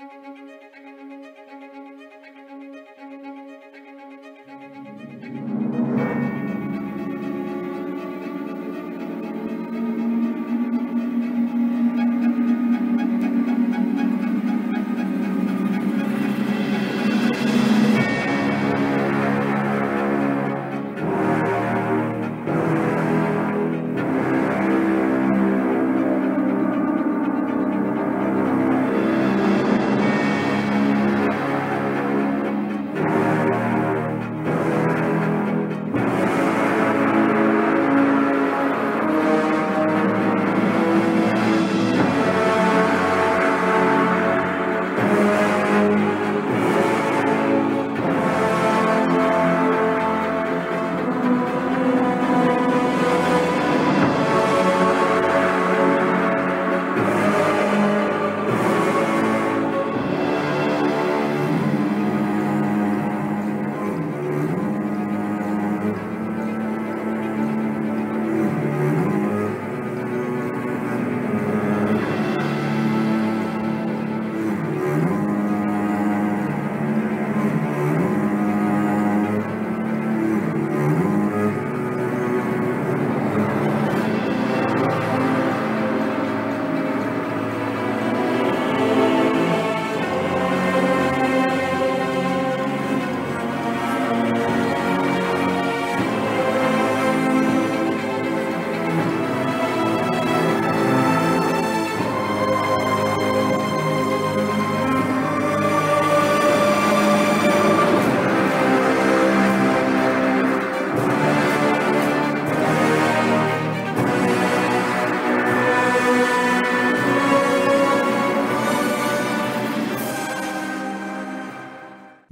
Thank you.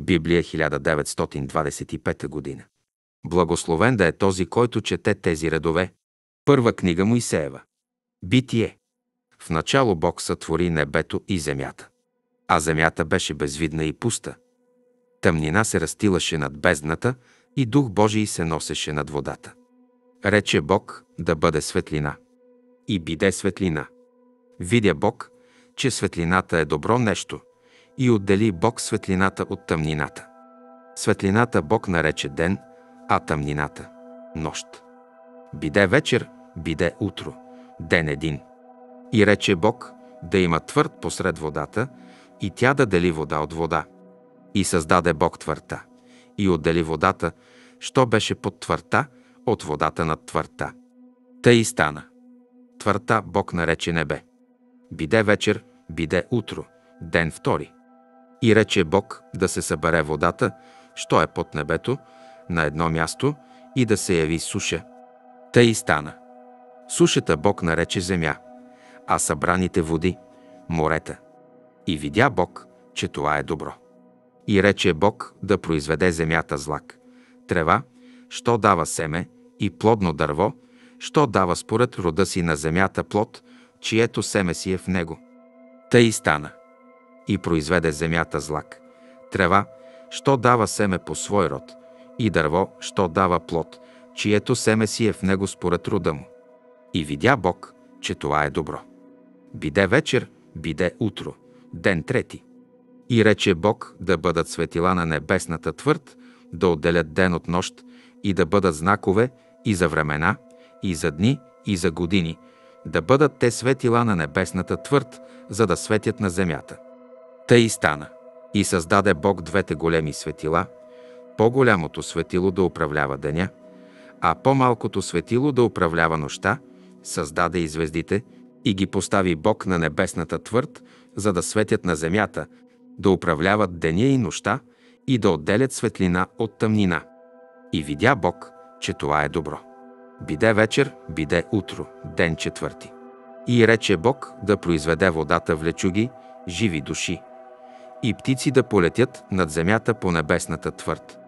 Библия 1925 година. Благословен да е този, който чете тези редове. Първа книга Моисеева. Битие. В начало Бог сътвори небето и земята. А земята беше безвидна и пуста. Тъмнина се разстилаше над бездната и Дух Божий се носеше над водата. Рече Бог да бъде светлина. И биде светлина. Видя Бог, че светлината е добро нещо и отдели Бог светлината от тъмнината. Светлината Бог нарече ден, а тъмнината – нощ. Биде вечер, биде утро, ден един. И рече Бог да има твърд посред водата и тя да дели вода от вода. И създаде Бог твърта и отдели водата, що беше под твърта, от водата над твърта. Та и стана. Твърта Бог нарече небе. Биде вечер, биде утро, ден втори. И рече Бог да се събере водата, що е под небето, на едно място и да се яви суша. Та и стана. Сушата Бог нарече земя, а събраните води – морета. И видя Бог, че това е добро. И рече Бог да произведе земята злак, трева, що дава семе, и плодно дърво, що дава според рода си на земята плод, чието семе си е в него. Та и стана и произведе земята злак, трева, що дава семе по свой род, и дърво, що дава плод, чието семе си е в него според рода му. И видя Бог, че това е добро. Биде вечер, биде утро, ден трети. И рече Бог да бъдат светила на небесната твърд, да отделят ден от нощ и да бъдат знакове и за времена, и за дни, и за години, да бъдат те светила на небесната твърд, за да светят на земята. Тъй и стана. И създаде Бог двете големи светила, по-голямото светило да управлява деня, а по-малкото светило да управлява нощта, създаде и звездите и ги постави Бог на небесната твърд, за да светят на земята, да управляват деня и нощта и да отделят светлина от тъмнина. И видя Бог, че това е добро. Биде вечер, биде утро, ден четвърти. И рече Бог да произведе водата в лечуги, живи души, и птици да полетят над земята по небесната твърд.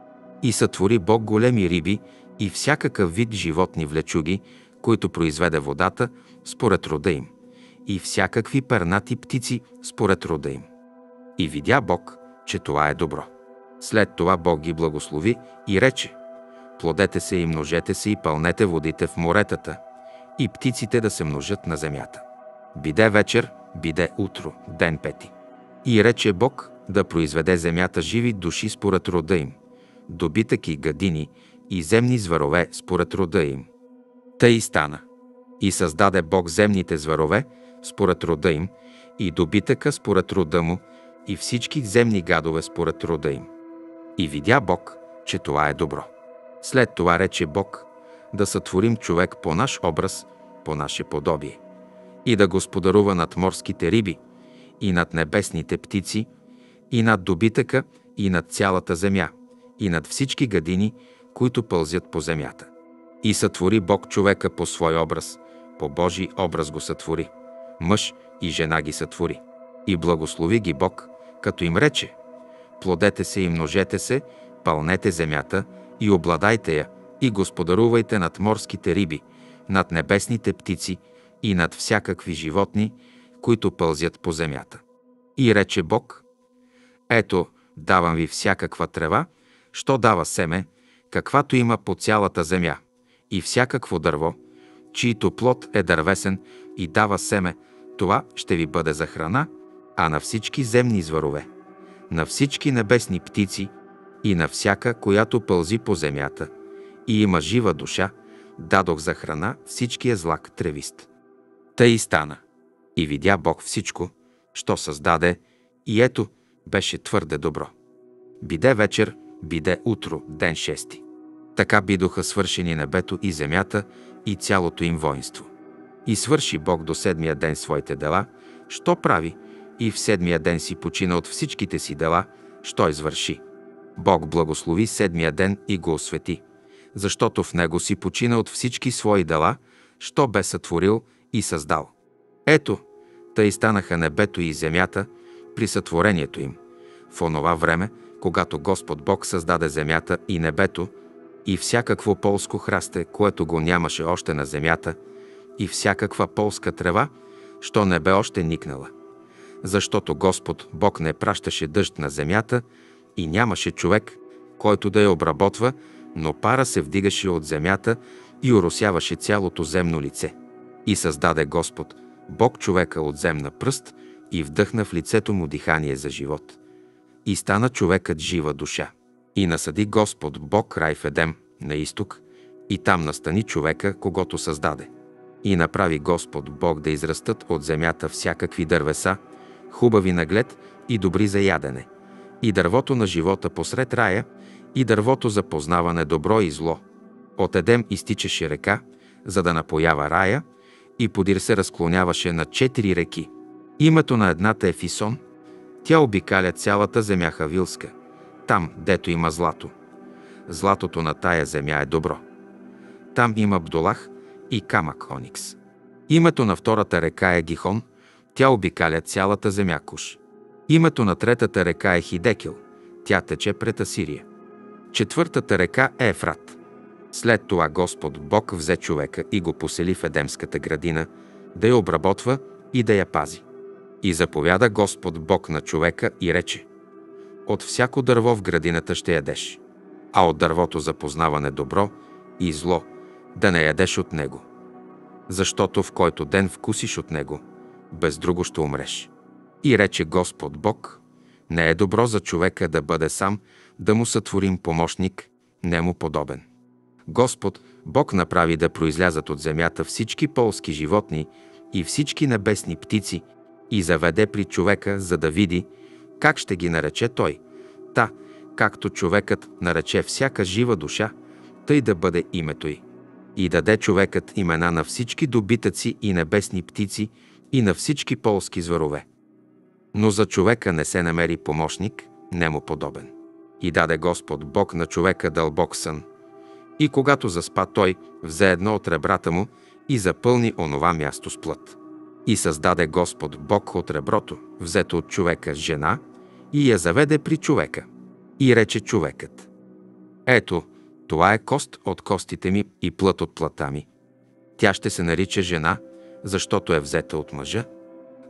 И сътвори Бог големи риби и всякакъв вид животни влечуги, които произведе водата според рода им, и всякакви пернати птици според рода им. И видя Бог, че това е добро. След това Бог ги благослови и рече Плодете се и множете се и пълнете водите в моретата, и птиците да се множат на земята. Биде вечер, биде утро, ден пети. И рече Бог да произведе земята живи души според рода им, добитък и гадини и земни зверове според рода им. Тъй и стана. И създаде Бог земните зверове според рода им и добитъка според рода му и всички земни гадове според рода им. И видя Бог, че това е добро. След това рече Бог да сътворим човек по наш образ, по наше подобие, и да господарува над морските риби, и над небесните птици, и над добитъка, и над цялата земя, и над всички гадини, които пълзят по земята. И сътвори Бог човека по свой образ, по Божий образ го сътвори. Мъж и жена ги сътвори. И благослови ги Бог, като им рече, плодете се и множете се, пълнете земята и обладайте я, и господарувайте над морските риби, над небесните птици и над всякакви животни, които пълзят по земята. И рече Бог, ето, давам ви всякаква трева, що дава семе, каквато има по цялата земя, и всякакво дърво, чието плод е дървесен и дава семе, това ще ви бъде за храна, а на всички земни зверове, на всички небесни птици и на всяка, която пълзи по земята и има жива душа, дадох за храна всичкия злак тревист. Тъй стана. И видя Бог всичко, що създаде, и ето, беше твърде добро. Биде вечер, биде утро, ден шести. Така бидоха свършени небето и земята и цялото им воинство. И свърши Бог до седмия ден своите дела, що прави, и в седмия ден си почина от всичките си дела, що извърши. Бог благослови седмия ден и го освети, защото в него си почина от всички свои дела, що бе сътворил и създал. Ето, тъй станаха небето и земята при сътворението им. В онова време, когато Господ Бог създаде земята и небето, и всякакво полско храсте, което го нямаше още на земята, и всякаква полска трева, що не бе още никнала. Защото Господ Бог не пращаше дъжд на земята и нямаше човек, който да я обработва, но пара се вдигаше от земята и уросяваше цялото земно лице. И създаде Господ Бог човека от земна пръст и вдъхна в лицето му дихание за живот. И стана човекът жива душа. И насъди Господ Бог рай в Едем, на изток, и там настани човека, когато създаде. И направи Господ Бог да израстат от земята всякакви дървеса, хубави наглед и добри за ядене, и дървото на живота посред рая, и дървото за познаване добро и зло. От Едем изтичаше река, за да напоява рая, и подир се разклоняваше на четири реки. Името на едната е Фисон, тя обикаля цялата земя Хавилска, там, дето има злато. Златото на тая земя е добро. Там има бдолах и камък Оникс. Името на втората река е Гихон, тя обикаля цялата земя Куш. Името на третата река е Хидекил, тя тече пред Асирия. Четвъртата река е Ефрат. След това Господ Бог взе човека и го посели в Едемската градина, да я обработва и да я пази. И заповяда Господ Бог на човека и рече От всяко дърво в градината ще ядеш, а от дървото за познаване добро и зло да не ядеш от него. Защото в който ден вкусиш от него, без друго ще умреш. И рече Господ Бог, не е добро за човека да бъде сам, да му сътворим помощник, не му подобен. Господ Бог направи да произлязат от земята всички полски животни и всички небесни птици и заведе при човека, за да види как ще ги нарече той. Та, както човекът нарече всяка жива душа, тъй да бъде името й. И даде човекът имена на всички добитъци и небесни птици и на всички полски зверове. Но за човека не се намери помощник, не му подобен. И даде Господ Бог на човека дълбок сън. И когато заспа той, взе едно от ребрата му и запълни онова място с плът. И създаде Господ Бог от реброто, взето от човека жена, и я заведе при човека. И рече човекът. Ето, това е кост от костите ми и плът от плъта ми. Тя ще се нарича жена, защото е взета от мъжа.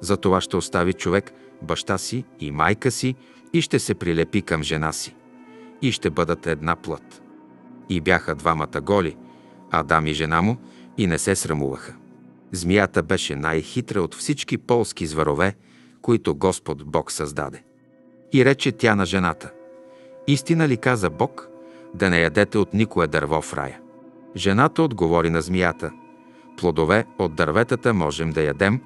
Затова ще остави човек баща си и майка си и ще се прилепи към жена си. И ще бъдат една плът. И бяха двамата голи, Адам и жена му, и не се срамуваха. Змията беше най-хитра от всички полски зверове, които Господ Бог създаде. И рече тя на жената, истина ли каза Бог, да не ядете от никое дърво в рая? Жената отговори на змията, плодове от дърветата можем да ядем,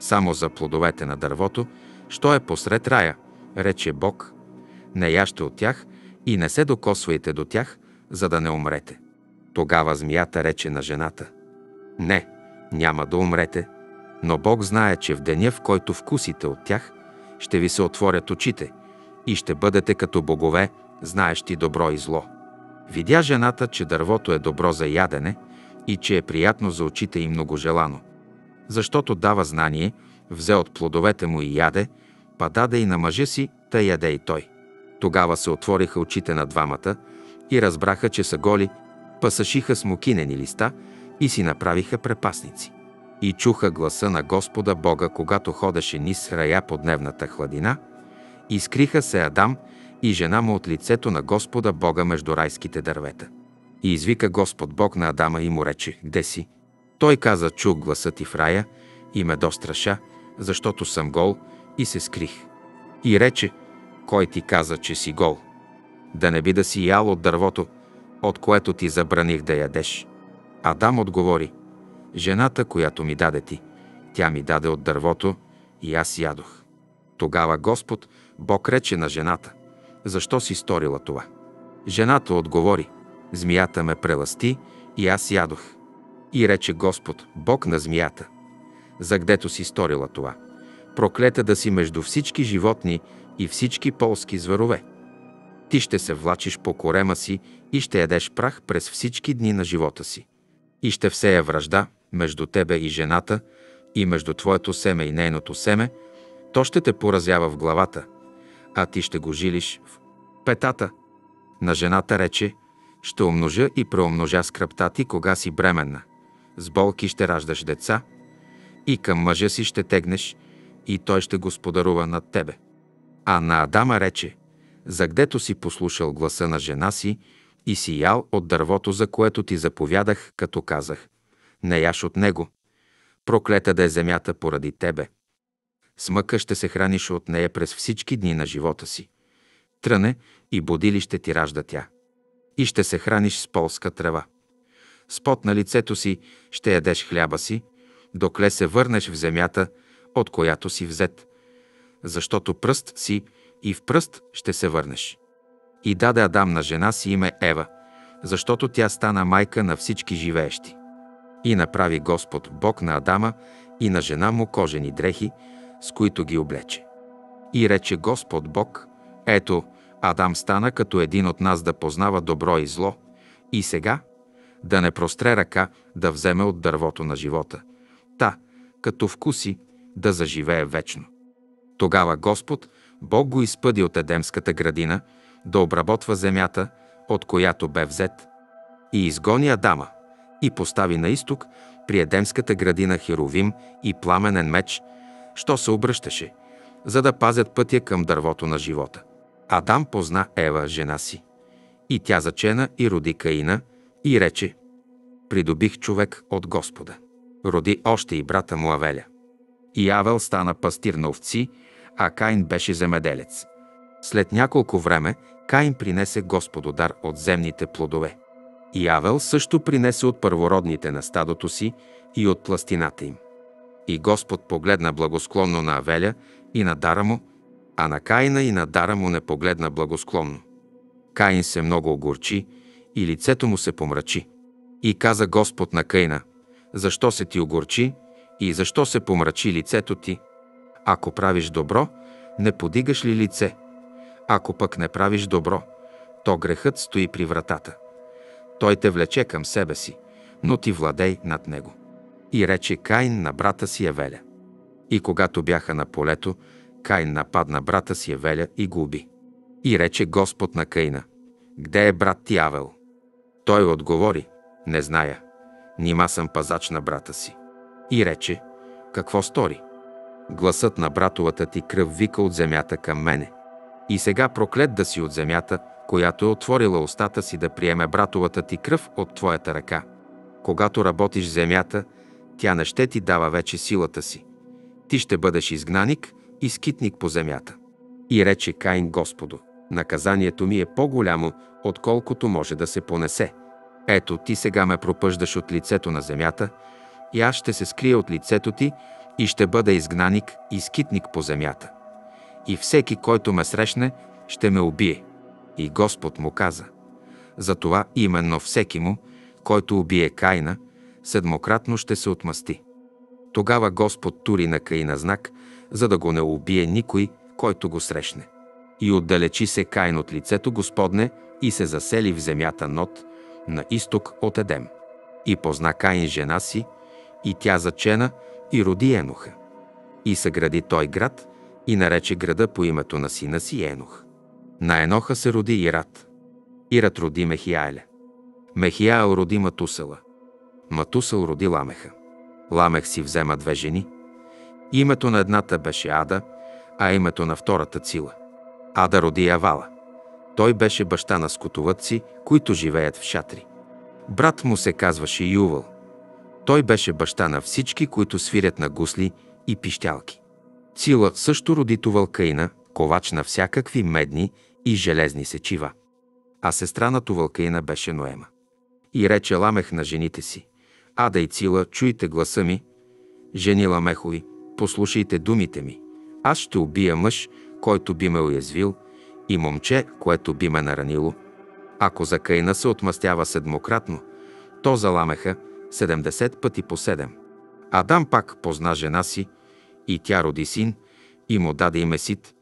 само за плодовете на дървото, що е посред рая, рече Бог, не яще от тях и не се докосвайте до тях, за да не умрете. Тогава змията рече на жената, не, няма да умрете, но Бог знае, че в деня, в който вкусите от тях, ще ви се отворят очите и ще бъдете като богове, знаещи добро и зло. Видя жената, че дървото е добро за ядене и че е приятно за очите и многожелано. Защото дава знание, взе от плодовете му и яде, па даде и на мъжа си, та яде и той. Тогава се отвориха очите на двамата и разбраха, че са голи, пасашиха смокинени листа и си направиха препасници. И чуха гласа на Господа Бога, когато ходеше низ рая по дневната хладина, и скриха се Адам и жена му от лицето на Господа Бога между райските дървета. И извика Господ Бог на Адама и му рече, «Где си?» Той каза, чух гласа ти в рая и ме достраша, защото съм гол и се скрих. И рече, кой ти каза, че си гол? Да не би да си ял от дървото, от което ти забраних да ядеш. Адам отговори, жената, която ми даде ти, тя ми даде от дървото и аз ядох. Тогава Господ, Бог рече на жената, защо си сторила това? Жената отговори, змията ме преласти и аз ядох. И рече Господ, Бог на змията, за гдето си сторила това. Проклета да си между всички животни и всички полски зверове. Ти ще се влачиш по корема си и ще ядеш прах през всички дни на живота си. И ще всея връжда между тебе и жената, и между твоето семе и нейното семе, то ще те поразява в главата, а ти ще го жилиш в петата. На жената рече, ще умножа и преумножа скръпта ти, кога си бременна. С болки ще раждаш деца и към мъжа си ще тегнеш и той ще господарува над тебе. А на Адама рече, за гдето си послушал гласа на жена си и си ял от дървото, за което ти заповядах, като казах, не яш от него, проклета да е земята поради тебе. С мъка ще се храниш от нея през всички дни на живота си. Тръне и бодили ще ти ражда тя. И ще се храниш с полска трева. С пот на лицето си ще ядеш хляба си, докле се върнеш в земята, от която си взет, защото пръст си и в пръст ще се върнеш. И даде Адам на жена си име Ева, защото тя стана майка на всички живеещи. И направи Господ Бог на Адама и на жена му кожени дрехи, с които ги облече. И рече Господ Бог, ето, Адам стана като един от нас да познава добро и зло, и сега да не простре ръка да вземе от дървото на живота. Та, като вкуси, да заживее вечно. Тогава Господ, Бог го изпъди от Едемската градина да обработва земята, от която бе взет, и изгони Адама, и постави на изток при Едемската градина херовим и пламенен меч, що се обръщаше, за да пазят пътя към дървото на живота. Адам позна Ева, жена си. И тя зачена и роди Каина и рече «Придобих човек от Господа». Роди още и брата му Авеля. И Авел стана пастир на овци, а Каин беше земеделец. След няколко време Каин принесе Господу дар от земните плодове. И Авел също принесе от първородните на стадото си и от пластината им. И Господ погледна благосклонно на Авеля и на дара му, а на Каина и на дара му не погледна благосклонно. Каин се много огорчи и лицето му се помрачи. И каза Господ на Каина, защо се ти огорчи и защо се помрачи лицето ти? Ако правиш добро, не подигаш ли лице? Ако пък не правиш добро, то грехът стои при вратата. Той те влече към себе си, но ти владей над него. И рече Каин на брата си Евеля. И когато бяха на полето, Каин нападна брата си Евеля и го уби. И рече Господ на Каина, «Где е брат ти Авел?» Той отговори, «Не зная, нима съм пазач на брата си». И рече, «Какво стори?» Гласът на братовата ти кръв вика от земята към мене. И сега проклет да си от земята, която е отворила устата си да приеме братовата ти кръв от твоята ръка. Когато работиш земята, тя не ще ти дава вече силата си. Ти ще бъдеш изгнаник и скитник по земята. И рече Каин Господу, наказанието ми е по-голямо, отколкото може да се понесе. Ето, ти сега ме пропъждаш от лицето на земята, и аз ще се скрия от лицето ти и ще бъда изгнаник и скитник по земята. И всеки, който ме срещне, ще ме убие. И Господ му каза, затова именно всеки му, който убие Кайна, седмократно ще се отмъсти. Тогава Господ тури на Каина знак, за да го не убие никой, който го срещне. И отдалечи се Каин от лицето Господне и се засели в земята Нот, на изток от Едем. И позна Каин жена си, и тя зачена и роди Енуха. И съгради той град и нарече града по името на сина си Енух. На Еноха се роди Ират. Ират роди Мехиайле. Мехияел роди Матусала. Матусал роди Ламеха. Ламех си взема две жени. Името на едната беше Ада, а името на втората Цила. Ада роди Авала. Той беше баща на скотовъдци, които живеят в шатри. Брат му се казваше Ювал. Той беше баща на всички, които свирят на гусли и пищялки. Цила също роди Тувалкаина, ковач на всякакви медни и железни сечива. А сестра на Тувалкаина беше Ноема. И рече Ламех на жените си, Ада и Цила, чуйте гласа ми, жени Ламехови, послушайте думите ми. Аз ще убия мъж, който би ме уязвил, и момче, което би ме наранило. Ако за Каина се отмъстява седмократно, то за Ламеха 70 пъти по 7. Адам пак позна жена си и тя роди син и му даде име Сит,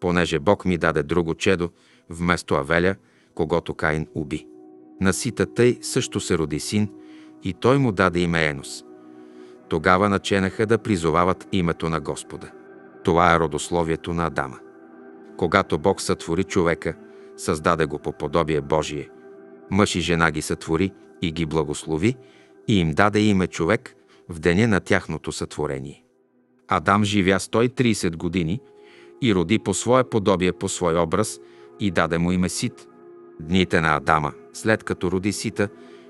понеже Бог ми даде друго чедо вместо Авеля, когато Каин уби. На Сита тъй също се роди син и той му даде име Енос. Тогава наченаха да призовават името на Господа. Това е родословието на Адама. Когато Бог сътвори човека, създаде го по подобие Божие. Мъж и жена ги сътвори и ги благослови и им даде име човек в деня на тяхното сътворение. Адам живя 130 години и роди по свое подобие, по свой образ и даде му име Сит. Дните на Адама, след като роди Сита,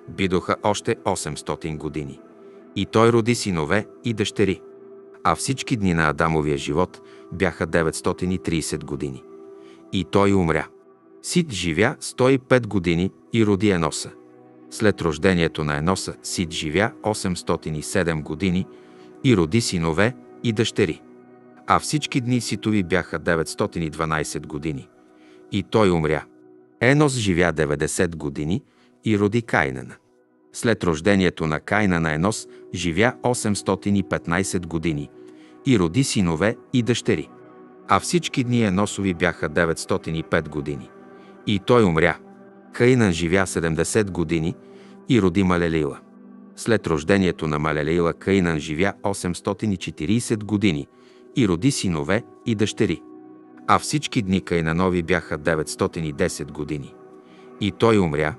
бидоха още 800 години. И той роди синове и дъщери. А всички дни на Адамовия живот бяха 930 години. И той умря. Сит живя 105 години и роди Еноса. След рождението на Еноса Сид живя 807 години и роди синове и дъщери. А всички дни Ситови бяха 912 години. И той умря. Енос живя 90 години и роди Кайнана. След рождението на Кайна на Енос живя 815 години и роди синове и дъщери. А всички дни Еносови бяха 905 години. И той умря. Каинан живя 70 години и роди Малелила. След рождението на Малелила Каинан живя 840 години и роди синове и дъщери. А всички дни Кайнанови бяха 910 години. И той умря.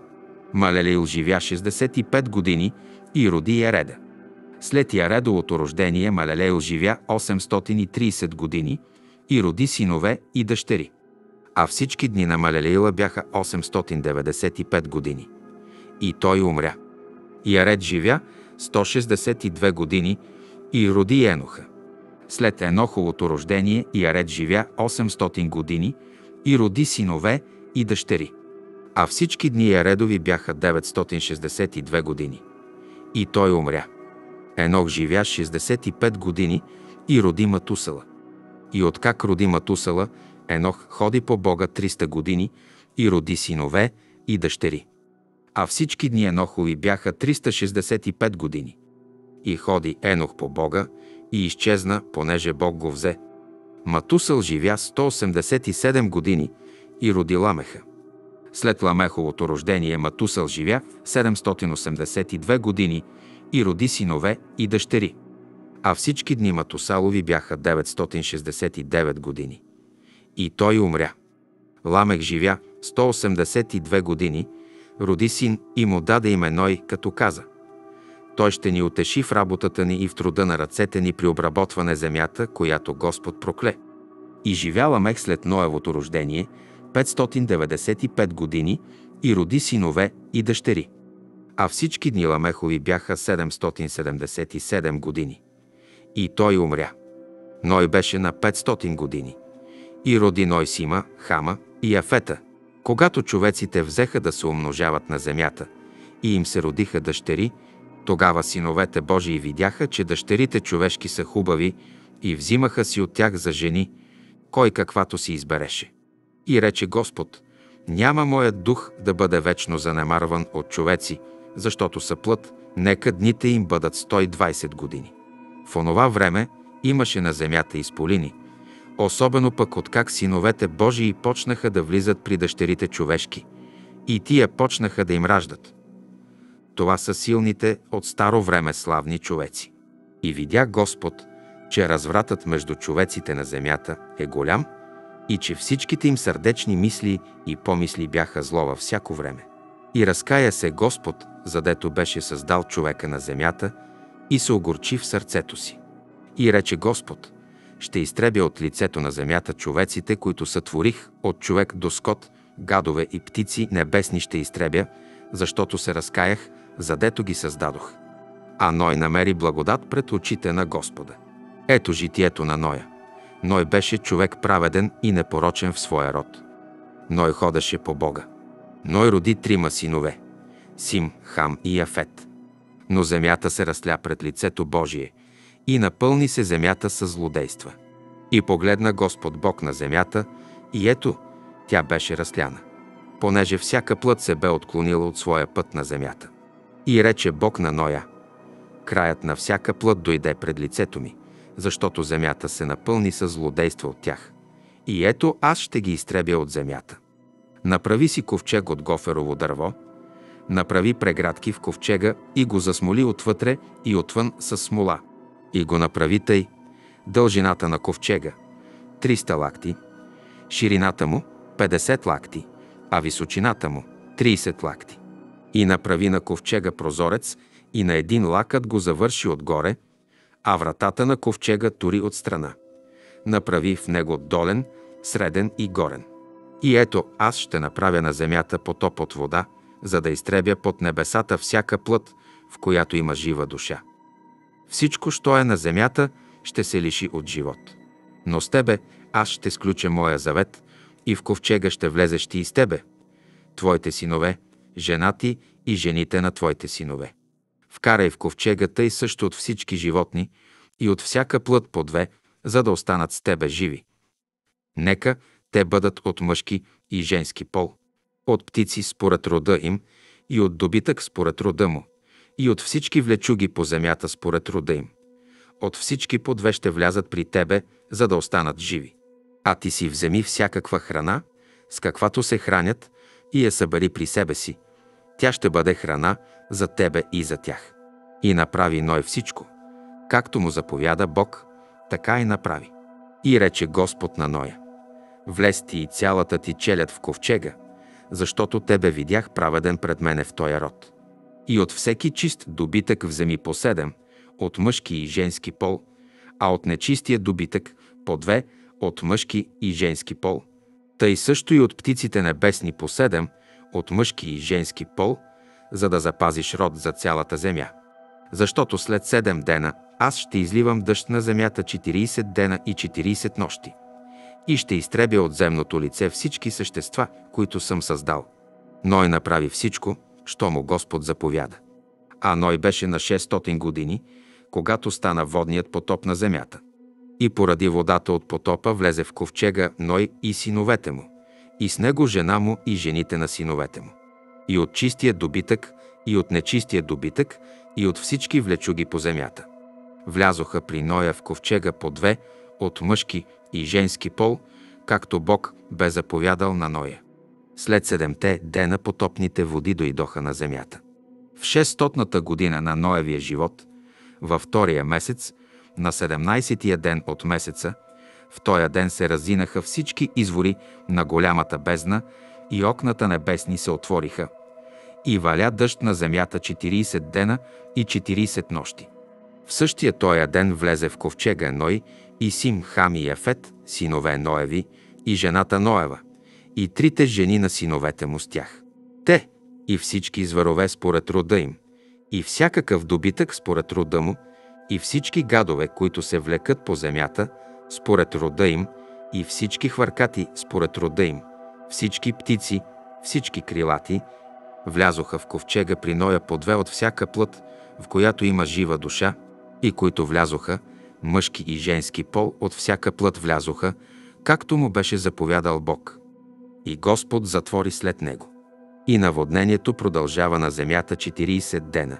Малелил живя 65 години и роди Яреда. След Яредовото рождение Малелейл живя 830 години и роди синове и дъщери а всички дни на Малелила бяха 895 години. И той умря. Яред живя 162 години и роди Еноха. След Еноховото рождение Яред живя 800 години и роди синове и дъщери. А всички дни Яредови бяха 962 години. И той умря. Енох живя 65 години и роди Матусала. И откак роди Матусала, Енох ходи по Бога 300 години и роди синове и дъщери. А всички дни Енохови бяха 365 години. И ходи Енох по Бога и изчезна, понеже Бог го взе. Матусъл живя 187 години и роди Ламеха. След Ламеховото рождение Матусъл живя 782 години и роди синове и дъщери. А всички дни Матусалови бяха 969 години и той умря. Ламех живя 182 години, роди син и му даде име Ной, като каза Той ще ни утеши в работата ни и в труда на ръцете ни при обработване земята, която Господ прокле. И живя Ламех след Ноевото рождение 595 години и роди синове и дъщери. А всички дни Ламехови бяха 777 години. И той умря. Ной беше на 500 години. И роди Ной Сима, Хама и Афета. Когато човеците взеха да се умножават на земята и им се родиха дъщери, тогава синовете Божии видяха, че дъщерите човешки са хубави и взимаха си от тях за жени, кой каквато си избереше. И рече Господ, няма моят дух да бъде вечно занемарван от човеци, защото са плът, нека дните им бъдат 120 години. В онова време имаше на земята изполини, особено пък от как синовете Божии почнаха да влизат при дъщерите човешки и тия почнаха да им раждат. Това са силните от старо време славни човеци. И видя Господ, че развратът между човеците на земята е голям и че всичките им сърдечни мисли и помисли бяха зло във всяко време. И разкая се Господ, задето беше създал човека на земята и се огорчи в сърцето си. И рече Господ, ще изтребя от лицето на земята човеците, които сътворих, от човек до скот, гадове и птици небесни ще изтребя, защото се разкаях, задето ги създадох. А Ной намери благодат пред очите на Господа. Ето житието на Ноя. Ной беше човек праведен и непорочен в своя род. Ной ходеше по Бога. Ной роди трима синове – Сим, Хам и Яфет. Но земята се разтля пред лицето Божие и напълни се земята с злодейства. И погледна Господ Бог на земята и ето, тя беше разтляна, понеже всяка плът се бе отклонила от своя път на земята. И рече Бог на Ноя, краят на всяка плът дойде пред лицето ми, защото земята се напълни с злодейства от тях. И ето аз ще ги изтребя от земята. Направи си ковчег от гоферово дърво, направи преградки в ковчега и го засмоли отвътре и отвън с смола. И го направи тъй, дължината на ковчега – 300 лакти, ширината му – 50 лакти, а височината му – 30 лакти. И направи на ковчега прозорец и на един лакът го завърши отгоре, а вратата на ковчега тури от страна. Направи в него долен, среден и горен. И ето аз ще направя на земята потоп от вода, за да изтребя под небесата всяка плът, в която има жива душа. Всичко, що е на земята, ще се лиши от живот. Но с тебе аз ще сключа моя завет и в ковчега ще влезеш ти и с тебе, твоите синове, женати и жените на твоите синове. Вкарай в ковчега тъй също от всички животни и от всяка плът по две, за да останат с тебе живи. Нека те бъдат от мъжки и женски пол, от птици според рода им и от добитък според рода му, и от всички влечуги по земята според рода им. От всички по две ще влязат при тебе, за да останат живи. А ти си вземи всякаква храна, с каквато се хранят, и я събери при себе си. Тя ще бъде храна за тебе и за тях. И направи Ной всичко, както му заповяда Бог, така и направи. И рече Господ на Ноя, влез ти и цялата ти челят в ковчега, защото тебе видях праведен пред мене в този род. И от всеки чист добитък вземи по седем, от мъжки и женски пол, а от нечистия добитък по две, от мъжки и женски пол. Тъй също и от птиците небесни по седем, от мъжки и женски пол, за да запазиш род за цялата земя. Защото след седем дена аз ще изливам дъжд на земята 40 дена и 40 нощи и ще изтребя от земното лице всички същества, които съм създал. Ной направи всичко, що му Господ заповяда. А Ной беше на 600 години, когато стана водният потоп на земята. И поради водата от потопа влезе в ковчега Ной и синовете му, и с него жена му и жените на синовете му. И от чистия добитък, и от нечистия добитък, и от всички влечуги по земята. Влязоха при Ноя в ковчега по две от мъжки и женски пол, както Бог бе заповядал на Ноя. След седемте дена потопните води дойдоха на земята. В 600-та година на Ноевия живот, във втория месец, на 17-тия ден от месеца, в този ден се разинаха всички извори на голямата бездна и окната небесни се отвориха. И валя дъжд на земята 40 дена и 40 нощи. В същия този ден влезе в ковчега Ной и Сим, Хам и Ефет, синове Ноеви, и жената Ноева, и трите жени на синовете му с тях. Те и всички зверове според рода им, и всякакъв добитък според рода му, и всички гадове, които се влекат по земята, според рода им, и всички хвъркати според рода им, всички птици, всички крилати, влязоха в ковчега при Ноя по две от всяка плът, в която има жива душа, и които влязоха, мъжки и женски пол от всяка плът влязоха, както му беше заповядал Бог. И Господ затвори след него. И наводнението продължава на земята 40 дена.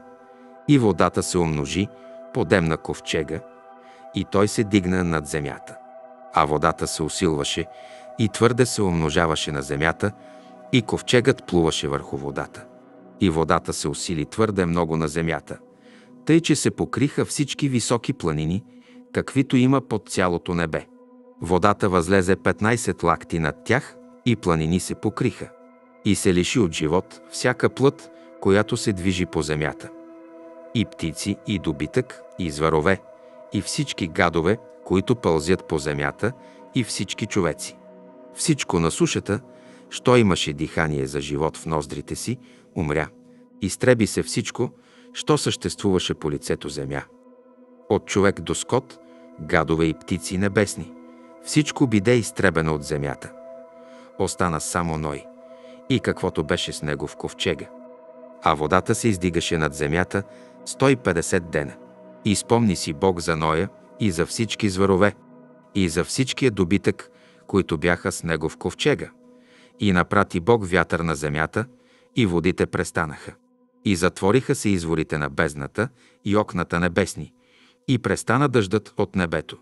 И водата се умножи, подемна ковчега, и той се дигна над земята. А водата се усилваше и твърде се умножаваше на земята, и ковчегът плуваше върху водата. И водата се усили твърде много на земята, тъй че се покриха всички високи планини, каквито има под цялото небе. Водата възлезе 15 лакти над тях и планини се покриха. И се лиши от живот всяка плът, която се движи по земята. И птици, и добитък, и зверове, и всички гадове, които пълзят по земята, и всички човеци. Всичко на сушата, що имаше дихание за живот в ноздрите си, умря. Изтреби се всичко, що съществуваше по лицето земя. От човек до скот, гадове и птици небесни. Всичко биде изтребено от земята. Остана само Ной и каквото беше с него в ковчега. А водата се издигаше над земята 150 дена. И спомни си Бог за Ноя и за всички зверове, и за всичкия добитък, които бяха с него в ковчега. И напрати Бог вятър на земята, и водите престанаха. И затвориха се изворите на бездната и окната небесни, и престана дъждът от небето.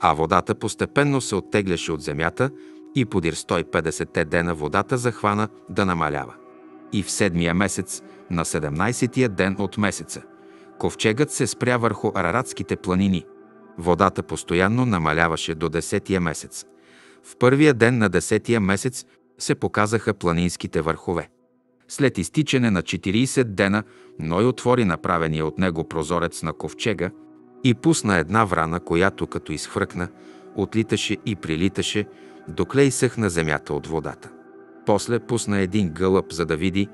А водата постепенно се оттегляше от земята и подир 150 дена водата захвана да намалява. И в седмия месец, на 17-тия ден от месеца, ковчегът се спря върху Араратските планини. Водата постоянно намаляваше до 10-тия месец. В първия ден на 10-тия месец се показаха планинските върхове. След изтичане на 40 дена Ной отвори направения от него прозорец на ковчега и пусна една врана, която като изхвъркна, отлиташе и прилиташе, докле изсъхна земята от водата. После пусна един гълъб, за да види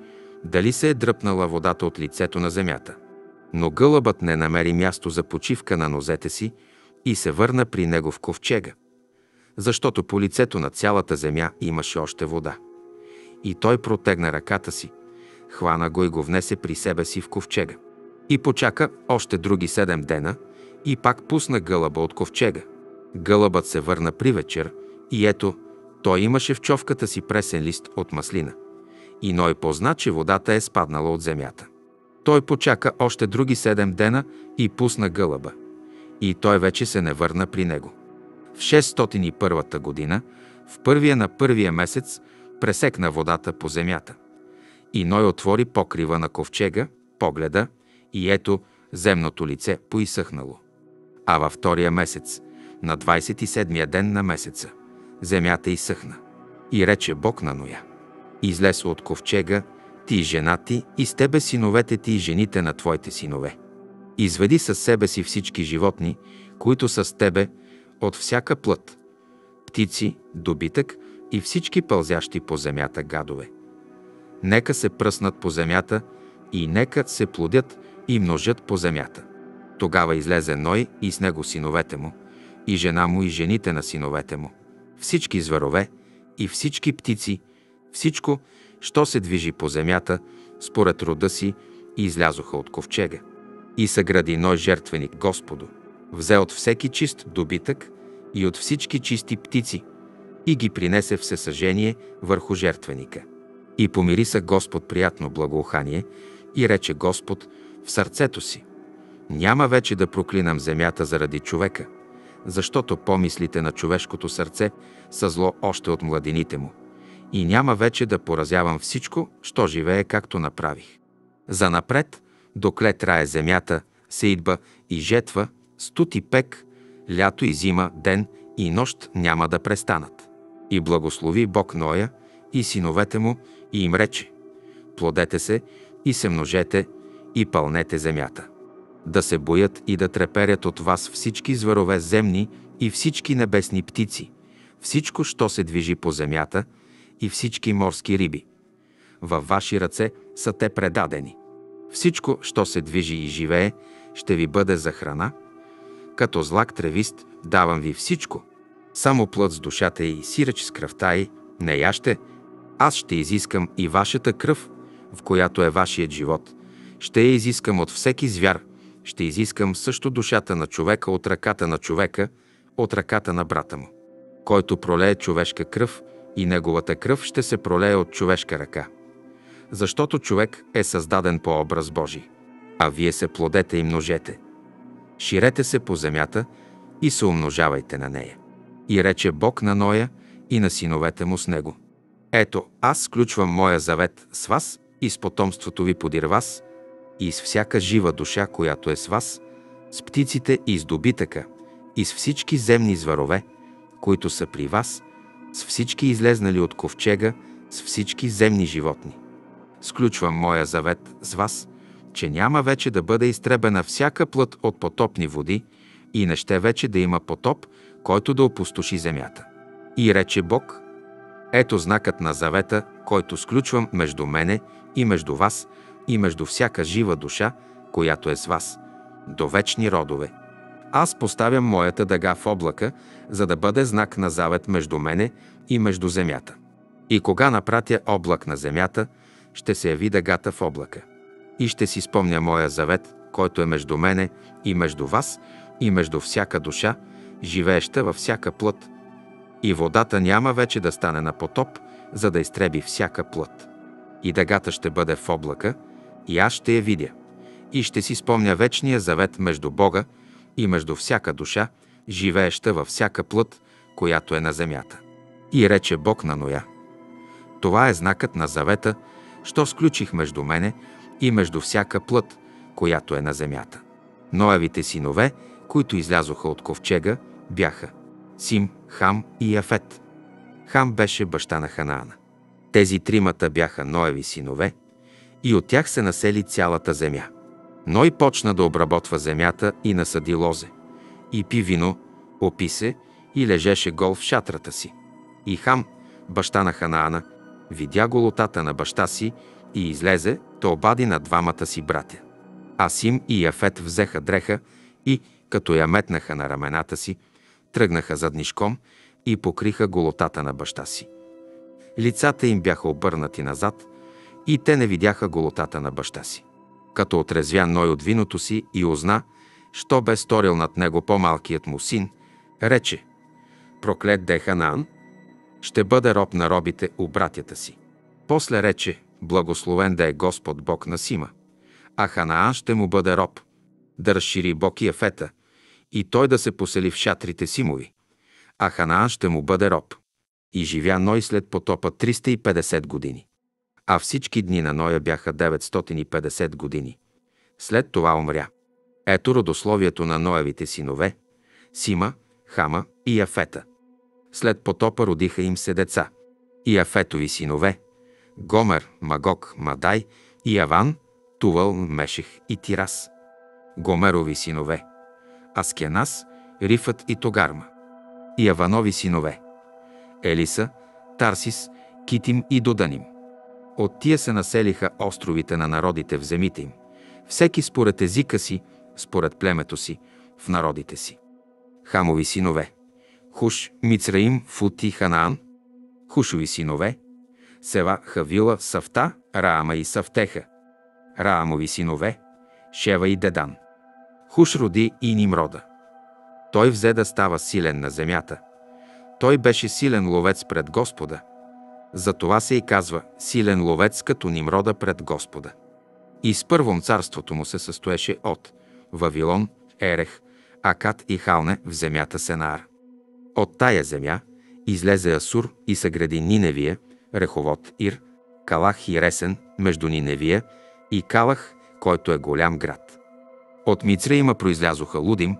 дали се е дръпнала водата от лицето на земята. Но гълъбът не намери място за почивка на нозете си и се върна при него в ковчега, защото по лицето на цялата земя имаше още вода. И той протегна ръката си, хвана го и го внесе при себе си в ковчега. И почака още други седем дена и пак пусна гълъба от ковчега. Гълъбът се върна при вечер и ето, той имаше в човката си пресен лист от маслина. И Ной позна, че водата е спаднала от земята. Той почака още други седем дена и пусна гълъба. И той вече се не върна при него. В 601 година, в първия на първия месец, пресекна водата по земята. И Ной отвори покрива на ковчега, погледа, и ето земното лице поисъхнало. А във втория месец, на 27-я ден на месеца, земята изсъхна. И рече Бог на Ноя. Излез от ковчега, ти и жена ти, и с тебе синовете ти и жените на твоите синове. Изведи със себе си всички животни, които са с тебе, от всяка плът, птици, добитък и всички пълзящи по земята гадове. Нека се пръснат по земята и нека се плодят и множат по земята. Тогава излезе Ной и с него синовете му, и жена му и жените на синовете му, всички зверове и всички птици, всичко, що се движи по земята, според рода си, и излязоха от ковчега. И съгради Ной жертвеник Господу, взе от всеки чист добитък и от всички чисти птици, и ги принесе всесъжение върху жертвеника. И помириса Господ приятно благоухание, и рече Господ в сърцето си, няма вече да проклинам земята заради човека, защото помислите на човешкото сърце са зло още от младените му. И няма вече да поразявам всичко, що живее както направих. За напред, докле трае земята, се идба и жетва, студ и пек, лято и зима, ден и нощ няма да престанат. И благослови Бог Ноя и синовете му и им рече, плодете се и се множете и пълнете земята да се боят и да треперят от вас всички зверове земни и всички небесни птици, всичко, що се движи по земята и всички морски риби. Във ваши ръце са те предадени. Всичко, що се движи и живее, ще ви бъде за храна. Като злак тревист давам ви всичко. само плът с душата й, сиреч с кръвта й, не яще, аз ще изискам и вашата кръв, в която е вашият живот. Ще я изискам от всеки звяр, ще изискам също душата на човека от ръката на човека, от ръката на брата му. Който пролее човешка кръв, и неговата кръв ще се пролее от човешка ръка. Защото човек е създаден по образ Божий. А вие се плодете и множете. Ширете се по земята и се умножавайте на нея. И рече Бог на Ноя и на синовете му с него. Ето, аз сключвам моя завет с вас и с потомството ви подир вас, и с всяка жива душа, която е с вас, с птиците и с добитъка, и с всички земни зверове, които са при вас, с всички излезнали от ковчега, с всички земни животни. Сключвам моя завет с вас, че няма вече да бъде изтребена всяка плът от потопни води и не ще вече да има потоп, който да опустоши земята. И рече Бог, ето знакът на завета, който сключвам между мене и между вас и между всяка жива душа, която е с вас, до вечни родове. Аз поставям моята дъга в облака, за да бъде знак на завет между мене и между земята. И кога напратя облак на земята, ще се яви дъгата в облака. И ще си спомня моя завет, който е между мене и между вас, и между всяка душа, живееща във всяка плът. И водата няма вече да стане на потоп, за да изтреби всяка плът. И дъгата ще бъде в облака, и аз ще я видя. И ще си спомня вечния завет между Бога и между всяка душа, живееща във всяка плът, която е на земята. И рече Бог на Ноя. Това е знакът на завета, що сключих между мене и между всяка плът, която е на земята. Ноевите синове, които излязоха от ковчега, бяха Сим, Хам и Яфет. Хам беше баща на Ханаана. Тези тримата бяха Ноеви синове и от тях се насели цялата земя. Ной почна да обработва земята и насъди лозе. И пи вино, опи се и лежеше гол в шатрата си. И Хам, баща на Ханаана, видя голотата на баща си и излезе, то обади на двамата си братя. Асим и Яфет взеха дреха и, като я метнаха на рамената си, тръгнаха заднишком и покриха голотата на баща си. Лицата им бяха обърнати назад и те не видяха голотата на баща си. Като отрезвя Ной от виното си и узна, що бе сторил над него по-малкият му син, рече «Проклет де ще бъде роб на робите у братята си». После рече «Благословен да е Господ Бог на Сима, а Ханаан ще му бъде роб, да разшири Бог и Ефета, и той да се посели в шатрите Симови, а Ханаан ще му бъде роб. И живя Ной след потопа 350 години. А всички дни на Ноя бяха 950 години. След това умря. Ето родословието на Ноевите синове – Сима, Хама и Яфета. След потопа родиха им се деца. И Яфетови синове – Гомер, Магок, Мадай и Яван, Тувал, Мешех и Тирас. Гомерови синове – Аскенас, Рифът и Тогарма. И Яванови синове – Елиса, Тарсис, Китим и Доданим. От тия се населиха островите на народите в земите им, всеки според езика си, според племето си, в народите си. Хамови синове Хуш, Мицраим, Фути, Ханаан, Хушови синове Сева, Хавила, Савта, Раама и Савтеха. Раамови синове Шева и Дедан. Хуш роди и Нимрода. Той взе да става силен на земята. Той беше силен ловец пред Господа. Затова се и казва силен ловец като Нимрода пред Господа. И с първом царството му се състоеше от Вавилон, Ерех, Акат и Халне в земята Сенаар. От тая земя излезе Асур и съгради Ниневия, Реховод Ир, Калах и Ресен между Ниневия и Калах, който е голям град. От Мицреима произлязоха Лудим,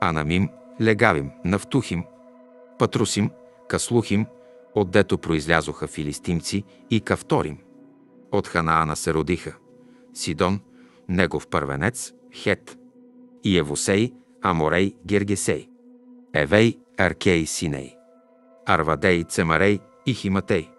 Анамим, Легавим, Нафтухим, Патрусим, Каслухим, отдето произлязоха филистимци и Кавторим. От Ханаана се родиха Сидон, негов първенец, Хет, и Евосей, Аморей, Гергесей, Евей, Аркей, Синей, Арвадей, Цемарей и Химатей.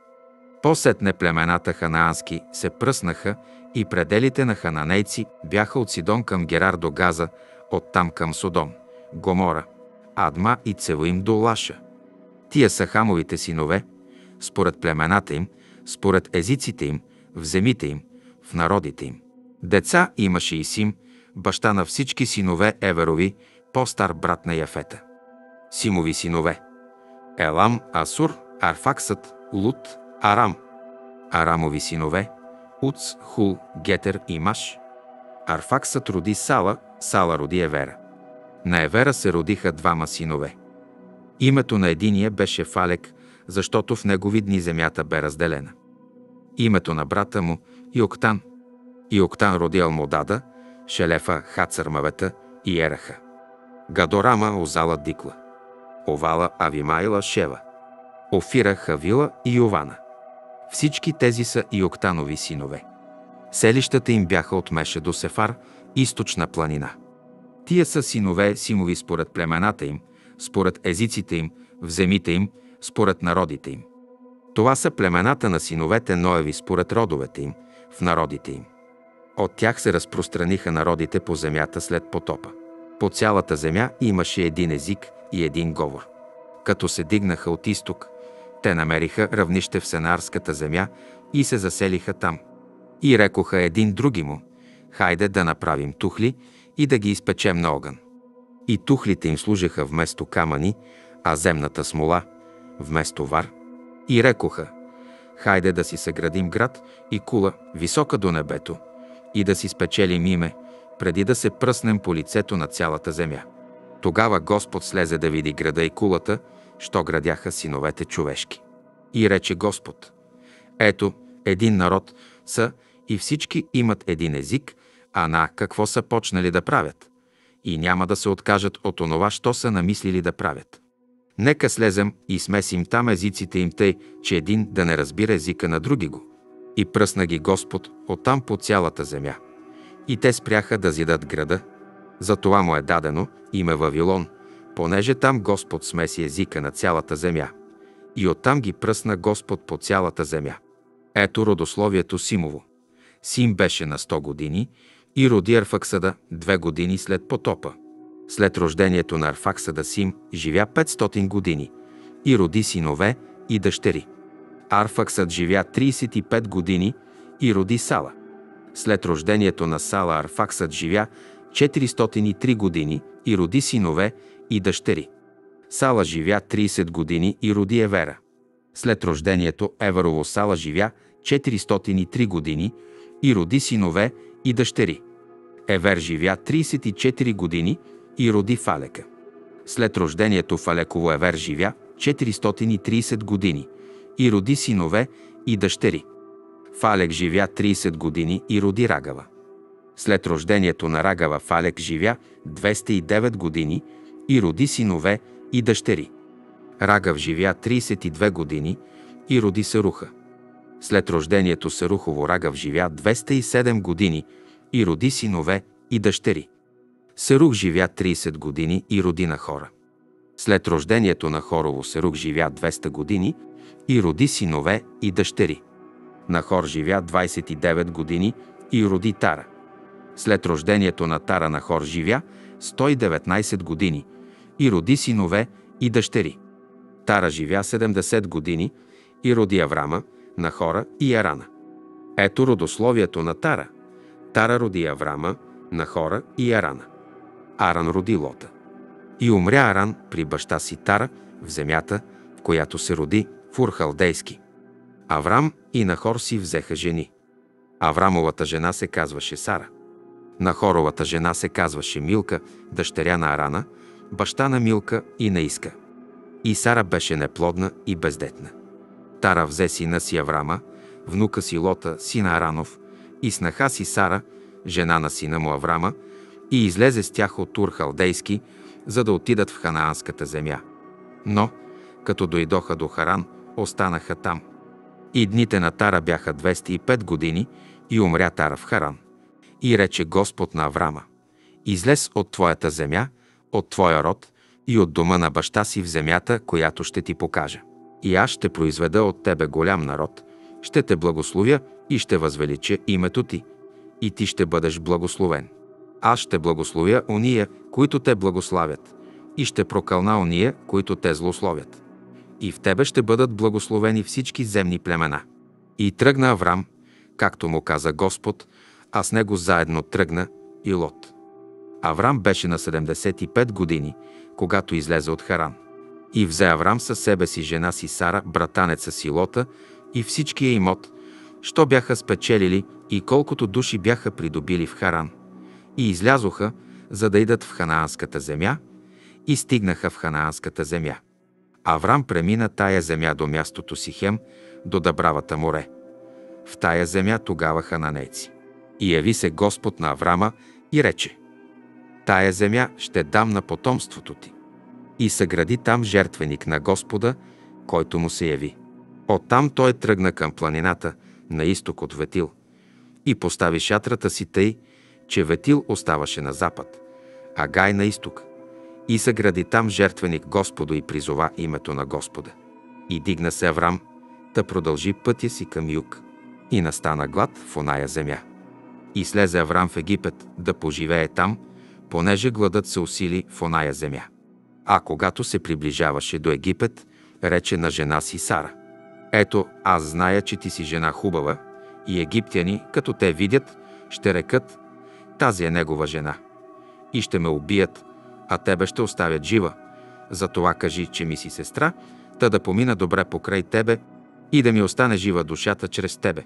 Посетне племената ханаански се пръснаха и пределите на хананейци бяха от Сидон към Герар до Газа, оттам към Содом, Гомора, Адма и Цевоим до Лаша. Тия са хамовите синове, според племената им, според езиците им, в земите им, в народите им. Деца имаше и Сим, баща на всички синове Еверови, по-стар брат на Яфета. Симови синове Елам, Асур, Арфаксът, Лут, Арам. Арамови синове Уц, Хул, Гетер и Маш. Арфаксът роди Сала, Сала роди Евера. На Евера се родиха двама синове. Името на единия беше Фалек, защото в негови дни земята бе разделена. Името на брата му – Йоктан. Йоктан роди Алмодада, Шелефа, Хацърмавета и Ераха. Гадорама, Озала, Дикла. Овала, Авимайла, Шева. Офира, Хавила и Йована. Всички тези са Йоктанови синове. Селищата им бяха от Меша до Сефар, източна планина. Тия са синове Симови според племената им, според езиците им, в земите им, според народите им. Това са племената на синовете Ноеви според родовете им, в народите им. От тях се разпространиха народите по земята след потопа. По цялата земя имаше един език и един говор. Като се дигнаха от изток, те намериха равнище в Сенарската земя и се заселиха там. И рекоха един други му, хайде да направим тухли и да ги изпечем на огън. И тухлите им служеха вместо камъни, а земната смола вместо вар. И рекоха, хайде да си съградим град и кула висока до небето и да си спечелим име, преди да се пръснем по лицето на цялата земя. Тогава Господ слезе да види града и кулата, що градяха синовете човешки. И рече Господ, ето, един народ са и всички имат един език, а на какво са почнали да правят. И няма да се откажат от онова, що са намислили да правят. Нека слезем и смесим там езиците им тъй, че един да не разбира езика на други го. И пръсна ги Господ оттам по цялата земя. И те спряха да зидат града. Затова му е дадено име Вавилон, понеже там Господ смеси езика на цялата земя. И оттам ги пръсна Господ по цялата земя. Ето родословието Симово. Сим беше на 100 години и роди Арфаксада две години след потопа. След рождението на Арфаксада Сим живя 500 години и роди синове и дъщери. Арфаксад живя 35 години и роди Сала. След рождението на Сала Арфаксад живя 403 години и роди синове и дъщери. Сала живя 30 години и роди Евера. След рождението Еверово Сала живя 403 години и роди синове и дъщери. Евер живя 34 години и роди Фалека. След рождението Фалеково Евер живя 430 години и роди синове и дъщери. Фалек живя 30 години и роди Рагава. След рождението на Рагава Фалек живя 209 години и роди синове и дъщери. Рагав живя 32 години и роди Саруха. След рождението Сарухово Рагав живя 207 години и роди синове и дъщери. Серух живя 30 години и роди на хора. След рождението на Хорово Серух живя 200 години и роди синове и дъщери. Нахор живя 29 години и роди Тара. След рождението на Тара Нахор живя 119 години и роди синове и дъщери. Тара живя 70 години и роди Аврама, Нахора и Арана. Ето родословието на Тара. Тара роди Аврама, Нахора и Арана. Аран роди Лота. И умря Аран при баща си Тара в земята, в която се роди в Урхалдейски. Аврам и Нахор си взеха жени. Аврамовата жена се казваше Сара. Нахоровата жена се казваше Милка, дъщеря на Арана, баща на Милка и на Иска. И Сара беше неплодна и бездетна. Тара взе сина си Аврама, внука си Лота, сина Аранов, и снаха си Сара, жена на сина му Аврама, и излезе с тях от Тур Халдейски, за да отидат в Ханаанската земя. Но, като дойдоха до Харан, останаха там. И дните на Тара бяха 205 години и умря Тара в Харан. И рече Господ на Аврама, излез от твоята земя, от твоя род и от дома на баща си в земята, която ще ти покажа. И аз ще произведа от тебе голям народ, ще те благословя и ще възвелича името ти, и ти ще бъдеш благословен. Аз ще благословя ония, които те благославят, и ще прокълна ония, които те злословят. и в тебе ще бъдат благословени всички земни племена. И тръгна Аврам, както му каза Господ, а с него заедно тръгна и Лот. Аврам беше на 75 години, когато излезе от Харан. И взе Аврам със себе си жена си Сара, братанеца си Лота и всичкия имот, що бяха спечелили и колкото души бяха придобили в Харан. И излязоха, за да идат в Ханаанската земя, и стигнаха в Ханаанската земя. Аврам премина тая земя до мястото си Хем, до Дъбравата море. В тая земя тогава хананейци. И яви се Господ на Аврама и рече Тая земя ще дам на потомството ти. И съгради там жертвеник на Господа, който му се яви. Оттам той тръгна към планината, на изток от Ветил, и постави шатрата си тъй, че Ветил оставаше на запад, а Гай на изток. И съгради там жертвеник Господу и призова името на Господа. И дигна се Аврам, да продължи пътя си към юг. И настана глад в оная земя. И слезе Аврам в Египет да поживее там, понеже гладът се усили в оная земя. А когато се приближаваше до Египет, рече на жена си Сара. Ето, аз зная, че ти си жена хубава, и египтяни, като те видят, ще рекат, тази е негова жена. И ще ме убият, а тебе ще оставят жива. Затова кажи, че ми си сестра, та да помина добре покрай тебе и да ми остане жива душата чрез тебе.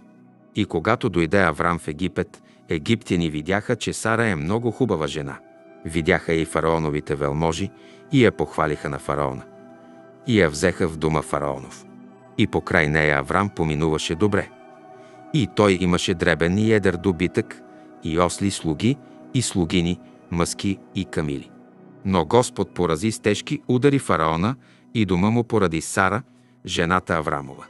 И когато дойде Аврам в Египет, египтяни видяха, че Сара е много хубава жена. Видяха и фараоновите велможи и я похвалиха на фараона. И я взеха в дома фараонов. И покрай нея Аврам поминуваше добре. И той имаше дребен и едър добитък, и осли слуги, и слугини, мъски и камили. Но Господ порази с тежки удари фараона и дома му поради Сара, жената Аврамова.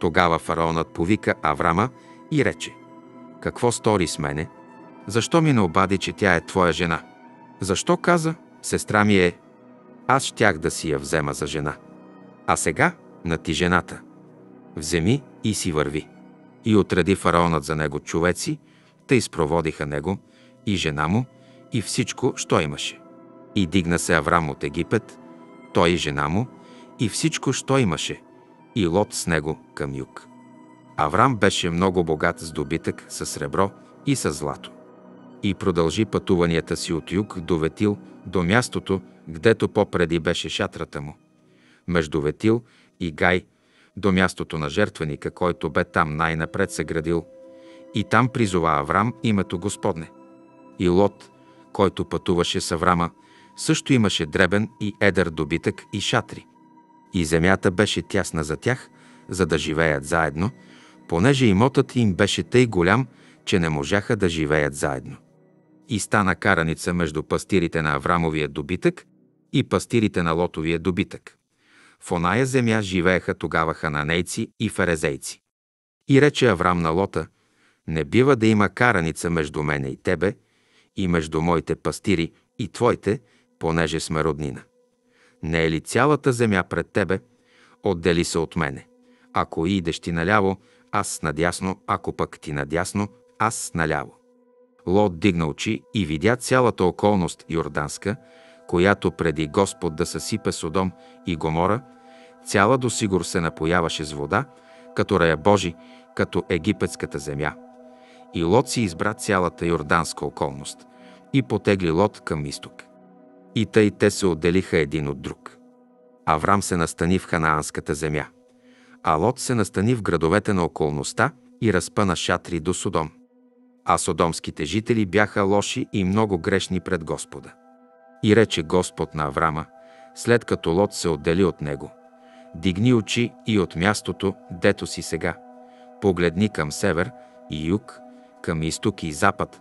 Тогава фараонът повика Аврама и рече Какво стори с мене? Защо ми не обади, че тя е твоя жена? Защо каза, сестра ми е, аз щях да си я взема за жена. А сега на ти жената. Вземи и си върви. И отреди фараонът за него човеци, те изпроводиха него и жена му и всичко, що имаше. И дигна се Аврам от Египет, той и жена му, и всичко, що имаше, и Лот с него към юг. Аврам беше много богат с добитък, с сребро и с злато. И продължи пътуванията си от юг до Ветил, до мястото, гдето попреди беше шатрата му. Между Ветил и Гай, до мястото на жертвеника, който бе там най-напред се градил, и там призова Аврам името Господне. И Лот, който пътуваше с Аврама, също имаше дребен и едър добитък и шатри. И земята беше тясна за тях, за да живеят заедно, понеже имотът им беше тъй голям, че не можаха да живеят заедно. И стана караница между пастирите на Аврамовия добитък и пастирите на Лотовия добитък. В оная земя живееха тогава хананейци и ферезейци. И рече Аврам на Лота, не бива да има караница между мене и тебе, и между моите пастири и твоите, понеже сме роднина. Не е ли цялата земя пред тебе? Отдели се от мене. Ако идеш ти наляво, аз надясно, ако пък ти надясно, аз наляво. Лот дигна очи и видя цялата околност Йорданска, която преди Господ да съсипе Содом и Гомора, цяла до сигур се напояваше с вода, като рая Божи, като египетската земя. И Лот си избра цялата Йорданска околност и потегли Лот към изток. И тъй те се отделиха един от друг. Аврам се настани в Ханаанската земя, а Лот се настани в градовете на околността и разпъна шатри до Содом. А содомските жители бяха лоши и много грешни пред Господа. И рече Господ на Аврама, след като Лот се отдели от него, дигни очи и от мястото, дето си сега, погледни към север и юг, към изток и запад,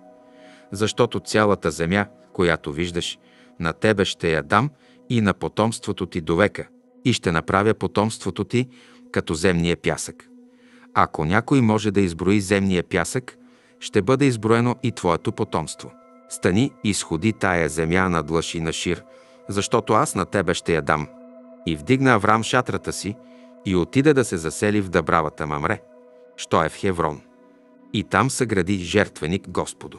защото цялата земя, която виждаш, на тебе ще я дам и на потомството ти до века, и ще направя потомството ти като земния пясък. Ако някой може да изброи земния пясък, ще бъде изброено и твоето потомство. Стани и сходи тая земя на длъж и на шир, защото аз на тебе ще я дам. И вдигна Аврам шатрата си и отиде да се засели в Дъбравата Мамре, що е в Хеврон. И там съгради жертвеник Господу.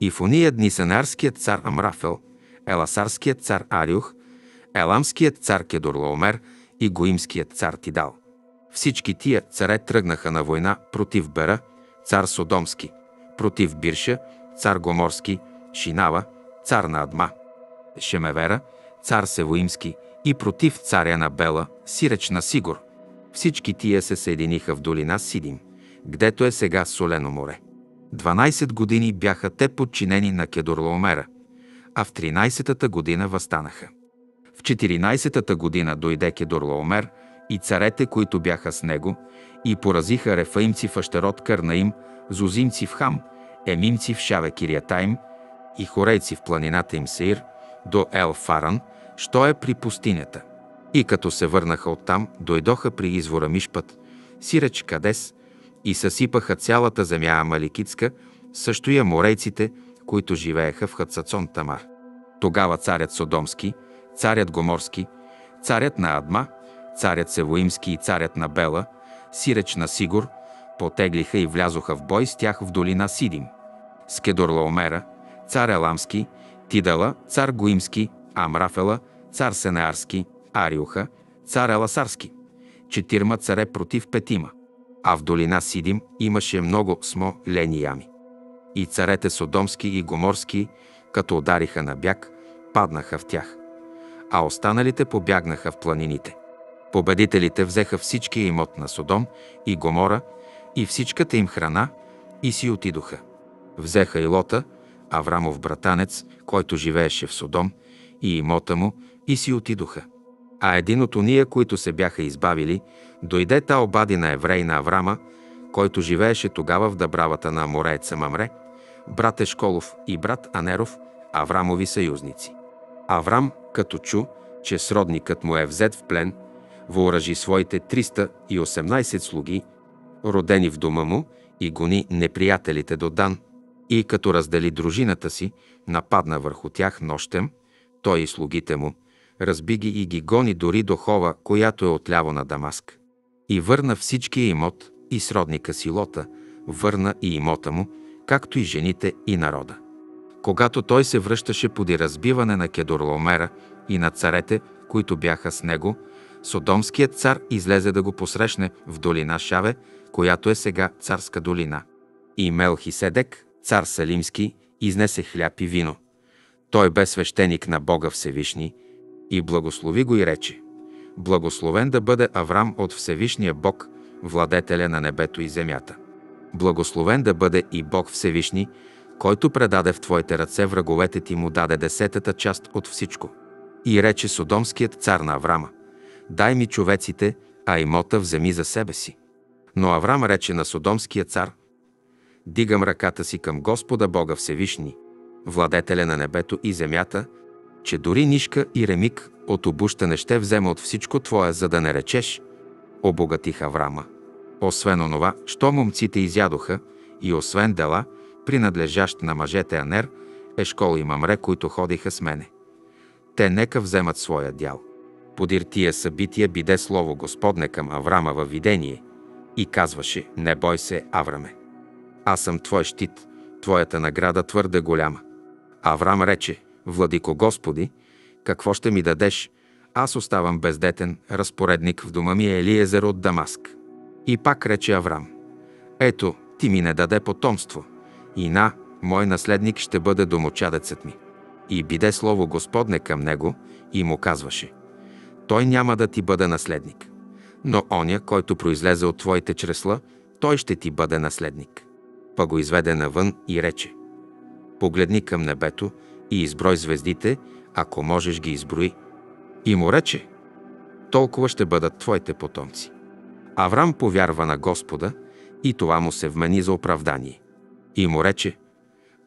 И в уния дни Сенарският цар Амрафел, Еласарският цар Ариух, Еламският цар Кедорлаомер и Гоимският цар Тидал. Всички тия царе тръгнаха на война против Бера, цар Содомски, против Бирша, цар Гоморски, Шинава, цар на Адма, Шемевера, цар Севоимски и против царя на Бела, сиреч на Сигур. Всички тия се съединиха в долина Сидим, гдето е сега Солено море. 12 години бяха те подчинени на Кедорлоомера, а в 13-та година възстанаха. В 14-та година дойде Кедорлоомер и царете, които бяха с него, и поразиха рефаимци в Ащерот Карнаим, зузимци в Хам, емимци в Шаве Кириятаим и хорейци в планината им Сеир, до Ел Фаран, що е при пустинята. И като се върнаха оттам, дойдоха при извора Мишпът, Сиреч Кадес, и съсипаха цялата земя Амаликитска, също и аморейците, които живееха в Хацацон Тамар. Тогава царят Содомски, царят Гоморски, царят на Адма, царят Севоимски и царят на Бела, сиреч на Сигур, потеглиха и влязоха в бой с тях в долина Сидим. С Кедорлаомера, цар Еламски, Тидала, цар Гоимски, Амрафела, цар Сенеарски, Ариуха, цар Еласарски. Четирма царе против петима. А в долина Сидим имаше много смо лени ями. И царете Содомски и Гоморски, като удариха на бяг, паднаха в тях. А останалите побягнаха в планините. Победителите взеха всичкия имот на Содом и Гомора и всичката им храна и си отидоха. Взеха и Лота, Аврамов братанец, който живееше в Содом, и имота му, и си отидоха. А един от уния, които се бяха избавили, дойде та обади на еврей на Аврама, който живееше тогава в дъбравата на Морееца Мамре, брат Ешколов и брат Анеров, Аврамови съюзници. Аврам, като чу, че сродникът му е взет в плен, въоръжи своите 318 слуги, родени в дома му, и гони неприятелите до Дан. И като раздели дружината си, нападна върху тях нощем, той и слугите му, разби ги и ги гони дори до Хова, която е отляво на Дамаск. И върна всичкия имот и сродника си Лота, върна и имота му, както и жените и народа. Когато той се връщаше поди разбиване на Кедорломера и на царете, които бяха с него, Содомският цар излезе да го посрещне в долина Шаве, която е сега царска долина. И Мелхиседек, цар Салимски, изнесе хляб и вино. Той бе свещеник на Бога Всевишни и благослови го и рече Благословен да бъде Аврам от Всевишния Бог, владетеля на небето и земята. Благословен да бъде и Бог Всевишни, който предаде в Твоите ръце враговете ти му даде десетата част от всичко. И рече Содомският цар на Аврама, дай ми човеците, а имота вземи за себе си. Но Аврам рече на Содомския цар, дигам ръката си към Господа Бога Всевишни, владетеля на небето и земята, че дори нишка и ремик от обуща не ще взема от всичко Твое, за да не речеш, обогатих Аврама. Освен онова, що момците изядоха, и освен дела, принадлежащ на мъжете Анер, Ешкол и Мамре, които ходиха с мене. Те нека вземат своя дял. Подир тия събития биде слово Господне към Аврама във видение и казваше, не бой се, Авраме. Аз съм твой щит, твоята награда твърде голяма. Аврам рече, Владико Господи, какво ще ми дадеш? Аз оставам бездетен, разпоредник в дома ми е Елиезер от Дамаск. И пак рече Аврам, ето, ти ми не даде потомство. И на, мой наследник ще бъде домочадецът ми. И биде слово Господне към него и му казваше, той няма да ти бъде наследник. Но оня, който произлезе от твоите чресла, той ще ти бъде наследник. Па го изведе навън и рече, погледни към небето и изброй звездите, ако можеш ги изброи. И му рече, толкова ще бъдат твоите потомци. Аврам повярва на Господа и това му се вмени за оправдание. И му рече,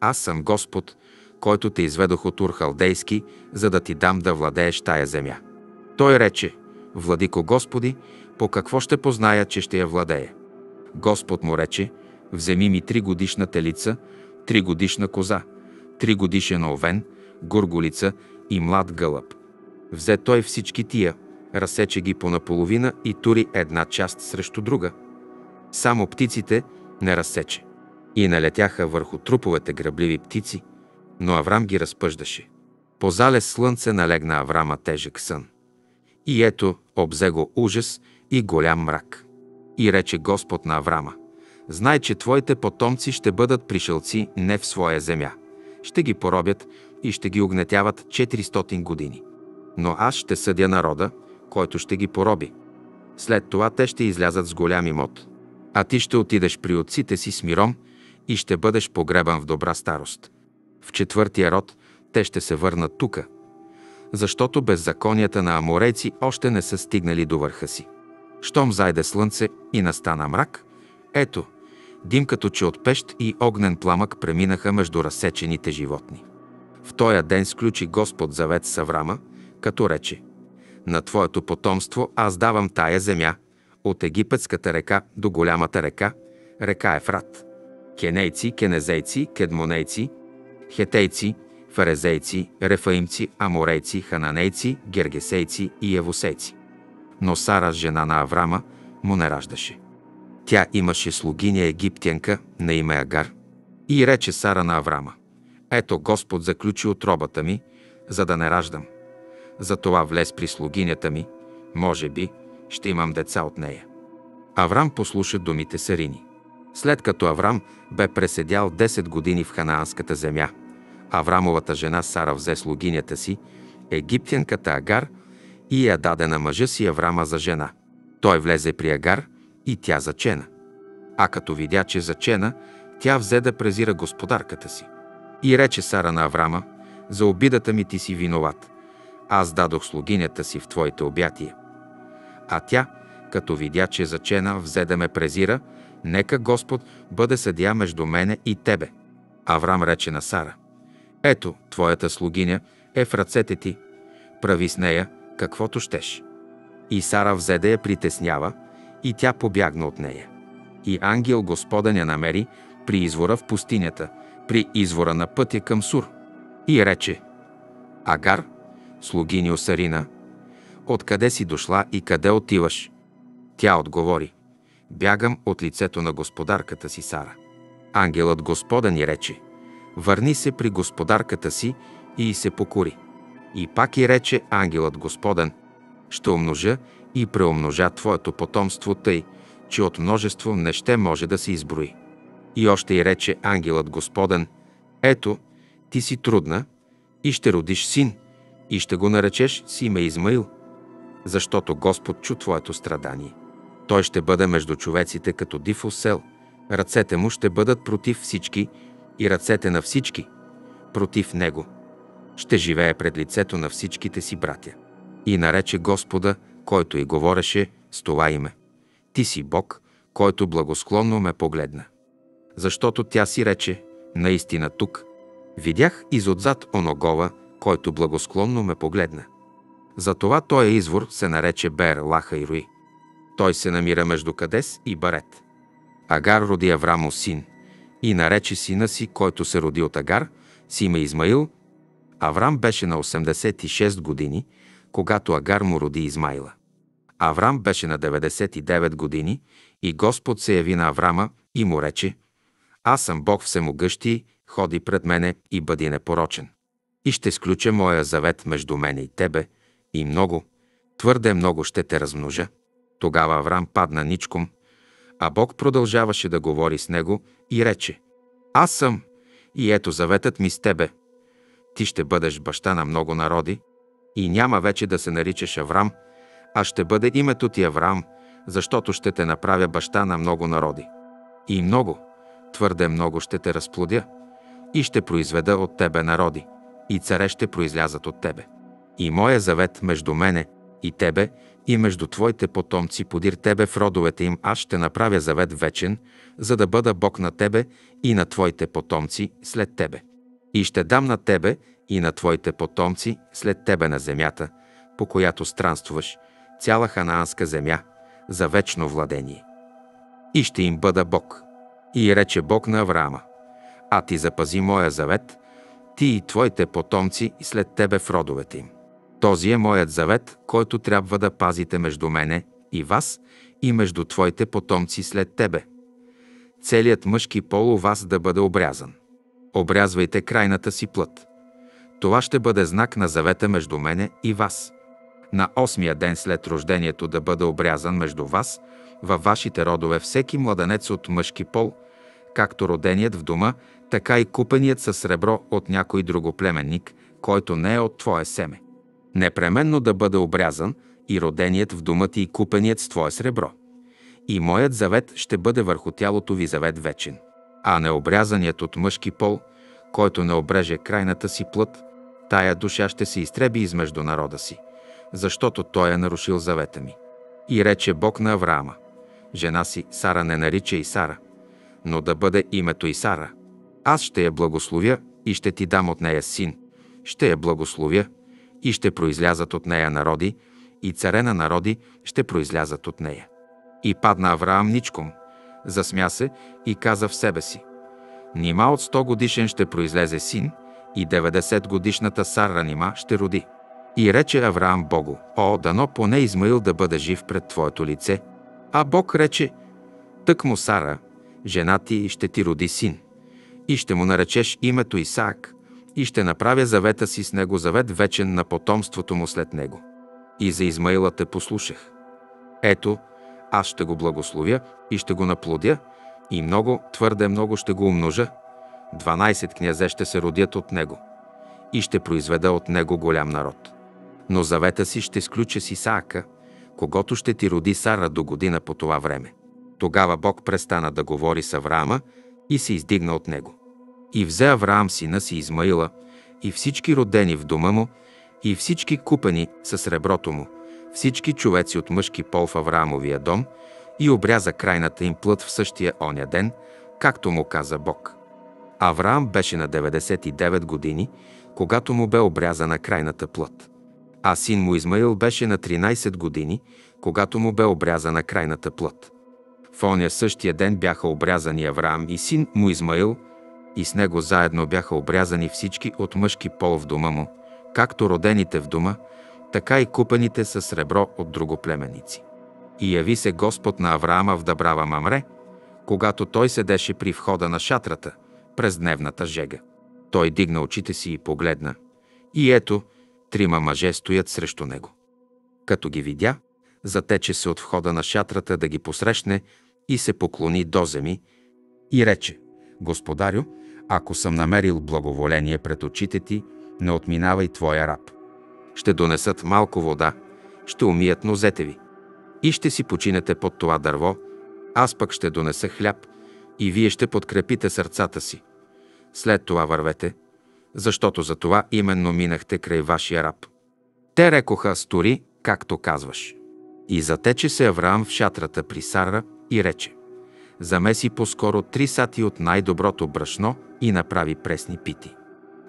аз съм Господ, който те изведох от Урхалдейски, за да ти дам да владееш тая земя. Той рече, Владико Господи, по какво ще позная, че ще я владея? Господ му рече, вземи ми три годишна телица, три годишна коза, три годишен овен, гурголица и млад гълъб. Взе той всички тия, разсече ги по наполовина и тури една част срещу друга. Само птиците не разсече. И налетяха върху труповете грабливи птици, но Аврам ги разпъждаше. По залез слънце налегна Аврама тежък сън. И ето, Обзе го ужас и голям мрак. И рече Господ на Аврама, знай, че твоите потомци ще бъдат пришелци не в своя земя. Ще ги поробят и ще ги огнетяват 400 години. Но аз ще съдя народа, който ще ги пороби. След това те ще излязат с голям имот. А ти ще отидеш при отците си с миром и ще бъдеш погребан в добра старост. В четвъртия род те ще се върнат тука, защото беззаконията на аморейци още не са стигнали до върха си. Щом зайде слънце и настана мрак, ето, дим като че от пещ и огнен пламък преминаха между разсечените животни. В този ден сключи Господ завет с Аврама, като рече «На Твоето потомство аз давам тая земя, от египетската река до голямата река, река Ефрат. Кенейци, кенезейци, кедмонейци, хетейци, фарезейци, рефаимци, аморейци, хананейци, гергесейци и евусейци. Но Сара, жена на Аврама, му не раждаше. Тя имаше слугиня египтянка на име Агар. И рече Сара на Аврама, ето Господ заключи отробата ми, за да не раждам. Затова влез при слугинята ми, може би ще имам деца от нея. Аврам послуша думите Сарини. След като Аврам бе преседял 10 години в ханаанската земя, Аврамовата жена Сара взе слугинята си, египтянката Агар, и я даде на мъжа си Аврама за жена. Той влезе при Агар и тя зачена. А като видя, че зачена, тя взе да презира господарката си. И рече Сара на Аврама, за обидата ми ти си виноват. Аз дадох слугинята си в твоите обятия. А тя, като видя, че зачена, взе да ме презира, нека Господ бъде съдия между мене и тебе. Аврам рече на Сара, ето, твоята слугиня е в ръцете ти, прави с нея каквото щеш. И Сара взе да я притеснява, и тя побягна от нея. И ангел Господен я намери при извора в пустинята, при извора на пътя към Сур. И рече, Агар, слугини Осарина, откъде си дошла и къде отиваш? Тя отговори, бягам от лицето на господарката си Сара. Ангелът Господен ни рече, върни се при господарката си и се покори. И пак и рече ангелът Господен, ще умножа и преумножа твоето потомство тъй, че от множество не ще може да се изброи. И още и рече ангелът Господен, ето, ти си трудна и ще родиш син, и ще го наречеш с име Измаил, защото Господ чу твоето страдание. Той ще бъде между човеците като див осел, ръцете му ще бъдат против всички и ръцете на всички против него. Ще живее пред лицето на всичките си братя. И нарече Господа, който и говореше с това име. Ти си Бог, който благосклонно ме погледна. Защото тя си рече, наистина тук. Видях изотзад оногова, който благосклонно ме погледна. Затова този извор се нарече Бер Лаха и Руи. Той се намира между Кадес и Барет. Агар роди Аврамо син и нарече сина си, който се роди от Агар, с име Измаил. Аврам беше на 86 години, когато Агар му роди Измайла. Аврам беше на 99 години и Господ се яви на Аврама и му рече Аз съм Бог всемогъщи, ходи пред мене и бъди непорочен. И ще сключа моя завет между мене и тебе и много, твърде много ще те размножа. Тогава Аврам падна ничком, а Бог продължаваше да говори с него и рече Аз съм и ето заветът ми с тебе. Ти ще бъдеш баща на много народи и няма вече да се наричаш Аврам, а ще бъде името ти Авраам, защото ще те направя баща на много народи. И много, твърде много ще те разплодя и ще произведа от тебе народи, и царе ще произлязат от тебе. И моя завет между мене и тебе и между твоите потомци подир тебе в родовете им аз ще направя завет вечен, за да бъда Бог на тебе и на твоите потомци след тебе. И ще дам на тебе и на твоите потомци след тебе на земята, по която странствуваш, цяла ханаанска земя, за вечно владение. И ще им бъда Бог. И рече Бог на Авраама, а ти запази моя завет, ти и твоите потомци след тебе в родовете им. Този е моят завет, който трябва да пазите между мене и вас и между твоите потомци след тебе. Целият мъжки пол у вас да бъде обрязан. Обрязвайте крайната си плът. Това ще бъде знак на завета между мене и вас. на осмия ден след рождението да бъде обрязан между вас, във вашите родове, всеки младенец от мъжки пол, както роденият в дома, така и купеният със сребро от някой другоплеменник, който не е от твое семе. Непременно да бъде обрязан и роденият в дома ти и купеният с твое сребро. И моят завет ще бъде върху тялото ви завет вечен. А необрязаният от мъжки пол, който не обреже крайната си плът, тая душа ще се изтреби измежду народа си, защото той е нарушил завета ми. И рече Бог на Авраама, жена си Сара не нарича и Сара, но да бъде името и Сара. Аз ще я благословя и ще ти дам от нея син. Ще я благословя и ще произлязат от нея народи, и царе на народи ще произлязат от нея. И падна Авраам ничком, засмя се и каза в себе си. Нима от 100 годишен ще произлезе син, и 90 годишната Сара нима ще роди. И рече Авраам Богу, о, дано поне Измаил да бъде жив пред Твоето лице. А Бог рече, тък му Сара, жена ти ще ти роди син. И ще му наречеш името Исаак, и ще направя завета си с него завет вечен на потомството му след него. И за Измаила те послушах. Ето, аз ще го благословя и ще го наплодя, и много, твърде много ще го умножа. 12 князе ще се родят от него и ще произведа от него голям народ. Но завета си ще сключа с Исаака, когато ще ти роди Сара до година по това време. Тогава Бог престана да говори с Авраама и се издигна от него. И взе Авраам сина си Измаила и всички родени в дома му и всички купени със среброто му, всички човеци от мъжки пол в Авраамовия дом и обряза крайната им плът в същия оня ден, както му каза Бог. Авраам беше на 99 години, когато му бе обрязана крайната плът. А син му Измаил беше на 13 години, когато му бе обрязана крайната плът. В оня същия ден бяха обрязани Авраам и син му Измаил, и с него заедно бяха обрязани всички от мъжки пол в дома му, както родените в дома, така и купените със сребро от другоплеменици. И яви се Господ на Авраама в Дабрава Мамре, когато той седеше при входа на шатрата, през дневната жега. Той дигна очите си и погледна. И ето, трима мъже стоят срещу него. Като ги видя, затече се от входа на шатрата да ги посрещне и се поклони до земи и рече, Господарю, ако съм намерил благоволение пред очите ти, не отминавай твоя раб. Ще донесат малко вода, ще умият нозете ви и ще си починете под това дърво, аз пък ще донеса хляб и вие ще подкрепите сърцата си. След това вървете, защото за това именно минахте край вашия раб. Те рекоха, стори, както казваш. И затече се Авраам в шатрата при Сара и рече, замеси по-скоро три сати от най-доброто брашно и направи пресни пити.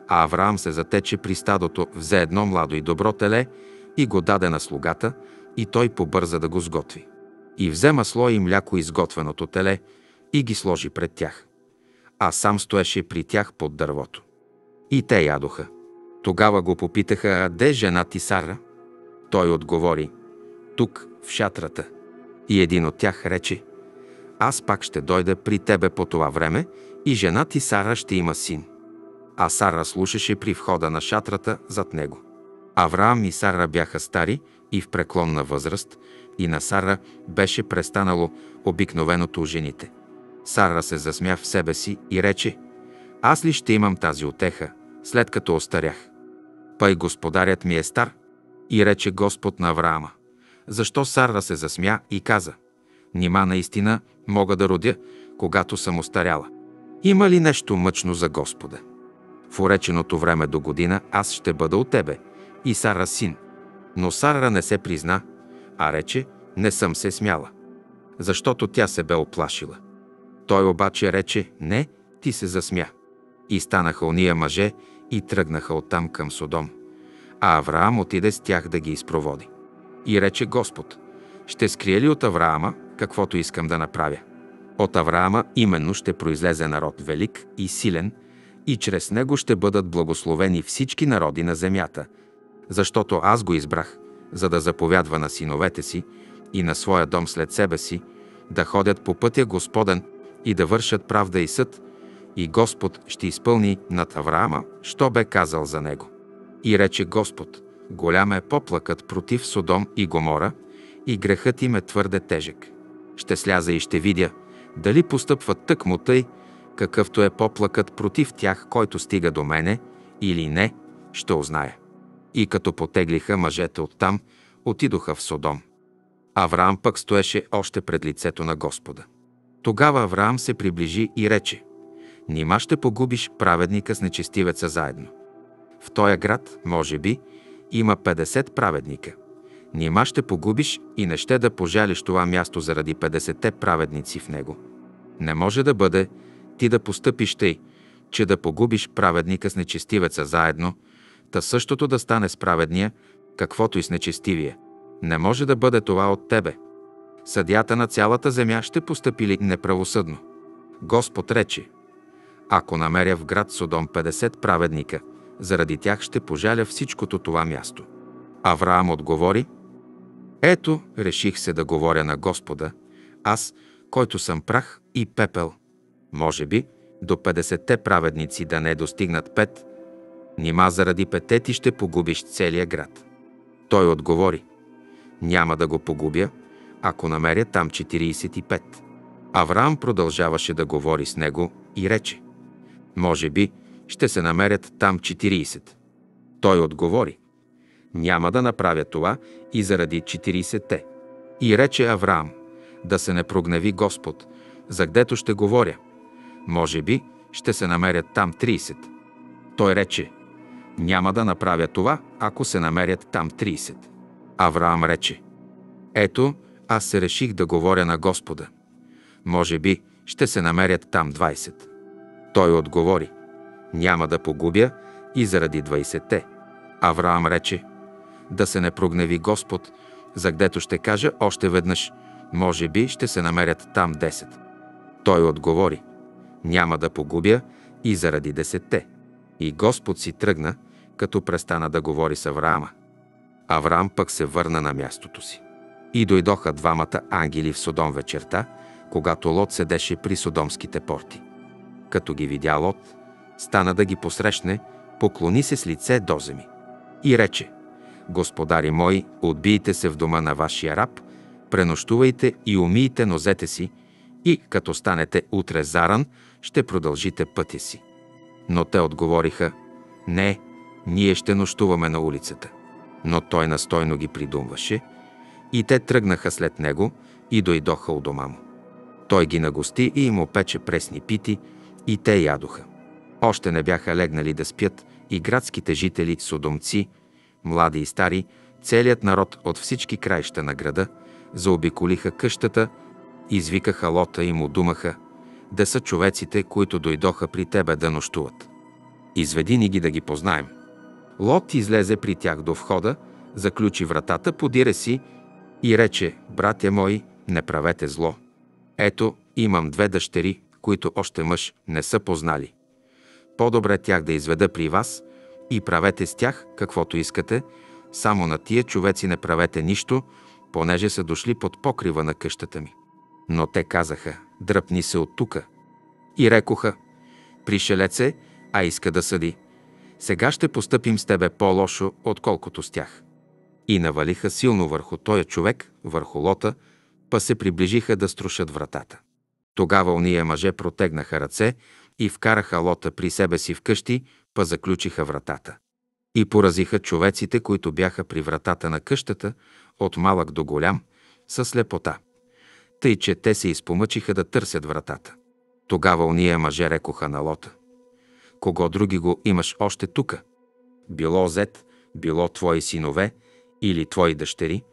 А Авраам се затече при стадото, взе едно младо и добро теле и го даде на слугата, и той побърза да го сготви. И взе масло и мляко изготвеното теле и ги сложи пред тях. А сам стоеше при тях под дървото. И те ядоха. Тогава го попитаха, а де жена ти Сара? Той отговори, тук, в шатрата. И един от тях рече, аз пак ще дойда при тебе по това време и жена ти Сара ще има син. А Сара слушаше при входа на шатрата зад него. Авраам и Сара бяха стари и в преклонна възраст, и на Сара беше престанало обикновеното у жените. Сара се засмя в себе си и рече, аз ли ще имам тази отеха, след като остарях? Пъй господарят ми е стар. И рече Господ на Авраама. Защо Сара се засмя и каза, нима наистина мога да родя, когато съм остаряла? Има ли нещо мъчно за Господа? В уреченото време до година аз ще бъда от тебе и Сара син. Но Сара не се призна, а рече, не съм се смяла, защото тя се бе оплашила. Той обаче рече, не, ти се засмя. И станаха уния мъже и тръгнаха оттам към Содом. А Авраам отиде с тях да ги изпроводи. И рече Господ, ще скрие ли от Авраама каквото искам да направя? От Авраама именно ще произлезе народ велик и силен, и чрез него ще бъдат благословени всички народи на земята, защото аз го избрах, за да заповядва на синовете си и на своя дом след себе си, да ходят по пътя Господен и да вършат правда и съд, и Господ ще изпълни над Авраама, що бе казал за него. И рече Господ, голям е поплакът против Содом и Гомора и грехът им е твърде тежък. Ще сляза и ще видя, дали постъпват тъкмо тъй, какъвто е поплакът против тях, който стига до мене, или не, ще узная. И като потеглиха мъжете оттам, отидоха в Содом. Авраам пък стоеше още пред лицето на Господа. Тогава Авраам се приближи и рече, Нима ще погубиш праведника с нечестивеца заедно. В този град, може би, има 50 праведника. Нима ще погубиш и не ще да пожалиш това място заради 50-те праведници в него. Не може да бъде ти да постъпиш тъй, че да погубиш праведника с нечестивеца заедно, та същото да стане с праведния, каквото и с нечестивия. Не може да бъде това от тебе. Съдята на цялата земя ще постъпи ли неправосъдно? Господ рече, ако намеря в град Содом 50 праведника, заради тях ще пожаля всичкото това място. Авраам отговори, ето, реших се да говоря на Господа, аз, който съм прах и пепел. Може би, до 50-те праведници да не достигнат пет, нима заради пете ти ще погубиш целия град. Той отговори, няма да го погубя, ако намеря там 45. Авраам продължаваше да говори с него и рече, може би ще се намерят там 40. Той отговори, няма да направя това и заради 40-те. И рече Авраам, да се не прогневи Господ, за гдето ще говоря. Може би ще се намерят там 30. Той рече, няма да направя това, ако се намерят там 30. Авраам рече, ето, аз се реших да говоря на Господа. Може би ще се намерят там 20. Той отговори, няма да погубя и заради 20-те. Авраам рече, да се не прогневи Господ, за гдето ще кажа още веднъж, може би ще се намерят там 10. Той отговори, няма да погубя и заради десетте. И Господ си тръгна, като престана да говори с Авраама. Авраам пък се върна на мястото си. И дойдоха двамата ангели в Содом вечерта, когато Лот седеше при Содомските порти. Като ги видя Лот, стана да ги посрещне, поклони се с лице до земи. И рече, Господари мои, отбийте се в дома на вашия раб, пренощувайте и умийте нозете си, и като станете утре заран, ще продължите пътя си. Но те отговориха, не, ние ще нощуваме на улицата. Но той настойно ги придумваше и те тръгнаха след него и дойдоха у дома му. Той ги нагости и им опече пресни пити и те ядоха. Още не бяха легнали да спят и градските жители, судомци, млади и стари, целият народ от всички краища на града, заобиколиха къщата, извикаха Лота и му думаха, да са човеците, които дойдоха при тебе да нощуват. Изведи ни ги да ги познаем. Лот излезе при тях до входа, заключи вратата, подире си и рече, братя мои, не правете зло. Ето, имам две дъщери, които още мъж не са познали. По-добре тях да изведа при вас и правете с тях каквото искате, само на тия човеци не правете нищо, понеже са дошли под покрива на къщата ми. Но те казаха, дръпни се от тука. И рекоха, пришелеце, а иска да съди. Сега ще постъпим с тебе по-лошо, отколкото с тях. И навалиха силно върху този човек, върху лота, па се приближиха да струшат вратата. Тогава уния мъже протегнаха ръце и вкараха лота при себе си вкъщи, па заключиха вратата. И поразиха човеците, които бяха при вратата на къщата, от малък до голям, със слепота. Тъй, че те се изпомъчиха да търсят вратата. Тогава уния мъже рекоха на Лота. Кого други го имаш още тука? Било зет, било твои синове или твои дъщери,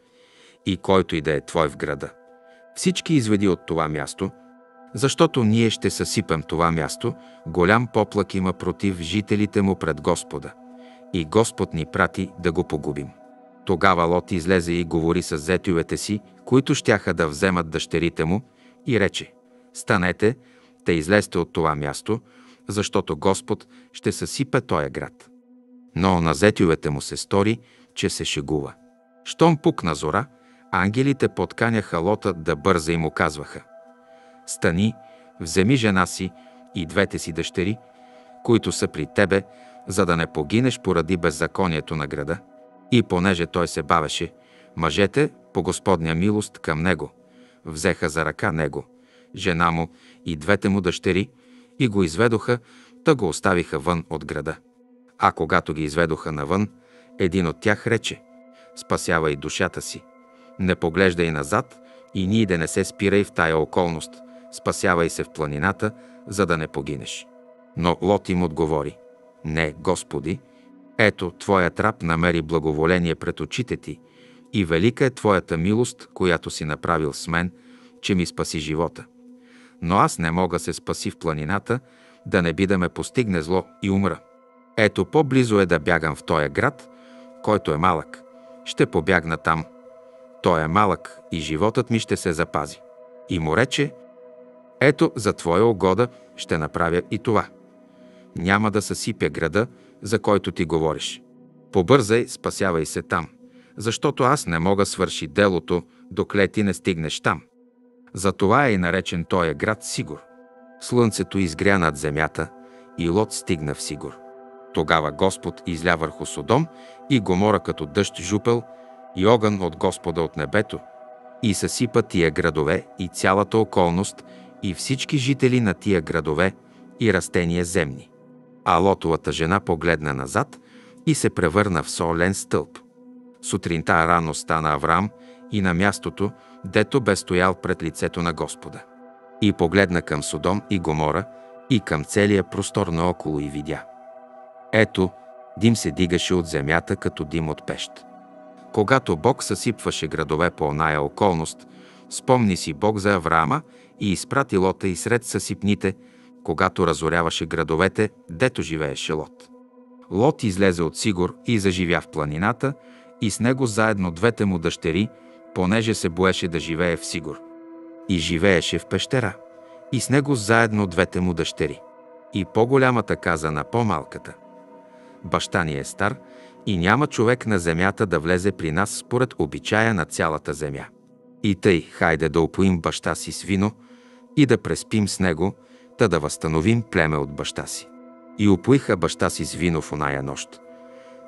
и който и да е твой в града. Всички изведи от това място, защото ние ще съсипем това място, голям поплак има против жителите му пред Господа. И Господ ни прати да го погубим. Тогава Лот излезе и говори с зетювете си, които щяха да вземат дъщерите му, и рече, станете, те излезте от това място, защото Господ ще съсипе този град. Но на зетювете му се стори, че се шегува. Щом пукна зора, ангелите подканяха Лота да бърза и му казваха Стани, вземи жена си и двете си дъщери, които са при тебе, за да не погинеш поради беззаконието на града. И понеже той се бавеше, мъжете, по Господня милост към него, взеха за ръка него, жена му и двете му дъщери и го изведоха, та го оставиха вън от града. А когато ги изведоха навън, един от тях рече, спасявай душата си, не поглеждай назад и ние да не се спирай в тая околност, спасявай се в планината, за да не погинеш. Но Лот им отговори, не, Господи, ето, Твоят раб намери благоволение пред очите Ти и велика е Твоята милост, която си направил с мен, че ми спаси живота. Но аз не мога се спаси в планината, да не би да ме постигне зло и умра. Ето, по-близо е да бягам в този град, който е малък. Ще побягна там. Той е малък и животът ми ще се запази. И му рече, ето за твоя угода ще направя и това. Няма да съсипя града, за който ти говориш. Побързай, спасявай се там, защото аз не мога свърши делото, докле ти не стигнеш там. Затова е и наречен той е град Сигур. Слънцето изгря над земята и Лот стигна в Сигур. Тогава Господ изля върху Содом и Гомора като дъжд жупел и огън от Господа от небето и съсипа тия градове и цялата околност и всички жители на тия градове и растения земни. А Лотовата жена погледна назад и се превърна в солен стълб. Сутринта рано стана Авраам и на мястото, дето бе стоял пред лицето на Господа. И погледна към Содом и Гомора и към целия простор наоколо и видя. Ето, дим се дигаше от земята като дим от пещ. Когато Бог съсипваше градове по оная околност, спомни си Бог за Авраама и изпрати Лота и сред съсипните, когато разоряваше градовете, дето живееше Лот. Лот излезе от Сигур и заживя в планината и с него заедно двете му дъщери, понеже се боеше да живее в Сигур. И живееше в пещера. И с него заедно двете му дъщери. И по-голямата каза на по-малката. Баща ни е стар и няма човек на земята да влезе при нас според обичая на цялата земя. И тъй, хайде да опоим баща си с вино и да преспим с него, та да възстановим племе от баща си. И опоиха баща си с вино в оная нощ.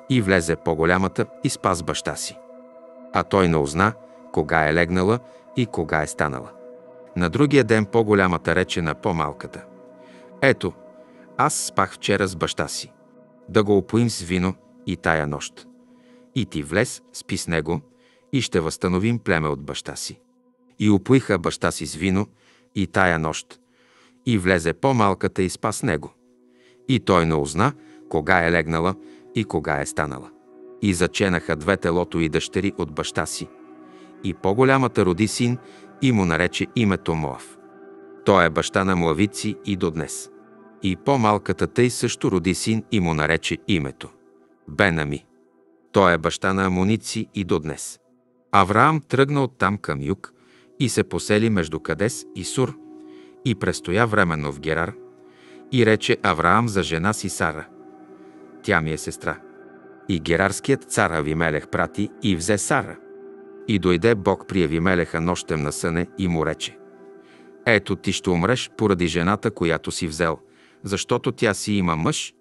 И влезе по-голямата и спас баща си. А той не узна кога е легнала и кога е станала. На другия ден по-голямата рече на по-малката. Ето, аз спах вчера с баща си. Да го опоим с вино и тая нощ. И ти влез, спи с него, и ще възстановим племе от баща си. И опоиха баща си с вино и тая нощ. И влезе по-малката и спа с него. И той не узна кога е легнала и кога е станала. И заченаха двете лотови дъщери от баща си. И по-голямата роди син и му нарече името Моав. Той е баща на муавици и до днес. И по-малката тъй също роди син и му нарече името. Бенами. Той е баща на амуници и до днес. Авраам тръгна оттам към юг и се посели между Кадес и Сур и престоя временно в Герар и рече Авраам за жена си Сара. Тя ми е сестра. И герарският цар Авимелех прати и взе Сара. И дойде Бог при Авимелеха нощем на съне и му рече. Ето ти ще умреш поради жената, която си взел, защото тя си има мъж.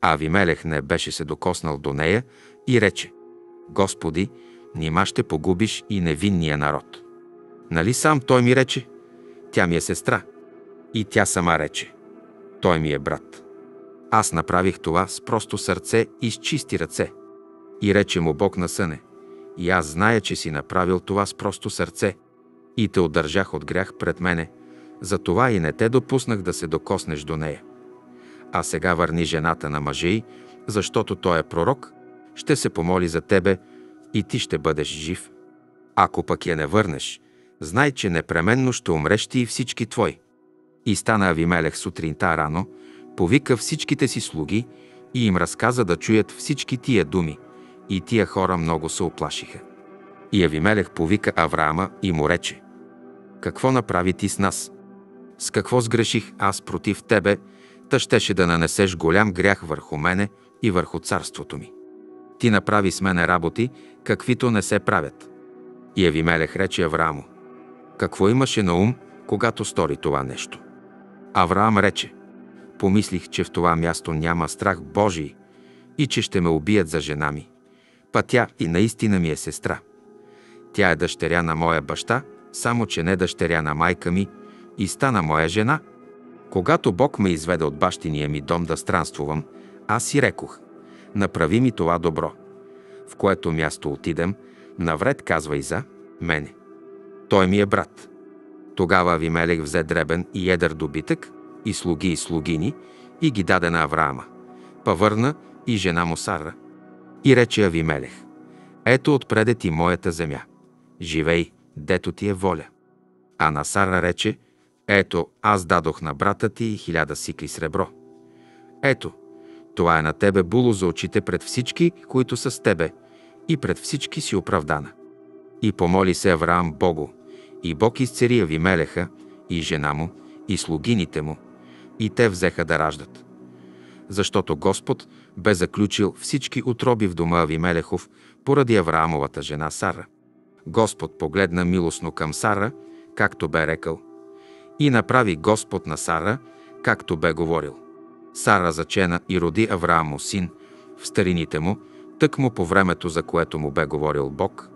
А Авимелех не беше се докоснал до нея и рече. Господи, нима ще погубиш и невинния народ. Нали сам той ми рече? Тя ми е сестра. И тя сама рече. Той ми е брат. Аз направих това с просто сърце и с чисти ръце. И рече му Бог на съне. И аз зная, че си направил това с просто сърце. И те удържах от грях пред мене, затова и не те допуснах да се докоснеш до нея. А сега върни жената на мъжа й, защото той е пророк, ще се помоли за тебе и ти ще бъдеш жив. Ако пък я не върнеш, знай, че непременно ще умреш ти и всички твои. И стана Авимелех сутринта рано, повика всичките си слуги и им разказа да чуят всички тия думи. И тия хора много се оплашиха. И Авимелех повика Авраама и му рече, «Какво направи ти с нас? С какво сгреших аз против тебе, та щеше да нанесеш голям грях върху мене и върху царството ми? Ти направи с мене работи, каквито не се правят». И Авимелех рече Авраамо, «Какво имаше на ум, когато стори това нещо?» Авраам рече, помислих, че в това място няма страх Божий и че ще ме убият за жена ми. Пътя и наистина ми е сестра. Тя е дъщеря на моя баща, само че не дъщеря на майка ми и стана моя жена. Когато Бог ме изведе от бащиния ми дом да странствувам, аз си рекох, направи ми това добро. В което място отидем, навред казва и за мене. Той ми е брат. Тогава Авимелех взе дребен и едър добитък, и слуги и слугини, и ги даде на Авраама. Павърна и жена му Сара. И рече Авимелех, ето отпреде ти моята земя. Живей, дето ти е воля. А на Сара рече, ето аз дадох на брата ти хиляда сикли сребро. Ето, това е на тебе було за очите пред всички, които са с тебе, и пред всички си оправдана. И помоли се Авраам Богу, и Бог изцери Авимелеха, и жена му, и слугините му, и те взеха да раждат. Защото Господ бе заключил всички отроби в дома Авимелехов поради Авраамовата жена Сара. Господ погледна милостно към Сара, както бе рекал, и направи Господ на Сара, както бе говорил. Сара зачена и роди Авраамо син в старините му, тък му по времето, за което му бе говорил Бог.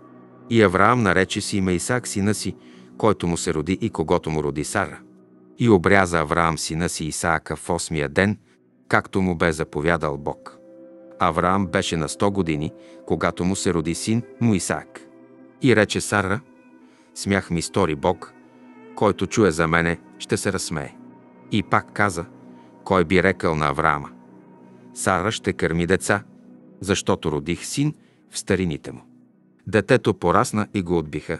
И Авраам нарече си име Исаак сина си, който му се роди и когато му роди Сара. И обряза Авраам сина си Исаака в осмия ден, както му бе заповядал Бог. Авраам беше на 100 години, когато му се роди син му Исаак. И рече Сара, смях ми стори Бог, който чуе за мене, ще се разсмее. И пак каза, кой би рекал на Авраама? Сара ще кърми деца, защото родих син в старините му. Детето порасна и го отбиха.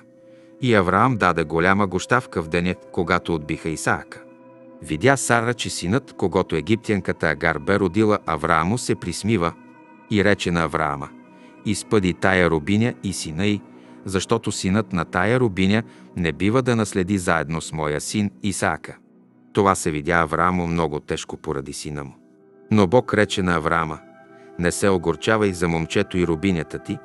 И Авраам даде голяма гощавка в деня, когато отбиха Исаака. Видя Сара, че синът, когато египтянката Агар бе родила Авраамо, се присмива и рече на Авраама «Изпъди тая рубиня и сина й, защото синът на тая рубиня не бива да наследи заедно с моя син Исаака». Това се видя Авраамо много тежко поради сина му. Но Бог рече на Авраама «Не се огорчавай за момчето и рубинята ти,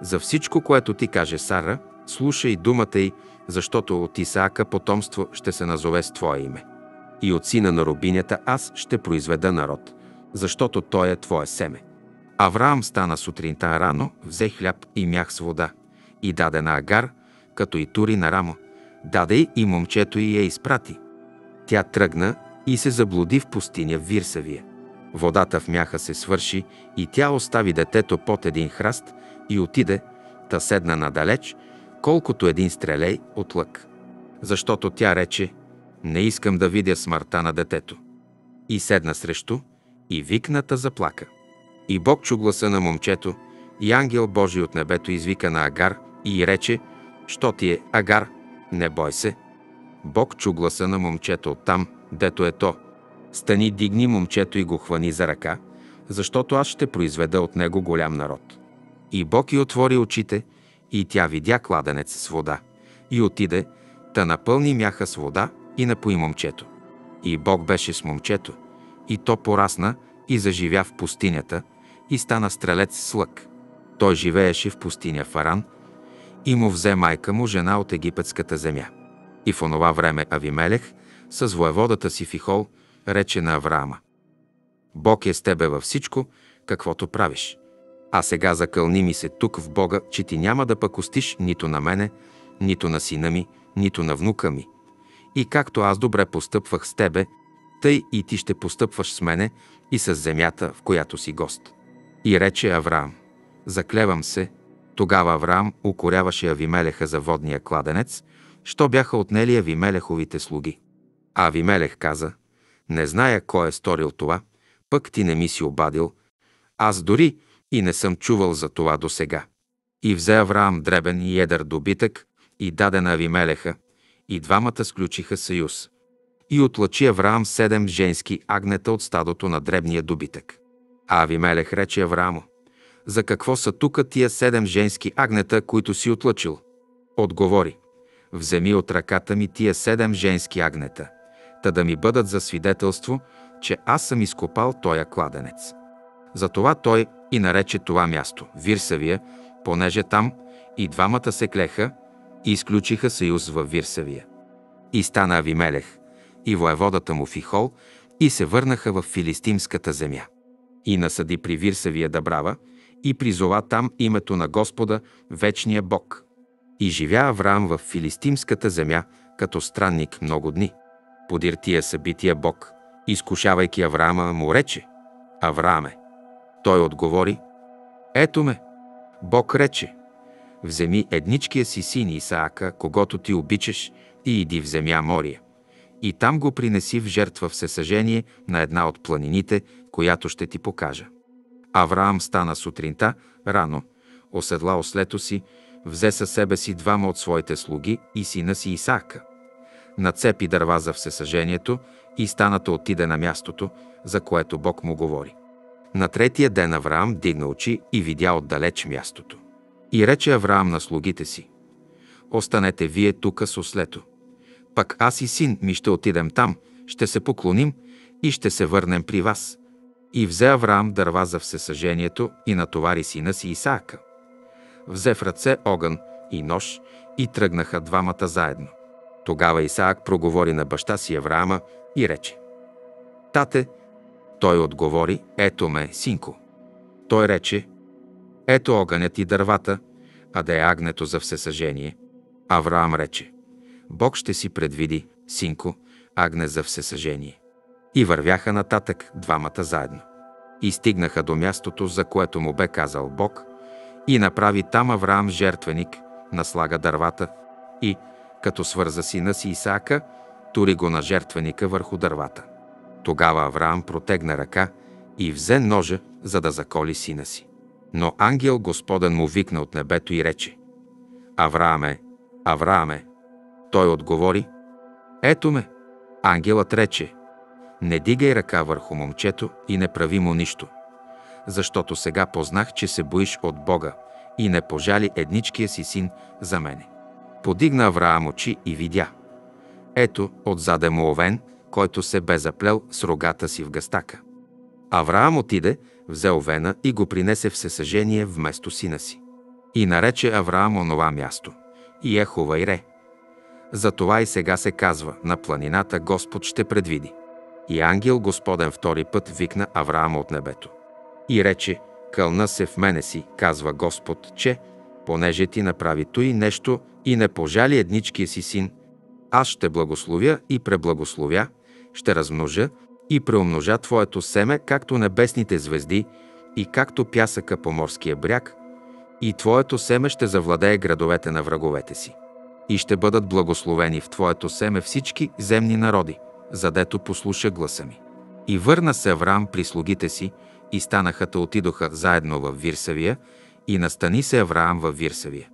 за всичко, което ти каже Сара, слушай думата й, защото от Исаака потомство ще се назове с Твое име. И от сина на рубинята аз ще произведа народ, защото той е Твое семе. Авраам стана сутринта рано, взе хляб и мях с вода и даде на Агар, като и тури на рамо. Даде и момчето и я изпрати. Тя тръгна и се заблуди в пустиня в Вирсавия. Водата в мяха се свърши и тя остави детето под един храст и отиде, та седна надалеч, колкото един стрелей от лък. Защото тя рече, не искам да видя смъртта на детето. И седна срещу, и викната заплака. И Бог чу гласа на момчето, и ангел Божий от небето извика на Агар и рече, «Що ти е, Агар? Не бой се». Бог чу гласа на момчето оттам, дето е то. Стани, дигни момчето и го хвани за ръка, защото аз ще произведа от него голям народ. И Бог й отвори очите, и тя видя кладенец с вода. И отиде, та напълни мяха с вода и напои момчето. И Бог беше с момчето, и то порасна и заживя в пустинята, и стана стрелец с лък. Той живееше в пустиня Фаран и му взе майка му жена от египетската земя. И в онова време Авимелех с воеводата си Фихол рече на Авраама. Бог е с тебе във всичко, каквото правиш. А сега закълни ми се тук в Бога, че ти няма да пакостиш нито на мене, нито на сина ми, нито на внука ми. И както аз добре постъпвах с тебе, тъй и ти ще постъпваш с мене и с земята, в която си гост. И рече Авраам, заклевам се, тогава Авраам укоряваше Авимелеха за водния кладенец, що бяха отнели Авимелеховите слуги. А Авимелех каза, не зная кой е сторил това, пък ти не ми си обадил, аз дори и не съм чувал за това до сега. И взе Авраам дребен и едър добитък и даде на Авимелеха, и двамата сключиха съюз. И отлъчи Авраам седем женски агнета от стадото на дребния добитък. А Авимелех рече Авраамо, за какво са тука тия седем женски агнета, които си отлъчил? Отговори, вземи от ръката ми тия седем женски агнета, та да ми бъдат за свидетелство, че аз съм изкопал тоя кладенец. Затова той и нарече това място Вирсавия, понеже там и двамата се клеха и изключиха съюз във Вирсавия. И стана Авимелех и воеводата му Фихол и се върнаха в филистимската земя. И насъди при Вирсавия Дабрава и призова там името на Господа, вечния Бог. И живя Авраам в филистимската земя като странник много дни. Подир тия събития Бог, изкушавайки Авраама, му рече Аврааме. Той отговори Ето ме. Бог рече Вземи едничкия си син Исаака, когато ти обичаш, и иди в земя Мория. И там го принеси в жертва всесъжение на една от планините, която ще ти покажа. Авраам стана сутринта, рано, оседла ослето си, взе със себе си двама от своите слуги и сина си Исаака. Нацепи дърва за всесъжението и станата отиде на мястото, за което Бог му говори. На третия ден Авраам дигна очи и видя отдалеч мястото. И рече Авраам на слугите си, останете вие тука с ослето. Пък аз и син ми ще отидем там, ще се поклоним и ще се върнем при вас. И взе Авраам дърва за всесъжението и натовари сина си Исаака. Взе в ръце огън и нож и тръгнаха двамата заедно. Тогава Исаак проговори на баща си Авраама и рече Тате, той отговори, ето ме, синко. Той рече, ето огънят и дървата, а да е агнето за всесъжение. Авраам рече, Бог ще си предвиди, синко, агне за всесъжение. И вървяха нататък двамата заедно. И стигнаха до мястото, за което му бе казал Бог, и направи там Авраам жертвеник, наслага дървата и, като свърза сина си Исаака, тури го на жертвеника върху дървата. Тогава Авраам протегна ръка и взе ножа, за да заколи сина си. Но ангел Господен му викна от небето и рече Аврааме, Аврааме. Той отговори Ето ме. Ангелът рече Не дигай ръка върху момчето и не прави му нищо, защото сега познах, че се боиш от Бога и не пожали едничкия си син за мене. Подигна Авраам очи и видя. Ето, отзаде му овен, който се бе заплел с рогата си в гастака. Авраам отиде, взе овена и го принесе всесъжение вместо сина си. И нарече Авраам онова място. И Ехова и Ре. Затова и сега се казва, на планината Господ ще предвиди. И ангел Господен втори път викна Авраам от небето. И рече, кълна се в мене си, казва Господ, че, понеже ти направи той нещо и не пожали едничкия си син, аз ще благословя и преблагословя, ще размножа и преумножа Твоето семе, както небесните звезди и както пясъка по морския бряг, и Твоето семе ще завладее градовете на враговете си. И ще бъдат благословени в Твоето семе всички земни народи, задето послуша гласа ми. И върна се Авраам при слугите си, и станаха та отидоха заедно в Вирсавия, и настани се Авраам в Вирсавия.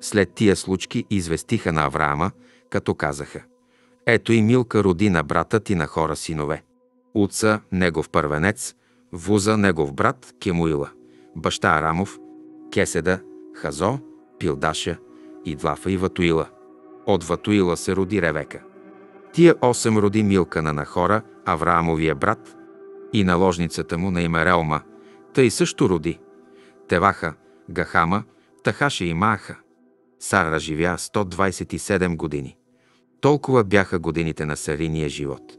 След тия случки известиха на Авраама, като казаха Ето и Милка роди на брата ти на хора синове. Уца, негов първенец, Вуза, негов брат, Кемуила, баща Арамов, Кеседа, Хазо, Пилдаша, Идлафа и Ватуила. От Ватуила се роди Ревека. Тия осем роди Милка на Нахора, Авраамовия брат, и наложницата му на име Релма, тъй също роди. Теваха, Гахама, Тахаша и Маха. Сара живя 127 години. Толкова бяха годините на Сариния живот.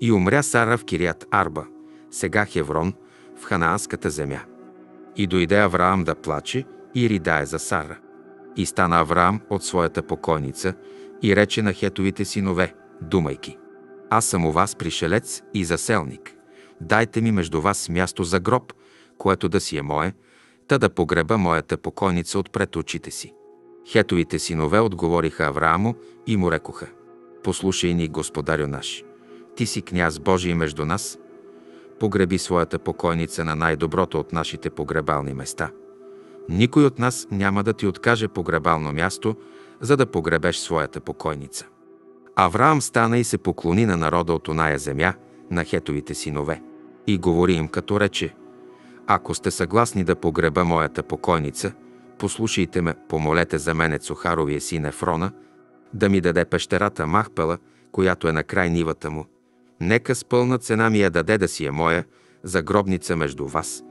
И умря Сара в Кирият Арба, сега Хеврон, в ханаанската земя. И дойде Авраам да плаче и ридае за Сара. И стана Авраам от своята покойница и рече на хетовите синове, думайки, аз съм у вас пришелец и заселник. Дайте ми между вас място за гроб, което да си е мое, та да погреба моята покойница отпред очите си. Хетовите синове отговориха Авраамо и му рекоха, послушай ни, господарю наш, ти си княз Божий между нас, погреби своята покойница на най-доброто от нашите погребални места. Никой от нас няма да ти откаже погребално място, за да погребеш своята покойница. Авраам стана и се поклони на народа от оная земя, на хетовите синове, и говори им като рече, ако сте съгласни да погреба моята покойница, послушайте ме, помолете за мене Цухаровия син Ефрона, да ми даде пещерата Махпела, която е на край нивата му. Нека с пълна цена ми я даде да си е моя, за гробница между вас.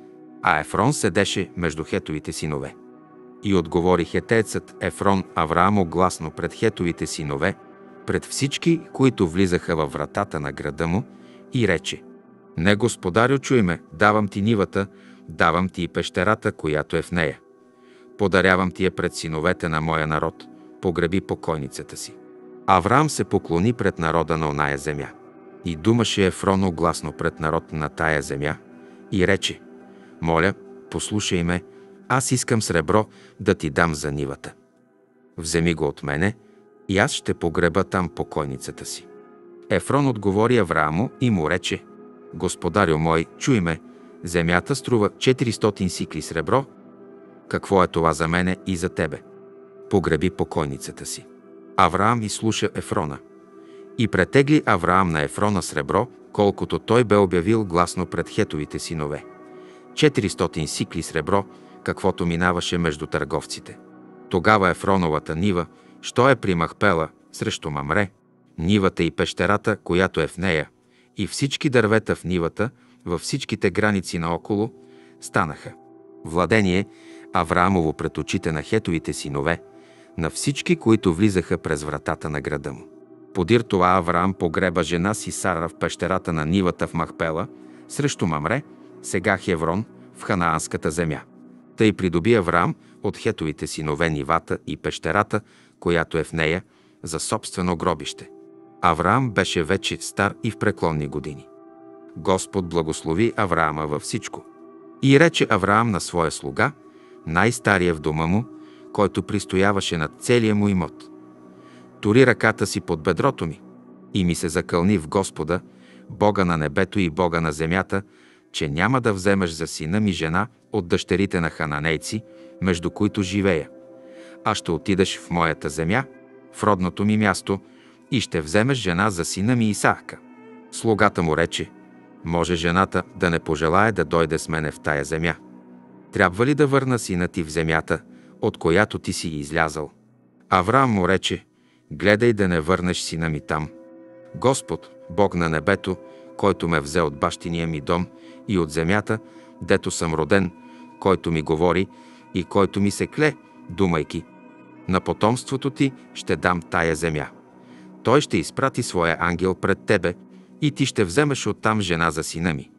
А Ефрон седеше между хетовите синове. И отговори хетецът Ефрон Авраамо гласно пред хетовите синове, пред всички, които влизаха във вратата на града му, и рече – не, господарю, чуй ме, давам ти нивата, Давам ти и пещерата, която е в нея. Подарявам ти я пред синовете на моя народ. Погреби покойницата си. Авраам се поклони пред народа на оная земя. И думаше Ефроно гласно пред народ на тая земя и рече, моля, послушай ме, аз искам сребро да ти дам за нивата. Вземи го от мене и аз ще погреба там покойницата си. Ефрон отговори Авраамо и му рече, Господарю мой, чуй ме, земята струва 400 сикли сребро. Какво е това за мене и за тебе? Погреби покойницата си. Авраам изслуша Ефрона. И претегли Авраам на Ефрона сребро, колкото той бе обявил гласно пред хетовите синове. 400 сикли сребро, каквото минаваше между търговците. Тогава Ефроновата нива, що е при Махпела, срещу Мамре, нивата и пещерата, която е в нея, и всички дървета в нивата, във всичките граници наоколо, станаха. Владение Авраамово пред очите на хетовите синове, на всички, които влизаха през вратата на града му. Подир това Авраам погреба жена си Сара в пещерата на нивата в Махпела, срещу Мамре, сега Хеврон, в ханаанската земя. Тъй придоби Авраам от хетовите синове нивата и пещерата, която е в нея, за собствено гробище. Авраам беше вече стар и в преклонни години. Господ благослови Авраама във всичко. И рече Авраам на своя слуга, най-стария в дома му, който пристояваше над целия му имот. Тори ръката си под бедрото ми и ми се закълни в Господа, Бога на небето и Бога на земята, че няма да вземеш за сина ми жена от дъщерите на хананейци, между които живея, а ще отидеш в моята земя, в родното ми място, и ще вземеш жена за сина ми Исаака. Слугата му рече, може жената да не пожелае да дойде с мене в тая земя. Трябва ли да върна сина ти в земята, от която ти си излязал? Авраам му рече, гледай да не върнеш сина ми там. Господ, Бог на небето, който ме взе от бащиния ми дом и от земята, дето съм роден, който ми говори и който ми се кле, думайки, на потомството ти ще дам тая земя. Той ще изпрати своя ангел пред тебе и ти ще вземеш оттам жена за сина ми.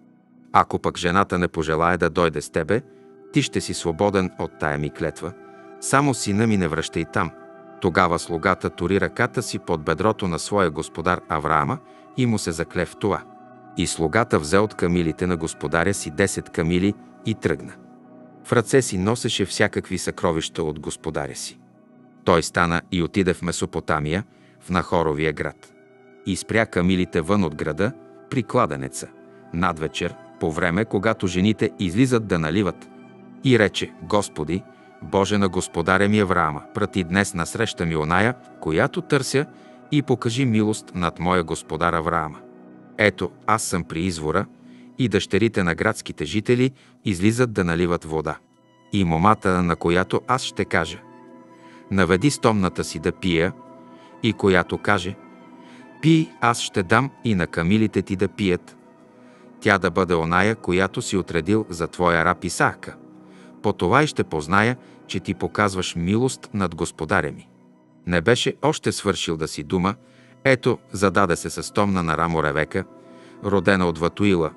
Ако пък жената не пожелая да дойде с тебе, ти ще си свободен от тая ми клетва. Само сина ми не връщай там. Тогава слугата тори ръката си под бедрото на своя господар Авраама и му се закле в това. И слугата взе от камилите на господаря си 10 камили и тръгна. В ръце си носеше всякакви съкровища от господаря си. Той стана и отиде в Месопотамия, в Нахоровия град. И спря камилите вън от града, при кладенеца, надвечер, по време, когато жените излизат да наливат. И рече, Господи, Боже на господаря ми Авраама, прати днес насреща ми оная, която търся, и покажи милост над моя господар Авраама. Ето, аз съм при извора, и дъщерите на градските жители излизат да наливат вода. И момата, на която аз ще кажа, наведи стомната си да пия, и която каже, пи, аз ще дам и на камилите ти да пият. Тя да бъде оная, която си отредил за твоя раб Исаака. По това и ще позная, че ти показваш милост над господаря ми. Не беше още свършил да си дума, ето, зададе се със стомна на рамо Ревека, родена от Ватуила,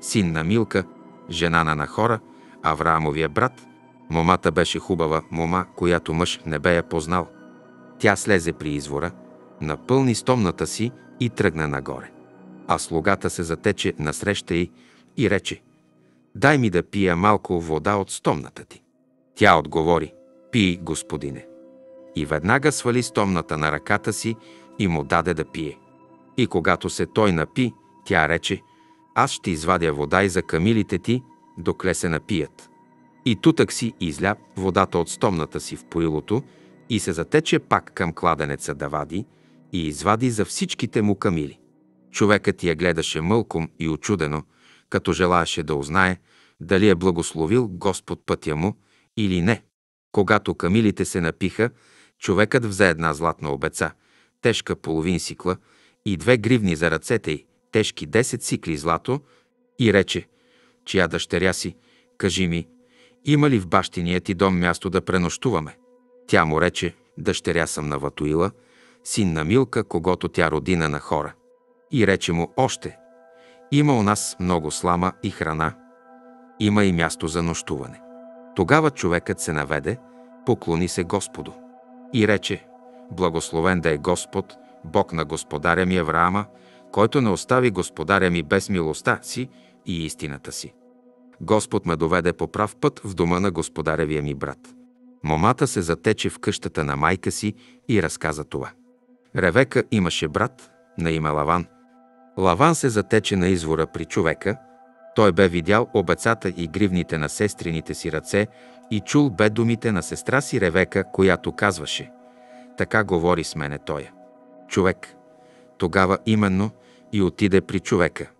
син на Милка, жена на Нахора, Авраамовия брат. Момата беше хубава мома, която мъж не бе я познал. Тя слезе при извора, напълни стомната си и тръгна нагоре. А слугата се затече насреща й и рече «Дай ми да пия малко вода от стомната ти». Тя отговори «Пий, господине». И веднага свали стомната на ръката си и му даде да пие. И когато се той напи, тя рече «Аз ще извадя вода и за камилите ти, докле се напият». И тутък си изля водата от стомната си в поилото и се затече пак към кладенеца да вади и извади за всичките му камили. Човекът я гледаше мълком и очудено, като желаеше да узнае дали е благословил Господ пътя му или не. Когато камилите се напиха, човекът взе една златна обеца, тежка половин сикла, и две гривни за ръцете й, тежки 10 сикли злато, и рече, чия дъщеря си, кажи ми, има ли в бащиния ти дом място да пренощуваме? Тя му рече, дъщеря съм на Ватуила, син на Милка, когато тя родина на хора. И рече му още, има у нас много слама и храна. Има и място за нощуване. Тогава човекът се наведе, поклони се Господу и рече, Благословен да е Господ, Бог на господаря ми Авраама, който не остави господаря ми без милостта си и истината си. Господ ме доведе по прав път в дома на господаревия ми брат. Момата се затече в къщата на майка си и разказа това. Ревека имаше брат на име Лаван. Лаван се затече на извора при човека. Той бе видял обецата и гривните на сестрините си ръце и чул бе думите на сестра си Ревека, която казваше «Така говори с мене той». Човек. Тогава именно и отиде при човека.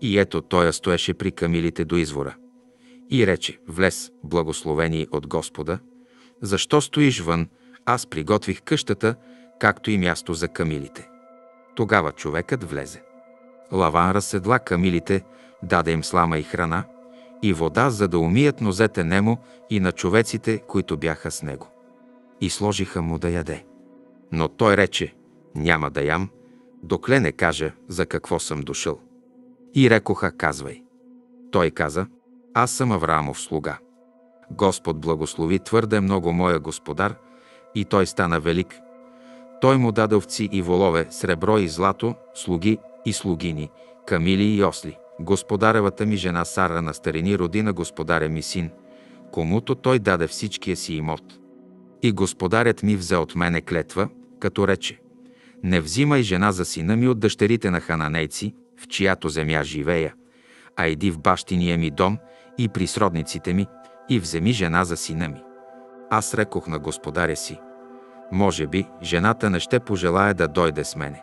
И ето той стоеше при камилите до извора. И рече, влез, благословени от Господа, защо стоиш вън, аз приготвих къщата, както и място за камилите. Тогава човекът влезе. Лаван разседла камилите, даде им слама и храна, и вода, за да умият нозете нему и на човеците, които бяха с него. И сложиха му да яде. Но той рече, няма да ям, докле не кажа за какво съм дошъл. И рекоха, казвай. Той каза, аз съм Авраамов слуга. Господ благослови твърде много моя господар и той стана велик. Той му даде овци и волове, сребро и злато, слуги и слугини, камили и осли. Господаревата ми жена Сара на старини роди на господаря ми син, комуто той даде всичкия си имот. И господарят ми взе от мене клетва, като рече, не взимай жена за сина ми от дъщерите на хананейци, в чиято земя живея, а иди в бащиния ми дом и при сродниците ми и вземи жена за сина ми. Аз рекох на господаря си, може би жената не ще пожелая да дойде с мене.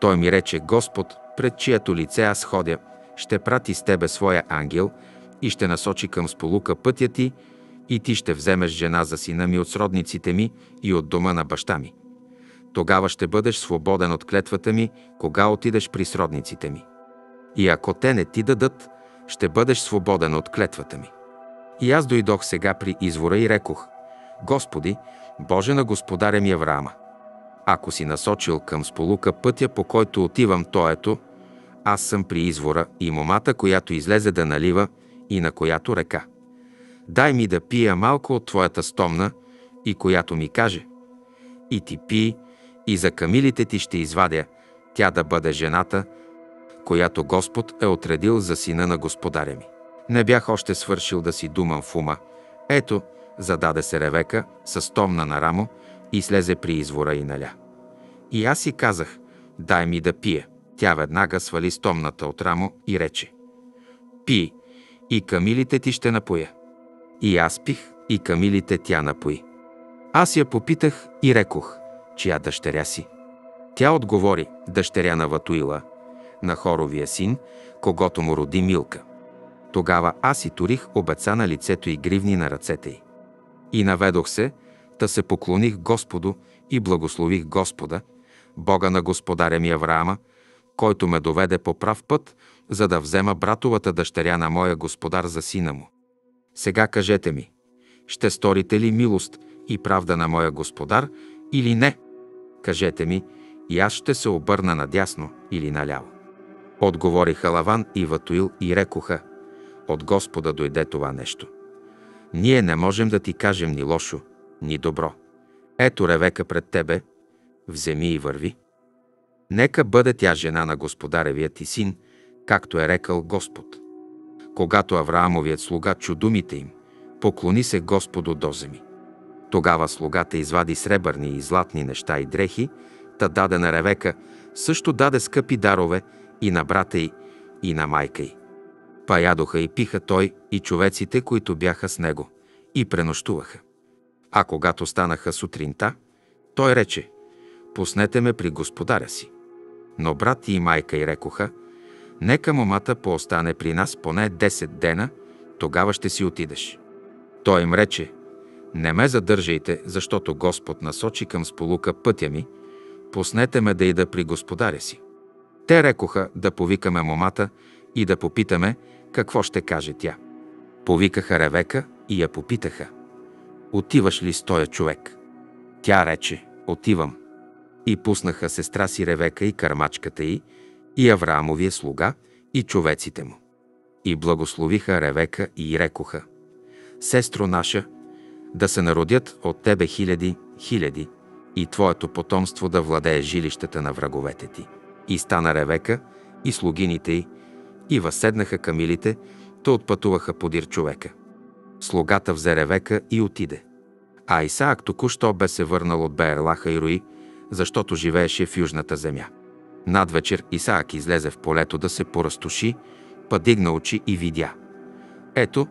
Той ми рече, Господ, пред чието лице аз ходя, ще прати с тебе своя ангел и ще насочи към сполука пътя ти и ти ще вземеш жена за сина ми от сродниците ми и от дома на баща ми. Тогава ще бъдеш свободен от клетвата ми, кога отидеш при сродниците ми. И ако те не ти дадат, ще бъдеш свободен от клетвата ми. И аз дойдох сега при извора и рекох, Господи, Боже на господаря ми Авраама, ако си насочил към сполука пътя, по който отивам, то ето, аз съм при извора и момата, която излезе да налива и на която река. Дай ми да пия малко от твоята стомна и която ми каже. И ти пи, и за камилите ти ще извадя, тя да бъде жената, която Господ е отредил за сина на господаря ми. Не бях още свършил да си думам в ума. Ето, зададе се Ревека с томна на рамо и слезе при извора и наля. И аз си казах, дай ми да пие. Тя веднага свали стомната от рамо и рече, пи, и камилите ти ще напоя. И аз пих, и камилите тя напои. Аз я попитах и рекох, чия дъщеря си. Тя отговори, дъщеря на Ватуила, на хоровия син, когато му роди Милка. Тогава аз и турих обеца на лицето и гривни на ръцете й. И наведох се, та се поклоних Господу и благослових Господа, Бога на господаря ми Авраама, който ме доведе по прав път, за да взема братовата дъщеря на моя господар за сина му. Сега кажете ми, ще сторите ли милост и правда на моя господар или не? Кажете ми, и аз ще се обърна надясно или наляво. Отговориха Лаван и Ватуил и рекоха, от Господа дойде това нещо. Ние не можем да ти кажем ни лошо, ни добро. Ето Ревека пред тебе, вземи и върви. Нека бъде тя жена на господаревият ти син, както е рекал Господ. Когато Авраамовият слуга чу думите им, поклони се Господу до земи. Тогава слугата извади сребърни и златни неща и дрехи, та даде на Ревека, също даде скъпи дарове и на брата й, и на майка й. Па ядоха и пиха той и човеците, които бяха с него, и пренощуваха. А когато станаха сутринта, той рече, пуснете ме при господаря си. Но брат и майка й рекоха, нека момата поостане при нас поне 10 дена, тогава ще си отидеш. Той им рече, не ме задържайте, защото Господ насочи към сполука пътя ми, пуснете ме да ида при господаря си. Те рекоха да повикаме момата и да попитаме какво ще каже тя. Повикаха Ревека и я попитаха. Отиваш ли с тоя човек? Тя рече, отивам. И пуснаха сестра си Ревека и кармачката й, и Авраамовия слуга, и човеците му. и благословиха Ревека и рекоха, Сестро наша, да се народят от тебе хиляди, хиляди, и твоето потомство да владее жилищата на враговете ти. И стана Ревека и слугините й, и възседнаха камилите, то отпътуваха подир човека. Слугата взе Ревека и отиде. А Исаак току-що бе се върнал от Беерлаха и Руи, защото живееше в южната земя. Надвечер Исаак излезе в полето да се поразтуши, падигна очи и видя. Ето,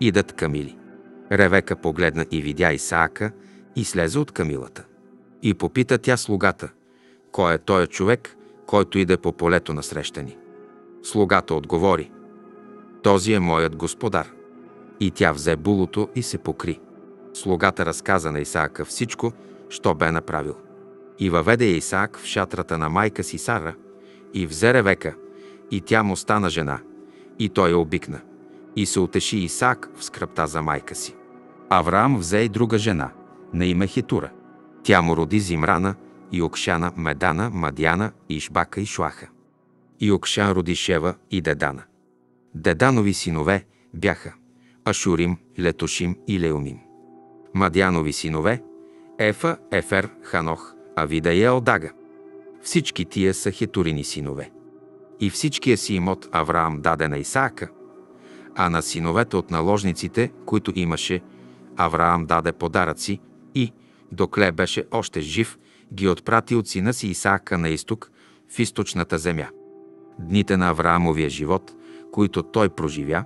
идат камили. Ревека погледна и видя Исаака и слезе от камилата. И попита тя слугата, кой е той човек, който иде по полето на срещани. Слугата отговори, този е моят господар. И тя взе булото и се покри. Слугата разказа на Исаака всичко, що бе направил. И въведе Исаак в шатрата на майка си Сара и взе Ревека, и тя му стана жена, и той я обикна. И се утеши Исаак в скръпта за майка си. Авраам взе и друга жена, на име Хитура. Тя му роди Зимрана, и Окшана, Медана, Мадяна, Ишбака и Шлаха. И Окшан роди Шева и Дедана. Деданови синове бяха Ашурим, Летошим и Леумим. Мадянови синове Ефа, Ефер, Ханох, Авида и Елдага. Всички тия са хетурини синове. И всичкия си имот Авраам даде на Исаака, а на синовете от наложниците, които имаше, Авраам даде подаръци и, докле беше още жив, ги отпрати от сина си Исаака на изток, в източната земя. Дните на Авраамовия живот, които той проживя,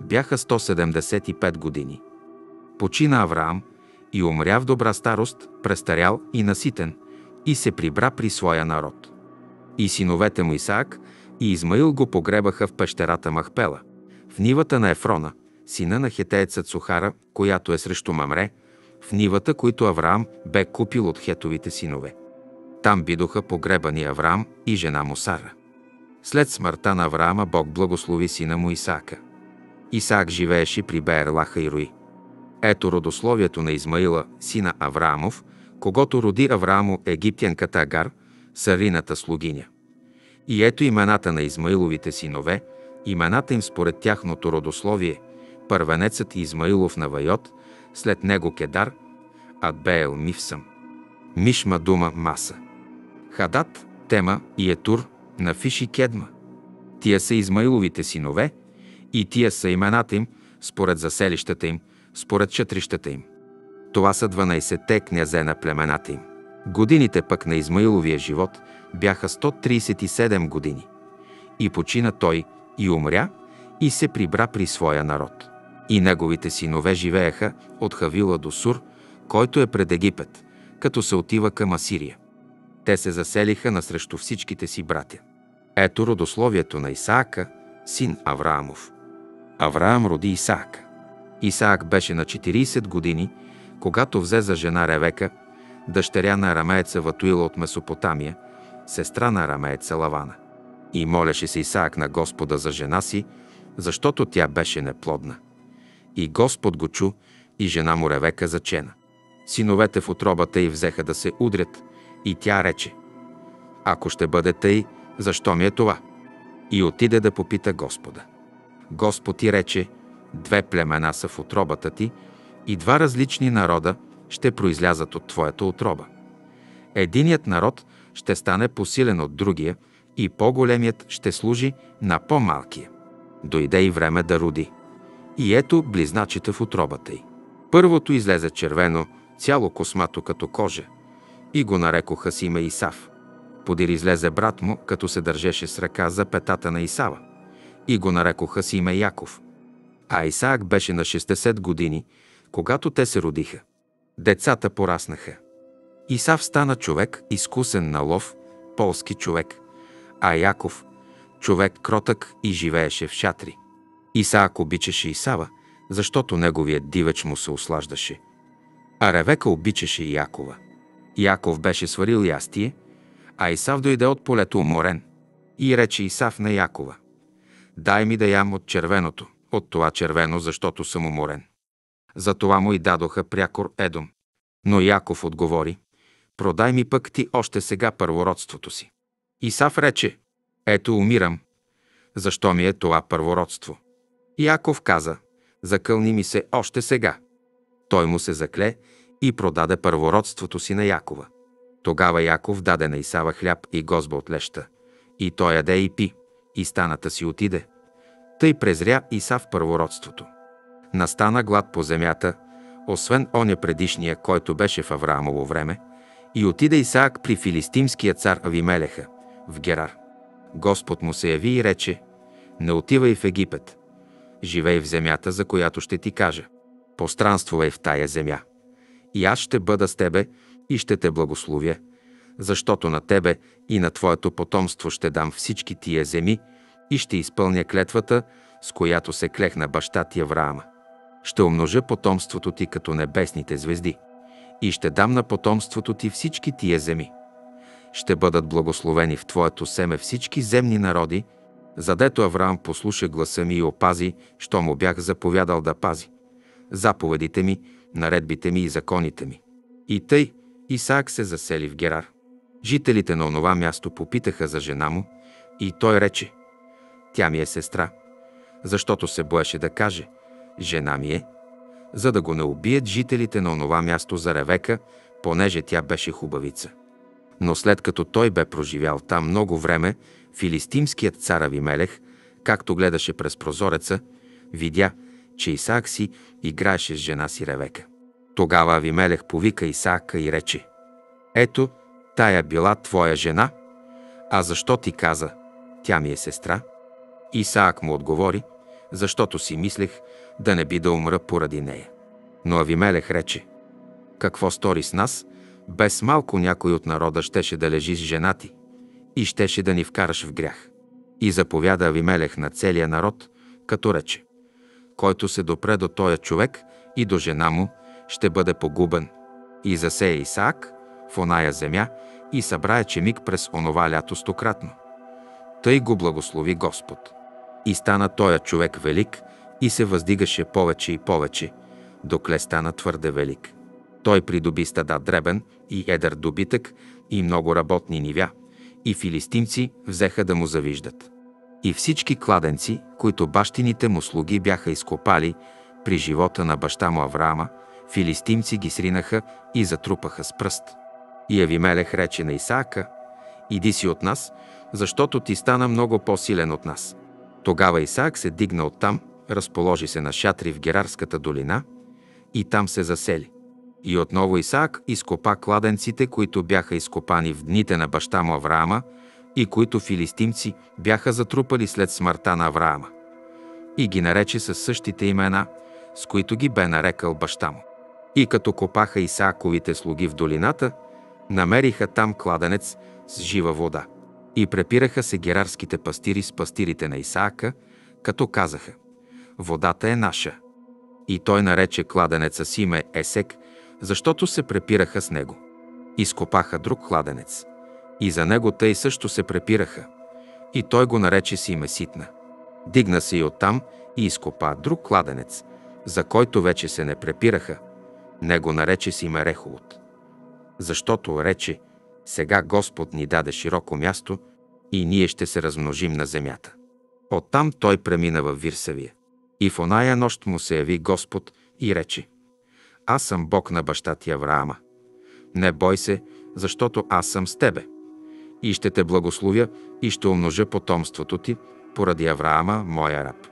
бяха 175 години. Почина Авраам и умря в добра старост, престарял и наситен, и се прибра при своя народ. И синовете му Исаак и Измаил го погребаха в пещерата Махпела, в нивата на Ефрона, сина на хетееца Цухара, която е срещу Мамре, в нивата, които Авраам бе купил от хетовите синове. Там бидоха погребани Авраам и жена му Сара. След смъртта на Авраама Бог благослови сина му Исаака. Исаак живееше при Беерлаха и Руи. Ето родословието на Измаила, сина Авраамов, когато роди Авраамо египтянката Агар, сарината слугиня. И ето имената на Измаиловите синове, имената им според тяхното родословие, първенецът Измаилов на Вайот, след него Кедар, Адбеел Мивсъм, Мишма Дума Маса, Хадат, Тема и Етур, на Фиши Кедма. Тия са Измаиловите синове и тия са имената им, според заселищата им, според чатрищата им. Това са 12-те князе на племената им. Годините пък на Измаиловия живот бяха 137 години. И почина той и умря и се прибра при своя народ. И неговите синове живееха от Хавила до Сур, който е пред Египет, като се отива към Асирия. Те се заселиха насрещу всичките си братя. Ето родословието на Исаака, син Авраамов. Авраам роди Исаака. Исаак беше на 40 години, когато взе за жена Ревека, дъщеря на арамееца Ватуила от Месопотамия, сестра на арамееца Лавана. И молеше се Исаак на Господа за жена си, защото тя беше неплодна. И Господ го чу, и жена му Ревека зачена. Синовете в отробата й взеха да се удрят, и тя рече, ако ще бъде тъй, защо ми е това? И отиде да попита Господа. Господ ти рече, две племена са в отробата ти и два различни народа ще произлязат от твоята отроба. Единият народ ще стане посилен от другия и по-големият ще служи на по-малкия. Дойде и време да роди. И ето близначите в отробата й. Първото излезе червено, цяло космато като кожа, и го нарекоха с име Исав. Подир излезе брат му, като се държеше с ръка за петата на Исава, и го нарекоха с име Яков. А Исаак беше на 60 години, когато те се родиха. Децата пораснаха. Исав стана човек, изкусен на лов, полски човек, а Яков – човек кротък и живееше в шатри. Исаак обичаше Исава, защото неговият дивеч му се ослаждаше. А Ревека обичаше Якова. Яков беше сварил ястие, а Исав дойде от полето уморен. И рече Исав на Якова, дай ми да ям от червеното, от това червено, защото съм уморен. Затова му и дадоха прякор Едом. Но Яков отговори, продай ми пък ти още сега първородството си. Исав рече, ето умирам. Защо ми е това първородство? Яков каза, закълни ми се още сега. Той му се закле и продаде първородството си на Якова. Тогава Яков даде на Исава хляб и гозба от леща. И той яде и пи, и станата си отиде. Тъй презря Исав първородството. Настана глад по земята, освен оня предишния, който беше в Авраамово време, и отиде Исаак при филистимския цар Авимелеха, в Герар. Господ му се яви и рече, не отивай в Египет, живей в земята, за която ще ти кажа. Постранствувай в тая земя. И аз ще бъда с тебе и ще те благословя, защото на тебе и на твоето потомство ще дам всички тия земи и ще изпълня клетвата, с която се клехна баща ти Авраама. Ще умножа потомството ти като небесните звезди и ще дам на потомството ти всички тия земи. Ще бъдат благословени в твоето семе всички земни народи, задето Авраам послуша гласа ми и опази, що му бях заповядал да пази. Заповедите ми, наредбите ми и законите ми. И тъй Исаак се засели в Герар. Жителите на онова място попитаха за жена му и той рече, тя ми е сестра, защото се боеше да каже, жена ми е, за да го не убият жителите на онова място за Ревека, понеже тя беше хубавица. Но след като той бе проживял там много време, филистимският цар Авимелех, както гледаше през прозореца, видя, че Исаак си играеше с жена си Ревека. Тогава Авимелех повика Исаака и рече, ето, тая била твоя жена, а защо ти каза, тя ми е сестра? Исаак му отговори, защото си мислех да не би да умра поради нея. Но Авимелех рече, какво стори с нас, без малко някой от народа щеше да лежи с жена ти и щеше да ни вкараш в грях. И заповяда Авимелех на целия народ, като рече, който се допре до тоя човек и до жена му, ще бъде погубен. И засея Исаак в оная земя и събра чемик през онова лято стократно. Тъй го благослови Господ. И стана тоя човек велик и се въздигаше повече и повече, докле стана твърде велик. Той придоби стада дребен и едър добитък и много работни нивя, и филистимци взеха да му завиждат. И всички кладенци, които бащините му слуги бяха изкопали при живота на баща му Авраама, филистимци ги сринаха и затрупаха с пръст. И Авимелех рече на Исаака, иди си от нас, защото ти стана много по-силен от нас. Тогава Исаак се дигна оттам, разположи се на шатри в Герарската долина и там се засели. И отново Исаак изкопа кладенците, които бяха изкопани в дните на баща му Авраама и които филистимци бяха затрупали след смъртта на Авраама. И ги нарече със същите имена, с които ги бе нарекал баща му. И като копаха Исааковите слуги в долината, намериха там кладенец с жива вода. И препираха се герарските пастири с пастирите на Исаака, като казаха «Водата е наша». И той нарече кладенеца си име Есек, защото се препираха с него. Изкопаха друг кладенец. И за него тъй също се препираха. И той го нарече си име Ситна. Дигна се и оттам и изкопа друг кладенец, за който вече се не препираха. Него нарече си име Рехолот. Защото рече, сега Господ ни даде широко място и ние ще се размножим на земята. Оттам той премина в Вирсавия. И в оная нощ му се яви Господ и рече, аз съм Бог на баща ти Авраама. Не бой се, защото аз съм с тебе. И ще те благословя и ще умножа потомството ти поради Авраама, моя раб.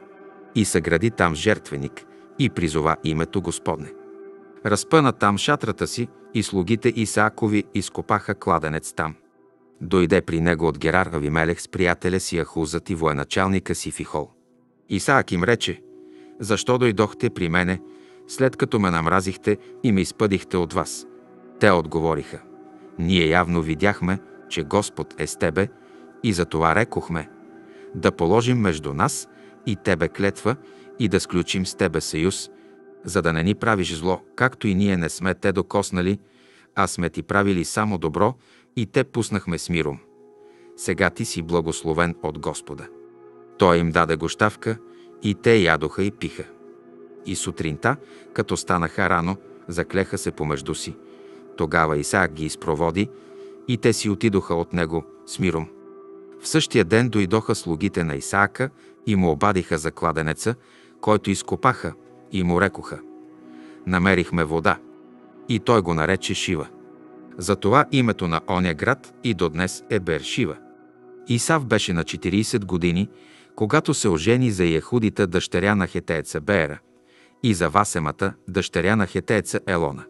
И съгради там жертвеник и призова името Господне. Разпъна там шатрата си и слугите Исаакови изкопаха кладенец там. Дойде при него от Герар Авимелех с приятеля си Ахузът и военачалника си Фихол. Исаак им рече, защо дойдохте при мене, след като ме намразихте и ме изпъдихте от вас? Те отговориха, ние явно видяхме, че Господ е с тебе и за това рекохме, да положим между нас и тебе клетва и да сключим с тебе съюз, за да не ни правиш зло, както и ние не сме те докоснали, а сме ти правили само добро и те пуснахме с миром. Сега ти си благословен от Господа. Той им даде гощавка и те ядоха и пиха. И сутринта, като станаха рано, заклеха се помежду си. Тогава Исаак ги изпроводи и те си отидоха от него с миром. В същия ден дойдоха слугите на Исаака и му обадиха за кладенеца, който изкопаха и му рекоха. Намерихме вода. И той го нарече Шива. Затова името на оня град и до днес е Бершива. Исав беше на 40 години, когато се ожени за Яхудита дъщеря на хетееца Беера и за Васемата дъщеря на хетееца Елона.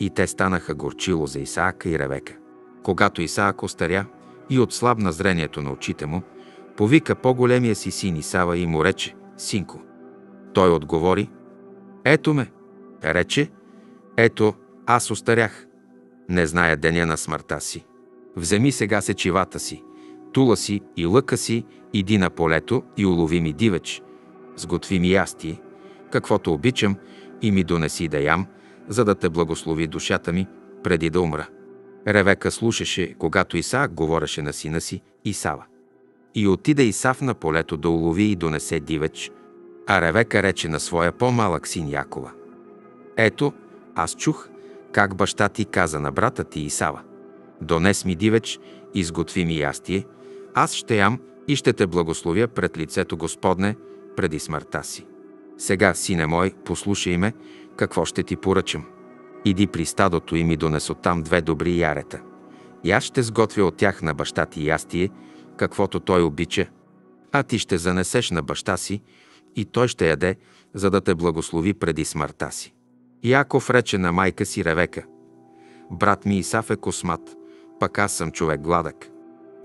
И те станаха горчило за Исаака и Ревека. Когато Исаак остаря и отслабна зрението на очите му, повика по-големия си син Исава и му рече «Синко». Той отговори «Ето ме». Рече «Ето, аз остарях. Не зная деня на смъртта си. Вземи сега сечивата си, тула си и лъка си, иди на полето и улови ми дивеч. Сготви ми ястие, каквото обичам, и ми донеси да ям, за да те благослови душата ми, преди да умра. Ревека слушаше, когато Исаак говореше на сина си Исава. И отиде Исав на полето да улови и донесе дивеч, а Ревека рече на своя по-малък син Якова. Ето, аз чух, как баща ти каза на брата ти Исава. Донес ми дивеч, изготви ми ястие, аз ще ям и ще те благословя пред лицето Господне преди смъртта си. Сега, сине мой, послушай ме, какво ще ти поръчам. Иди при стадото и ми донес оттам две добри ярета. И аз ще сготвя от тях на баща ти ястие, каквото той обича, а ти ще занесеш на баща си и той ще яде, за да те благослови преди смъртта си. Яков рече на майка си Ревека, брат ми Исав е космат, пък аз съм човек гладък.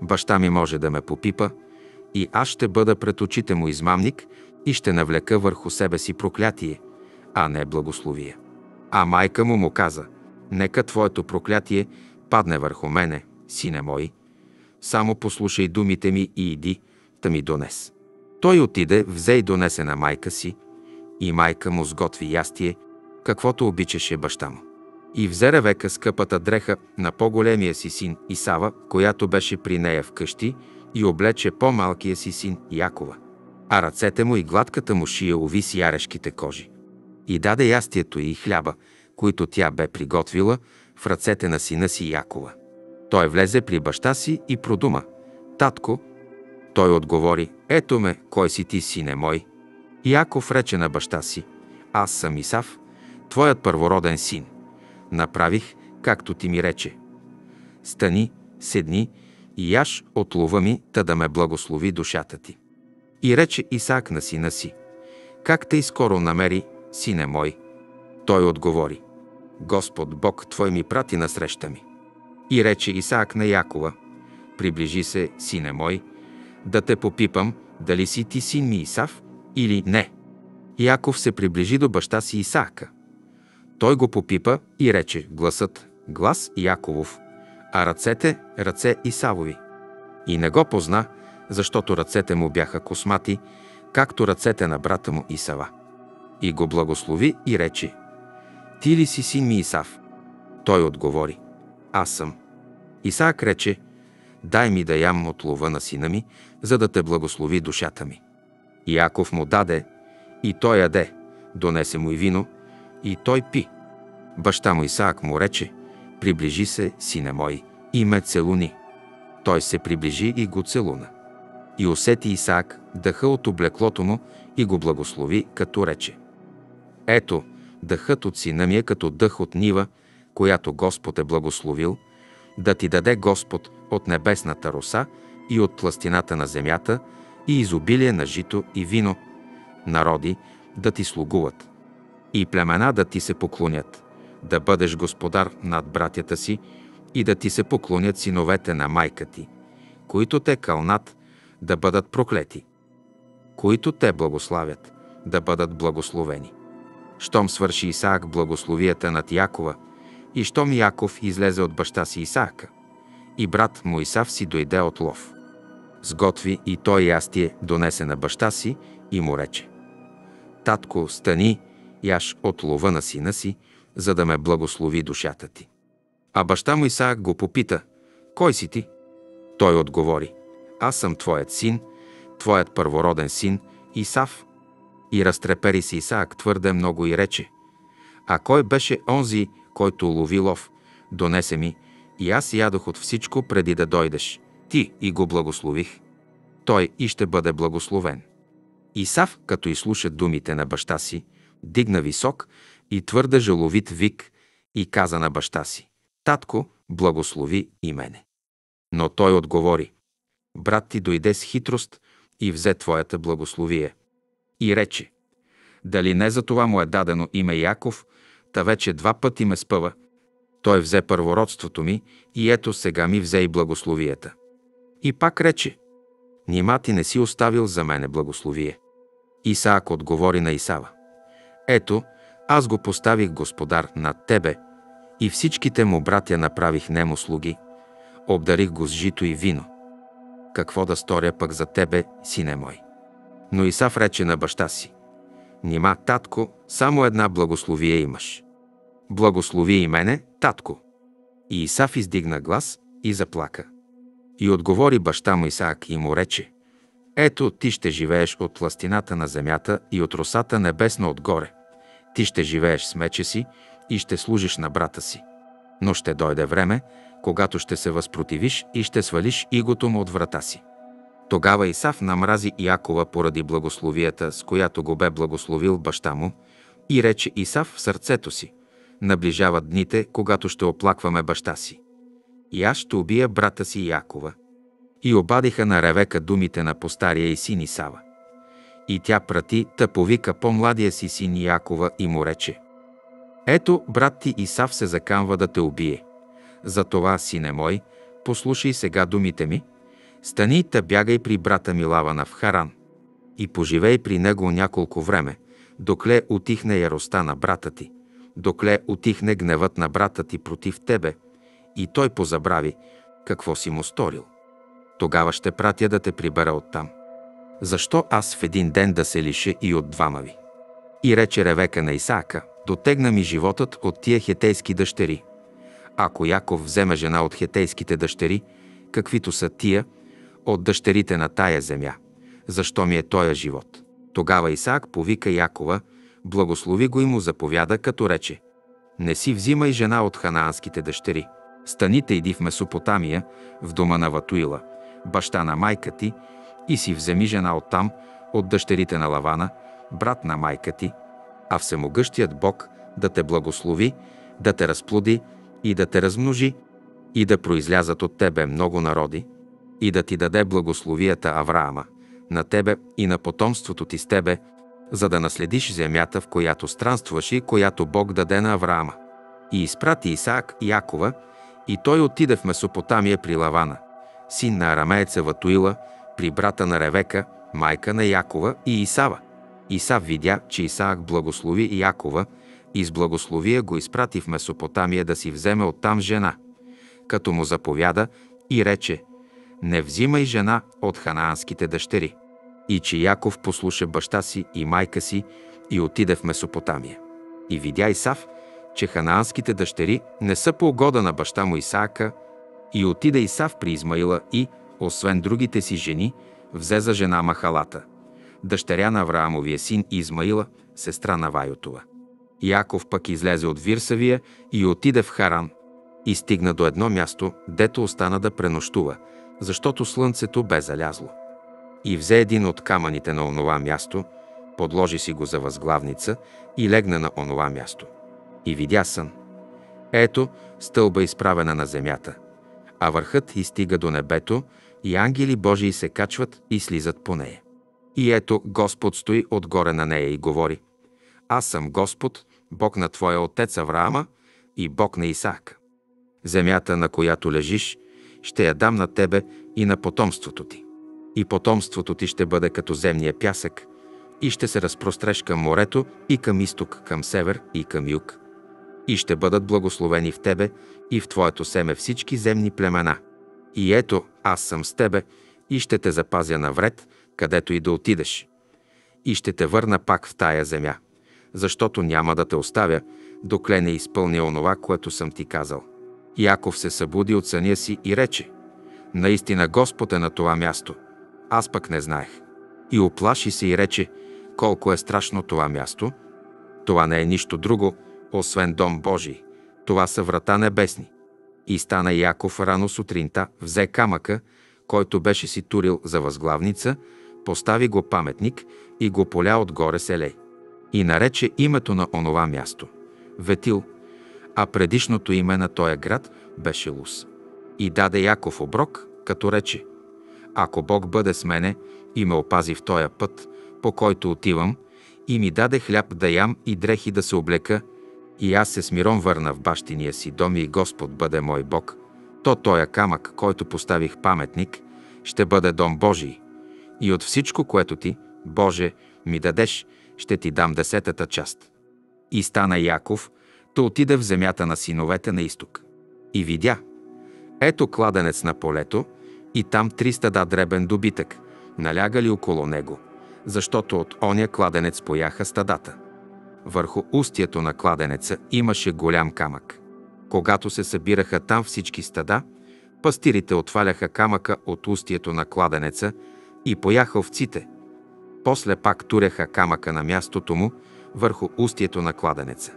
Баща ми може да ме попипа и аз ще бъда пред очите му измамник и ще навлека върху себе си проклятие, а не благословие. А майка му му каза, нека твоето проклятие падне върху мене, сине мой. Само послушай думите ми и иди, да ми донес. Той отиде, взе и донесе на майка си, и майка му сготви ястие, каквото обичаше баща му. И взе Ревека скъпата дреха на по-големия си син Исава, която беше при нея вкъщи, и облече по-малкия си син Якова. А ръцете му и гладката му шия увиси ярешките кожи и даде ястието и хляба, които тя бе приготвила в ръцете на сина си Якова. Той влезе при баща си и продума. Татко, той отговори, ето ме, кой си ти, сине мой? Яков рече на баща си, аз съм Исав, твоят първороден син. Направих, както ти ми рече. Стани, седни и яш от лова ми, та да ме благослови душата ти. И рече Исаак на сина си, как и скоро намери сине мой. Той отговори, Господ Бог Твой ми прати насреща ми. И рече Исаак на Якова, приближи се, сине мой, да те попипам, дали си ти син ми Исав или не. Яков се приближи до баща си Исаака. Той го попипа и рече гласът, глас Яковов, а ръцете, ръце Исавови. И не го позна, защото ръцете му бяха космати, както ръцете на брата му Исава и го благослови и рече «Ти ли си син ми Исав?» Той отговори «Аз съм». Исаак рече «Дай ми да ям от лова на сина ми, за да те благослови душата ми». Яков му даде и той яде, донесе му и вино, и той пи. Баща му Исаак му рече «Приближи се, сине мой, и ме целуни». Той се приближи и го целуна. И усети Исаак дъха от облеклото му и го благослови, като рече – ето, дъхът от сина ми е като дъх от нива, която Господ е благословил, да ти даде Господ от небесната роса и от пластината на земята и изобилие на жито и вино, народи да ти слугуват и племена да ти се поклонят, да бъдеш господар над братята си и да ти се поклонят синовете на майка ти, които те кълнат да бъдат проклети, които те благославят да бъдат благословени. Щом свърши Исаак благословията над Якова, и щом Яков излезе от баща си Исаака, и брат му Исав си дойде от лов. Сготви и той ястие донесе на баща си и му рече. Татко, стани, яш от лова на сина си, за да ме благослови душата ти. А баща му Исаак го попита, кой си ти? Той отговори, аз съм твоят син, твоят първороден син, Исав, и разтрепери се Исаак твърде много и рече, а кой беше онзи, който лови лов? Донесе ми, и аз ядох от всичко преди да дойдеш. Ти и го благослових. Той и ще бъде благословен. Исав, като изслуша думите на баща си, дигна висок и твърда жаловит вик и каза на баща си, «Татко, благослови и мене». Но той отговори, «Брат ти дойде с хитрост и взе твоята благословие». И рече, «Дали не за това му е дадено име Яков, та вече два пъти ме спъва. Той взе първородството ми и ето сега ми взе и благословията». И пак рече, «Нима ти не си оставил за мене благословие». Исаак отговори на Исава, «Ето, аз го поставих господар над тебе и всичките му братя направих нему слуги, обдарих го с жито и вино. Какво да сторя пък за тебе, сине мой? Но Исав рече на баща си, Нима, татко, само една благословие имаш. Благослови и мене, татко. И Исав издигна глас и заплака. И отговори баща му Исаак и му рече, Ето, ти ще живееш от пластината на земята и от росата небесна отгоре. Ти ще живееш с мече си и ще служиш на брата си. Но ще дойде време, когато ще се възпротивиш и ще свалиш игото му от врата си. Тогава Исав намрази Якова поради благословията, с която го бе благословил баща му, и рече Исав в сърцето си, наближават дните, когато ще оплакваме баща си. И аз ще убия брата си Якова. И обадиха на Ревека думите на постария и син Исава. И тя прати, та повика по-младия си син Якова и му рече. Ето, брат ти Исав се закамва да те убие. Затова, сине мой, послушай сега думите ми. Стани та бягай при брата Милавана в Харан и поживей при него няколко време, докле отихне яроста на брата ти, докле отихне гневът на брата ти против тебе и той позабрави какво си му сторил. Тогава ще пратя да те прибера оттам. Защо аз в един ден да се лиша и от двама ви? И рече Ревека на Исаака, дотегна ми животът от тия хетейски дъщери. Ако Яков вземе жена от хетейските дъщери, каквито са тия, от дъщерите на тая земя, защо ми е тоя живот? Тогава Исаак повика Якова, благослови го и му заповяда, като рече Не си взимай жена от ханаанските дъщери. Станите иди в Месопотамия, в дома на Ватуила, баща на майка ти, и си вземи жена оттам, от дъщерите на Лавана, брат на майка ти, а всемогъщият Бог да те благослови, да те разплоди и да те размножи, и да произлязат от тебе много народи, и да ти даде благословията Авраама, на тебе и на потомството ти с тебе, за да наследиш земята, в която странствуваш и която Бог даде на Авраама. И изпрати Исаак и Якова, и той отиде в Месопотамия при Лавана, син на арамееца Ватуила, при брата на Ревека, майка на Якова и Исава. Исав видя, че Исаак благослови Якова и с благословие го изпрати в Месопотамия да си вземе оттам жена, като му заповяда и рече «Не взимай жена от ханаанските дъщери». И че Яков послуша баща си и майка си и отиде в Месопотамия. И видя Исав, че ханаанските дъщери не са по угода на баща му Исаака, и отиде Исав при Измаила и, освен другите си жени, взе за жена Махалата, дъщеря на Авраамовия син Измаила, сестра на Вайотова. Яков пък излезе от Вирсавия и отиде в Харан и стигна до едно място, дето остана да пренощува, защото слънцето бе залязло. И взе един от камъните на онова място, подложи си го за възглавница и легна на онова място. И видя сън. Ето, стълба изправена на земята, а върхът изстига до небето и ангели Божии се качват и слизат по нея. И ето Господ стои отгоре на нея и говори Аз съм Господ, Бог на твоя отец Авраама и Бог на Исаак. Земята, на която лежиш, ще я дам на тебе и на потомството ти. И потомството ти ще бъде като земния пясък и ще се разпростреш към морето и към изток, към север и към юг. И ще бъдат благословени в тебе и в твоето семе всички земни племена. И ето, аз съм с тебе и ще те запазя навред, където и да отидеш. И ще те върна пак в тая земя, защото няма да те оставя, докле не изпълня онова, което съм ти казал. Яков се събуди от съня си и рече, наистина Господ е на това място, аз пък не знаех. И оплаши се и рече, колко е страшно това място. Това не е нищо друго, освен Дом Божий. Това са врата небесни. И стана Яков рано сутринта, взе камъка, който беше си турил за възглавница, Постави го паметник и го поля отгоре с елей. И нарече името на онова място – Ветил, а предишното име на този град беше Лус. И даде Яков оброк, като рече Ако Бог бъде с мене и ме опази в този път, по който отивам, и ми даде хляб да ям и дрехи да се облека, и аз се с миром върна в бащиния си дом и Господ бъде мой Бог, то тоя камък, който поставих паметник, ще бъде дом Божий. И от всичко, което ти, Боже, ми дадеш, ще ти дам десетата част. И стана Яков, то отиде в земята на синовете на изток. И видя, ето кладенец на полето, и там три стада дребен добитък, налягали около него, защото от оня кладенец пояха стадата. Върху устието на кладенеца имаше голям камък. Когато се събираха там всички стада, пастирите отваляха камъка от устието на кладенеца и пояха овците. После пак туряха камъка на мястото му върху устието на кладенеца.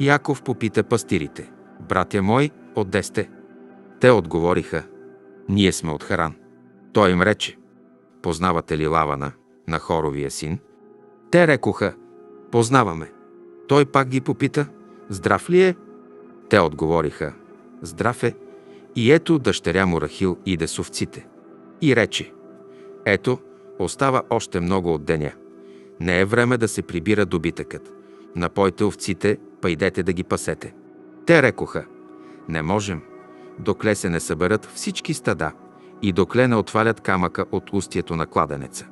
Яков попита пастирите, братя мои, отде сте? Те отговориха, ние сме от Харан. Той им рече, познавате ли Лавана, на хоровия син? Те рекоха, познаваме. Той пак ги попита, здрав ли е? Те отговориха, здрав е. И ето дъщеря му Рахил иде с овците. И рече, ето, остава още много от деня. Не е време да се прибира добитъкът. Напойте овците, па идете да ги пасете. Те рекоха, не можем, докле се не съберат всички стада и докле не отвалят камъка от устието на кладенеца.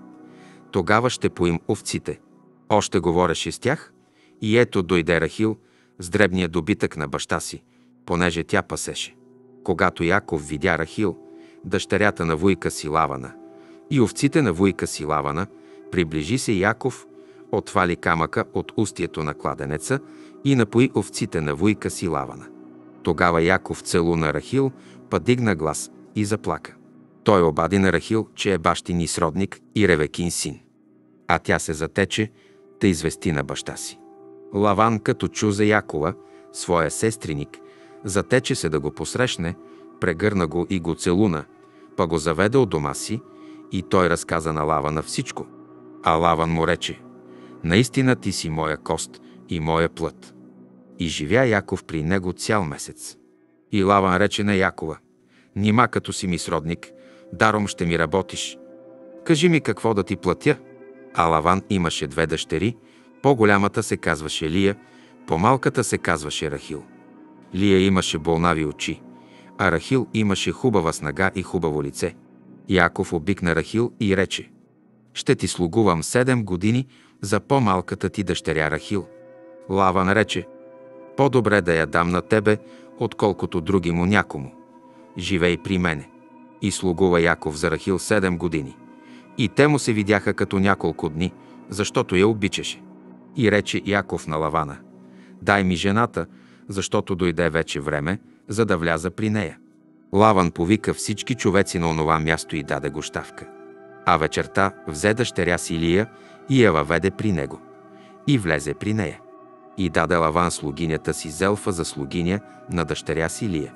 Тогава ще поим овците. Още говореше с тях и ето дойде Рахил с дребния добитък на баща си, понеже тя пасеше. Когато Яков видя Рахил, дъщерята на вуйка си Лавана и овците на вуйка си Лавана, приближи се Яков, отвали камъка от устието на кладенеца и напои овците на вуйка си Лавана. Тогава Яков целуна Рахил, падигна глас и заплака. Той обади на Рахил, че е бащин и сродник и Ревекин син. А тя се затече, да извести на баща си. Лаван, като чу за Якова, своя сестриник, затече се да го посрещне, прегърна го и го целуна, па го заведе от дома си и той разказа на Лавана всичко. А Лаван му рече, наистина ти си моя кост и моя плът. И живя Яков при него цял месец. И Лаван рече на Якова, нима като си ми сродник, даром ще ми работиш. Кажи ми какво да ти платя. А Лаван имаше две дъщери, по-голямата се казваше Лия, по-малката се казваше Рахил. Лия имаше болнави очи, а Рахил имаше хубава снага и хубаво лице. Яков обикна Рахил и рече, «Ще ти слугувам седем години за по-малката ти дъщеря Рахил». Лава нарече, «По-добре да я дам на тебе, отколкото други му някому. Живей при мене». И слугува Яков за Рахил седем години. И те му се видяха като няколко дни, защото я обичаше. И рече Яков на Лавана, дай ми жената, защото дойде вече време, за да вляза при нея. Лаван повика всички човеци на онова място и даде гощавка. А вечерта взе дъщеря си Илия и я въведе при него. И влезе при нея. И даде Лаван слугинята си Зелфа за слугиня на дъщеря си Лия.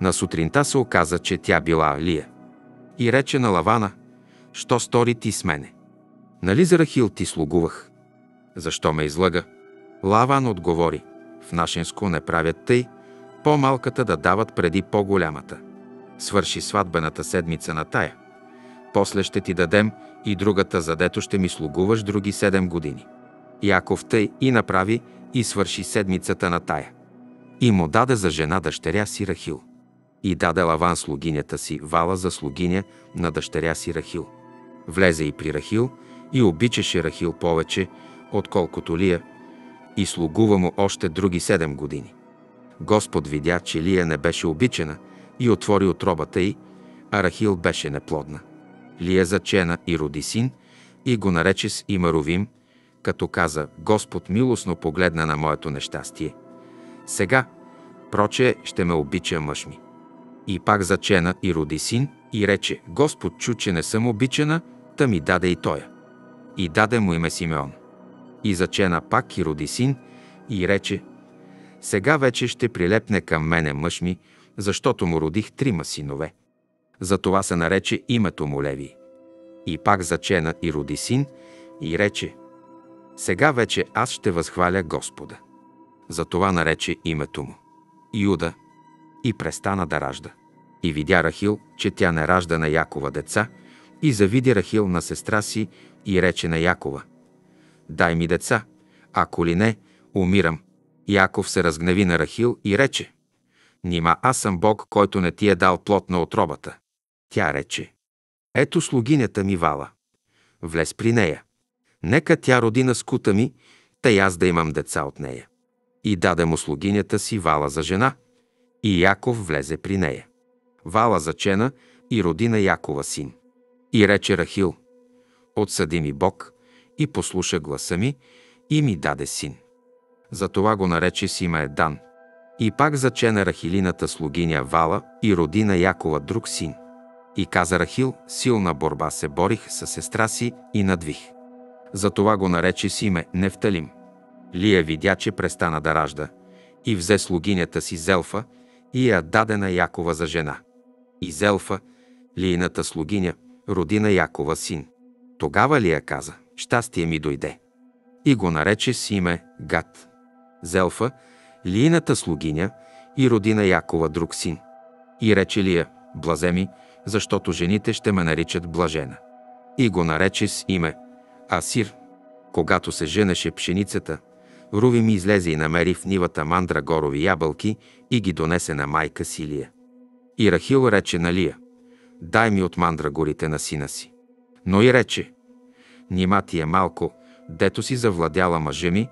На сутринта се оказа, че тя била Лия. И рече на Лавана, що стори ти с мене? Нали за Рахил ти слугувах? Защо ме излъга? Лаван отговори, в нашинско не правят тъй, по-малката да дават преди по-голямата. Свърши сватбената седмица на тая. После ще ти дадем и другата, задето ще ми слугуваш други седем години. Яков тъй и направи и свърши седмицата на тая. И му даде за жена дъщеря си Рахил. И даде Лаван слугинята си Вала за слугиня на дъщеря си Рахил. Влезе и при Рахил и обичаше Рахил повече, отколкото Лия, и слугува му още други седем години. Господ видя, че Лия не беше обичана и отвори отробата й, а Рахил беше неплодна. Лия зачена и роди син и го нарече с име Ровим, като каза Господ милостно погледна на моето нещастие. Сега, проче, ще ме обича мъж ми. И пак зачена и роди син и рече Господ чу, че не съм обичана, та ми даде и тоя. И даде му име Симеон. И зачена пак и роди син и рече Сега вече ще прилепне към мене мъж ми, защото му родих трима синове. Затова се нарече името му Леви. И пак зачена и роди син и рече, сега вече аз ще възхваля Господа. Затова нарече името му. Юда и престана да ражда. И видя Рахил, че тя не ражда на Якова деца, и завиди Рахил на сестра си и рече на Якова, дай ми деца, ако ли не, умирам. Яков се разгневи на Рахил и рече, нима аз съм Бог, който не ти е дал плод на отробата. Тя рече, ето слугинята ми Вала. Влез при нея. Нека тя роди на скута ми, тъй аз да имам деца от нея. И даде му слугинята си Вала за жена, и Яков влезе при нея. Вала зачена и роди на Якова син. И рече Рахил, отсъди ми Бог и послуша гласа ми и ми даде син. Затова го нарече Сима Едан. И пак зачена Рахилината слугиня Вала и роди на Якова друг син. И каза Рахил, силна борба се борих с сестра си и надвих. Затова го нарече с име Нефталим. Лия видя, че престана да ражда и взе слугинята си Зелфа и я даде на Якова за жена. И Зелфа, Лийната слугиня, роди на Якова син. Тогава Лия каза, щастие ми дойде. И го нарече с име Гат. Зелфа, Лийната слугиня, и роди на Якова друг син. И рече Лия, блазе ми, защото жените ще ме наричат блажена. И го нарече с име Асир. Когато се женеше пшеницата, Руви ми излезе и намери в нивата мандра горови ябълки и ги донесе на майка Силия. И Рахил рече на Лия, дай ми от мандра горите на сина си. Но и рече, нима ти е малко, дето си завладяла мъжа ми,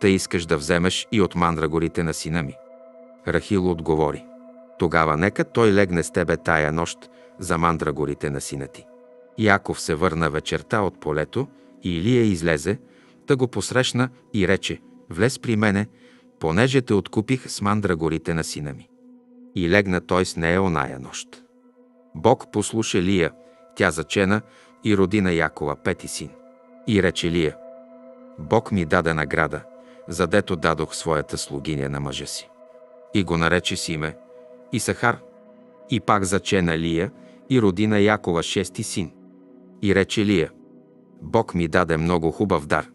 та искаш да вземеш и от мандра горите на сина ми. Рахил отговори, тогава нека той легне с тебе тая нощ за мандра горите на сина ти. Яков се върна вечерта от полето и Илия излезе, да го посрещна и рече, влез при мене, понеже те откупих с мандра горите на сина ми. И легна той с нея оная нощ. Бог послуша Лия, тя зачена и роди на Якова пети син. И рече Лия, Бог ми даде награда, задето дадох своята слугиня на мъжа си. И го нарече с име Исахар. И пак зачена Лия и роди на Якова шести син. И рече Лия, Бог ми даде много хубав дар.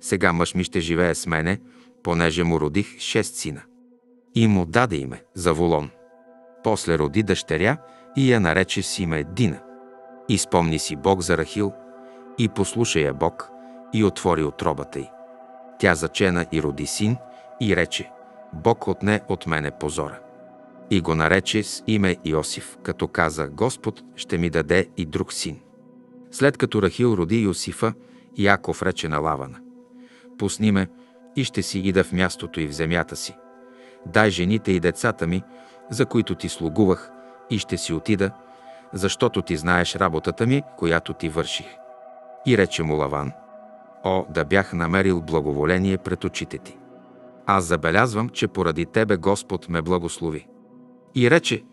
Сега мъж ми ще живее с мене, понеже му родих шест сина. И му даде име Заволон. После роди дъщеря и я нарече с име Дина. И спомни си Бог за Рахил, и послуша я Бог, и отвори отробата й. Тя зачена и роди син, и рече, Бог отне от мене позора. И го нарече с име Иосиф, като каза, Господ ще ми даде и друг син. След като Рахил роди Йосифа, Яков рече на Лавана, Пусни ме и ще си ида в мястото и в земята си. Дай жените и децата ми, за които ти слугувах, и ще си отида, защото ти знаеш работата ми, която ти върших. И рече му Лаван, О, да бях намерил благоволение пред очите ти. Аз забелязвам, че поради тебе Господ ме благослови. И рече,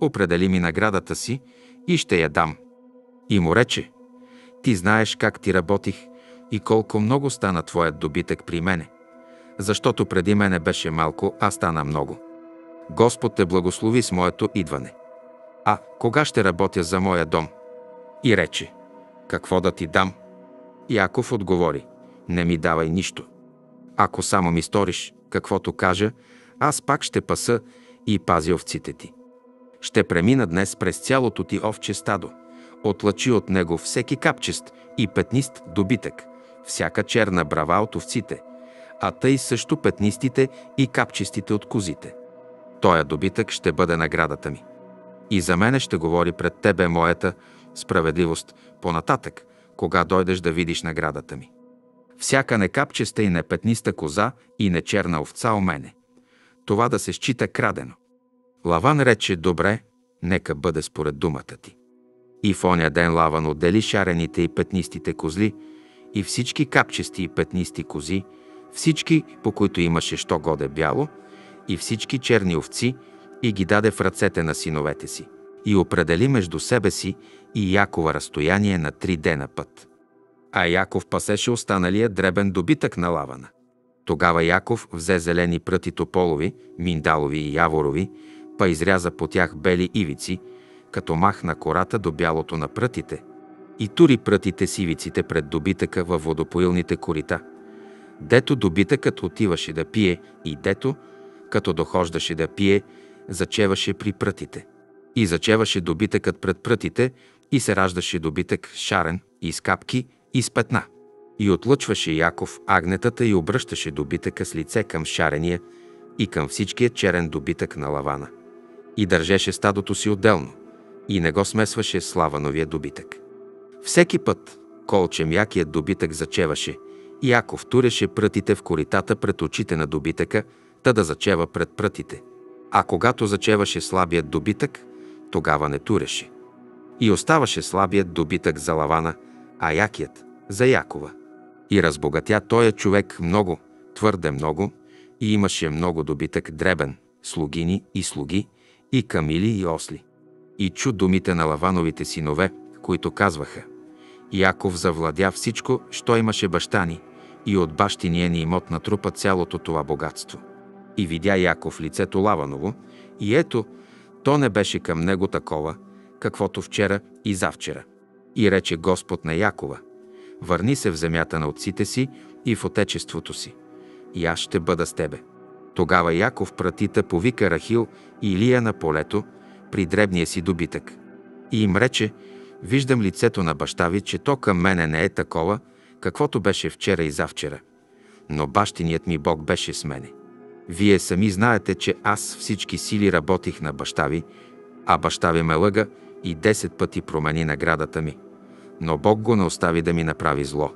определи ми наградата си и ще я дам. И му рече, ти знаеш как ти работих и колко много стана твоят добитък при мене. Защото преди мене беше малко, а стана много. Господ те благослови с моето идване. А кога ще работя за моя дом? И рече, какво да ти дам? Яков отговори, не ми давай нищо. Ако само ми сториш, каквото кажа, аз пак ще паса и пази овците ти. Ще премина днес през цялото ти овче стадо. Отлъчи от него всеки капчест и петнист добитък, всяка черна брава от овците, а тъй също петнистите и капчестите от козите. Тоя добитък ще бъде наградата ми. И за мене ще говори пред тебе моята справедливост понататък, кога дойдеш да видиш наградата ми. Всяка некапчеста и непетниста коза и нечерна овца у мене. Това да се счита крадено. Лаван рече, добре, нека бъде според думата ти. И в оня ден Лаван отдели шарените и петнистите козли и всички капчести и петнисти кози, всички, по които имаше що годе бяло, и всички черни овци, и ги даде в ръцете на синовете си. И определи между себе си и Якова разстояние на три дена път. А Яков пасеше останалия дребен добитък на лавана. Тогава Яков взе зелени пръти тополови, миндалови и яворови, па изряза по тях бели ивици, като махна кората до бялото на прътите. и тури прътите сивиците пред добитъка във водопоилните корита, дето добитъкът отиваше да пие и дето, като дохождаше да пие, зачеваше при прътите. И зачеваше добитъкът пред прътите и се раждаше добитък шарен, и с и с петна. И отлъчваше Яков агнетата и обръщаше добитъка с лице към шарения и към всичкия черен добитък на лавана. И държеше стадото си отделно и не го смесваше с лавановия добитък. Всеки път, колче мякият добитък зачеваше, Яков туреше прътите в коритата пред очите на добитъка, та да зачева пред прътите. А когато зачеваше слабият добитък, тогава не туреше. И оставаше слабият добитък за лавана, а якият за Якова. И разбогатя тоя човек много, твърде много, и имаше много добитък дребен, слугини и слуги, и камили и осли. И чу думите на Лавановите синове, които казваха Яков завладя всичко, що имаше баща ни, и от бащиния ни имот натрупа цялото това богатство. И видя Яков лицето Лаваново, и ето, то не беше към него такова, каквото вчера и завчера. И рече Господ на Якова, върни се в земята на отците си и в отечеството си, и аз ще бъда с тебе. Тогава Яков пратита повика Рахил и Илия на полето при дребния си добитък. И им рече, виждам лицето на баща ви, че то към мене не е такова, каквото беше вчера и завчера. Но бащиният ми Бог беше с мене. Вие сами знаете, че аз всички сили работих на баща ви, а баща ви ме лъга и 10 пъти промени наградата ми. Но Бог го не остави да ми направи зло.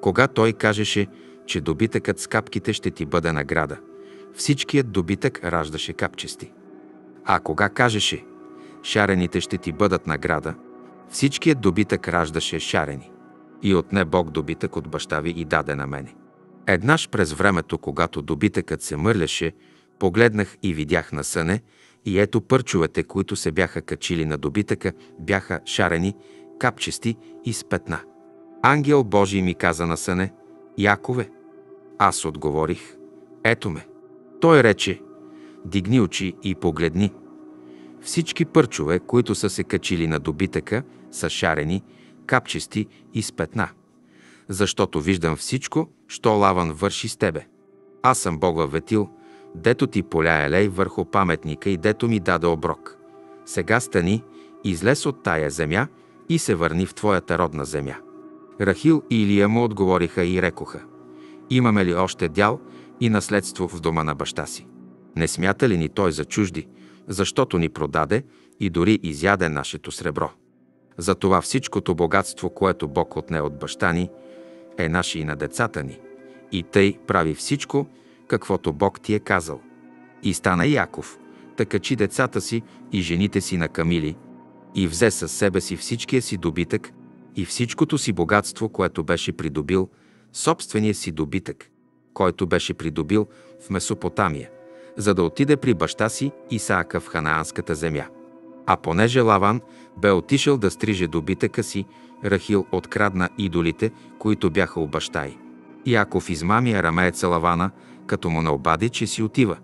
Кога той кажеше, че добитъкът с капките ще ти бъде награда, всичкият добитък раждаше капчести. А кога кажеше, шарените ще ти бъдат награда, всичкият добитък раждаше шарени. И отне Бог добитък от баща ви и даде на мене. Еднаш през времето, когато добитъкът се мърляше, погледнах и видях на съне, и ето пърчовете, които се бяха качили на добитъка, бяха шарени, капчести и с петна. Ангел Божий ми каза на съне, Якове. Аз отговорих, ето ме. Той рече, дигни очи и погледни. Всички пърчове, които са се качили на добитъка, са шарени, капчести и с петна. Защото виждам всичко, що Лаван върши с тебе. Аз съм Бога ветил, дето ти поля елей върху паметника и дето ми даде оброк. Сега стани, излез от тая земя и се върни в твоята родна земя. Рахил и Илия му отговориха и рекоха, имаме ли още дял и наследство в дома на баща си? Не смята ли ни той за чужди, защото ни продаде и дори изяде нашето сребро? Затова всичкото богатство, което Бог отне от баща ни, е наше и на децата ни. И тъй прави всичко, каквото Бог ти е казал. И стана Яков, така че децата си и жените си на Камили, и взе със себе си всичкия си добитък и всичкото си богатство, което беше придобил, собствения си добитък, който беше придобил в Месопотамия, за да отиде при баща си Исаака в ханаанската земя. А понеже Лаван бе отишъл да стриже добитъка си, Рахил открадна идолите, които бяха у баща й. Яков измами арамееца Лавана, като му не обади, че си отива,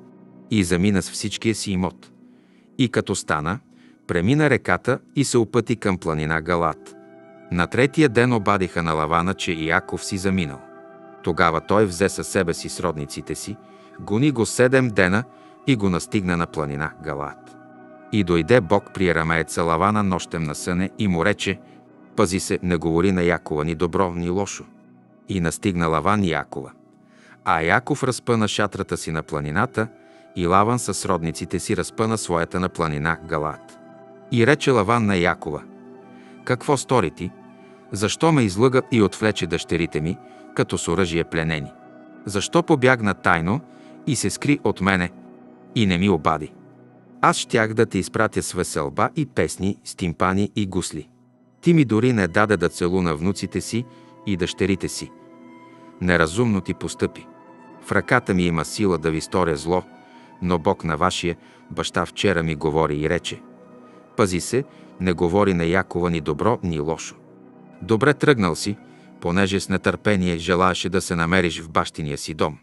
и замина с всичкия си имот. И като стана, премина реката и се опъти към планина Галат. На третия ден обадиха на Лавана, че Яков си заминал. Тогава той взе със себе си сродниците си, гони го седем дена и го настигна на планина Галат. И дойде Бог при арамееца Лавана нощем на съне и му рече, пази се, не говори на Якова ни добро, ни лошо. И настигна Лаван Якова. А Яков разпъна шатрата си на планината и Лаван със родниците си разпъна своята на планина Галат. И рече Лаван на Якова, какво стори ти? Защо ме излъга и отвлече дъщерите ми, като с оръжие пленени? Защо побягна тайно и се скри от мене и не ми обади? Аз щях да те изпратя с веселба и песни, с тимпани и гусли. Ти ми дори не даде да целуна внуците си и дъщерите си. Неразумно ти постъпи. В ръката ми има сила да ви сторя зло, но Бог на вашия баща вчера ми говори и рече. Пази се, не говори на Якова ни добро, ни лошо. Добре тръгнал си, понеже с нетърпение желаеше да се намериш в бащиния си дом.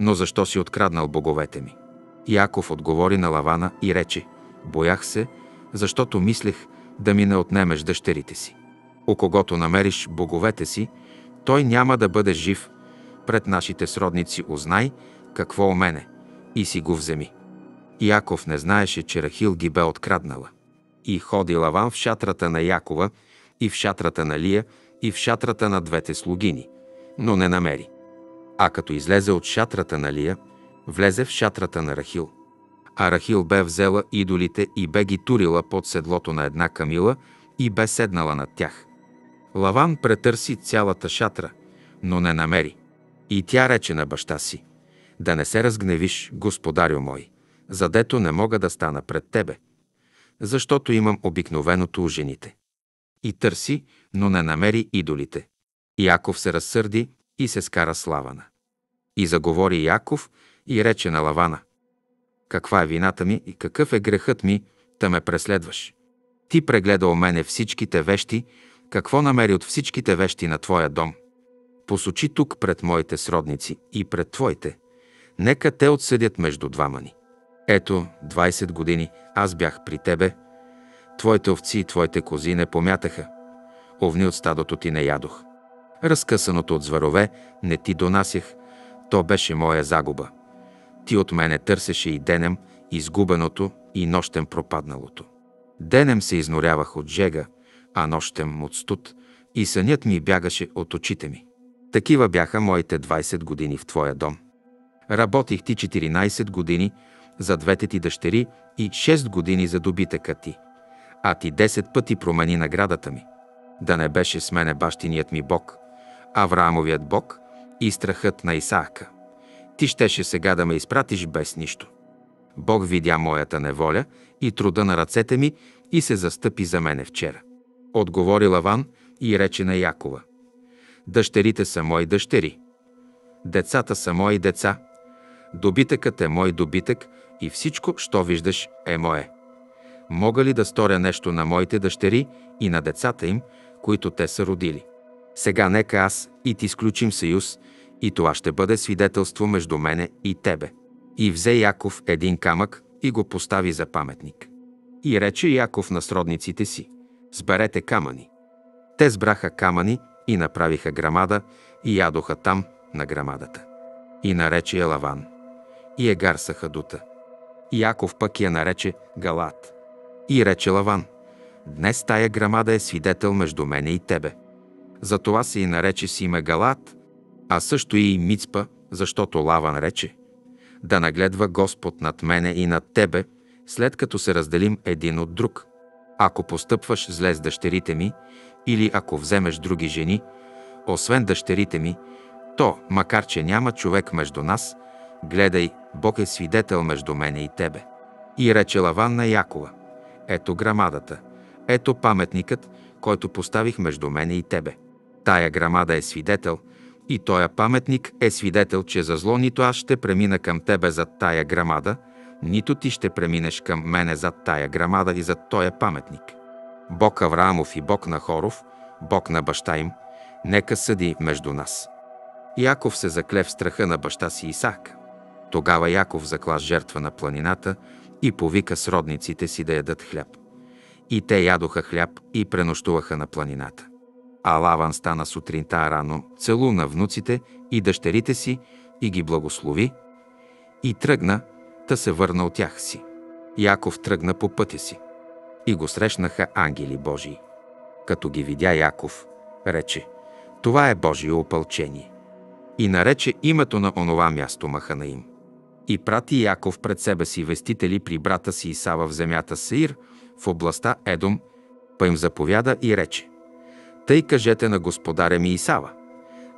Но защо си откраднал боговете ми? Яков отговори на Лавана и рече, боях се, защото мислех да ми не отнемеш дъщерите си. У когото намериш боговете си, той няма да бъде жив. Пред нашите сродници узнай какво у мене и си го вземи. Яков не знаеше, че Рахил ги бе откраднала. И ходи Лаван в шатрата на Якова, и в шатрата на Лия, и в шатрата на двете слугини, но не намери. А като излезе от шатрата на Лия, влезе в шатрата на Рахил. А Рахил бе взела идолите и бе ги турила под седлото на една камила и бе седнала над тях. Лаван претърси цялата шатра, но не намери. И тя рече на баща си, да не се разгневиш, господарю мой, задето не мога да стана пред тебе, защото имам обикновеното у жените. И търси, но не намери идолите. Яков се разсърди и се скара с Лавана. И заговори Яков и рече на Лавана, каква е вината ми и какъв е грехът ми, да ме преследваш. Ти прегледа у мене всичките вещи, какво намери от всичките вещи на твоя дом. Посочи тук пред моите сродници и пред твоите. Нека те отсъдят между двама ни. Ето, 20 години аз бях при тебе. Твоите овци и твоите кози не помятаха. Овни от стадото ти не ядох. Разкъсаното от зверове не ти донасях. То беше моя загуба. Ти от мене търсеше и денем изгубеното и нощем пропадналото. Денем се изнорявах от жега, а нощем от студ, и сънят ми бягаше от очите ми. Такива бяха моите 20 години в твоя дом. Работих ти 14 години за двете ти дъщери и 6 години за добитъка ти. А ти 10 пъти промени наградата ми. Да не беше с мене бащиният ми Бог, Авраамовият Бог и страхът на Исаака. Ти щеше сега да ме изпратиш без нищо. Бог видя моята неволя и труда на ръцете ми и се застъпи за мене вчера. Отговори Лаван и рече на Якова. Дъщерите са мои дъщери. Децата са мои деца. Добитъкът е мой добитък и всичко, що виждаш, е мое. Мога ли да сторя нещо на моите дъщери и на децата им, които те са родили? Сега нека аз и ти сключим съюз и това ще бъде свидетелство между мене и тебе. И взе Яков един камък и го постави за паметник. И рече Яков на сродниците си, сберете камъни. Те сбраха камъни и направиха грамада и ядоха там на грамадата. И нарече я Лаван. И Егар са Хадута. И Яков пък я нарече Галат. И рече Лаван, днес тая грамада е свидетел между мене и тебе. Затова се и нарече си име Галат, а също и Мицпа, защото Лаван рече, да нагледва Господ над мене и над тебе, след като се разделим един от друг. Ако постъпваш зле с дъщерите ми, или ако вземеш други жени, освен дъщерите ми, то, макар че няма човек между нас, гледай, Бог е свидетел между мене и тебе. И рече Лаван на Якова, ето грамадата, ето паметникът, който поставих между мене и тебе. Тая грамада е свидетел, и тоя паметник е свидетел, че за зло нито аз ще премина към тебе зад тая грамада, нито ти ще преминеш към мене зад тая грамада и зад тоя паметник. Бог Авраамов и Бог на Хоров, Бог на баща им, нека съди между нас. Яков се закле в страха на баща си Исаак. Тогава Яков закла жертва на планината и повика сродниците си да ядат хляб. И те ядоха хляб и пренощуваха на планината. А Лаван стана сутринта рано, целуна внуците и дъщерите си и ги благослови и тръгна, та се върна от тях си. Яков тръгна по пътя си и го срещнаха ангели Божии. Като ги видя Яков, рече, това е Божие опълчение. И нарече името на онова място Маханаим. И прати Яков пред себе си вестители при брата си Исава в земята Саир, в областта Едом, па им заповяда и рече, тъй кажете на господаря ми Исава.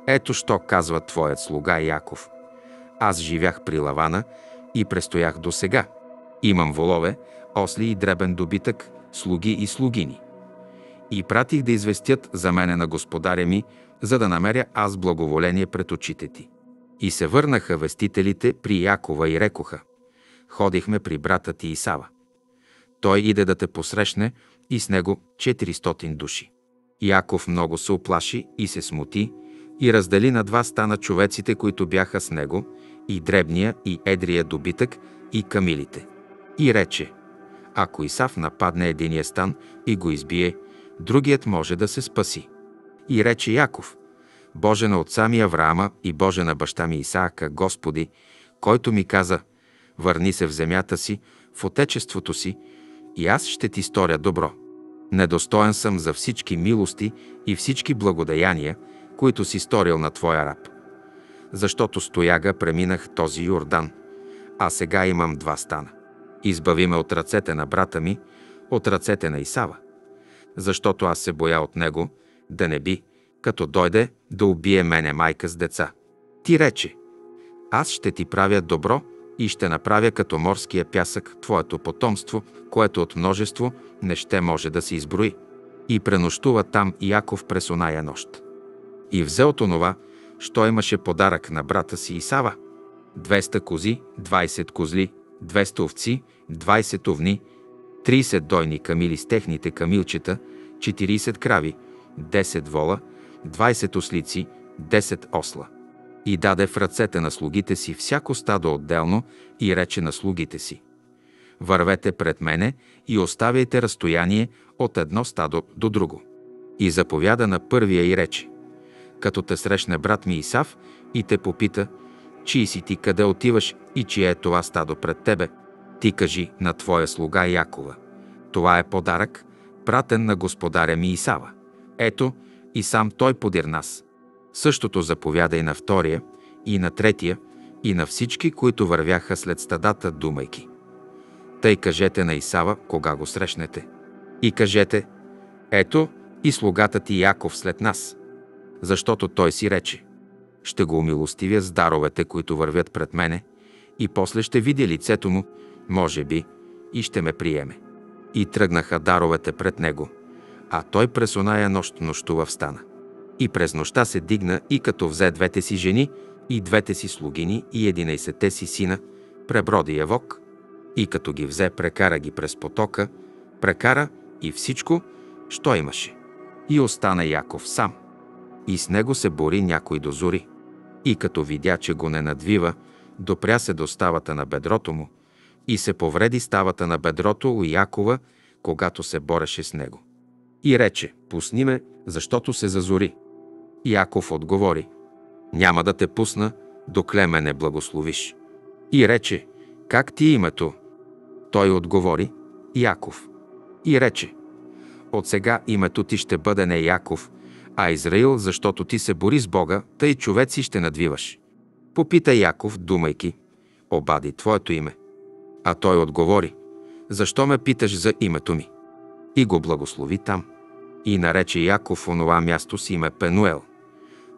Ето що казва твоят слуга Яков. Аз живях при Лавана и престоях до сега. Имам волове, осли и дребен добитък, слуги и слугини. И пратих да известят за мене на господаря ми, за да намеря аз благоволение пред очите ти. И се върнаха вестителите при Якова и рекоха. Ходихме при брата ти Исава. Той иде да те посрещне и с него 400 души. Яков много се оплаши и се смути и раздели на два стана човеците, които бяха с него, и дребния, и едрия добитък, и камилите. И рече, ако Исав нападне единия стан и го избие, другият може да се спаси. И рече Яков, Боже на отца ми Авраама и Боже на баща ми Исаака, Господи, който ми каза, върни се в земята си, в отечеството си, и аз ще ти сторя добро. Недостоен съм за всички милости и всички благодеяния, които си сторил на Твоя раб. Защото стояга преминах този Йордан, а сега имам два стана. Избави ме от ръцете на брата ми, от ръцете на Исава. Защото аз се боя от него, да не би, като дойде, да убие мене майка с деца. Ти рече, аз ще ти правя добро и ще направя като морския пясък твоето потомство, което от множество не ще може да се изброи. И пренощува там Яков през оная нощ. И взе от онова, що имаше подарък на брата си Исава. 200 кози, 20 козли, 200 овци, 20 овни, 30 дойни камили с техните камилчета, 40 крави, 10 вола, 20 ослици, 10 осла. И даде в ръцете на слугите си всяко стадо отделно и рече на слугите си. Вървете пред мене и оставяйте разстояние от едно стадо до друго. И заповяда на първия и рече. Като те срещне брат ми Исав и те попита, чий си ти, къде отиваш и чие е това стадо пред тебе, ти кажи на твоя слуга Якова. Това е подарък, пратен на господаря ми Исава. Ето, и сам той подир нас. Същото заповяда и на втория, и на третия, и на всички, които вървяха след стадата, думайки. Тъй кажете на Исава, кога го срещнете. И кажете, ето и слугата ти Яков след нас. Защото той си рече, ще го умилостивя с даровете, които вървят пред мене, и после ще видя лицето му, може би, и ще ме приеме. И тръгнаха даровете пред него, а той през оная нощ нощува в стана. И през нощта се дигна и като взе двете си жени и двете си слугини и единайсете си сина, преброди Евок, и като ги взе, прекара ги през потока, прекара и всичко, що имаше. И остана Яков сам. И с него се бори някой до зори. И като видя, че го не надвива, допря се до ставата на бедрото му и се повреди ставата на бедрото у Якова, когато се бореше с него. И рече, пусни ме, защото се зазори. Яков отговори, няма да те пусна, докле ме не благословиш. И рече, как ти името? Той отговори, Яков. И рече, от сега името ти ще бъде не Яков, а Израил, защото ти се бори с Бога, тъй човеци ще надвиваш. Попита Яков, думайки, обади твоето име. А той отговори, защо ме питаш за името ми? И го благослови там. И нарече Яков онова място с име Пенуел,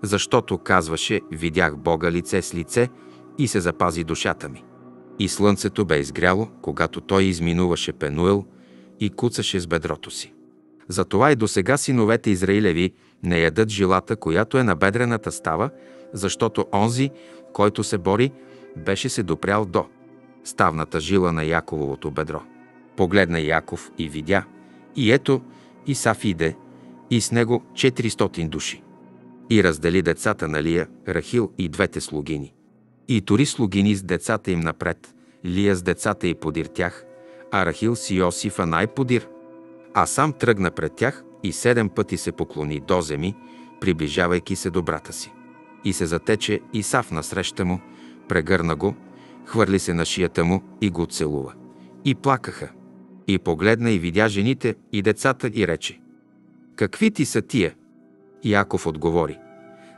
защото казваше, видях Бога лице с лице и се запази душата ми. И слънцето бе изгряло, когато той изминуваше Пенуел и куцаше с бедрото си. Затова и до сега синовете Израилеви не ядат жилата, която е на бедрената става, защото онзи, който се бори, беше се допрял до ставната жила на Якововото бедро. Погледна Яков и видя, и ето Исаф иде, и с него 400 души. И раздели децата на Лия, Рахил и двете слугини. И тори слугини с децата им напред, Лия с децата и подир тях, а Рахил с Йосифа най-подир. А сам тръгна пред тях и седем пъти се поклони до земи, приближавайки се до брата си. И се затече Исав насреща му, прегърна го, хвърли се на шията му и го целува. И плакаха. И погледна и видя жените и децата и рече. Какви ти са тия? Яков отговори.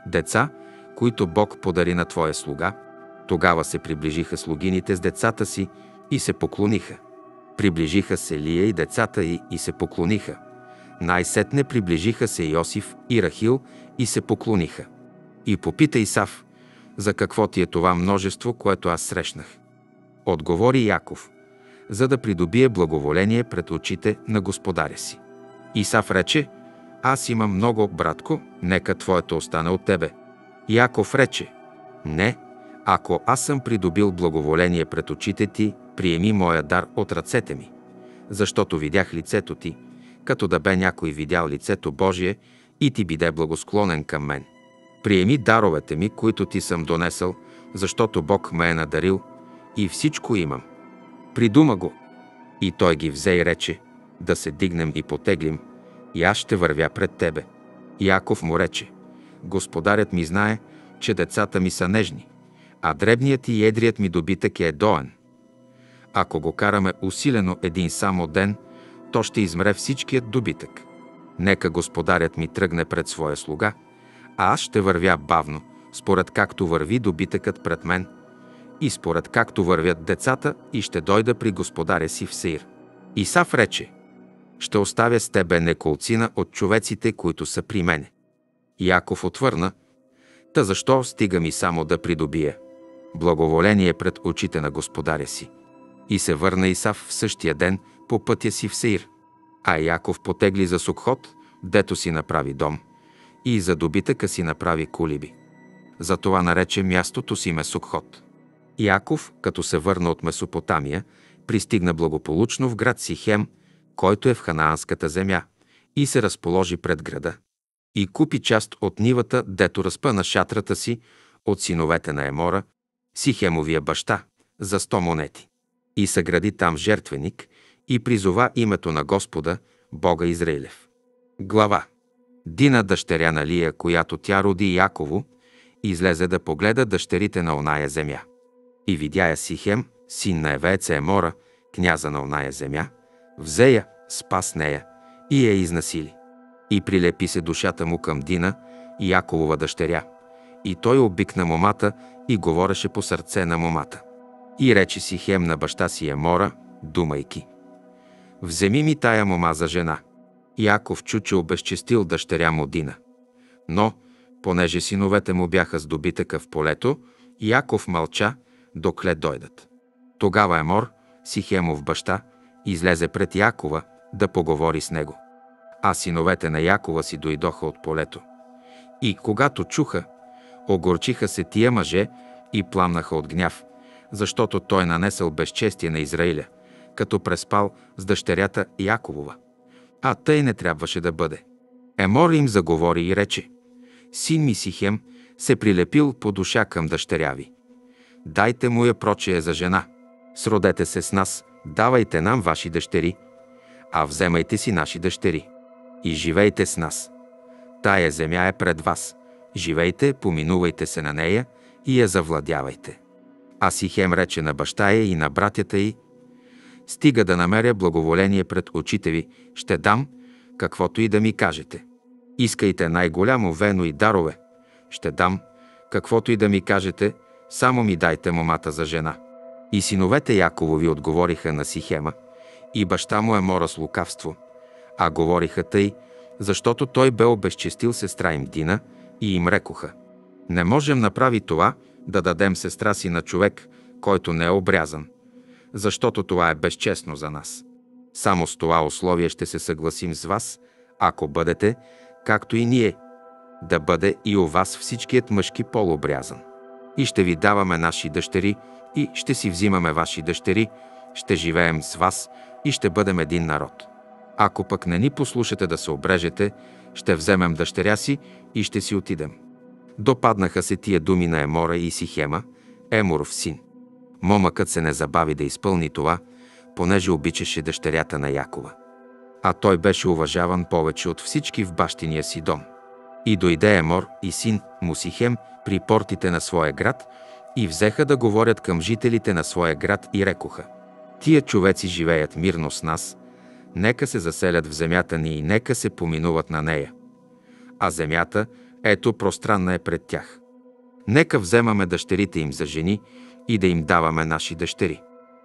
Деца, които Бог подари на твоя слуга. Тогава се приближиха слугините с децата си и се поклониха. Приближиха се Лия и децата й и се поклониха. Най-сетне приближиха се Йосиф и Рахил и се поклониха. И попита Исав, за какво ти е това множество, което аз срещнах? Отговори Яков, за да придобие благоволение пред очите на господаря си. Исав рече, аз имам много, братко, нека твоето остане от тебе. Яков рече, не, ако аз съм придобил благоволение пред очите ти, приеми моя дар от ръцете ми, защото видях лицето ти, като да бе някой видял лицето Божие и ти биде благосклонен към мен. Приеми даровете ми, които ти съм донесъл, защото Бог ме е надарил и всичко имам. Придума го. И той ги взе и рече, да се дигнем и потеглим. И аз ще вървя пред тебе. Яков му рече, Господарят ми знае, че децата ми са нежни, а дребният и едрият ми добитък е доен. Ако го караме усилено един само ден, то ще измре всичкият добитък. Нека господарят ми тръгне пред своя слуга, а аз ще вървя бавно, според както върви добитъкът пред мен и според както вървят децата и ще дойда при господаря си в Сеир. Исав рече, ще оставя с тебе неколцина от човеците, които са при мене. Яков отвърна, та защо стига ми само да придобия? Благоволение пред очите на господаря си. И се върна Исав в същия ден по пътя си в Сеир. А Яков потегли за Сукхот, дето си направи дом, и за добитъка си направи кулиби. Затова нарече мястото си Месукхот. Яков, като се върна от Месопотамия, пристигна благополучно в град Сихем, който е в ханаанската земя, и се разположи пред града. И купи част от нивата, дето разпъна шатрата си от синовете на Емора, Сихемовия баща, за сто монети. И съгради там жертвеник и призова името на Господа, Бога Израилев. Глава Дина, дъщеря на Лия, която тя роди Яково, излезе да погледа дъщерите на оная земя. И видя я Сихем, син на Евееца Емора, княза на оная земя, взе я, спас нея и я изнасили. И прилепи се душата му към Дина, Яковова дъщеря. И той обикна момата и говореше по сърце на момата. И рече си Хем на баща си Емора, думайки. Вземи ми тая мома за жена. Яков чу, че обезчестил дъщеря му Дина. Но, понеже синовете му бяха с добитъка в полето, Яков мълча, докле дойдат. Тогава Емор, Сихемов баща, излезе пред Якова да поговори с него. А синовете на Якова си дойдоха от полето. И когато чуха, огорчиха се тия мъже и пламнаха от гняв, защото той нанесъл безчестие на Израиля, като преспал с дъщерята Яковова. А тъй не трябваше да бъде. Емор им заговори и рече, син ми Сихем се прилепил по душа към дъщеря ви. Дайте му я прочее за жена. Сродете се с нас, давайте нам ваши дъщери, а вземайте си наши дъщери. И живейте с нас. Тая земя е пред вас. Живейте, поминувайте се на нея и я завладявайте. А Сихем рече на баща я и на братята й, стига да намеря благоволение пред очите ви, ще дам, каквото и да ми кажете. Искайте най-голямо вено и дарове, ще дам, каквото и да ми кажете, само ми дайте момата за жена. И синовете Яковови отговориха на Сихема, и баща му е мора с лукавство, а говориха тъй, защото той бе обезчестил сестра им Дина и им рекоха. Не можем направи това, да дадем сестра си на човек, който не е обрязан, защото това е безчестно за нас. Само с това условие ще се съгласим с вас, ако бъдете, както и ние, да бъде и у вас всичкият мъжки пол обрязан. И ще ви даваме наши дъщери, и ще си взимаме ваши дъщери, ще живеем с вас и ще бъдем един народ. Ако пък не ни послушате да се обрежете, ще вземем дъщеря си и ще си отидем. Допаднаха се тия думи на Емора и Сихема, Еморов син. Момъкът се не забави да изпълни това, понеже обичаше дъщерята на Якова. А той беше уважаван повече от всички в бащиния си дом. И дойде Емор и син Мусихем при портите на своя град и взеха да говорят към жителите на своя град и рекоха. Тия човеци живеят мирно с нас, нека се заселят в земята ни и нека се поминуват на нея. А земята, ето пространна е пред тях. Нека вземаме дъщерите им за жени и да им даваме наши дъщери.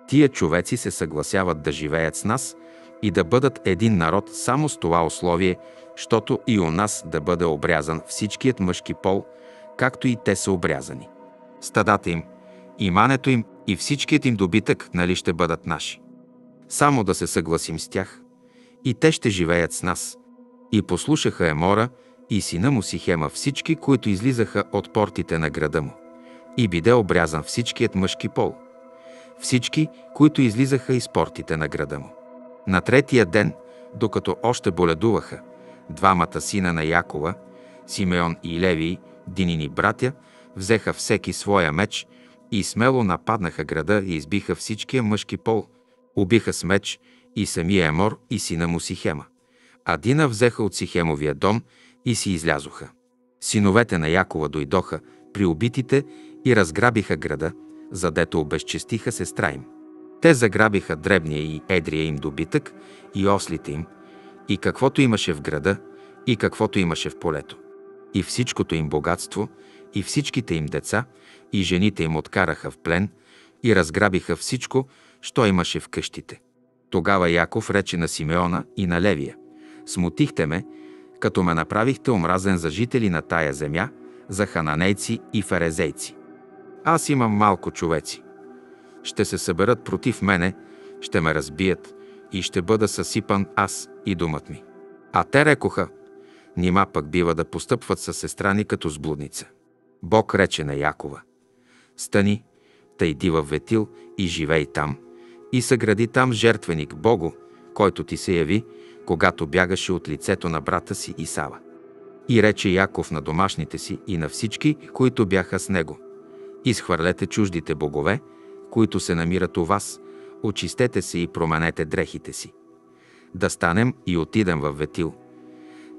Тия човеци се съгласяват да живеят с нас и да бъдат един народ само с това условие, щото и у нас да бъде обрязан всичкият мъжки пол, както и те са обрязани. Стадата им, имането им и всичкият им добитък, нали ще бъдат наши. Само да се съгласим с тях. И те ще живеят с нас. И послушаха Емора и сина му Сихема всички, които излизаха от портите на града му. И биде обрязан всичкият мъжки пол. Всички, които излизаха из портите на града му. На третия ден, докато още боледуваха, двамата сина на Якова, Симеон и Левий, динини братя, взеха всеки своя меч и смело нападнаха града и избиха всичкия мъжки пол, убиха с меч и самия Емор и сина му Сихема, А Дина взеха от Сихемовия дом и си излязоха. Синовете на Якова дойдоха при убитите и разграбиха града, задето обезчестиха сестра им. Те заграбиха дребния и едрия им добитък и ослите им, и каквото имаше в града, и каквото имаше в полето. И всичкото им богатство, и всичките им деца, и жените им откараха в плен, и разграбиха всичко, що имаше в къщите. Тогава Яков рече на Симеона и на Левия, «Смутихте ме, като ме направихте омразен за жители на тая земя, за хананейци и ферезейци. Аз имам малко човеци. Ще се съберат против мене, ще ме разбият и ще бъда съсипан аз и думът ми. А те рекоха, нима пък бива да постъпват със сестра ни като с блудница. Бог рече на Якова, стани, тъй дива Ветил и живей там, и съгради там жертвеник Богу, който ти се яви, когато бягаше от лицето на брата си Исава. И рече Яков на домашните си и на всички, които бяха с него. Изхвърлете чуждите богове, които се намират у вас, очистете се и променете дрехите си. Да станем и отидем в Ветил.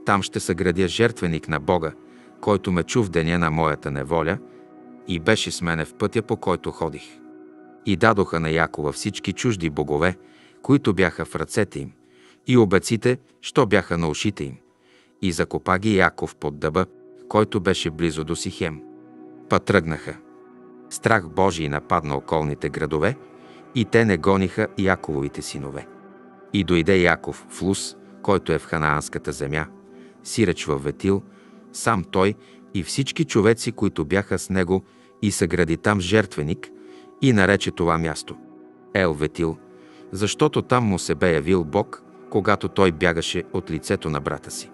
Там ще съградя жертвеник на Бога, който ме чу в деня на моята неволя и беше с мене в пътя, по който ходих. И дадоха на Якова всички чужди богове, които бяха в ръцете им, и обеците, що бяха на ушите им. И закопа ги Яков под дъба, който беше близо до Сихем. Па тръгнаха. Страх Божий нападна околните градове и те не гониха Якововите синове. И дойде Яков в Лус, който е в Ханаанската земя, сиреч в Ветил, сам той и всички човеци, които бяха с него, и съгради там жертвеник и нарече това място Ел Ветил, защото там му се бе явил Бог, когато той бягаше от лицето на брата си.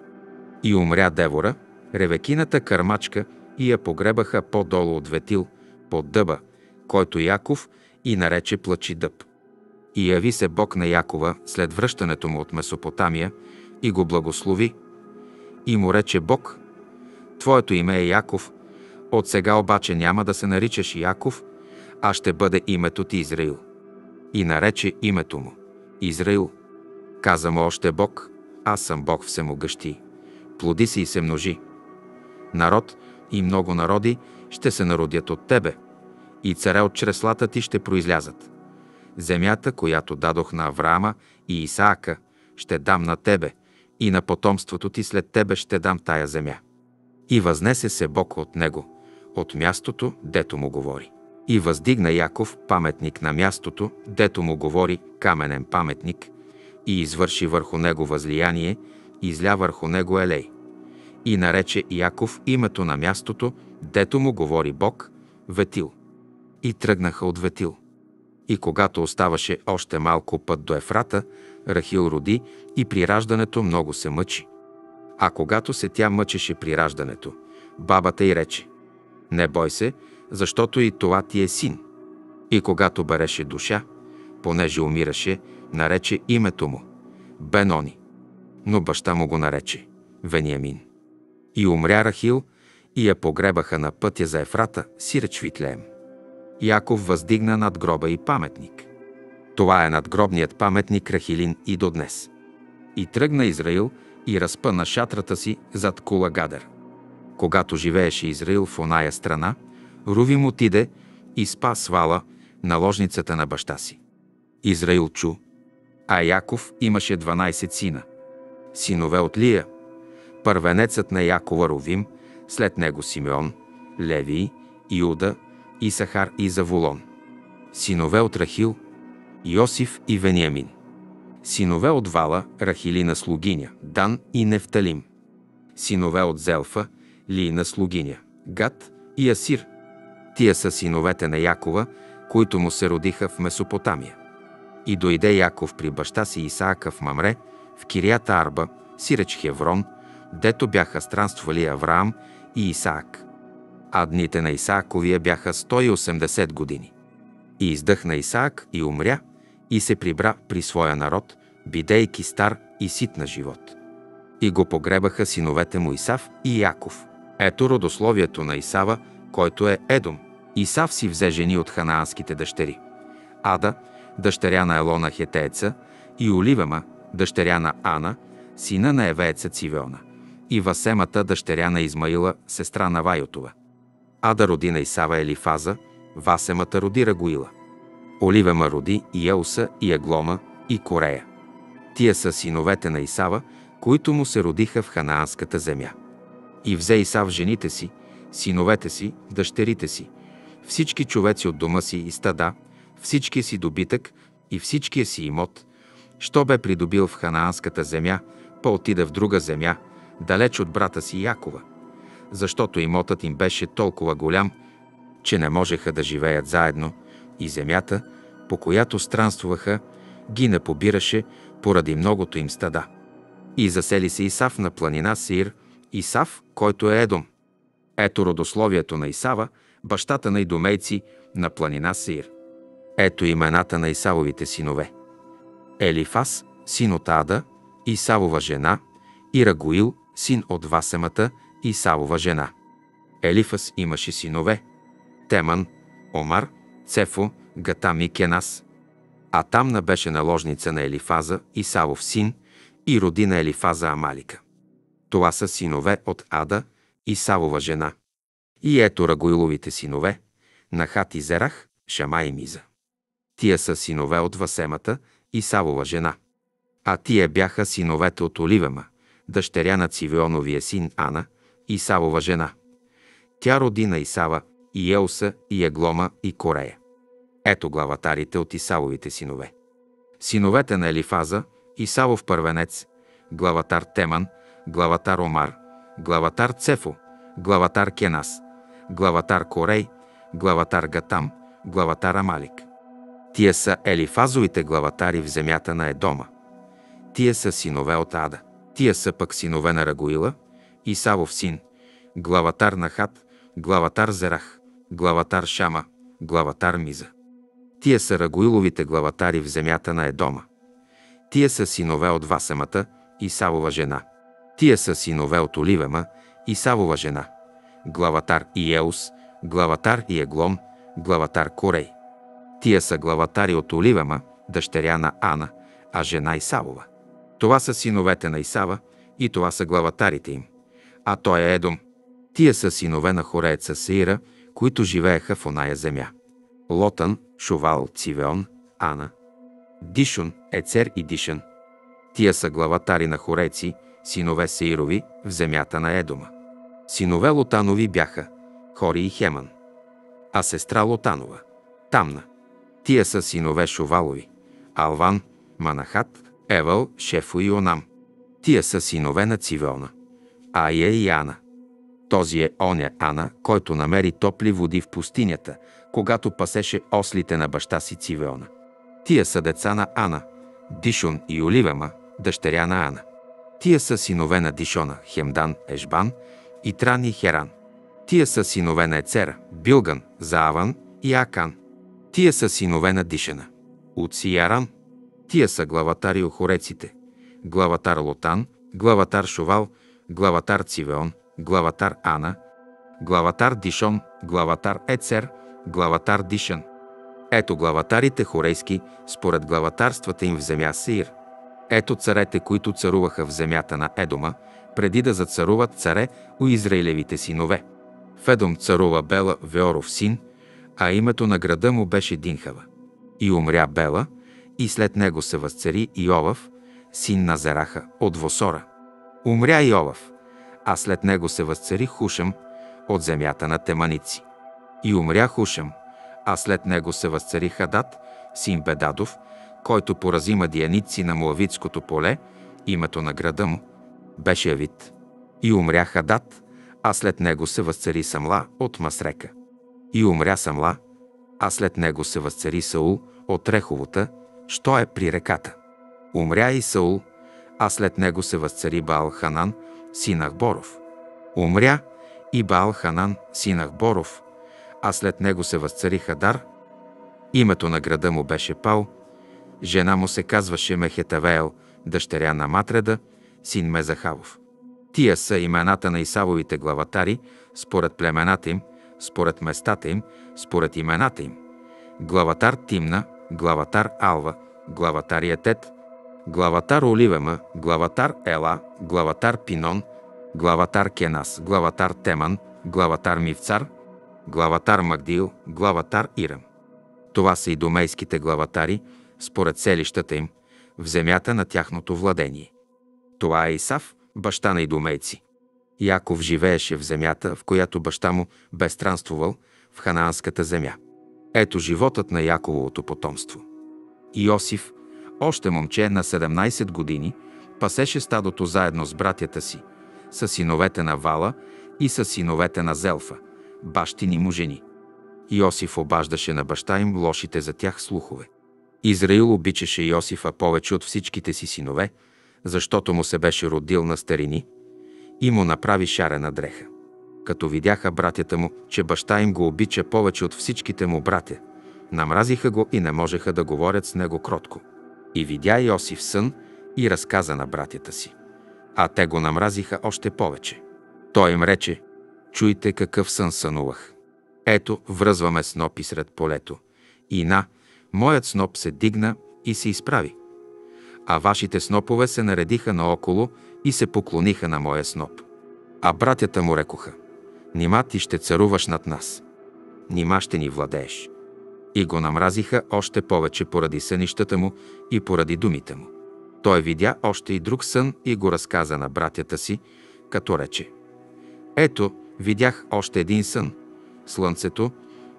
И умря Девора, ревекината кърмачка, и я погребаха по-долу от Ветил, под дъба, който Яков и нарече Плачи дъб. И яви се Бог на Якова след връщането му от Месопотамия и го благослови. И му рече Бог, Твоето име е Яков, от сега обаче няма да се наричаш Яков, а ще бъде името ти Израил. И нарече името му Израил. Каза му още Бог, аз съм Бог всемогъщи. Плоди се и се множи. Народ и много народи ще се народят от тебе, и царе от чреслата ти ще произлязат. Земята, която дадох на Авраама и Исаака, ще дам на тебе, и на потомството ти след тебе ще дам тая земя. И възнесе се Бог от него, от мястото, дето му говори. И въздигна Яков паметник на мястото, дето му говори каменен паметник, и извърши върху него възлияние, и изля върху него елей. И нарече Яков името на мястото, дето му говори Бог, Ветил. И тръгнаха от Ветил. И когато оставаше още малко път до Ефрата, Рахил роди и при раждането много се мъчи. А когато се тя мъчеше при раждането, бабата й рече «Не бой се, защото и това ти е син». И когато береше душа, понеже умираше, нарече името му – Бенони. Но баща му го нарече – Вениамин. И умря Рахил и я погребаха на пътя за Ефрата, сиреч Витлеем. Яков въздигна над гроба и паметник. Това е надгробният паметник Рахилин и до днес. И тръгна Израил и разпъна шатрата си зад Кулагадър. Когато живееше Израил в оная страна, Рувим отиде и спа свала, наложницата на баща си. Израил чу, а Яков имаше 12 сина. Синове от Лия, първенецът на Якова Ровим, след него Симеон, Левий, Иуда, Исахар и Заволон. Синове от Рахил, Йосиф и Вениамин. Синове от Вала, Рахилина слугиня, Дан и Нефталим. Синове от Зелфа, Лина слугиня, Гат и Асир. Тия са синовете на Якова, които му се родиха в Месопотамия. И дойде Яков при баща си Исаака в Мамре, в Кирията Арба, сиреч Хеврон, дето бяха странствали Авраам и Исаак. А дните на Исааковия бяха 180 години. И издъхна Исаак и умря, и се прибра при своя народ, бидейки стар и сит на живот. И го погребаха синовете му Исав и Яков. Ето родословието на Исава, който е Едом. Исав си взе жени от ханаанските дъщери. Ада, дъщеря на Елона Хетееца, и Оливема, дъщеря на Ана, сина на евееца Цивеона, и Васемата, дъщеря на Измаила, сестра на Вайотова. Ада роди на Исава Елифаза, Васемата роди Рагуила. Оливема роди и Еуса, и Еглома, и Корея. Тия са синовете на Исава, които му се родиха в ханаанската земя. И взе Исав жените си, синовете си, дъщерите си, всички човеци от дома си и стада, всичкия си добитък и всичкия си имот, що бе придобил в ханаанската земя, по отида в друга земя, далеч от брата си Якова, защото имотът им беше толкова голям, че не можеха да живеят заедно и земята, по която странствуваха, ги не побираше поради многото им стада. И засели се Исав на планина Сир, Исав, който е Едом. Ето родословието на Исава, бащата на идомейци на планина Сир. Ето имената на Исавовите синове. Елифас, син от Ада, Исавова жена, и Рагуил, син от Васемата, Исавова жена. Елифас имаше синове – Теман, Омар, Цефо, Гатам и Кенас. А Тамна беше наложница на Елифаза, Исавов син, и роди на Елифаза Амалика. Това са синове от Ада, Исавова жена. И ето Рагуиловите синове – Нахат и Зерах, Шама и Миза. Тия са синове от Васемата, Исавова жена. А тия бяха синовете от Оливема, дъщеря на Цивионовия син Ана, Исавова жена. Тя роди на Исава и Еуса, и Еглома, и Корея. Ето главатарите от Исавовите синове. Синовете на Елифаза, Исавов първенец, главатар Теман, главатар Омар, главатар Цефо, главатар Кенас, главатар Корей, главатар Гатам, главатар Амалик. Тия са Елифазовите главатари в земята на Едома. Тия са синове от Ада. Тия са пък синове на Рагуила, Исавов син, главатар на Хат, главатар Зерах, главатар Шама, главатар Миза. Тия са Рагуиловите главатари в земята на Едома. Тия са синове от Васемата, Исавова жена. Тия са синове от Оливема, Исавова жена. Главатар Иеус, главатар Иеглон, главатар Корей. Тия са главатари от Оливема, дъщеря на Ана, а жена Исавова. Това са синовете на Исава и това са главатарите им. А той е Едом. Тия са синове на хорееца Сеира, които живееха в оная земя. Лотан, Шувал, Цивеон, Ана, Дишун, Ецер и Дишан. Тия са главатари на хореци, синове Сеирови, в земята на Едома. Синове Лотанови бяха Хори и Хеман, а сестра Лотанова – Тамна. Тия са синове Шувалови – Алван, Манахат, Евал, Шефо и Онам. Тия са синове на Цивеона – Ая и Ана. Този е оня Ана, който намери топли води в пустинята, когато пасеше ослите на баща си Цивеона. Тия са деца на Ана, Дишон и Оливема, дъщеря на Ана. Тия са синове на Дишона, Хемдан, Ешбан, Итран и Херан. Тия са синове на Ецера, Билган, Зааван и Акан. Тия са синове на Дишана, Уци и Аран. Тия са главатари охореците, главатар Лотан, главатар Шувал, главатар Цивеон, главатар Ана, главатар Дишон, главатар Ецер, главатар Дишан. Ето главатарите хорейски, според главатарствата им в земя Сир. Ето царете, които царуваха в земята на Едома, преди да зацаруват царе у Израилевите синове. В Едом царува Бела, Веоров син, а името на града му беше Динхава. И умря Бела, и след него се възцари Иовав, син на Зераха, от Восора. Умря Иовав, а след него се възцари Хушам от земята на Теманици. И умря Хушам, а след него се възцари Хадат, син Бедадов, който порази мадияници на Муавитското поле, името на града му беше Авит. И умря Хадат, а след него се възцари Самла от Масрека. И умря Самла, а след него се възцари Саул от Реховота, що е при реката. Умря и Саул, а след него се възцари Баал Ханан, синах Боров. Умря и Баал Ханан, синах Боров, а след него се възцари Хадар. Името на града му беше Пал, жена му се казваше Мехетавеел, дъщеря на Матреда, син Мезахавов. Тия са имената на Исавовите главатари, според племената им, според местата им, според имената им. Главатар Тимна, главатар Алва, главатар Етет, главатар Оливема, главатар Ела, главатар Пинон, главатар Кенас, главатар Теман, главатар Мивцар, главатар Магдил, главатар Ирам. Това са и домейските главатари, според селищата им, в земята на тяхното владение. Това е Исав, баща на идомейци. Яков живееше в земята, в която баща му бе странствувал, в ханаанската земя. Ето животът на Яковото потомство. Иосиф, още момче на 17 години, пасеше стадото заедно с братята си, с синовете на Вала и с синовете на Зелфа, бащини му жени. Иосиф обаждаше на баща им лошите за тях слухове. Израил обичаше Иосифа повече от всичките си синове, защото му се беше родил на старини и му направи шарена дреха. Като видяха братята му, че баща им го обича повече от всичките му братя, намразиха го и не можеха да говорят с него кротко. И видя Йосиф сън и разказа на братята си. А те го намразиха още повече. Той им рече, чуйте какъв сън сънувах. Ето, връзваме снопи сред полето. И на, моят сноп се дигна и се изправи. А вашите снопове се наредиха наоколо и се поклониха на моя сноп. А братята му рекоха, нима ти ще царуваш над нас. Нима ще ни владееш. И го намразиха още повече поради сънищата му и поради думите му. Той видя още и друг сън и го разказа на братята си, като рече Ето, видях още един сън. Слънцето,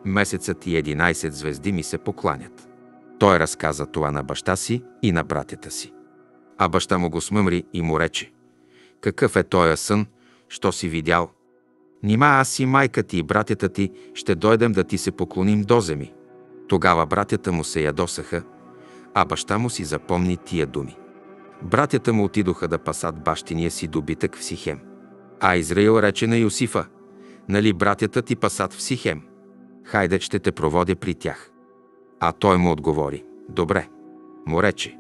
месецът и 11 звезди ми се покланят. Той разказа това на баща си и на братята си. А баща му го смъмри и му рече Какъв е тоя сън, що си видял? Нима аз и майка ти и братята ти ще дойдем да ти се поклоним до земи. Тогава братята му се ядосаха, а баща му си запомни тия думи. Братята му отидоха да пасат бащиния си добитък в Сихем. А Израил рече на Йосифа, нали братята ти пасат в Сихем? Хайде, ще те проводя при тях. А той му отговори, добре. Му рече,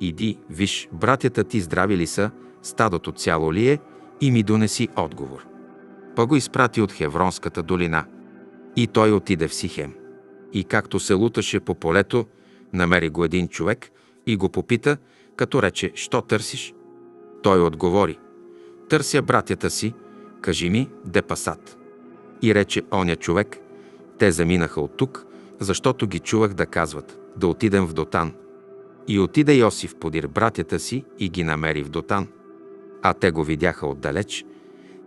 иди, виж, братята ти здрави ли са, стадото цяло ли е и ми донеси отговор. Па го изпрати от Хевронската долина. И той отиде в Сихем. И както се луташе по полето, намери го един човек и го попита, като рече, що търсиш? Той отговори, търся братята си, кажи ми, де пасат. И рече оня човек, те заминаха от тук, защото ги чувах да казват, да отидем в Дотан. И отиде Йосиф подир братята си и ги намери в Дотан. А те го видяха отдалеч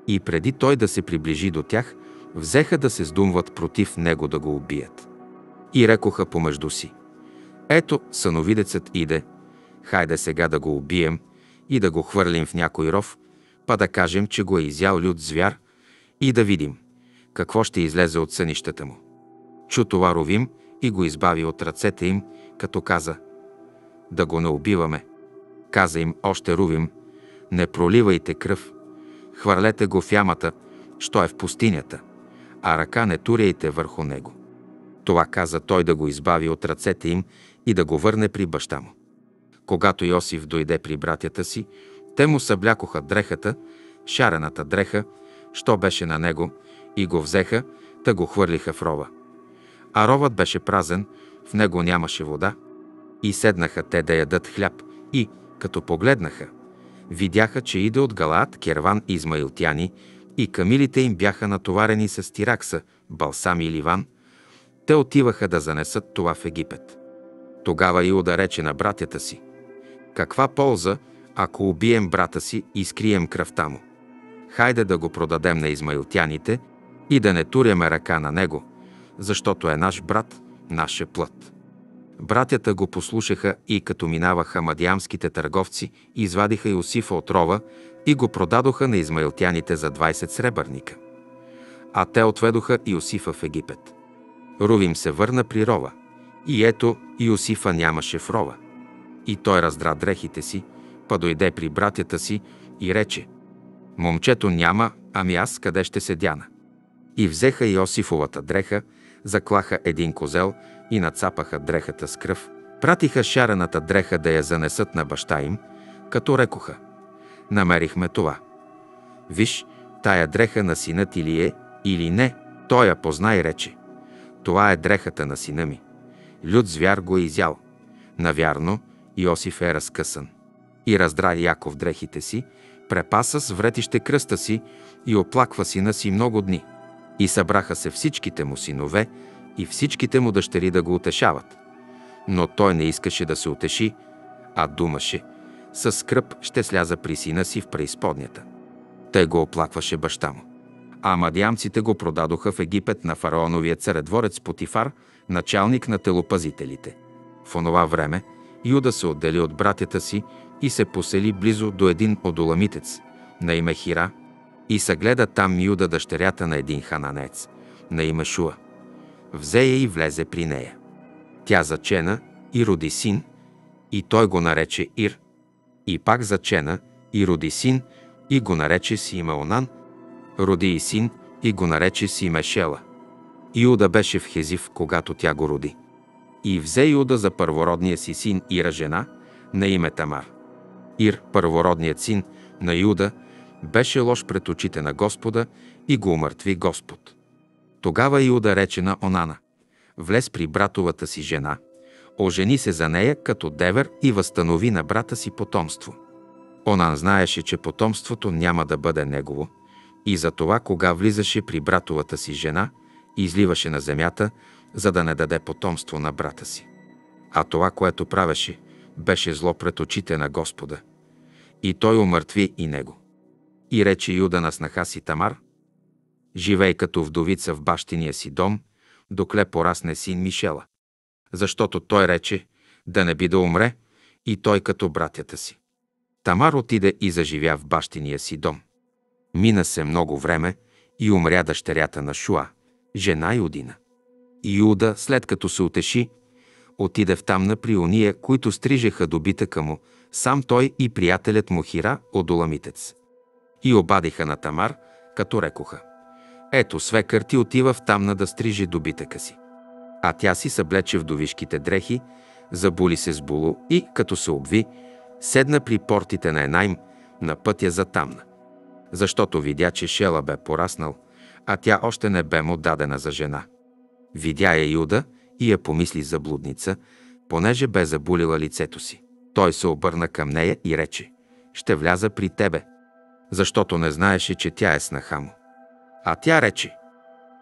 и преди той да се приближи до тях, взеха да се сдумват против него да го убият. И рекоха помежду си. Ето, съновидецът иде, хайде сега да го убием и да го хвърлим в някой ров, па да кажем, че го е изял люд звяр и да видим какво ще излезе от сънищата му. Чу това ровим и го избави от ръцете им, като каза «Да го не убиваме». Каза им още Рувим «Не проливайте кръв, хвърлете го в ямата, що е в пустинята, а ръка не туряйте върху него». Това каза той да го избави от ръцете им и да го върне при баща му. Когато Йосиф дойде при братята си, те му съблякоха дрехата, шарената дреха, що беше на него, и го взеха, та го хвърлиха в рова. А ровът беше празен, в него нямаше вода, и седнаха те да ядат хляб, и, като погледнаха, видяха, че иде от Галаат керван измаилтяни и камилите им бяха натоварени с тиракса, балсам и ливан – те отиваха да занесат това в Египет. Тогава Иуда рече на братята си, каква полза, ако убием брата си и скрием кръвта му? Хайде да го продадем на измаилтяните и да не туряме ръка на него, защото е наш брат, наше плът. Братята го послушаха и като минаваха мадиамските търговци, извадиха Иосифа от рова и го продадоха на измаилтяните за 20 сребърника. А те отведоха Иосифа в Египет. Рувим се върна при рова. И ето, Иосифа нямаше в рова. И той раздра дрехите си, па дойде при братята си и рече Момчето няма, ами аз къде ще седяна? И взеха Иосифовата дреха, заклаха един козел и нацапаха дрехата с кръв. Пратиха шарената дреха да я занесат на баща им, като рекоха Намерихме това. Виж, тая дреха на синът или е, или не, той я позна и рече това е дрехата на сина ми. Люд звяр го е изял. Навярно, Йосиф е разкъсан. И раздра Яков дрехите си, препаса с вретище кръста си и оплаква сина си много дни. И събраха се всичките му синове и всичките му дъщери да го утешават. Но той не искаше да се утеши, а думаше, със скръп ще сляза при сина си в преизподнята. Тъй го оплакваше баща му. А мадиамците го продадоха в Египет на фараоновия царедворец Потифар, началник на телопазителите. В онова време Юда се отдели от братята си и се посели близо до един одоламитец, на име Хира, и съгледа там Юда дъщерята на един хананец, на име Шуа. Взе я и влезе при нея. Тя зачена и роди син, и той го нарече Ир. И пак зачена и роди син, и го нарече си име Онан, роди и син, и го нарече си име Шела. Иуда беше в Хезив, когато тя го роди. И взе Иуда за първородния си син Ира жена, на име Тамар. Ир, първородният син на Иуда, беше лош пред очите на Господа и го умъртви Господ. Тогава Иуда рече на Онана, влез при братовата си жена, ожени се за нея като девер и възстанови на брата си потомство. Онан знаеше, че потомството няма да бъде негово, и затова, кога влизаше при братовата си жена, изливаше на земята, за да не даде потомство на брата си. А това, което правеше, беше зло пред очите на Господа. И той умъртви и него. И рече Юда на снаха си Тамар, живей като вдовица в бащиния си дом, докле порасне син Мишела. Защото той рече, да не би да умре, и той като братята си. Тамар отиде и заживя в бащиния си дом. Мина се много време и умря дъщерята на Шуа, жена Юдина. Иуда, след като се утеши, отиде в тамна при ония, които стрижеха добитъка му, сам той и приятелят му Хира, одоламитец. И обадиха на Тамар, като рекоха. Ето, свекър ти отива в тамна да стрижи добитъка си. А тя си съблече вдовишките дрехи, забули се с було и, като се обви, седна при портите на Енайм на пътя за тамна. Защото видя, че Шела бе пораснал, а тя още не бе му дадена за жена. Видя я Юда и я помисли за блудница, понеже бе забулила лицето си. Той се обърна към нея и рече, ще вляза при тебе, защото не знаеше, че тя е снаха му. А тя рече,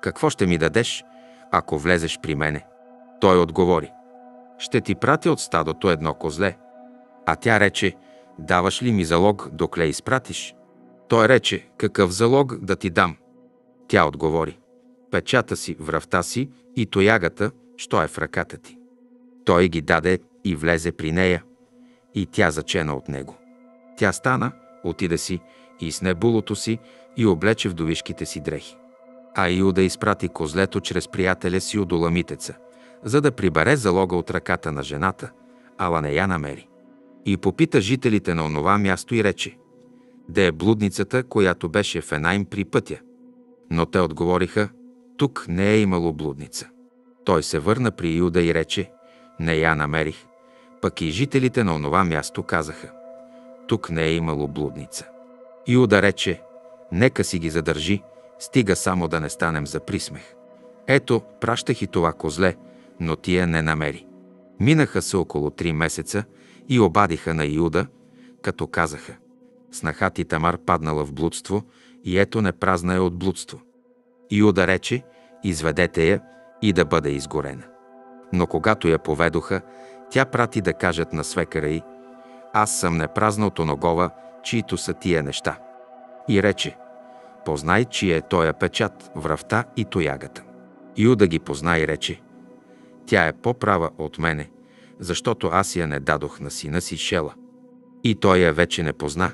какво ще ми дадеш, ако влезеш при мене? Той отговори, ще ти пратя от стадото едно козле. А тя рече, даваш ли ми залог, докле изпратиш? Той рече, какъв залог да ти дам? Тя отговори, печата си, връвта си и тоягата, що е в ръката ти. Той ги даде и влезе при нея, и тя зачена от него. Тя стана, отиде си и сне булото си и облече вдовишките си дрехи. А Иуда изпрати козлето чрез приятеля си Одоламитеца, за да прибере залога от ръката на жената, ала не я намери. И попита жителите на онова място и рече, да е блудницата, която беше в Енайм при пътя. Но те отговориха, тук не е имало блудница. Той се върна при Иуда и рече, не я намерих. Пък и жителите на онова място казаха, тук не е имало блудница. Иуда рече, нека си ги задържи, стига само да не станем за присмех. Ето, пращах и това козле, но тия не намери. Минаха се около три месеца и обадиха на Иуда, като казаха, снаха ти Тамар паднала в блудство и ето не празна е от блудство. Иуда рече, изведете я и да бъде изгорена. Но когато я поведоха, тя прати да кажат на свекара й, аз съм непразна от оногова, чието са тия неща. И рече, познай, чия е тоя печат, връвта и тоягата. Юда ги позна и рече, тя е по-права от мене, защото аз я не дадох на сина си Шела. И той я вече не позна.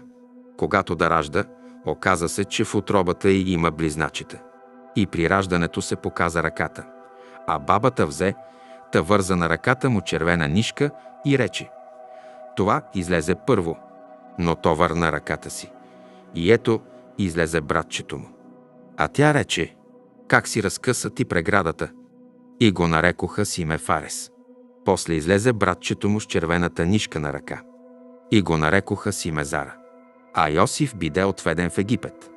Когато да ражда, оказа се, че в отробата й има близначета. И при раждането се показа ръката. А бабата взе, та върза на ръката му червена нишка и рече. Това излезе първо, но то върна ръката си. И ето, излезе братчето му. А тя рече, как си разкъса ти преградата? И го нарекоха си Фарес. После излезе братчето му с червената нишка на ръка. И го нарекоха си име Зара. А Йосиф биде отведен в Египет.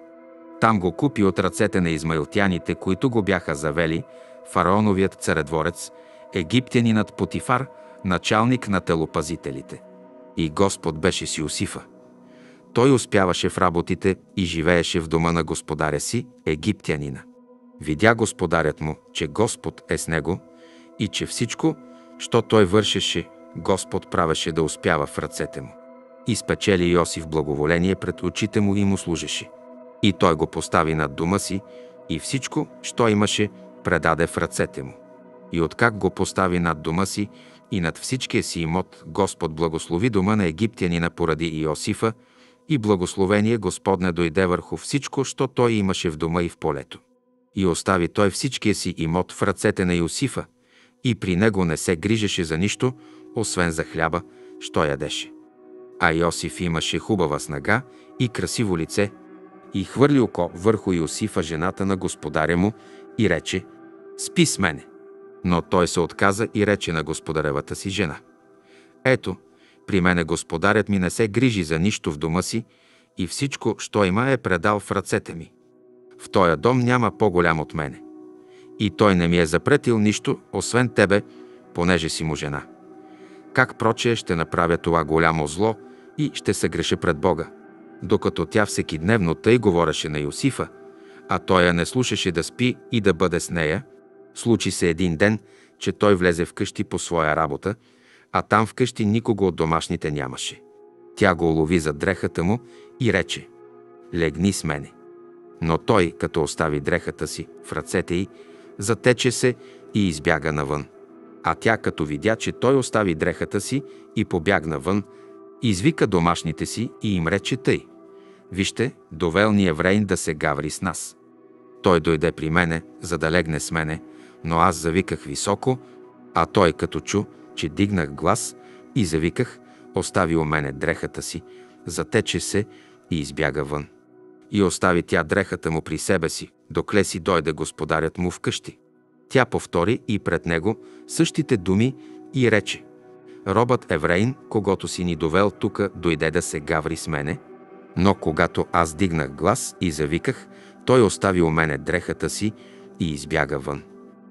Там го купи от ръцете на измаилтяните, които го бяха завели, фараоновият царедворец, египтянинът Потифар, началник на телопазителите. И Господ беше с Йосифа. Той успяваше в работите и живееше в дома на господаря си, египтянина. Видя господарят му, че Господ е с него и че всичко, що той вършеше, Господ правеше да успява в ръцете му. И спечели Йосиф благоволение пред очите му и му служеше. И той го постави над дома си и всичко, що имаше, предаде в ръцете му. И откак го постави над дома си и над всичкия си имот, Господ благослови дома на египтянина поради Иосифа и благословение Господне дойде върху всичко, що той имаше в дома и в полето. И остави той всичкия си имот в ръцете на Иосифа и при него не се грижеше за нищо, освен за хляба, що ядеше. А Йосиф имаше хубава снага и красиво лице и хвърли око върху Йосифа, жената на господаря му, и рече «Спи с мене». Но той се отказа и рече на господаревата си жена «Ето, при мене господарят ми не се грижи за нищо в дома си и всичко, що има, е предал в ръцете ми. В този дом няма по-голям от мене. И той не ми е запретил нищо, освен тебе, понеже си му жена. Как прочее ще направя това голямо зло и ще се греша пред Бога. Докато тя всеки дневно тъй говореше на Йосифа, а той я не слушаше да спи и да бъде с нея, случи се един ден, че той влезе вкъщи по своя работа, а там вкъщи никого от домашните нямаше. Тя го улови за дрехата му и рече «Легни с мене». Но той, като остави дрехата си в ръцете й, затече се и избяга навън. А тя, като видя, че той остави дрехата си и побягна вън, извика домашните си и им рече тъй. Вижте, довел ни евреин да се гаври с нас. Той дойде при мене, за да легне с мене, но аз завиках високо, а той като чу, че дигнах глас и завиках, остави у мене дрехата си, затече се и избяга вън. И остави тя дрехата му при себе си, докле си дойде господарят му вкъщи. Тя повтори и пред него същите думи и рече Робът Еврейн, когато си ни довел тука, дойде да се гаври с мене, но когато аз дигнах глас и завиках, той остави у мене дрехата си и избяга вън.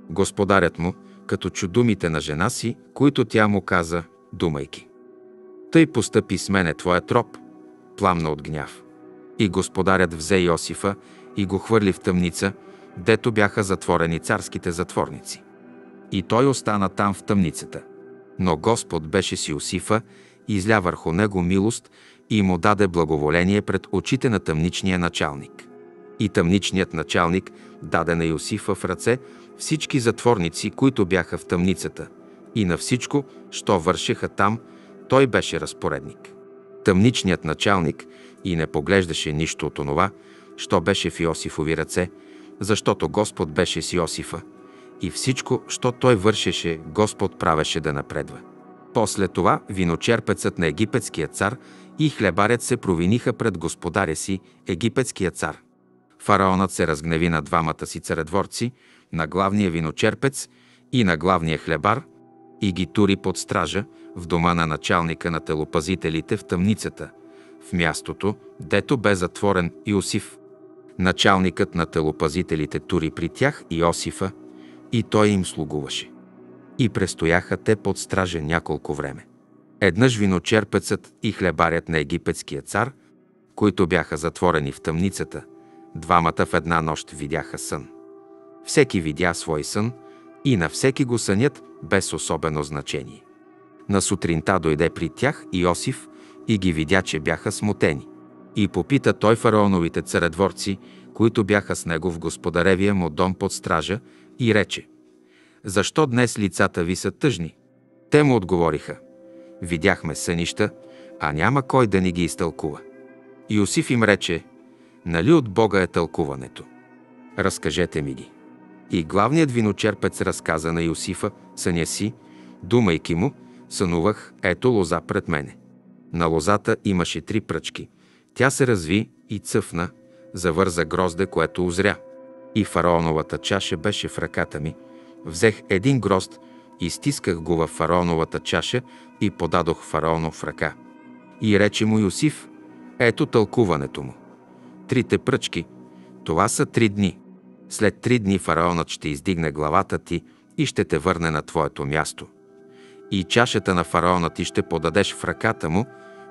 Господарят му, като чу думите на жена си, които тя му каза, думайки. Тъй постъпи с мене твоя троп, пламна от гняв. И господарят взе Йосифа и го хвърли в тъмница, дето бяха затворени царските затворници. И той остана там в тъмницата. Но Господ беше с Йосифа и изля върху него милост и му даде благоволение пред очите на тъмничния началник. И тъмничният началник даде на Йосифа в ръце всички затворници, които бяха в тъмницата, и на всичко, що вършеха там, той беше разпоредник. Тъмничният началник и не поглеждаше нищо от онова, що беше в Йосифови ръце, защото Господ беше с Йосифа и всичко, що той вършеше, Господ правеше да напредва. После това виночерпецът на египетския цар и хлебарят се провиниха пред господаря си, египетския цар. Фараонът се разгневи на двамата си царедворци, на главния виночерпец и на главния хлебар, и ги тури под стража в дома на началника на телопазителите в тъмницата, в мястото, дето бе затворен Иосиф. Началникът на телопазителите тури при тях Иосифа и той им слугуваше. И престояха те под стража няколко време. Еднъж виночерпецът и хлебарят на египетския цар, които бяха затворени в тъмницата, двамата в една нощ видяха сън. Всеки видя свой сън и на всеки го сънят без особено значение. На сутринта дойде при тях Иосиф и ги видя, че бяха смутени. И попита той фараоновите царедворци, които бяха с него в господаревия му дом под стража, и рече «Защо днес лицата ви са тъжни?» Те му отговориха «Видяхме сънища, а няма кой да ни ги изтълкува». Иосиф им рече «Нали от Бога е тълкуването? Разкажете ми ги». И главният виночерпец разказа на Йосифа съня си, думайки му, сънувах, ето лоза пред мене. На лозата имаше три пръчки. Тя се разви и цъфна, завърза грозде, което озря. И фараоновата чаша беше в ръката ми. Взех един грозд, изтисках го в фараоновата чаша и подадох фараонов ръка. И рече му Йосиф, ето тълкуването му. Трите пръчки, това са три дни. След три дни фараонът ще издигне главата ти и ще те върне на твоето място. и чашата на фараона ти ще подадеш в ръката му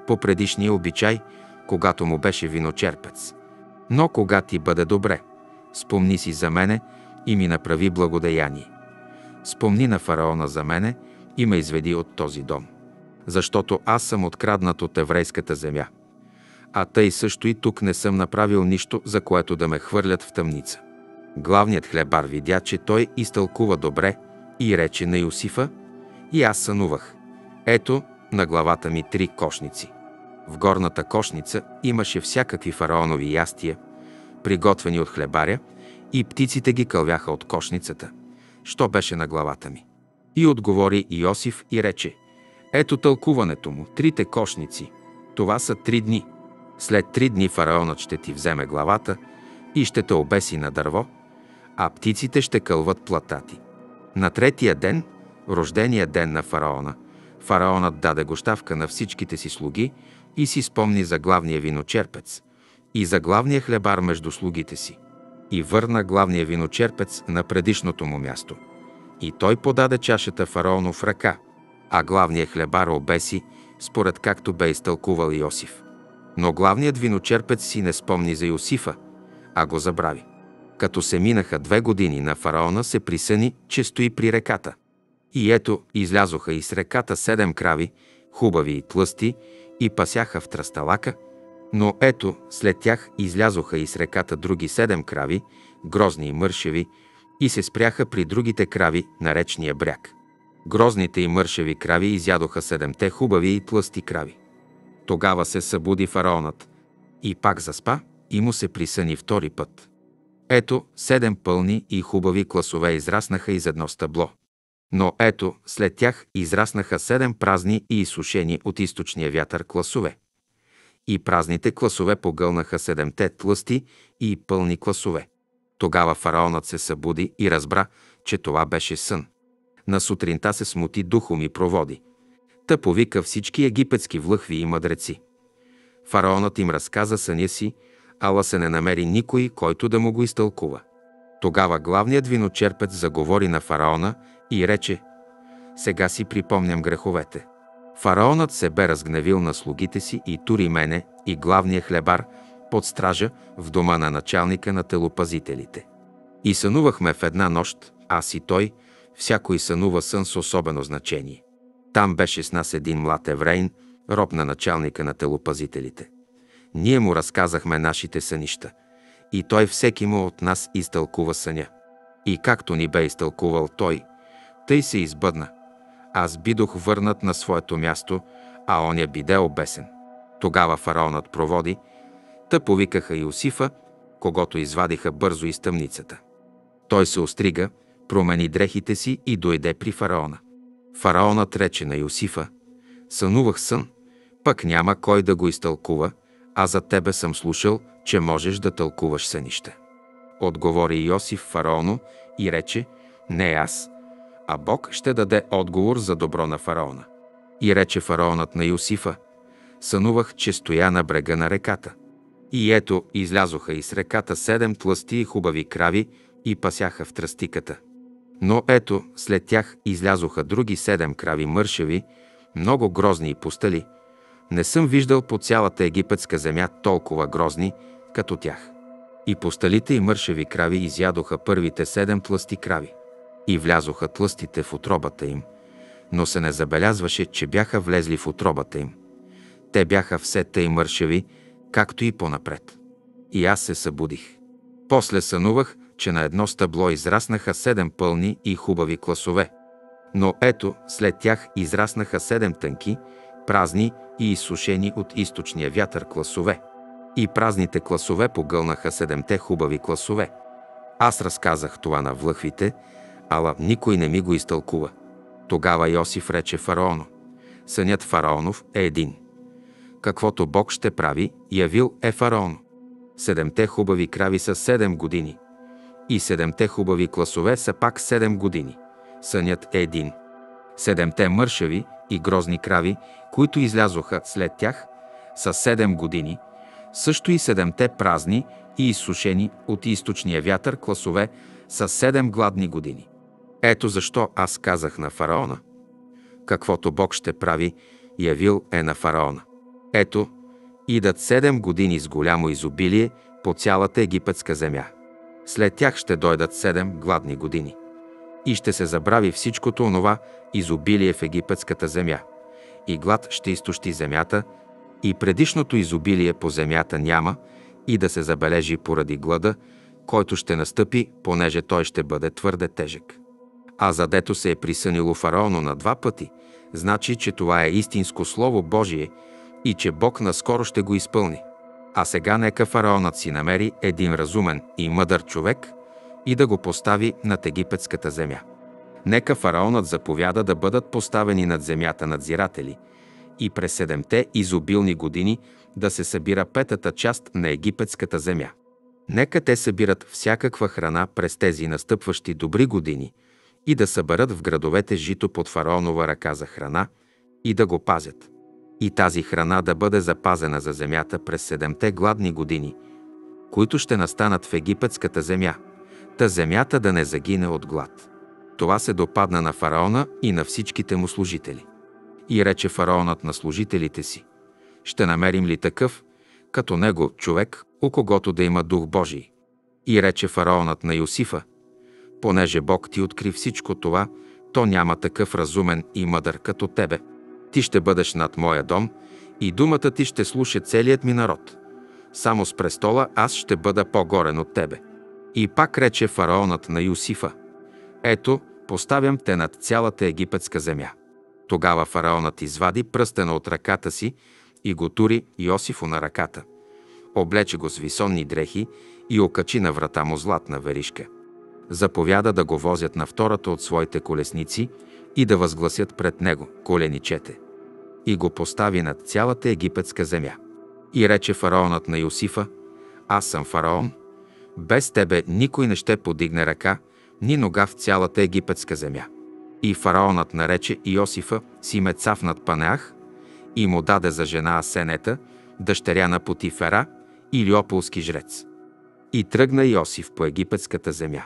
по предишния обичай, когато му беше виночерпец. Но кога ти бъде добре, спомни си за мене и ми направи благодеяние. Спомни на фараона за мене и ме изведи от този дом. Защото аз съм откраднат от еврейската земя. А тъй също и тук не съм направил нищо, за което да ме хвърлят в тъмница. Главният хлебар видя, че той изтълкува добре и рече на Йосифа, и аз сънувах. Ето на главата ми три кошници. В горната кошница имаше всякакви фараонови ястия, приготвени от хлебаря, и птиците ги кълвяха от кошницата, що беше на главата ми. И отговори Иосиф и рече, ето тълкуването му, трите кошници. Това са три дни. След три дни фараонът ще ти вземе главата и ще те обеси на дърво, а птиците ще кълват платати. На третия ден, рождения ден на фараона, фараонът даде гощавка на всичките си слуги и си спомни за главния виночерпец и за главния хлебар между слугите си. И върна главния виночерпец на предишното му място. И той подаде чашата фараонов ръка, а главният хлебар обеси, според както бе изтълкувал Йосиф. Но главният виночерпец си не спомни за Йосифа, а го забрави. Като се минаха две години на фараона, се присъни, че стои при реката. И ето, излязоха из реката седем крави, хубави и тлъсти, и пасяха в тръсталака, но ето, след тях излязоха из реката други седем крави, грозни и мършеви, и се спряха при другите крави на речния бряг. Грозните и мършеви крави изядоха седемте хубави и тлъсти крави. Тогава се събуди фараонът и пак заспа и му се присъни втори път. Ето, седем пълни и хубави класове израснаха из едно стъбло. Но ето, след тях израснаха седем празни и изсушени от източния вятър класове. И празните класове погълнаха седемте тлъсти и пълни класове. Тогава фараонът се събуди и разбра, че това беше сън. На сутринта се смути духом и проводи. Та повика всички египетски влъхви и мъдреци. Фараонът им разказа съня си, ала се не намери никой, който да му го изтълкува. Тогава главният виночерпец заговори на фараона и рече «Сега си припомням греховете». Фараонът се бе разгневил на слугите си и тури мене и главния хлебар под стража в дома на началника на телопазителите. И сънувахме в една нощ, аз и той, всякой сънува сън с особено значение. Там беше с нас един млад еврейн, роб на началника на телопазителите. Ние му разказахме нашите сънища и той всеки му от нас изтълкува съня. И както ни бе изтълкувал той, тъй се избъдна. Аз бидох върнат на своето място, а оня биде обесен. Тогава фараонът проводи, та повикаха Иосифа, когато извадиха бързо из тъмницата. Той се острига, промени дрехите си и дойде при фараона. Фараонът рече на Йосифа, сънувах сън, пък няма кой да го изтълкува, а за тебе съм слушал, че можеш да тълкуваш сънища. Отговори Йосиф фараону и рече, не аз, а Бог ще даде отговор за добро на фараона. И рече фараонът на Йосифа, сънувах, че стоя на брега на реката. И ето, излязоха из реката седем тлъсти и хубави крави и пасяха в тръстиката. Но ето, след тях излязоха други седем крави мършеви, много грозни и пустали. Не съм виждал по цялата египетска земя толкова грозни, като тях. И посталите и мършеви крави изядоха първите седем тлъсти крави. И влязоха тлъстите в отробата им, но се не забелязваше, че бяха влезли в отробата им. Те бяха все тъй мършеви, както и понапред. И аз се събудих. После сънувах, че на едно стъбло израснаха седем пълни и хубави класове. Но ето, след тях израснаха седем тънки, празни и изсушени от източния вятър класове. И празните класове погълнаха седемте хубави класове. Аз разказах това на влъхвите, ала никой не ми го изтълкува. Тогава Йосиф рече фараоно. Сънят фараонов е един. Каквото Бог ще прави, явил е фараон. Седемте хубави крави са седем години. И седемте хубави класове са пак седем години. Сънят е един. Седемте мършави и грозни крави, които излязоха след тях, са седем години, също и седемте празни и изсушени от източния вятър класове са седем гладни години. Ето защо аз казах на фараона. каквото Бог ще прави, явил е на фараона. Ето, идат седем години с голямо изобилие по цялата египетска земя. След тях ще дойдат седем гладни години. И ще се забрави всичкото онова изобилие в египетската земя. И глад ще изтощи земята, и предишното изобилие по земята няма, и да се забележи поради глада, който ще настъпи, понеже той ще бъде твърде тежък. А задето се е присънило фараоно на два пъти, значи, че това е истинско Слово Божие и че Бог наскоро ще го изпълни. А сега нека фараонът си намери един разумен и мъдър човек и да го постави над египетската земя. Нека фараонът заповяда да бъдат поставени над земята надзиратели и през седемте изобилни години да се събира петата част на египетската земя. Нека те събират всякаква храна през тези настъпващи добри години и да съберат в градовете жито под фараонова ръка за храна и да го пазят. И тази храна да бъде запазена за земята през седемте гладни години, които ще настанат в египетската земя, та земята да не загине от глад. Това се допадна на фараона и на всичките му служители. И рече фараонът на служителите си, ще намерим ли такъв, като него човек, у когото да има Дух Божий? И рече фараонът на Йосифа, понеже Бог ти откри всичко това, то няма такъв разумен и мъдър като тебе. Ти ще бъдеш над моя дом и думата ти ще слуша целият ми народ. Само с престола аз ще бъда по-горен от тебе. И пак рече фараонът на Юсифа, ето, поставям те над цялата египетска земя. Тогава фараонът извади пръстена от ръката си и го тури Йосифу на ръката. Облече го с висонни дрехи и окачи на врата му златна веришка. Заповяда да го возят на втората от своите колесници и да възгласят пред него коленичете. И го постави над цялата египетска земя. И рече фараонът на Йосифа, аз съм фараон, без тебе никой не ще подигне ръка, ни нога в цялата египетска земя. И фараонът нарече Иосифа си мецав над Панеах и му даде за жена Асенета, дъщеря на Потифера и Лиополски жрец. И тръгна Иосиф по египетската земя.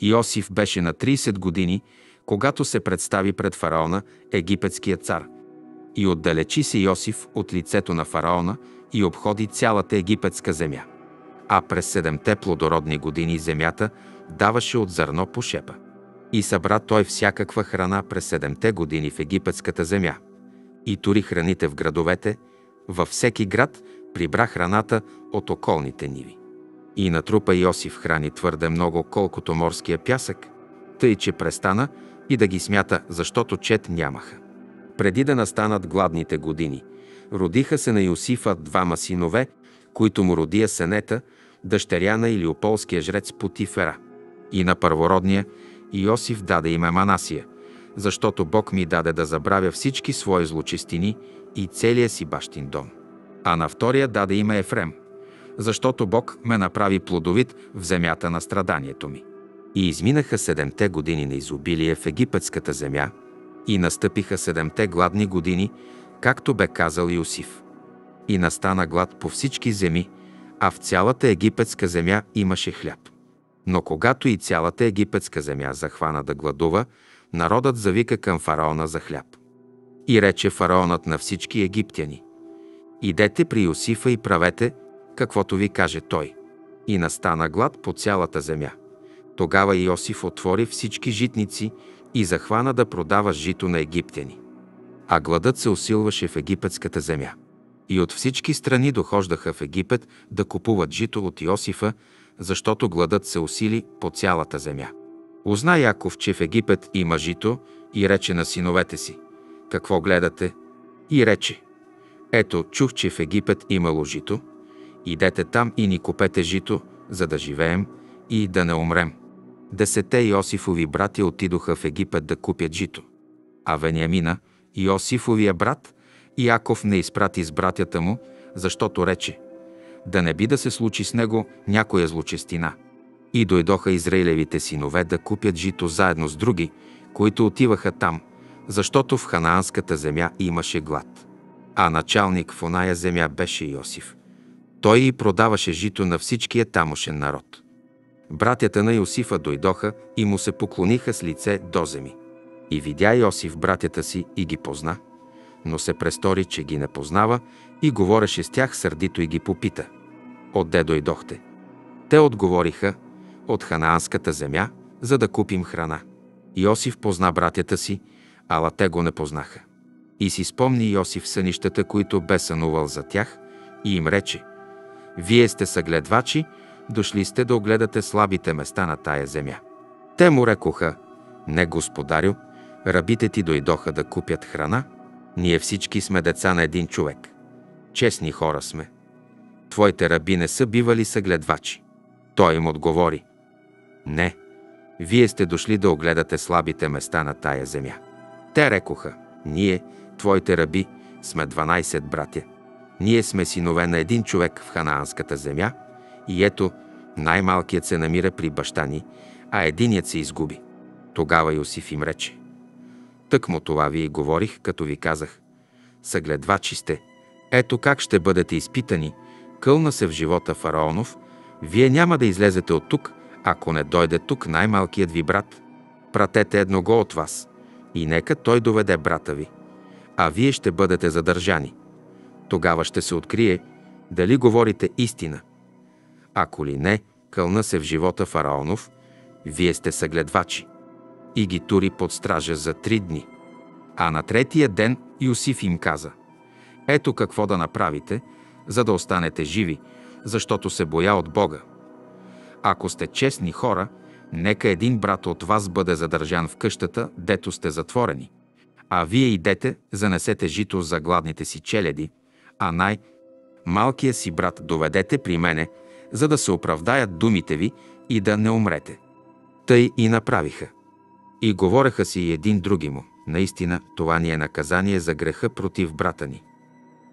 Иосиф беше на 30 години, когато се представи пред фараона, египетския цар. И отдалечи се Йосиф от лицето на фараона и обходи цялата египетска земя. А през седемте плодородни години земята даваше от зърно по шепа. И събра той всякаква храна през седемте години в египетската земя. И тури храните в градовете, във всеки град прибра храната от околните ниви. И натрупа Йосиф храни твърде много, колкото морския пясък, тъй че престана и да ги смята, защото чет нямаха. Преди да настанат гладните години, родиха се на Йосифа двама синове, които му родия Сенета, дъщеря на Илиополския жрец Потифера. И на първородния Иосиф даде име Манасия, защото Бог ми даде да забравя всички свои злочестини и целия си бащин дом. А на втория даде име Ефрем, защото Бог ме направи плодовит в земята на страданието ми. И изминаха седемте години на изобилие в египетската земя и настъпиха седемте гладни години, както бе казал Йосиф. И настана глад по всички земи, а в цялата египетска земя имаше хляб. Но когато и цялата египетска земя захвана да гладува, народът завика към фараона за хляб. И рече фараонът на всички египтяни. Идете при Йосифа и правете, каквото ви каже той. И настана глад по цялата земя. Тогава Иосиф отвори всички житници и захвана да продава жито на египтяни. А гладът се усилваше в египетската земя. И от всички страни дохождаха в Египет да купуват жито от Йосифа, защото гладът се усили по цялата земя. Узна Яков, че в Египет има жито и рече на синовете си, какво гледате? И рече, ето, чух, че в Египет имало жито, идете там и ни купете жито, за да живеем и да не умрем. Десете Йосифови братя отидоха в Египет да купят жито. А Вениамина, Йосифовия брат, Яков не изпрати с братята му, защото рече – да не би да се случи с него някоя злочестина. И дойдоха Израилевите синове да купят жито заедно с други, които отиваха там, защото в ханаанската земя имаше глад. А началник в оная земя беше Йосиф. Той и продаваше жито на всичкия тамошен народ. Братята на Йосифа дойдоха и му се поклониха с лице до земи. И видя Йосиф братята си и ги позна, но се престори, че ги не познава и говореше с тях сърдито и ги попита. Отде дойдохте? Те отговориха, от ханаанската земя, за да купим храна. Йосиф позна братята си, ала те го не познаха. И си спомни Йосиф сънищата, които бе сънувал за тях, и им рече, «Вие сте съгледвачи, дошли сте да огледате слабите места на тая земя». Те му рекоха, «Не, господарю, рабите ти дойдоха да купят храна, ние всички сме деца на един човек. Честни хора сме. Твоите раби не са бивали съгледвачи». Той им отговори, «Не, вие сте дошли да огледате слабите места на тая земя». Те рекоха, «Ние, твоите раби, сме 12 братя. Ние сме синове на един човек в ханаанската земя и ето, най-малкият се намира при баща ни, а единият се изгуби. Тогава Йосиф им рече. Тък му това ви и говорих, като ви казах. Съгледвачи сте. Ето как ще бъдете изпитани. Кълна се в живота фараонов. Вие няма да излезете от тук, ако не дойде тук най-малкият ви брат. Пратете едного от вас и нека той доведе брата ви. А вие ще бъдете задържани. Тогава ще се открие дали говорите истина. Ако ли не, кълна се в живота фараонов, вие сте съгледвачи. И ги тури под стража за три дни. А на третия ден Йосиф им каза, ето какво да направите, за да останете живи, защото се боя от Бога. Ако сте честни хора, нека един брат от вас бъде задържан в къщата, дето сте затворени. А вие идете, занесете жито за гладните си челеди, а най- малкия си брат доведете при мене, за да се оправдаят думите ви и да не умрете. Тъй и направиха. И говореха си един други му. Наистина, това ни е наказание за греха против брата ни.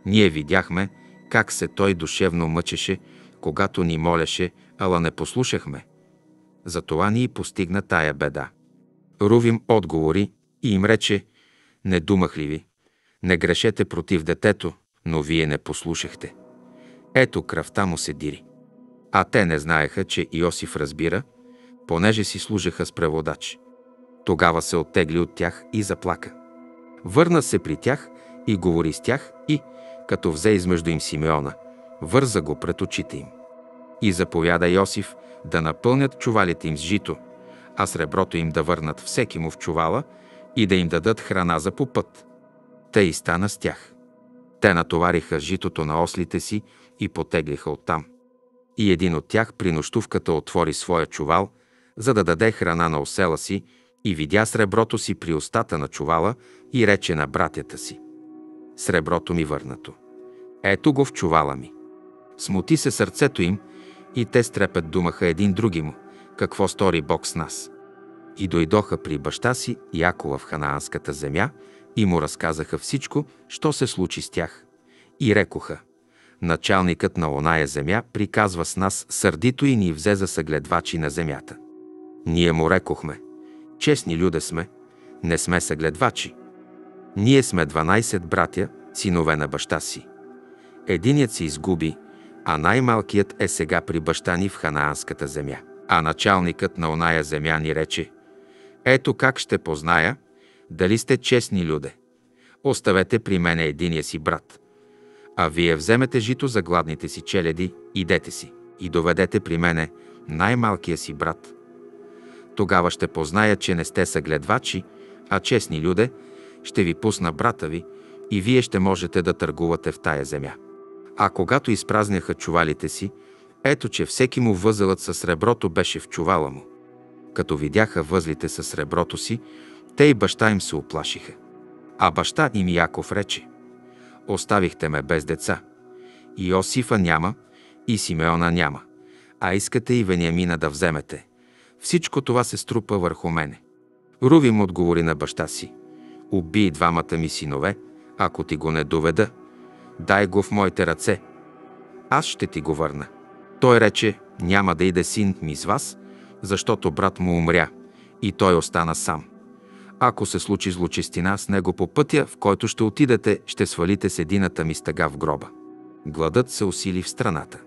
Ние видяхме как се той душевно мъчеше, когато ни молеше, ала не послушахме. Затова ни и постигна тая беда. Рувим отговори и им рече, не думах ли ви? Не грешете против детето, но вие не послушахте. Ето кръвта му се дири. А те не знаеха, че Иосиф разбира, понеже си служеха с преводач. Тогава се оттегли от тях и заплака. Върна се при тях и говори с тях и, като взе измежду им Симеона, върза го пред очите им. И заповяда Йосиф да напълнят чувалите им с жито, а среброто им да върнат всеки му в чувала и да им дадат храна за по път. Те и стана с тях. Те натовариха житото на ослите си и потеглиха оттам. И един от тях при нощувката отвори своя чувал, за да даде храна на осела си и видя среброто си при устата на чувала и рече на братята си. Среброто ми върнато. Ето го в чувала ми. Смути се сърцето им и те с трепет думаха един други му. Какво стори Бог с нас? И дойдоха при баща си Якова в ханаанската земя и му разказаха всичко, що се случи с тях. И рекоха, началникът на оная земя приказва с нас сърдито и ни взе за съгледвачи на земята. Ние му рекохме, честни люде сме, не сме съгледвачи. Ние сме 12 братя, синове на баща си. Единият се изгуби, а най-малкият е сега при баща ни в ханаанската земя. А началникът на оная земя ни рече, ето как ще позная, дали сте честни люде. Оставете при мене единия си брат. А вие вземете жито за гладните си челеди, идете си и доведете при мене най-малкия си брат. Тогава ще позная, че не сте съгледвачи, а честни люде, ще ви пусна брата ви и вие ще можете да търгувате в тая земя. А когато изпразняха чувалите си, ето, че всеки му възелът със среброто беше в чувала му. Като видяха възлите със среброто си, те и баща им се оплашиха. А баща им Яков рече, оставихте ме без деца. И Йосифа няма, и Симеона няма, а искате и Вениамина да вземете. Всичко това се струпа върху мене. Рувим отговори на баща си. Убий двамата ми синове, ако ти го не доведа. Дай го в моите ръце. Аз ще ти го върна. Той рече, няма да иде син ми с вас, защото брат му умря и той остана сам. Ако се случи злочистина с него по пътя, в който ще отидете, ще свалите с едината ми стъга в гроба. Гладът се усили в страната.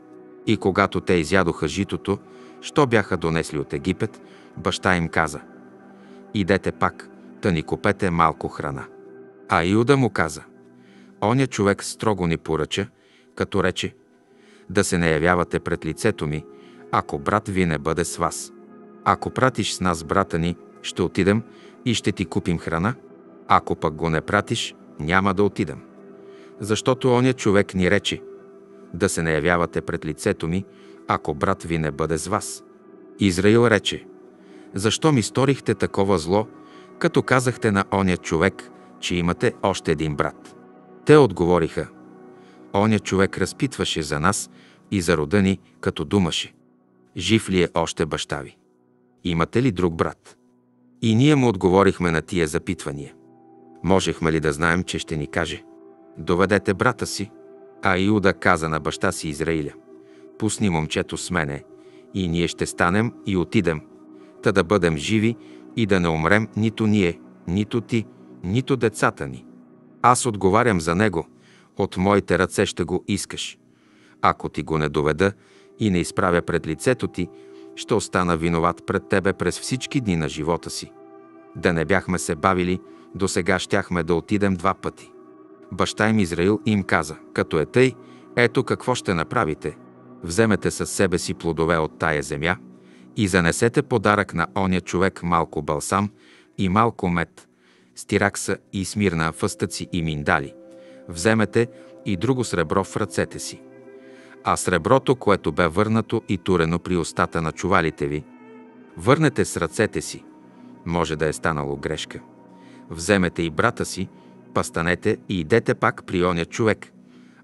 И когато те изядоха житото, що бяха донесли от Египет, баща им каза Идете пак, та ни купете малко храна. А Иуда му каза, оня човек строго ни поръча, като рече, да се не явявате пред лицето ми, ако брат ви не бъде с вас. Ако пратиш с нас брата ни, ще отидем и ще ти купим храна. Ако пък го не пратиш, няма да отидем. Защото оня човек ни рече, да се не явявате пред лицето ми, ако брат ви не бъде с вас. Израил рече, защо ми сторихте такова зло, като казахте на оня човек, че имате още един брат? Те отговориха, оня човек разпитваше за нас и за рода ни, като думаше. Жив ли е още баща ви? Имате ли друг брат? И ние му отговорихме на тия запитвания. Можехме ли да знаем, че ще ни каже? Доведете брата си. А Иуда каза на баща си Израиля. Пусни момчето с мене и ние ще станем и отидем, та да бъдем живи и да не умрем нито ние, нито ти, нито децата ни. Аз отговарям за него, от моите ръце ще го искаш. Ако ти го не доведа и не изправя пред лицето ти, ще остана виноват пред тебе през всички дни на живота си. Да не бяхме се бавили, до сега щяхме да отидем два пъти. Баща им Израил им каза, като е тъй, ето какво ще направите. Вземете със себе си плодове от тая земя и занесете подарък на оня човек малко балсам и малко мед, стиракса и смирна фъстъци и миндали. Вземете и друго сребро в ръцете си. А среброто, което бе върнато и турено при устата на чувалите ви, върнете с ръцете си. Може да е станало грешка. Вземете и брата си, пастанете и идете пак при оня човек,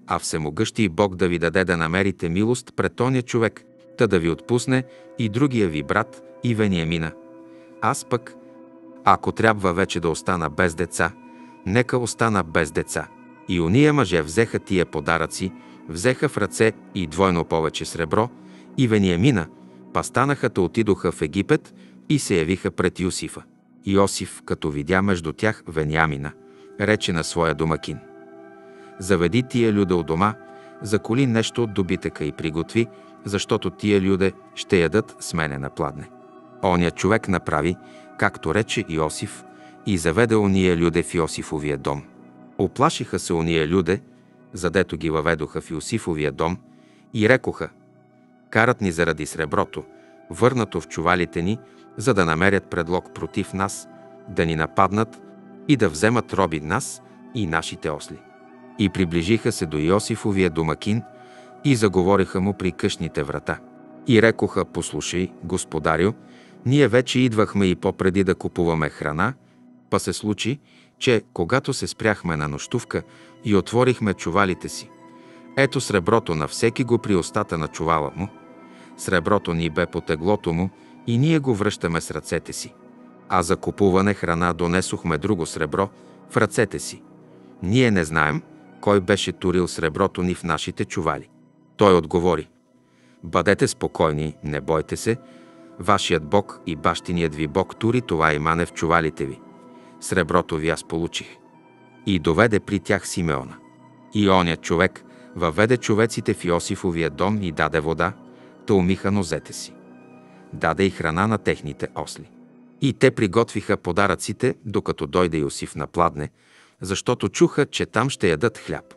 а всемогъщи Бог да ви даде да намерите милост пред оня човек, та да ви отпусне и другия ви брат и Вениамина. Аз пък, ако трябва вече да остана без деца, нека остана без деца. И уния мъже взеха тия подаръци, взеха в ръце и двойно повече сребро, и Вениамина, пастанаха та отидоха в Египет и се явиха пред Юсифа. Йосиф, като видя между тях Вениамина, рече на своя домакин. Заведи тия люда у дома, заколи нещо от добитъка и приготви, защото тия люде ще ядат с мене на пладне. Оня човек направи, както рече Йосиф, и заведе ония люде в Йосифовия дом. Оплашиха се ония люде, задето ги въведоха в Йосифовия дом, и рекоха, карат ни заради среброто, върнато в чувалите ни, за да намерят предлог против нас, да ни нападнат и да вземат роби нас и нашите осли. И приближиха се до Йосифовия домакин и заговориха му при къщните врата. И рекоха, послушай, господарю, ние вече идвахме и попреди да купуваме храна, па се случи, че когато се спряхме на нощувка и отворихме чувалите си, ето среброто на всеки го при устата на чувала му, среброто ни бе по теглото му и ние го връщаме с ръцете си. А за купуване храна донесохме друго сребро в ръцете си. Ние не знаем кой беше турил среброто ни в нашите чували. Той отговори. Бъдете спокойни, не бойте се. Вашият Бог и бащиният ви Бог тури това имане в чувалите ви. Среброто ви аз получих. И доведе при тях Симеона. И оня човек въведе човеците в Йосифовия дом и даде вода, та умиха нозете си. Даде и храна на техните осли. И те приготвиха подаръците, докато дойде Йосиф на пладне, защото чуха, че там ще ядат хляб.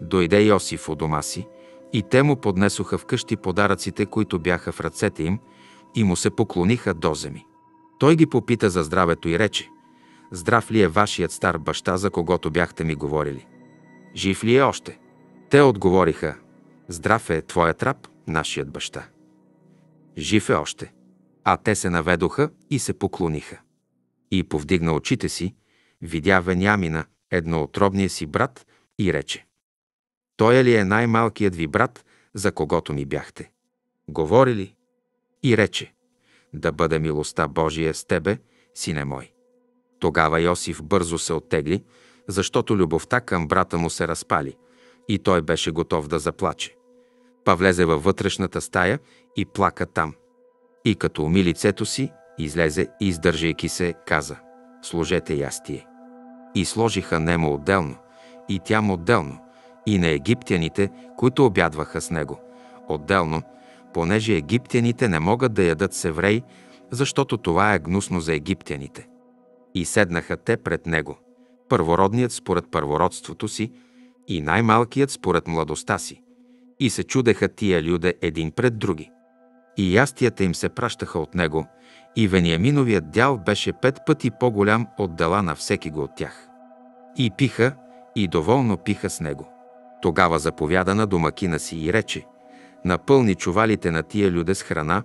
Дойде Йосиф у дома си, и те му поднесоха вкъщи подаръците, които бяха в ръцете им, и му се поклониха до земи. Той ги попита за здравето и рече, Здрав ли е вашият стар баща, за когото бяхте ми говорили? Жив ли е още? Те отговориха, Здрав е твоят раб, нашият баща. Жив е още. А те се наведоха и се поклониха. И повдигна очите си, видя Венямина, едноотробния си брат, и рече. Той ли е най-малкият ви брат, за когото ми бяхте? Говори ли? И рече. Да бъде милостта Божия с тебе, сине мой. Тогава Йосиф бързо се оттегли, защото любовта към брата му се разпали и той беше готов да заплаче. Па влезе във вътрешната стая и плака там. И като уми лицето си, излезе и, издържайки се, каза «Служете ястие». И сложиха Немо отделно, и тям отделно, и на египтяните, които обядваха с него, отделно, понеже египтяните не могат да ядат с евреи, защото това е гнусно за египтяните. И седнаха те пред него, първородният според първородството си и най-малкият според младостта си. И се чудеха тия люде един пред други. И ястията им се пращаха от него, и Вениаминовият дял беше пет пъти по-голям от дела на всеки го от тях. И пиха, и доволно пиха с него. Тогава заповяда на домакина си и рече, напълни чувалите на тия люде с храна,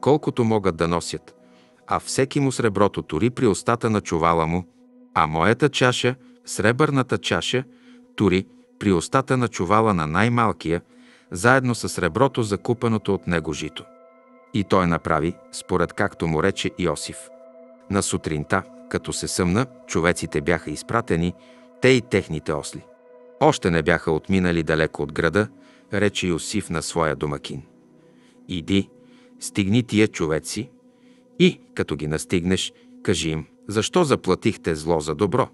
колкото могат да носят, а всеки му среброто тури при устата на чувала му, а моята чаша, сребърната чаша, тури при устата на чувала на най-малкия, заедно с среброто закупеното от него жито. И той направи, според както му рече Иосиф. На сутринта, като се съмна, човеците бяха изпратени, те и техните осли. Още не бяха отминали далеко от града, рече Йосиф на своя домакин. Иди, стигни тия човеци и, като ги настигнеш, кажи им, защо заплатихте зло за добро?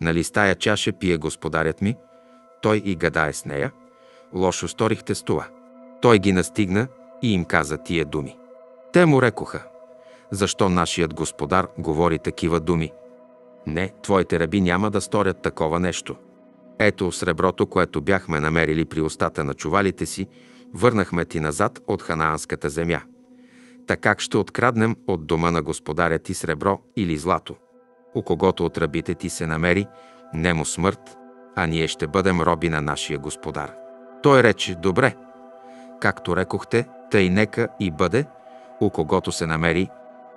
Нали с тая чаша пие господарят ми? Той и гадае с нея. Лошо сторихте с това. Той ги настигна и им каза тия думи. Те му рекоха, защо нашият господар говори такива думи? Не, твоите раби няма да сторят такова нещо. Ето среброто, което бяхме намерили при устата на чувалите си, върнахме ти назад от ханаанската земя. Така ще откраднем от дома на господаря ти сребро или злато? У когото от рабите ти се намери, немо смърт, а ние ще бъдем роби на нашия господар. Той рече, добре, както рекохте, тъй нека и бъде, у когото се намери,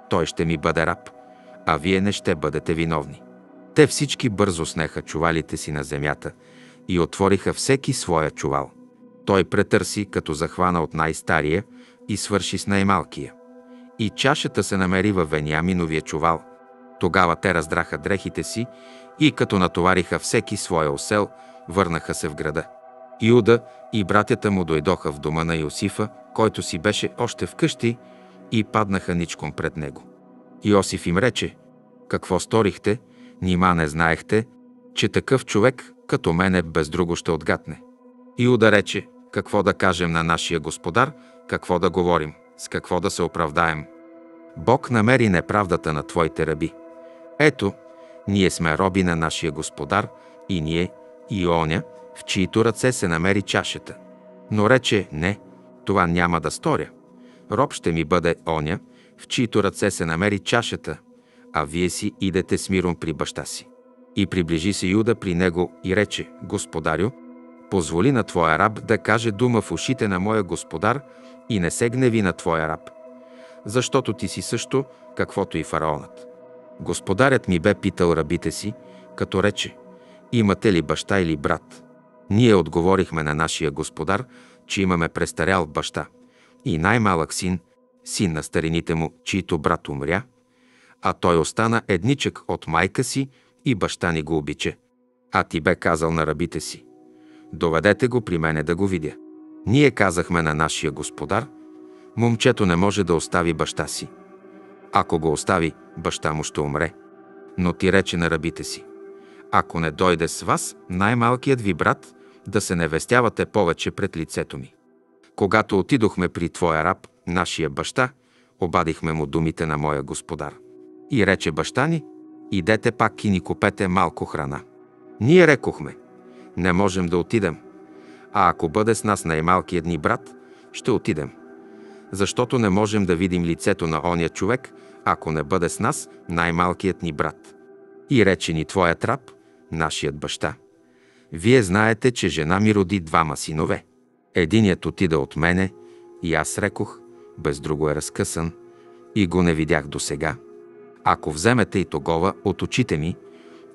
той ще ми бъде раб, а вие не ще бъдете виновни. Те всички бързо снеха чувалите си на земята и отвориха всеки своя чувал. Той претърси, като захвана от най-стария и свърши с най-малкия. И чашата се намери във Вениаминовия чувал. Тогава те раздраха дрехите си и като натовариха всеки своя осел, върнаха се в града. Иуда и братята му дойдоха в дома на Йосифа, който си беше още вкъщи, и паднаха ничком пред него. Йосиф им рече, какво сторихте, нима не знаехте, че такъв човек като мене без друго ще отгатне. Иуда рече, какво да кажем на нашия господар, какво да говорим, с какво да се оправдаем. Бог намери неправдата на твоите раби. Ето, ние сме роби на нашия господар и ние, и оня, в чието ръце се намери чашата. Но рече, не, това няма да сторя. Роб ще ми бъде оня, в чието ръце се намери чашата, а вие си идете с миром при баща си. И приближи се Юда при него и рече, Господарю, позволи на твоя раб да каже дума в ушите на моя господар и не се гневи на твоя раб, защото ти си също, каквото и фараонът. Господарят ми бе питал рабите си, като рече, имате ли баща или брат? Ние отговорихме на нашия господар, че имаме престарял баща и най-малък син, син на старините му, чието брат умря, а той остана едничък от майка си и баща ни го обича. А ти бе казал на рабите си, доведете го при мене да го видя. Ние казахме на нашия господар, момчето не може да остави баща си. Ако го остави, баща му ще умре. Но ти рече на рабите си, ако не дойде с вас, най-малкият ви брат, да се не вестявате повече пред лицето ми. Когато отидохме при твоя раб, нашия баща, обадихме му думите на моя господар. И рече баща ни, идете пак и ни купете малко храна. Ние рекохме, не можем да отидем, а ако бъде с нас най-малкият ни брат, ще отидем. Защото не можем да видим лицето на оня човек, ако не бъде с нас най-малкият ни брат. И рече ни твоят раб, нашият баща. Вие знаете, че жена ми роди двама синове. Единият отида от мене и аз рекох, без друго е разкъсан, и го не видях до сега. Ако вземете и тогова от очите ми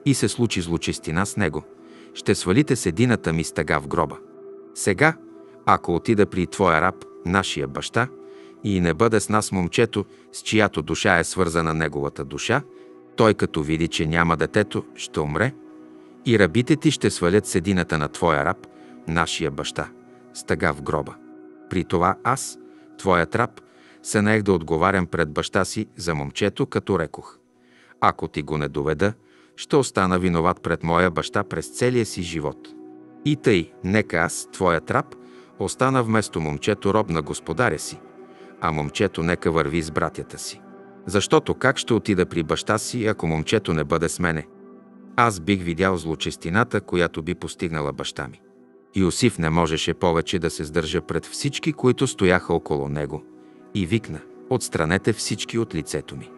и се случи злочистина с него, ще свалите с едината ми стъга в гроба. Сега, ако отида при твоя раб, нашия баща, и не бъде с нас момчето, с чиято душа е свързана неговата душа, той като види, че няма детето, ще умре, и рабите ти ще свалят седината на твоя раб, нашия баща, стъга в гроба. При това аз, твоят раб, се наех да отговарям пред баща си за момчето, като рекох. Ако ти го не доведа, ще остана виноват пред моя баща през целия си живот. И тъй, нека аз, твоят раб, остана вместо момчето роб на господаря си, а момчето нека върви с братята си. Защото как ще отида при баща си, ако момчето не бъде с мене? Аз бих видял злочестината, която би постигнала баща ми. Иосиф не можеше повече да се сдържа пред всички, които стояха около него, и викна «Отстранете всички от лицето ми».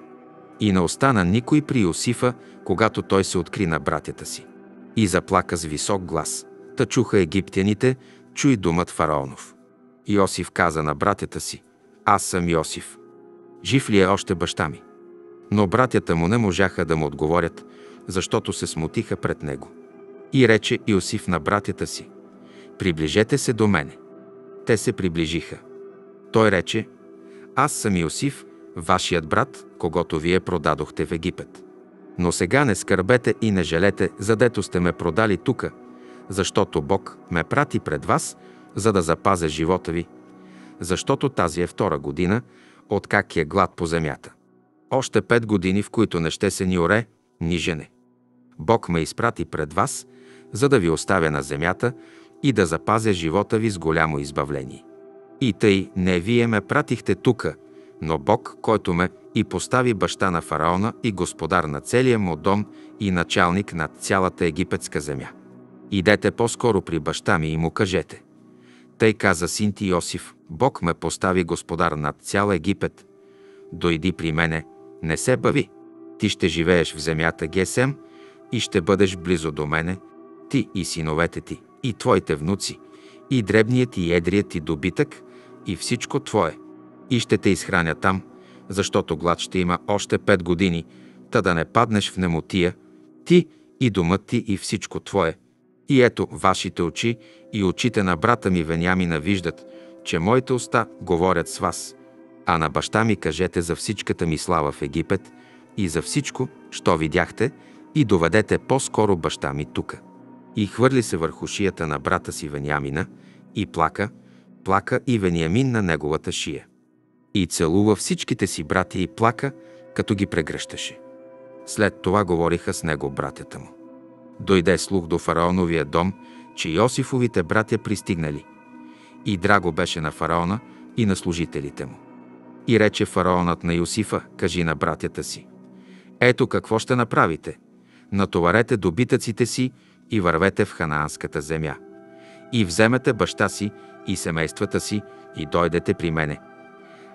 И не остана никой при Иосифа, когато той се откри на братята си. И заплака с висок глас. Та чуха египтяните, чуй думът фараонов. Йосиф каза на братята си, аз съм Йосиф. Жив ли е още баща ми? Но братята му не можаха да му отговорят, защото се смутиха пред него. И рече Иосиф на братята си, приближете се до мене. Те се приближиха. Той рече, аз съм Иосиф, вашият брат, когато вие продадохте в Египет. Но сега не скърбете и не желете, задето сте ме продали тука, защото Бог ме прати пред вас, за да запазя живота ви, защото тази е втора година, откак е глад по земята. Още пет години, в които не ще се ни оре, ни жене. Бог ме изпрати пред вас, за да ви оставя на земята и да запазя живота ви с голямо избавление. И тъй не вие ме пратихте тука, но Бог, който ме и постави баща на фараона и господар на целия му дом и началник над цялата египетска земя. Идете по-скоро при баща ми и му кажете. Тъй каза син ти Йосиф, Бог ме постави господар над цял Египет. Дойди при мене, не се бави. Ти ще живееш в земята Гесем и ще бъдеш близо до мене, ти и синовете ти, и твоите внуци, и дребният и едрият ти добитък, и всичко твое. И ще те изхраня там, защото глад ще има още пет години, та да не паднеш в немотия, ти и домът ти и всичко твое. И ето, вашите очи и очите на брата ми Венямина виждат, че моите уста говорят с вас. А на баща ми кажете за всичката ми слава в Египет и за всичко, що видяхте, и доведете по-скоро баща ми тука. И хвърли се върху шията на брата си Венямина и плака, плака и Вениамин на неговата шия. И целува всичките си брати и плака, като ги прегръщаше. След това говориха с него братята му. Дойде слух до фараоновия дом, че Йосифовите братя пристигнали. И драго беше на фараона и на служителите му. И рече фараонът на Йосифа, кажи на братята си. Ето какво ще направите. Натоварете добитъците си и вървете в ханаанската земя. И вземете баща си и семействата си и дойдете при мене.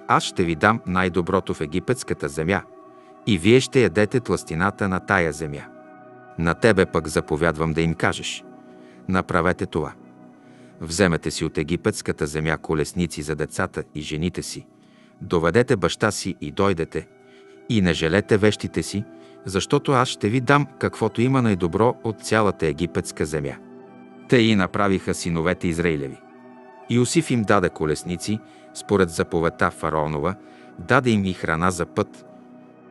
Аз ще ви дам най-доброто в египетската земя и вие ще ядете тластината на тая земя. На тебе пък заповядвам да им кажеш. Направете това. Вземете си от египетската земя колесници за децата и жените си. Доведете баща си и дойдете. И не желете вещите си, защото аз ще ви дам каквото има най-добро от цялата египетска земя. Те и направиха синовете Израилеви. Иосиф им даде колесници, според заповедта фараонова, даде им и храна за път.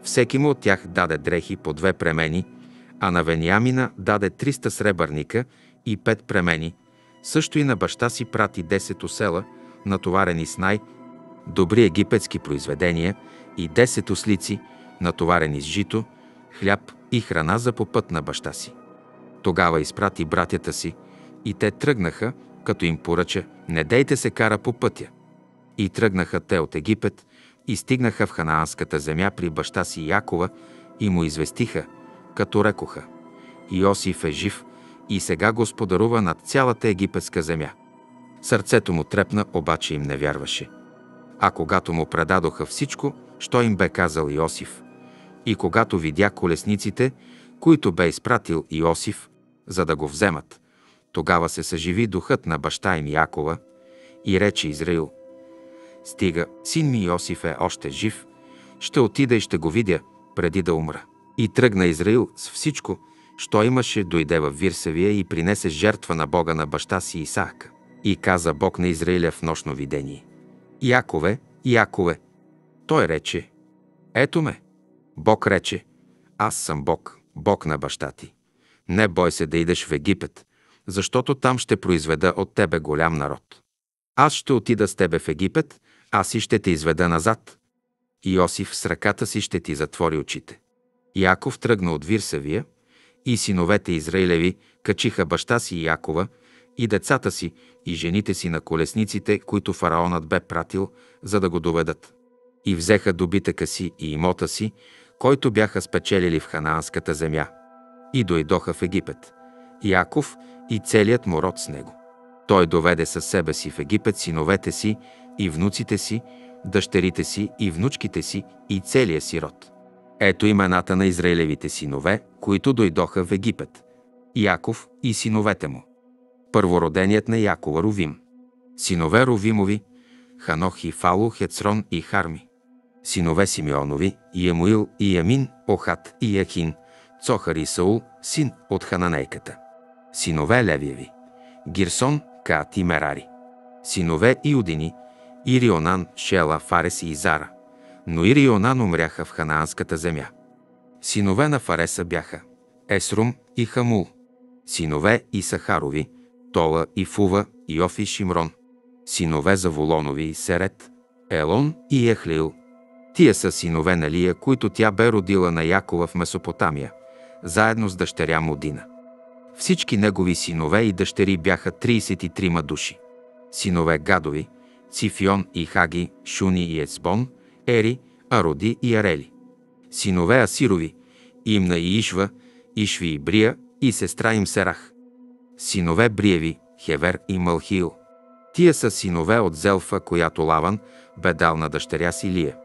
Всеки му от тях даде дрехи по две премени, а на Вениамина даде 300 сребърника и пет премени. Също и на баща си прати 10 осела, натоварени с най-добри египетски произведения и 10 ослици, натоварени с жито, хляб и храна за попът на баща си. Тогава изпрати братята си и те тръгнаха, като им поръча, не дейте се кара по пътя. И тръгнаха те от Египет и стигнаха в ханаанската земя при баща си Якова и му известиха, като рекоха. Иосиф е жив и сега господарува над цялата египетска земя. Сърцето му трепна, обаче им не вярваше. А когато му предадоха всичко, що им бе казал Иосиф, и когато видя колесниците, които бе изпратил Иосиф, за да го вземат, тогава се съживи духът на баща им Якова и рече Израил, Стига, син ми Йосиф е още жив, ще отида и ще го видя, преди да умра. И тръгна Израил с всичко, що имаше, дойде в Вирсавия и принесе жертва на Бога на баща си Исаака. И каза Бог на Израиля в нощно видение. Якове, Якове. Той рече, ето ме. Бог рече, аз съм Бог, Бог на баща ти. Не бой се да идеш в Египет, защото там ще произведа от тебе голям народ. Аз ще отида с тебе в Египет, аз и ще те изведа назад. Иосиф с ръката си ще ти затвори очите. Яков тръгна от Вирсавия и синовете Израилеви качиха баща си Якова и децата си и жените си на колесниците, които фараонът бе пратил, за да го доведат. и взеха добитъка си и имота си, който бяха спечелили в ханаанската земя, и дойдоха в Египет. Яков и целият му род с него. Той доведе със себе си в Египет синовете си и внуците си, дъщерите си и внучките си и целия си род. Ето имената на Израилевите синове, които дойдоха в Египет. Яков и синовете му. Първороденият на Якова Ровим. Синове Ровимови, Ханох и Фало, Хецрон и Харми. Синове Симеонови, Емуил и Ямин, Охат и Яхин, Цохар и Саул, син от Хананейката. Синове Левиеви, Гирсон, Каат и Мерари. Синове Иудини, Ирионан, Шела, Фарес и Изара. Но Ирионан умряха в ханаанската земя. Синове на Фареса бяха Есрум и Хамул. Синове Исахарови, Тола и Фува, Йофи и Шимрон. Синове Заволонови и Серет, Елон и Ехлил. Тия са синове на Лия, които тя бе родила на Якова в Месопотамия, заедно с дъщеря му Дина. Всички негови синове и дъщери бяха 33 души. Синове Гадови, Цифион и Хаги, Шуни и Ецбон, Ери, Ароди и Арели. Синове Асирови, Имна и Ишва, Ишви и Брия и сестра им Серах. Синове Бриеви, Хевер и Малхил. Тия са синове от Зелфа, която Лаван бе дал на дъщеря си Лия.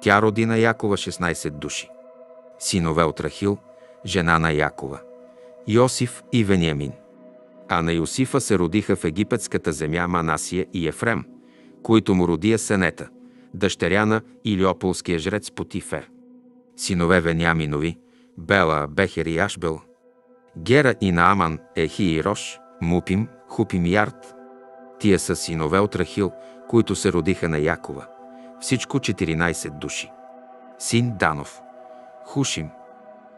Тя роди на Якова 16 души. Синове от Рахил, жена на Якова. Йосиф и Вениамин. А на Йосифа се родиха в египетската земя Манасия и Ефрем, които му роди Сенета, дъщеря на Илиополския жрец Потифер. Синове Вениаминови, Бела, Бехер и Ашбел, Гера и Нааман, Ехи и Рош, Мупим, Хупим и Арт. Тия са синове от Рахил, които се родиха на Якова. Всичко 14 души. Син Данов, Хушим,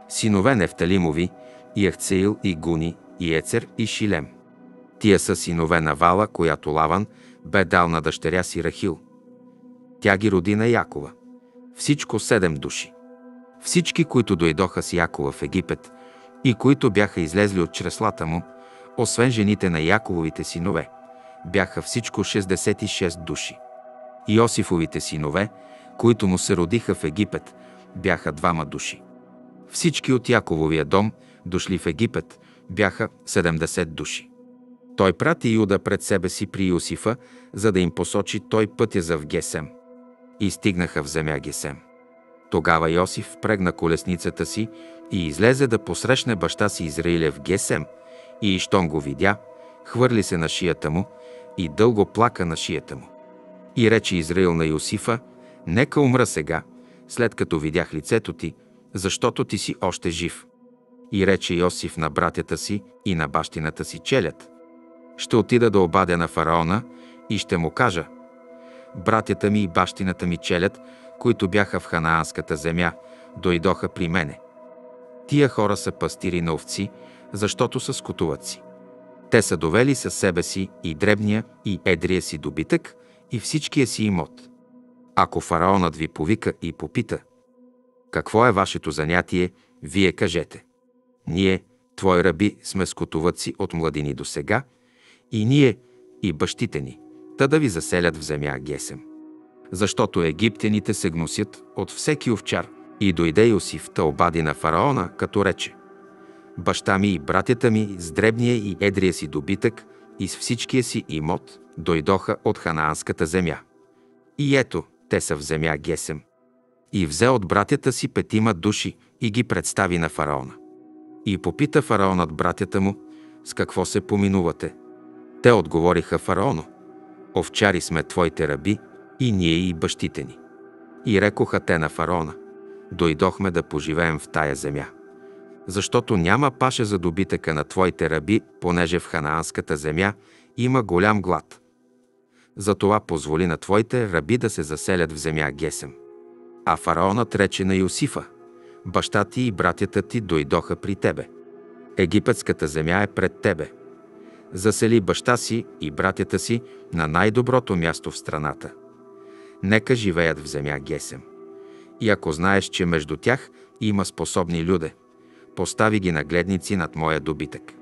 синове Нефталимови, и Ахцеил, и Гуни, и Ецер, и Шилем. Тия са синове на Вала, която Лаван бе дал на дъщеря си Рахил. Тя ги роди на Якова. Всичко седем души. Всички, които дойдоха с Якова в Египет и които бяха излезли от чреслата му, освен жените на Якововите синове, бяха всичко 66 души. Иосифовите синове, които му се родиха в Египет, бяха двама души. Всички от Якововия дом, дошли в Египет, бяха 70 души. Той прати Юда пред себе си при Йосифа, за да им посочи той пътя за в Гесем. И стигнаха в земя Гесем. Тогава Йосиф прегна колесницата си и излезе да посрещне баща си Израиля в Гесем, и щом го видя, хвърли се на шията му и дълго плака на шията му. И рече Израил на Йосифа, нека умра сега, след като видях лицето ти, защото ти си още жив. И рече Йосиф на братята си и на бащината си челят. Ще отида да обадя на фараона и ще му кажа, братята ми и бащината ми челят, които бяха в ханаанската земя, дойдоха при мене. Тия хора са пастири на овци, защото са скотуваци. Те са довели със себе си и дребния, и едрия си добитък, и всичкия си имот. Ако фараонът ви повика и попита, какво е вашето занятие, вие кажете. Ние, твои раби, сме скотовъци от младини до сега, и ние, и бащите ни, та да ви заселят в земя Гесем. Защото египтяните се гносят от всеки овчар. И дойде Йосиф та обади на фараона, като рече Баща ми и братята ми с дребния и едрия си добитък и с всичкия си имот дойдоха от ханаанската земя. И ето, те са в земя Гесем. И взе от братята си петима души и ги представи на фараона. И попита фараонът братята му, с какво се поминувате. Те отговориха фараоно, овчари сме твоите раби и ние и бащите ни. И рекоха те на фараона, дойдохме да поживеем в тая земя. Защото няма паша за добитъка на твоите раби, понеже в ханаанската земя има голям глад. Затова позволи на твоите раби да се заселят в земя Гесем. А фараонът рече на Йосифа, баща ти и братята ти дойдоха при тебе. Египетската земя е пред тебе. Засели баща си и братята си на най-доброто място в страната. Нека живеят в земя Гесем. И ако знаеш, че между тях има способни люде, постави ги нагледници над моя добитък.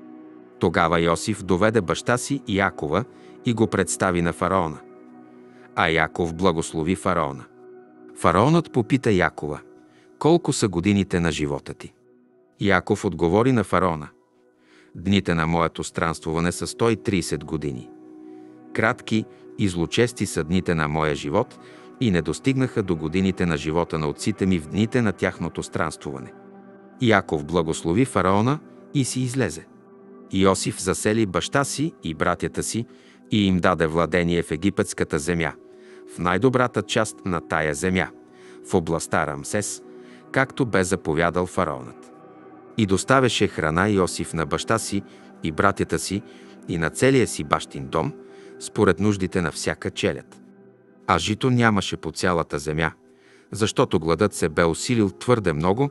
Тогава Йосиф доведе баща си Якова и го представи на фараона. А Яков благослови фараона. Фараонът попита Якова, колко са годините на живота ти? Яков отговори на фараона. Дните на моето странствуване са 130 години. Кратки и злочести са дните на моя живот и не достигнаха до годините на живота на отците ми в дните на тяхното странствуване. Яков благослови фараона и си излезе. Иосиф засели баща си и братята си и им даде владение в египетската земя, в най-добрата част на тая земя, в областта Рамсес, както бе заповядал фараонът. И доставяше храна Иосиф на баща си и братята си и на целия си бащин дом, според нуждите на всяка челят. А жито нямаше по цялата земя, защото гладът се бе усилил твърде много,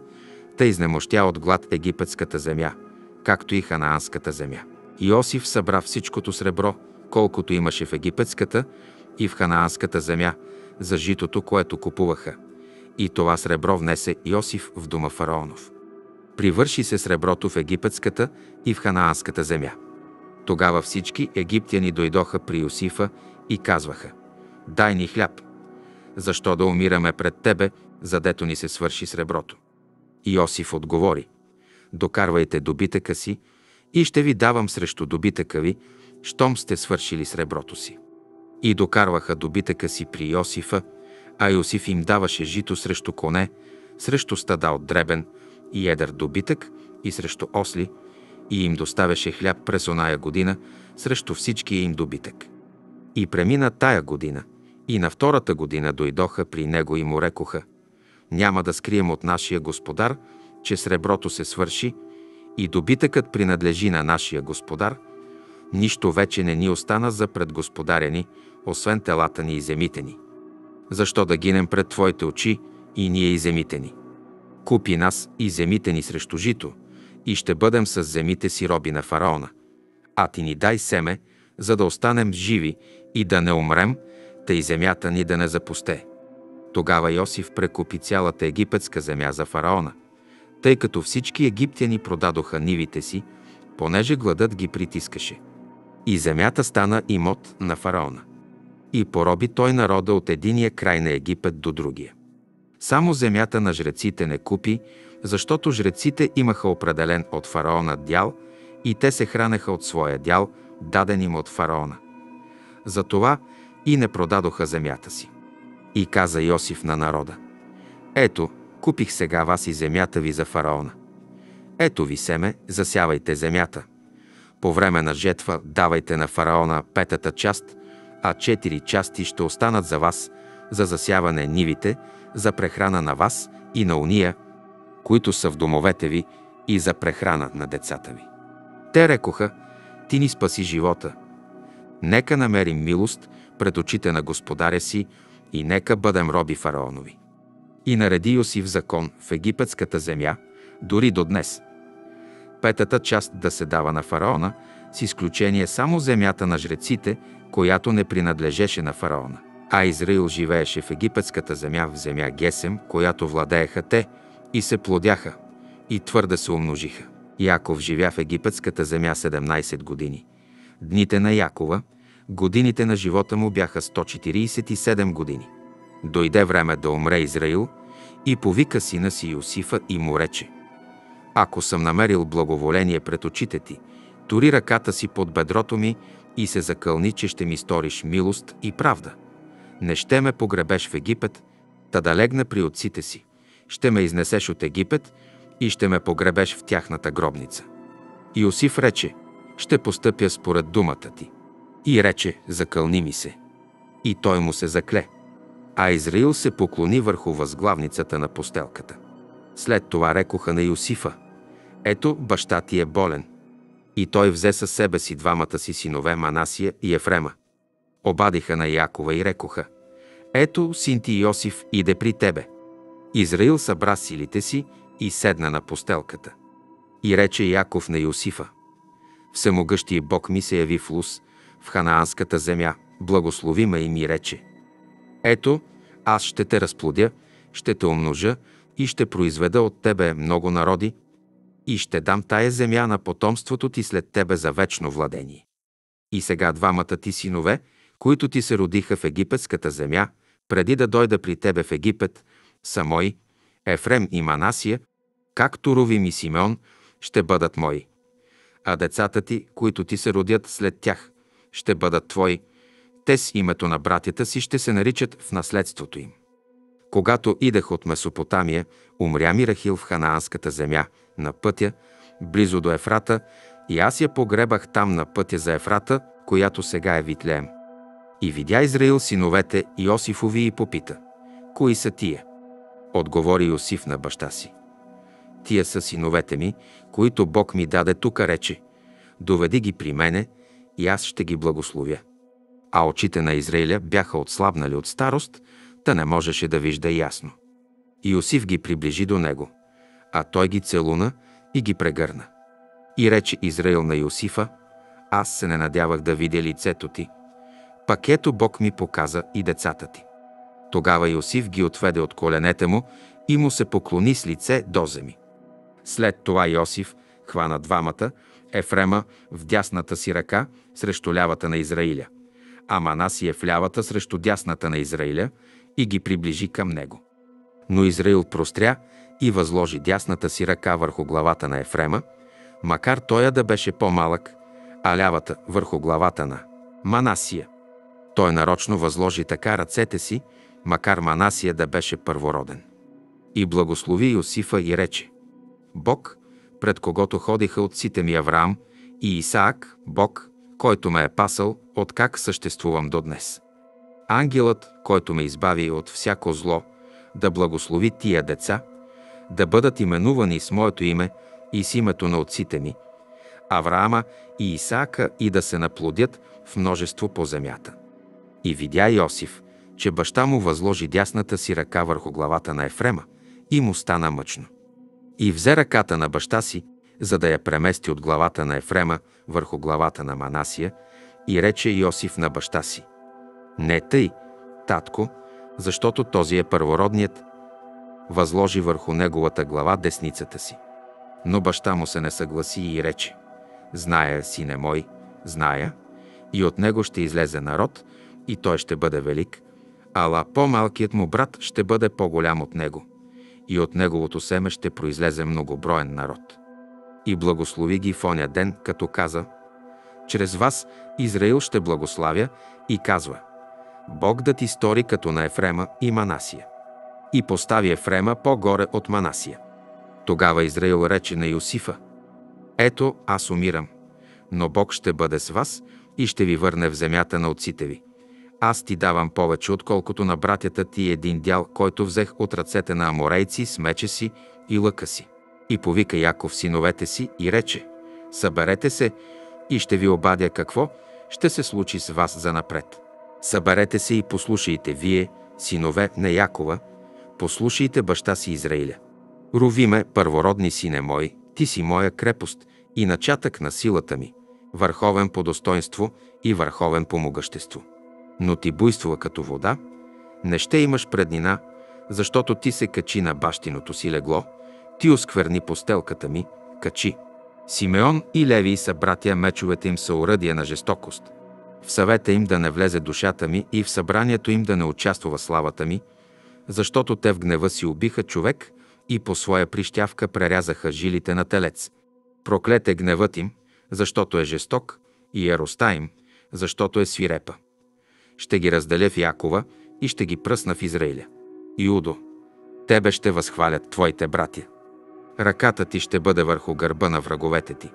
тъй изнемощя от глад египетската земя, както и ханаанската земя. Иосиф събра всичкото сребро, колкото имаше в египетската и в ханаанската земя, за житото, което купуваха. И това сребро внесе Иосиф в дома фараонов. Привърши се среброто в египетската и в ханаанската земя. Тогава всички египтяни дойдоха при Йосифа и казваха «Дай ни хляб, защо да умираме пред тебе, задето ни се свърши среброто?» Иосиф отговори «Докарвайте добитъка си и ще ви давам срещу добитъка ви, щом сте свършили среброто си». И докарваха добитъка си при Йосифа, а Йосиф им даваше жито срещу коне, срещу стада от дребен и едър добитък и срещу осли, и им доставяше хляб през оная година срещу всичкия им добитък. И премина тая година, и на втората година дойдоха при него и му рекоха, няма да скрием от нашия господар, че среброто се свърши и добитъкът принадлежи на нашия господар, нищо вече не ни остана за пред господаря ни, освен телата ни и земите ни. Защо да гинем пред Твоите очи и ние и земите ни? Купи нас и земите ни срещу жито, и ще бъдем с земите си роби на фараона. А ти ни дай семе, за да останем живи и да не умрем, тъй земята ни да не запусте. Тогава Йосиф прекупи цялата египетска земя за фараона, тъй като всички египтяни продадоха нивите си, понеже гладът ги притискаше. И земята стана имот на фараона. И пороби той народа от единия край на Египет до другия. Само земята на жреците не купи, защото жреците имаха определен от фараона дял и те се хранеха от своя дял, даден им от фараона. Затова и не продадоха земята си. И каза Йосиф на народа, ето, купих сега вас и земята ви за фараона. Ето ви семе, засявайте земята. По време на жетва давайте на фараона петата част, а четири части ще останат за вас, за засяване нивите, за прехрана на вас и на уния, които са в домовете ви и за прехрана на децата ви. Те рекоха, ти ни спаси живота. Нека намерим милост пред очите на господаря си и нека бъдем роби фараонови. И нареди Йосиф закон в египетската земя, дори до днес. Петата част да се дава на фараона, с изключение само земята на жреците, която не принадлежеше на фараона. А Израил живееше в египетската земя, в земя Гесем, която владееха те, и се плодяха, и твърде се умножиха. Яков живя в египетската земя 17 години. Дните на Якова, годините на живота му бяха 147 години. Дойде време да умре Израил и повика сина си Йосифа и му рече Ако съм намерил благоволение пред очите ти, тори ръката си под бедрото ми и се закълни, че ще ми сториш милост и правда. Не ще ме погребеш в Египет, та да легна при отците си. Ще ме изнесеш от Египет и ще ме погребеш в тяхната гробница. Иосиф рече, ще постъпя според думата ти. И рече, закълни ми се. И той му се закле. А Израил се поклони върху възглавницата на постелката. След това рекоха на Йосифа, ето баща ти е болен. И той взе със себе си двамата си синове Манасия и Ефрема. Обадиха на Якова и рекоха, ето син ти Йосиф иде при тебе. Израил събра силите си и седна на постелката. И рече Яков на Йосифа, Всемогъщия Бог ми се яви в Лус, в ханаанската земя, благослови ме и ми рече, ето, аз ще те разплодя, ще те умножа и ще произведа от тебе много народи и ще дам тая земя на потомството ти след тебе за вечно владение. И сега двамата ти синове, които ти се родиха в египетската земя, преди да дойда при тебе в Египет, са мои, Ефрем и Манасия, както Рувим и Симеон, ще бъдат мои. А децата ти, които ти се родят след тях, ще бъдат твои. Те с името на братята си ще се наричат в наследството им. Когато идех от Месопотамия, умря ми Рахил в ханаанската земя, на пътя, близо до Ефрата, и аз я погребах там на пътя за Ефрата, която сега е Витлеем. И видя Израил синовете Иосифови и попита, кои са тия? Отговори Йосиф на баща си. Тия са синовете ми, които Бог ми даде тука, рече. Доведи ги при мене и аз ще ги благословя. А очите на Израиля бяха отслабнали от старост, та не можеше да вижда ясно. Иосиф ги приближи до него, а той ги целуна и ги прегърна. И рече Израил на Йосифа, аз се не надявах да видя лицето ти. Пак ето Бог ми показа и децата ти. Тогава Йосиф ги отведе от коленете му и му се поклони с лице до земи. След това Йосиф хвана двамата, Ефрема в дясната си ръка срещу лявата на Израиля, а Манасия в лявата срещу дясната на Израиля и ги приближи към него. Но Израил простря и възложи дясната си ръка върху главата на Ефрема, макар тоя да беше по-малък, а лявата върху главата на Манасия. Той нарочно възложи така ръцете си, макар Манасия да беше първороден. И благослови Йосифа и рече Бог, пред когото ходиха отците ми Авраам и Исаак, Бог, който ме е пасал, откак съществувам до днес. Ангелът, който ме избави от всяко зло, да благослови тия деца, да бъдат именувани с моето име и с името на отците ми, Авраама и Исаака и да се наплодят в множество по земята. И видя Йосиф, че баща му възложи дясната си ръка върху главата на Ефрема и му стана мъчно. И взе ръката на баща си, за да я премести от главата на Ефрема върху главата на Манасия, и рече Йосиф на баща си. Не тъй, татко, защото този е първородният. Възложи върху неговата глава десницата си. Но баща му се не съгласи и рече. Зная, сине мой, зная, и от него ще излезе народ, и той ще бъде велик, ала по-малкият му брат ще бъде по-голям от него, и от неговото семе ще произлезе многоброен народ. И благослови ги в оня ден, като каза, чрез вас Израил ще благославя и казва, Бог да ти стори като на Ефрема и Манасия. И постави Ефрема по-горе от Манасия. Тогава Израил рече на Йосифа, ето аз умирам, но Бог ще бъде с вас и ще ви върне в земята на отците ви. Аз ти давам повече, отколкото на братята ти един дял, който взех от ръцете на аморейци с мече си и лъка си. И повика Яков синовете си и рече, съберете се и ще ви обадя какво ще се случи с вас за напред. Съберете се и послушайте вие, синове на Якова, послушайте баща си Израиля. Ровиме, първородни сине мой, ти си моя крепост и начатък на силата ми, върховен по достоинство и върховен по могъщество. Но ти буйствува като вода, не ще имаш преднина, защото ти се качи на бащиното си легло, ти оскверни постелката ми, качи. Симеон и Леви са братя, мечовете им са уръдия на жестокост. В съвета им да не влезе душата ми и в събранието им да не участва славата ми, защото те в гнева си убиха човек и по своя прищявка прерязаха жилите на телец. Проклет е гневът им, защото е жесток, и яроста им, защото е свирепа. Ще ги разделя в Якова и ще ги пръсна в Израиля. Иудо, тебе ще възхвалят твоите братя. Ръката ти ще бъде върху гърба на враговете ти.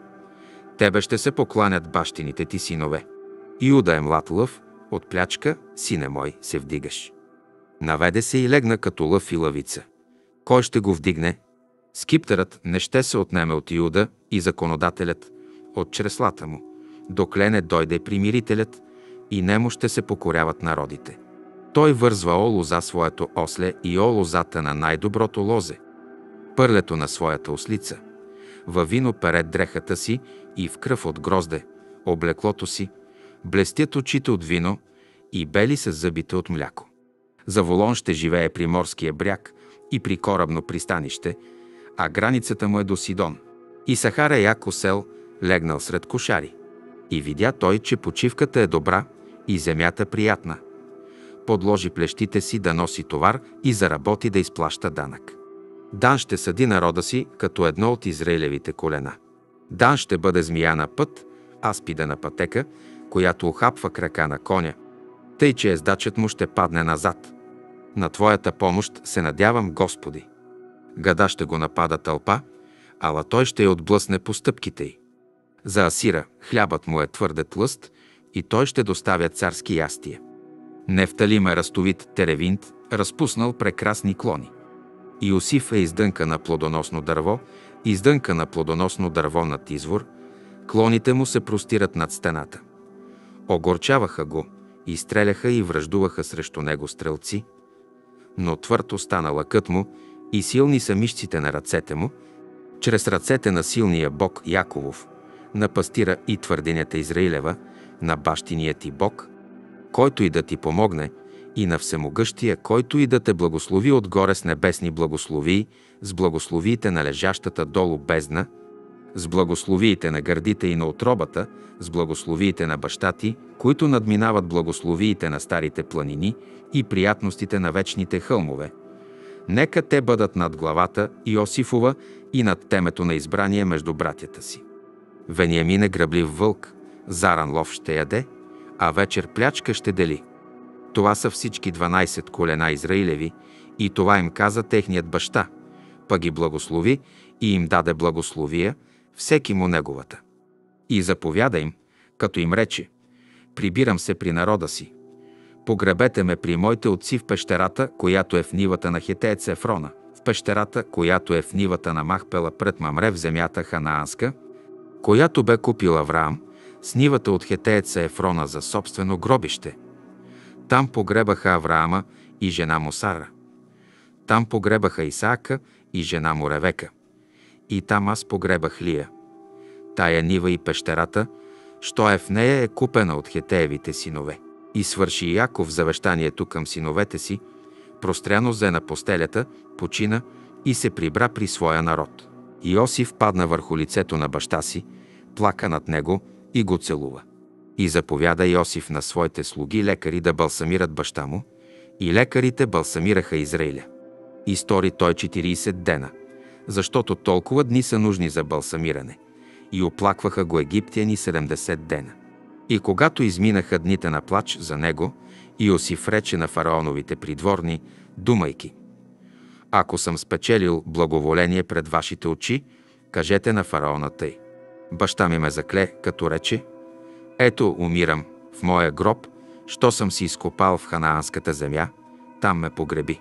Тебе ще се покланят бащините ти синове. Иуда е млад лъв, от плячка, сине мой, се вдигаш. Наведе се и легна като лъв и лъвица. Кой ще го вдигне? Скиптерът не ще се отнеме от Иуда и законодателят от чреслата му. Доклене дойде примирителят и нему ще се покоряват народите. Той вързва о за своето осле и о лозата на най-доброто лозе, пърлето на своята ослица. Във вино пере дрехата си и в кръв от грозде, облеклото си, блестят очите от вино и бели са зъбите от мляко. Заволон ще живее при морския бряг и при корабно пристанище, а границата му е до Сидон. И Сахара яко сел, легнал сред кошари. И видя той, че почивката е добра и земята приятна. подложи плещите си да носи товар и заработи да изплаща данък. Дан ще съди народа си като едно от Израилевите колена. Дан ще бъде змия на път, аспида на пътека, която охапва крака на коня, тъй че ездачът му ще падне назад. На Твоята помощ се надявам, Господи. Гада ще го напада тълпа, ала той ще я отблъсне по стъпките й. За Асира хлябът му е твърде тлъст и той ще доставя царски ястия. Нефталим е растовит теревинт, разпуснал прекрасни клони. Иосиф е издънка на плодоносно дърво, издънка на плодоносно дърво над извор, клоните му се простират над стената. Огорчаваха го, изстреляха и връждуваха срещу него стрелци, но твърд остана лъкът му и силни са мишците на ръцете му, чрез ръцете на силния бог Яковов, на пастира и твърдинята Израилева, на бащиния ти Бог, който и да ти помогне, и на Всемогъщия, който и да те благослови отгоре с небесни благослови, с благословиите на лежащата долу бездна, с благословиите на гърдите и на отробата, с благословиите на баща ти, които надминават благословиите на старите планини и приятностите на вечните хълмове. Нека те бъдат над главата Иосифова и над темето на избрание между братята си. Вениамин е гръблив вълк, заран лов ще яде, а вечер плячка ще дели. Това са всички 12 колена Израилеви и това им каза техният баща, пък ги благослови и им даде благословия, всеки му неговата. И заповяда им, като им рече, прибирам се при народа си. Погребете ме при моите отци в пещерата, която е в нивата на Хетеец Ефрона, в пещерата, която е в нивата на Махпела пред Мамре в земята Ханаанска, която бе купил Авраам, с нивата от Хетееца Ефрона за собствено гробище. Там погребаха Авраама и жена му Сара. Там погребаха Исаака и жена му Ревека. И там аз погребах Лия. Тая нива и пещерата, що е в нея, е купена от хетеевите синове. И свърши Яков завещанието към синовете си, простряно взе на постелята, почина и се прибра при своя народ. Иосиф падна върху лицето на баща си, плака над него и го целува. И заповяда Йосиф на своите слуги лекари да балсамират баща му, и лекарите балсамираха Израиля. И стори той 40 дена, защото толкова дни са нужни за балсамиране. И оплакваха го египтяни 70 дена. И когато изминаха дните на плач за него, Иосиф рече на фараоновите придворни, думайки Ако съм спечелил благоволение пред вашите очи, кажете на фараона тъй. Баща ми ме закле, като рече Ето, умирам в моя гроб, що съм си изкопал в ханаанската земя, там ме погреби.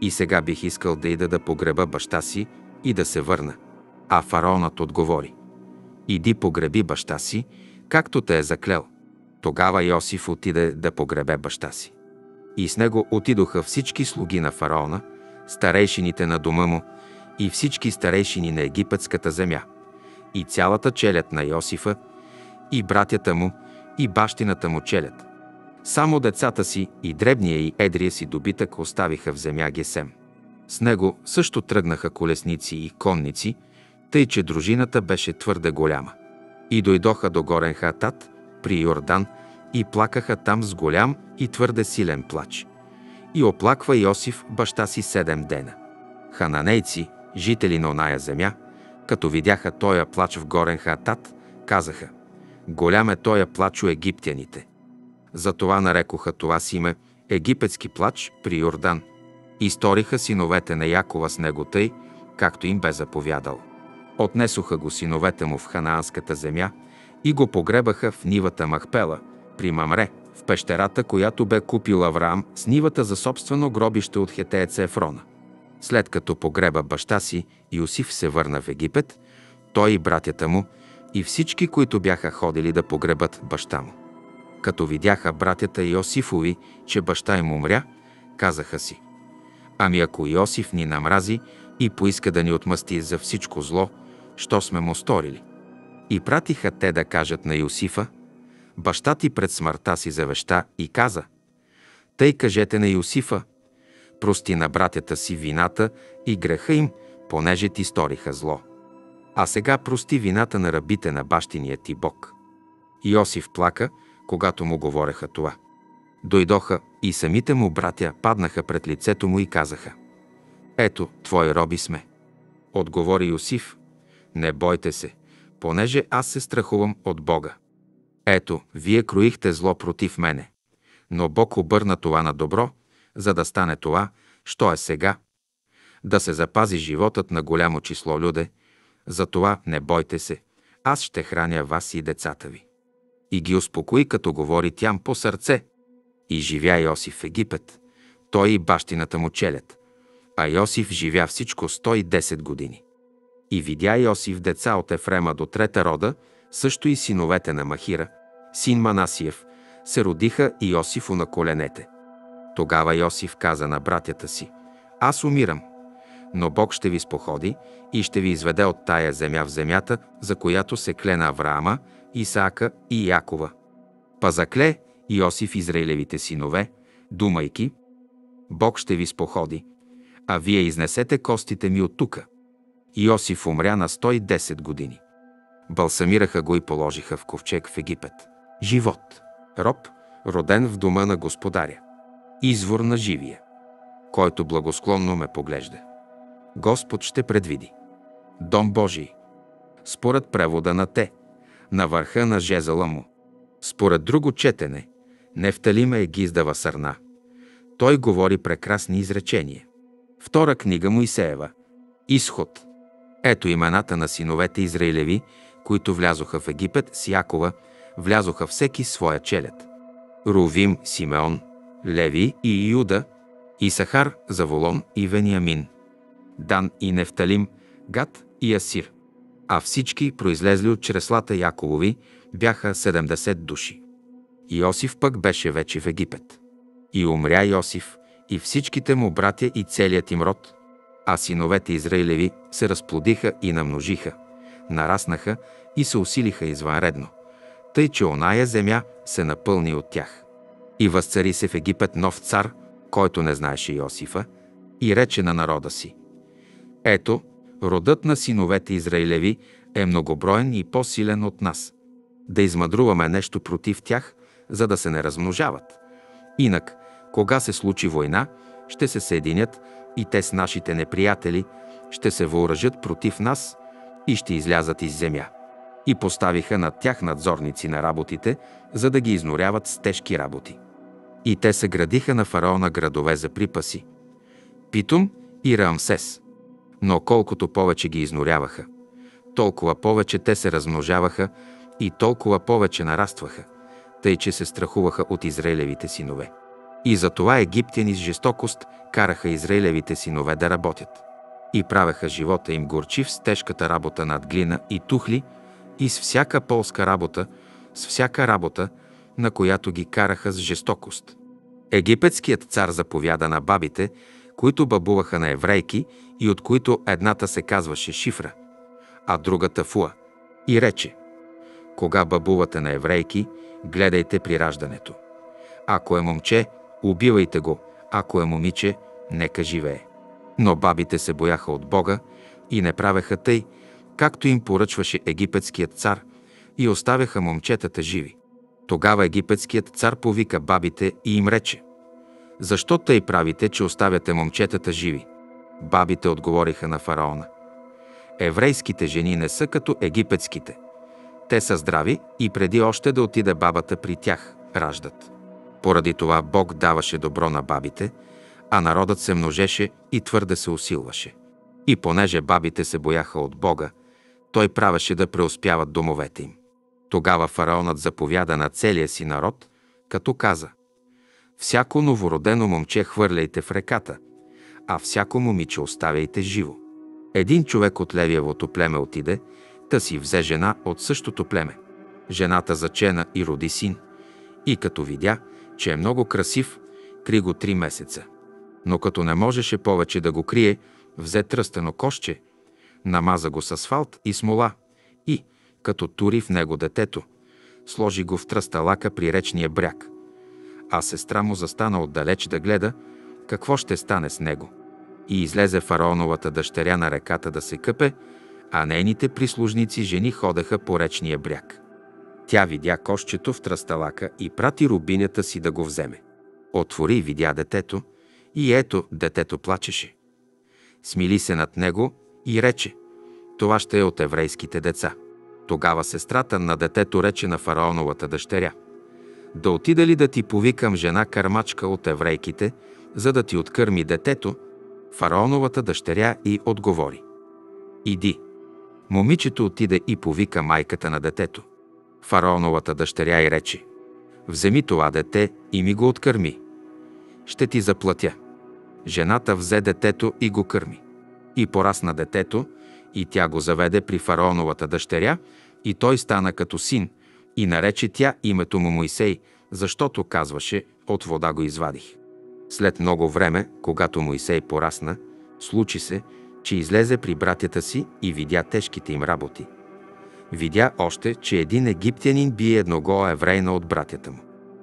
И сега бих искал да ида да погреба баща си и да се върна. А фараонът отговори. Иди погреби баща си, както те е заклел. Тогава Йосиф отиде да погребе баща си. И с него отидоха всички слуги на фараона, старейшините на дома му и всички старейшини на египетската земя, и цялата челят на Йосифа, и братята му, и бащината му челят. Само децата си и дребния и едрия си добитък оставиха в земя Гесем. С него също тръгнаха колесници и конници, тъй че дружината беше твърде голяма. И дойдоха до горен Хатат, при Йордан, и плакаха там с голям и твърде силен плач. И оплаква Йосиф баща си седем дена. Хананейци, жители на оная земя, като видяха тоя плач в горен Хатат, казаха «Голям е тоя плач у египтяните». Затова нарекоха това си име Египетски плач при Йордан. И сториха синовете на Якова с него тъй, както им бе заповядал. Отнесоха го синовете му в ханаанската земя и го погребаха в нивата Махпела, при Мамре, в пещерата, която бе купил Авраам с нивата за собствено гробище от хетееца Ефрона. След като погреба баща си, Йосиф се върна в Египет, той и братята му, и всички, които бяха ходили да погребат баща му. Като видяха братята Йосифови, че баща им умря, казаха си, ами ако Йосиф ни намрази и поиска да ни отмъсти за всичко зло, що сме му сторили. И пратиха те да кажат на Йосифа, баща ти пред смъртта си завеща и каза, тъй кажете на Йосифа, прости на братята си вината и греха им, понеже ти сториха зло. А сега прости вината на рабите на бащиния ти Бог. Иосиф плака, когато му говореха това. Дойдоха и самите му братя паднаха пред лицето му и казаха Ето, твои роби сме. Отговори Йосиф Не бойте се, понеже аз се страхувам от Бога. Ето, вие кроихте зло против мене, но Бог обърна това на добро, за да стане това, що е сега, да се запази животът на голямо число люде, затова не бойте се, аз ще храня вас и децата ви. И ги успокои, като говори тям по сърце. И живя Йосиф в Египет, той и бащината му челят. А Йосиф живя всичко 110 години. И видя Йосиф деца от Ефрема до трета рода, също и синовете на Махира, син Манасиев, се родиха и Йосифу на коленете. Тогава Йосиф каза на братята си, аз умирам, но Бог ще ви споходи и ще ви изведе от тая земя в земята, за която се клена Авраама, Исаака и Якова. Па закле Йосиф Израилевите синове, думайки, Бог ще ви споходи, а вие изнесете костите ми от тука. Йосиф умря на 110 години. Балсамираха го и положиха в ковчег в Египет. Живот. Роб, роден в дома на господаря. Извор на живия, който благосклонно ме поглежда. Господ ще предвиди. Дом Божий. Според превода на Те, на върха на жезъла му. Според друго четене, Нефталима е гиздава сърна. Той говори прекрасни изречения. Втора книга Моисеева. Изход. Ето имената на синовете Израилеви, които влязоха в Египет с Якова, влязоха всеки своя челет. Рувим, Симеон, Леви и Юда, Исахар, Заволон и Вениамин – Дан и Нефталим, Гад и Асир. А всички, произлезли от чреслата Яковови, бяха 70 души. Йосиф пък беше вече в Египет. И умря Йосиф, и всичките му братя и целият им род, а синовете Израилеви се разплодиха и намножиха, нараснаха и се усилиха извънредно, тъй че оная земя се напълни от тях. И възцари се в Египет нов цар, който не знаеше Йосифа, и рече на народа си ето, родът на синовете Израилеви е многоброен и по-силен от нас. Да измъдруваме нещо против тях, за да се не размножават. Инак, кога се случи война, ще се съединят и те с нашите неприятели, ще се въоръжат против нас и ще излязат из земя. И поставиха над тях надзорници на работите, за да ги изноряват с тежки работи. И те се градиха на фараона градове за припаси. Питум и Рамсес – но колкото повече ги изноряваха, толкова повече те се размножаваха и толкова повече нарастваха, тъй че се страхуваха от Израилевите синове. И затова египтяни с жестокост караха Израилевите синове да работят. И правеха живота им горчив с тежката работа над глина и тухли и с всяка полска работа, с всяка работа, на която ги караха с жестокост. Египетският цар заповяда на бабите които бабуваха на еврейки и от които едната се казваше Шифра, а другата Фуа, и рече «Кога бабувате на еврейки, гледайте при раждането. Ако е момче, убивайте го, ако е момиче, нека живее». Но бабите се бояха от Бога и не правеха тъй, както им поръчваше египетският цар, и оставяха момчетата живи. Тогава египетският цар повика бабите и им рече – защо тъй правите, че оставяте момчетата живи? Бабите отговориха на фараона. Еврейските жени не са като египетските. Те са здрави и преди още да отиде бабата при тях, раждат. Поради това Бог даваше добро на бабите, а народът се множеше и твърде се усилваше. И понеже бабите се бояха от Бога, той правеше да преуспяват домовете им. Тогава фараонът заповяда на целия си народ, като каза Всяко новородено момче хвърляйте в реката, а всяко момиче оставяйте живо. Един човек от Левиевото племе отиде, та си взе жена от същото племе. Жената зачена и роди син. И като видя, че е много красив, кри го три месеца. Но като не можеше повече да го крие, взе тръстено кошче, намаза го с асфалт и смола и, като тури в него детето, сложи го в тръсталака при речния бряг – а сестра му застана отдалеч да гледа какво ще стане с него. И излезе фараоновата дъщеря на реката да се къпе, а нейните прислужници жени ходеха по речния бряг. Тя видя кошчето в тръсталака и прати рубинята си да го вземе. Отвори и видя детето, и ето, детето плачеше. Смили се над него и рече, това ще е от еврейските деца. Тогава сестрата на детето рече на фараоновата дъщеря, да отида ли да ти повикам жена кармачка от еврейките, за да ти откърми детето, фараоновата дъщеря и отговори. Иди. Момичето отиде и повика майката на детето. Фараоновата дъщеря й рече, вземи това дете и ми го откърми. Ще ти заплатя. Жената взе детето и го кърми. И порасна детето, и тя го заведе при фараоновата дъщеря, и той стана като син, и нарече тя името му Моисей, защото казваше, от вода го извадих. След много време, когато Моисей порасна, случи се, че излезе при братята си и видя тежките им работи. Видя още, че един египтянин бие едного еврейна от братята му.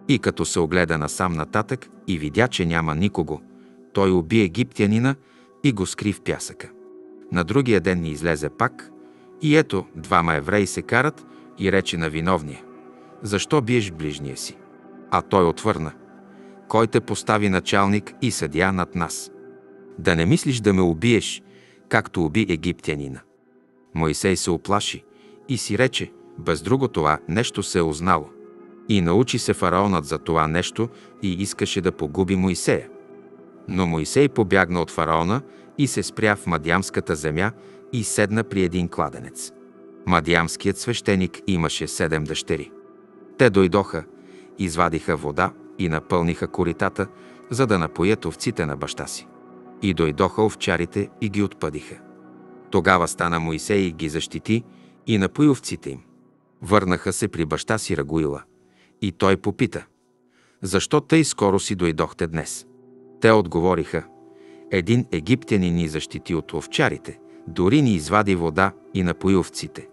И като се огледа насам нататък и видя, че няма никого, той уби египтянина и го скри в пясъка. На другия ден ни излезе пак и ето двама евреи се карат и рече на виновния. Защо биеш ближния си? А той отвърна. Кой те постави началник и съдия над нас? Да не мислиш да ме убиеш, както уби египтянина. Моисей се оплаши и си рече, без друго това нещо се е узнало. И научи се фараонът за това нещо и искаше да погуби Моисея. Но Моисей побягна от фараона и се спря в Мадиамската земя и седна при един кладенец. Мадиамският свещеник имаше седем дъщери. Те дойдоха, извадиха вода и напълниха коритата, за да напоят овците на баща си. И дойдоха овчарите и ги отпъдиха. Тогава стана Моисей и ги защити и напои овците им. Върнаха се при баща си Рагуила. И той попита, защо тъй скоро си дойдохте днес? Те отговориха, един египтянин ни защити от овчарите, дори ни извади вода и напои овците.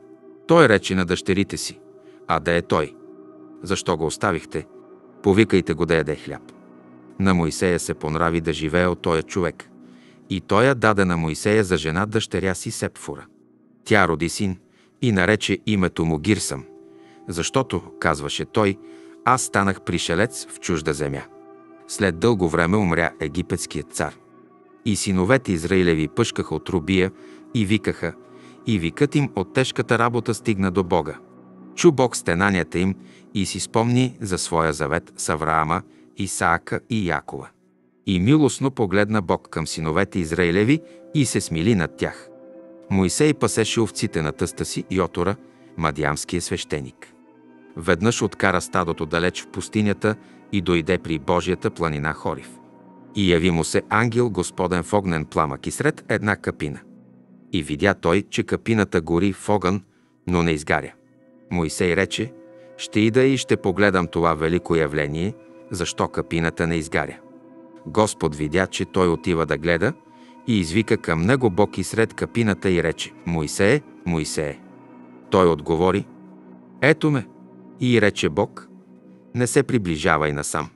Той рече на дъщерите си, а да е той. Защо го оставихте? Повикайте го да яде хляб. На Моисея се понрави да живее от този човек. И той я даде на Моисея за жена дъщеря си Сепфора. Тя роди син и нарече името му Гирсам, защото, казваше той, аз станах пришелец в чужда земя. След дълго време умря египетският цар. И синовете Израилеви пъшкаха от рубия и викаха, и викът им от тежката работа стигна до Бога. Чу Бог стенанията им и си спомни за своя завет с Авраама, Исаака и Якова. И милостно погледна Бог към синовете Израилеви и се смили над тях. Моисей пасеше овците на тъста си Йотора, мадиамския свещеник. Веднъж откара стадото далеч в пустинята и дойде при Божията планина Хорив. И яви му се ангел Господен в огнен пламък и сред една капина. И видя той, че капината гори в огън, но не изгаря. Моисей рече, ще ида и ще погледам това велико явление, защо капината не изгаря. Господ видя, че той отива да гледа и извика към него Бог и сред капината и рече, Моисее, Моисее. Той отговори, ето ме. И рече Бог, не се приближавай насам.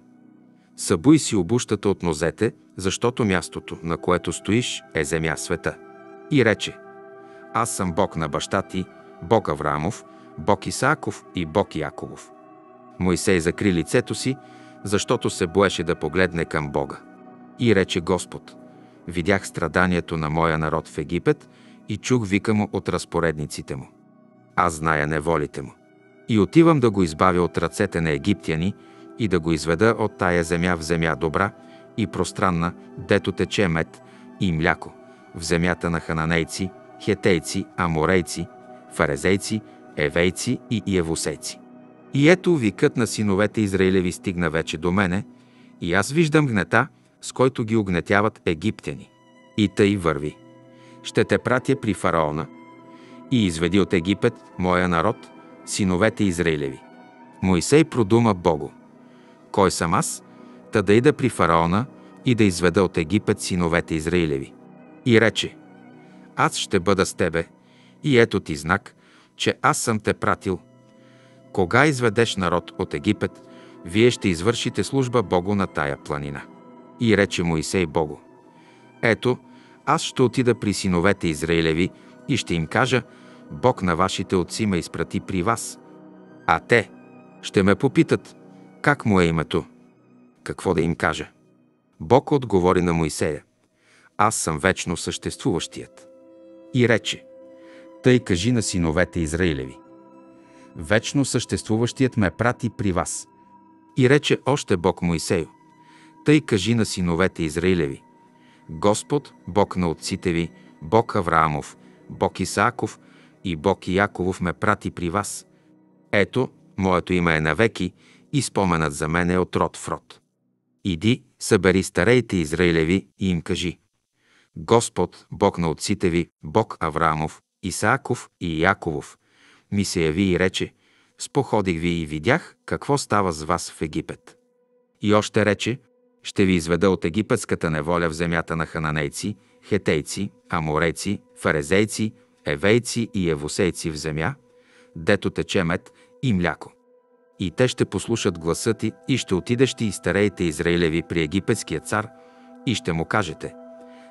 Събуй си обущата от нозете, защото мястото, на което стоиш, е земя света. И рече, аз съм Бог на баща ти, Бог Авраамов, Бог Исааков и Бог Яковов. Моисей закри лицето си, защото се боеше да погледне към Бога. И рече Господ, видях страданието на моя народ в Египет и чух вика му от разпоредниците му. Аз зная неволите му. И отивам да го избавя от ръцете на египтяни и да го изведа от тая земя в земя добра и пространна, дето тече мед и мляко, в земята на хананейци, хетейци, аморейци, фарезейци, евейци и иевусейци. И ето викът на синовете Израилеви стигна вече до мене, и аз виждам гнета, с който ги огнетяват египтяни. И тъй върви. Ще те пратя при фараона и изведи от Египет моя народ, синовете Израилеви. Моисей продума Богу. Кой съм аз? Та да ида при фараона и да изведа от Египет синовете Израилеви. И рече, аз ще бъда с тебе, и ето ти знак, че аз съм те пратил. Кога изведеш народ от Египет, вие ще извършите служба Богу на тая планина. И рече Моисей Богу, ето, аз ще отида при синовете Израилеви и ще им кажа, Бог на вашите отци ме изпрати при вас. А те ще ме попитат, как му е името? какво да им каже. Бог отговори на Моисея. Аз съм вечно съществуващият. И рече, тъй кажи на синовете Израилеви. Вечно съществуващият ме прати при вас. И рече още Бог Моисею, тъй кажи на синовете Израилеви. Господ, Бог на отците ви, Бог Авраамов, Бог Исааков и Бог Яковов ме прати при вас. Ето, моето име е навеки и споменът за мен е от род в род. Иди, събери старейте Израилеви и им кажи. Господ, Бог на отците ви, Бог Авраамов, Исааков и Яковов, ми се яви и рече, споходих ви и видях какво става с вас в Египет. И още рече, ще ви изведа от египетската неволя в земята на хананейци, хетейци, аморейци, фарезейци, евейци и евосейци в земя, дето тече мед и мляко. И те ще послушат гласа ти и ще отидеш ти и стареете Израилеви при египетския цар и ще му кажете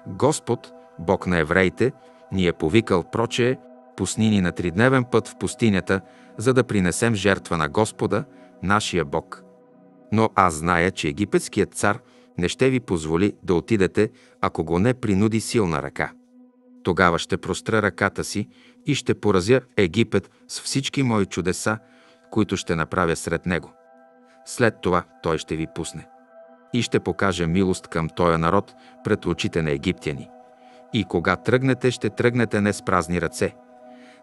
Господ, Бог на евреите, ни е повикал прочее, пусни ни на тридневен път в пустинята, за да принесем жертва на Господа, нашия Бог. Но аз зная, че египетският цар не ще ви позволи да отидете, ако го не принуди силна ръка. Тогава ще простра ръката си и ще поразя Египет с всички мои чудеса, които ще направя сред него. След това той ще ви пусне. И ще покаже милост към този народ пред очите на египтяни. И кога тръгнете, ще тръгнете не с празни ръце.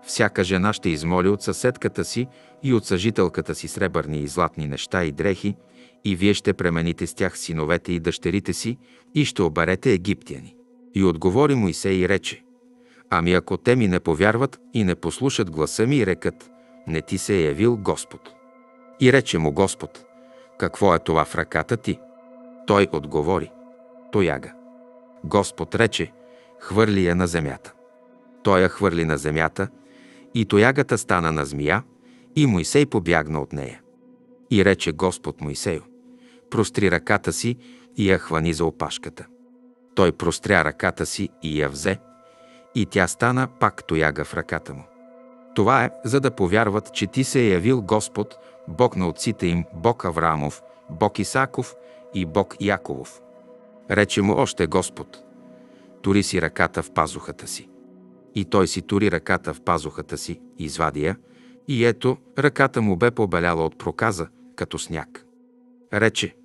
Всяка жена ще измоли от съседката си и от съжителката си сребърни и златни неща и дрехи, и вие ще премените с тях синовете и дъщерите си и ще оберете египтяни. И отговори Моисей и рече, Ами ако те ми не повярват и не послушат гласа ми рекат, не ти се е явил Господ. И рече му Господ, какво е това в ръката ти? Той отговори, тояга. Господ рече, хвърли я на земята. Той я хвърли на земята и тоягата стана на змия и Моисей побягна от нея. И рече Господ Моисею, простри ръката си и я хвани за опашката. Той простря ръката си и я взе, и тя стана пак тояга в ръката му. Това е, за да повярват, че ти се е явил Господ, Бог на отците им, Бог Авраамов, Бог Исаков и Бог Яковов. Рече му още Господ, тури си ръката в пазухата си. И той си тури ръката в пазухата си, извади я, и ето, ръката му бе побеляла от проказа, като сняг. Рече,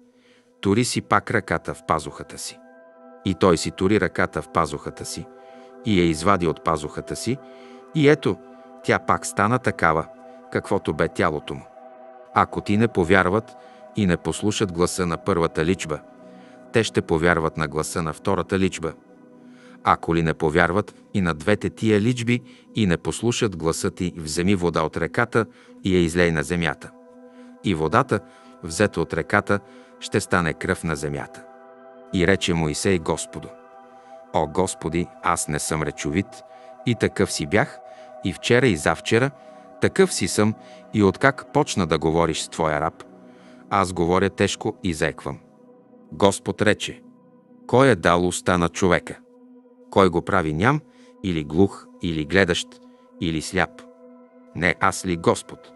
тури си пак ръката в пазухата си. И той си тури ръката в пазухата си, и я извади от пазухата си, и ето, тя пак стана такава, каквото бе тялото му. Ако ти не повярват и не послушат гласа на първата личба, те ще повярват на гласа на втората личба. Ако ли не повярват и на двете тия личби и не послушат гласа ти, вземи вода от реката и я излей на земята. И водата, взета от реката, ще стане кръв на земята. И рече Моисей Господу, О Господи, аз не съм речовит и такъв си бях, и вчера и завчера, такъв си съм и откак почна да говориш с Твоя раб, аз говоря тежко и заеквам. Господ рече, кой е дал уста на човека? Кой го прави ням, или глух, или гледащ, или сляп? Не аз ли Господ?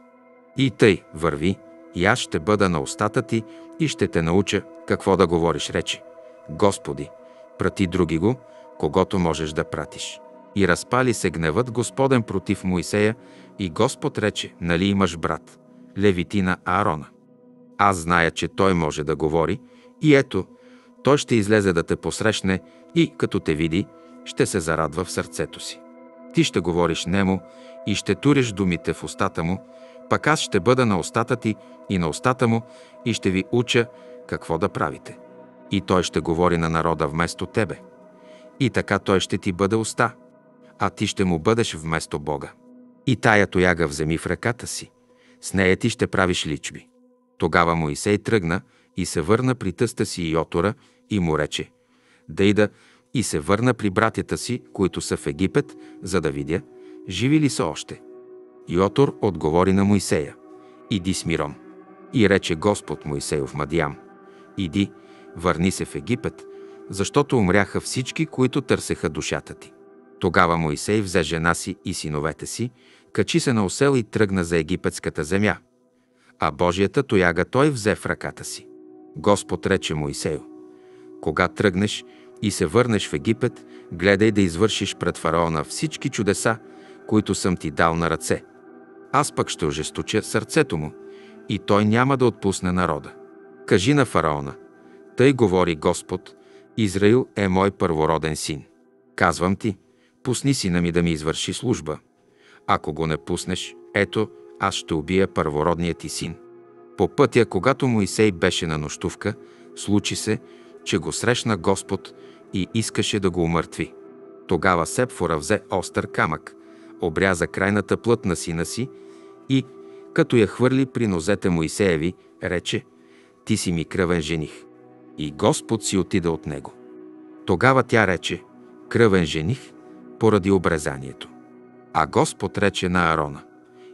И тъй, върви, и аз ще бъда на устата ти и ще те науча какво да говориш, рече. Господи, прати други го, когато можеш да пратиш. И разпали се гневът Господен против Моисея и Господ рече, нали имаш брат, левитина Аарона. Аз зная, че той може да говори и ето, той ще излезе да те посрещне и, като те види, ще се зарадва в сърцето си. Ти ще говориш нему и ще туриш думите в устата му, пък аз ще бъда на устата ти и на устата му и ще ви уча какво да правите. И той ще говори на народа вместо тебе. И така той ще ти бъде уста, а ти ще му бъдеш вместо Бога. И тая тояга вземи в ръката си. С нея ти ще правиш личби. Тогава Моисей тръгна и се върна при тъста си Йотора и му рече, да ида и се върна при братята си, които са в Египет, за да видя, живи ли са още. Йотор отговори на Моисея, иди с миром. И рече Господ Моисеев Мадиям, иди, върни се в Египет, защото умряха всички, които търсеха душата ти. Тогава Моисей взе жена си и синовете си, качи се на осел и тръгна за египетската земя. А Божията тояга той взе в ръката си. Господ рече Моисею, кога тръгнеш и се върнеш в Египет, гледай да извършиш пред фараона всички чудеса, които съм ти дал на ръце. Аз пък ще ожесточа сърцето му и той няма да отпусне народа. Кажи на фараона, тъй говори Господ, Израил е мой първороден син. Казвам ти, пусни сина ми да ми извърши служба. Ако го не пуснеш, ето, аз ще убия първородният ти син. По пътя, когато Моисей беше на нощувка, случи се, че го срещна Господ и искаше да го умъртви. Тогава Сепфора взе остър камък, обряза крайната плът на сина си и, като я хвърли при нозете Моисееви, рече «Ти си ми кръвен жених». И Господ си отида от него. Тогава тя рече «Кръвен жених» поради обрезанието. А Господ рече на Арона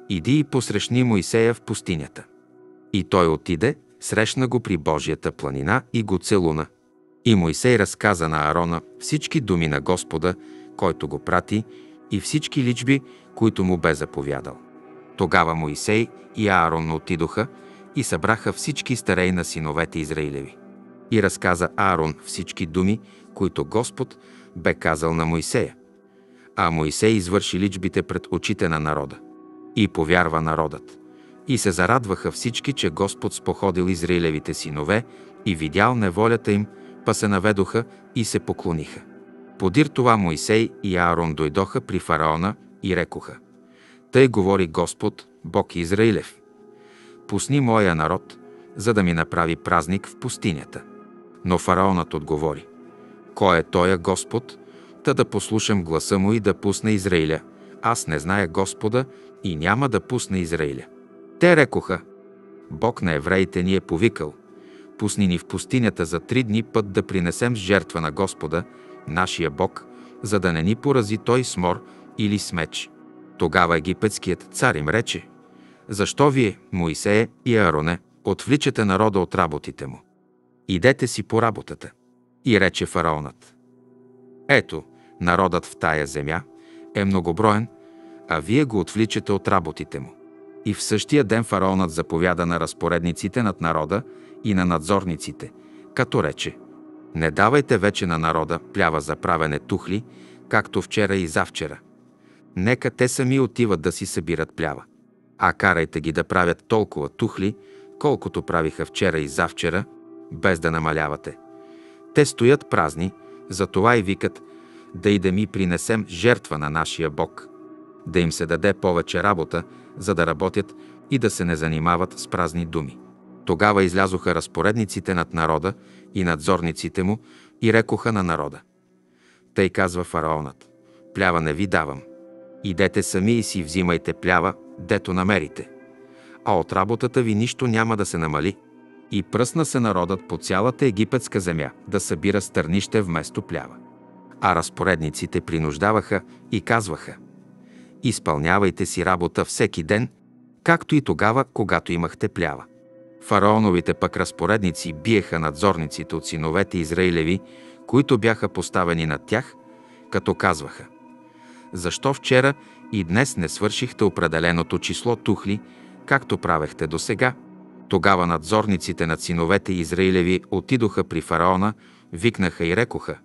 «Иди и посрещни Моисея в пустинята». И той отиде, срещна го при Божията планина и го целуна. И Моисей разказа на Арона всички думи на Господа, който го прати, и всички личби, които му бе заповядал. Тогава Моисей и Аарон отидоха и събраха всички старей на синовете Израилеви. И разказа Аарон всички думи, които Господ бе казал на Моисея. А Моисей извърши личбите пред очите на народа. И повярва народът. И се зарадваха всички, че Господ споходил Израилевите синове и видял неволята им, па се наведоха и се поклониха. Подир това Моисей и Аарон дойдоха при фараона и рекоха Тъй говори Господ, Бог Израилев. Пусни моя народ, за да ми направи празник в пустинята. Но фараонът отговори Кой е тоя Господ, та да послушам гласа му и да пусне Израиля. Аз не зная Господа и няма да пусне Израиля. Те рекоха Бог на евреите ни е повикал. Пусни ни в пустинята за три дни път да принесем жертва на Господа, нашия Бог, за да не ни порази той с мор или с меч. Тогава египетският цар им рече, защо вие, Моисее и Аароне, отвличате народа от работите му? Идете си по работата. И рече фараонът. Ето, народът в тая земя е многоброен, а вие го отвличате от работите му. И в същия ден фараонът заповяда на разпоредниците над народа и на надзорниците, като рече – не давайте вече на народа плява за правене тухли, както вчера и завчера. Нека те сами отиват да си събират плява. А карайте ги да правят толкова тухли, колкото правиха вчера и завчера, без да намалявате. Те стоят празни, затова и викат да и да ми принесем жертва на нашия Бог, да им се даде повече работа, за да работят и да се не занимават с празни думи. Тогава излязоха разпоредниците над народа и надзорниците му и рекоха на народа. Тъй казва фараонът. Плява не ви давам. Идете сами и си взимайте плява, дето намерите. А от работата ви нищо няма да се намали. И пръсна се народът по цялата египетска земя да събира стърнище вместо плява. А разпоредниците принуждаваха и казваха Изпълнявайте си работа всеки ден, както и тогава, когато имахте плява. Фараоновите пък разпоредници биеха надзорниците от синовете Израилеви, които бяха поставени над тях, като казваха «Защо вчера и днес не свършихте определеното число тухли, както правехте до сега?» Тогава надзорниците над синовете Израилеви отидоха при фараона, викнаха и рекоха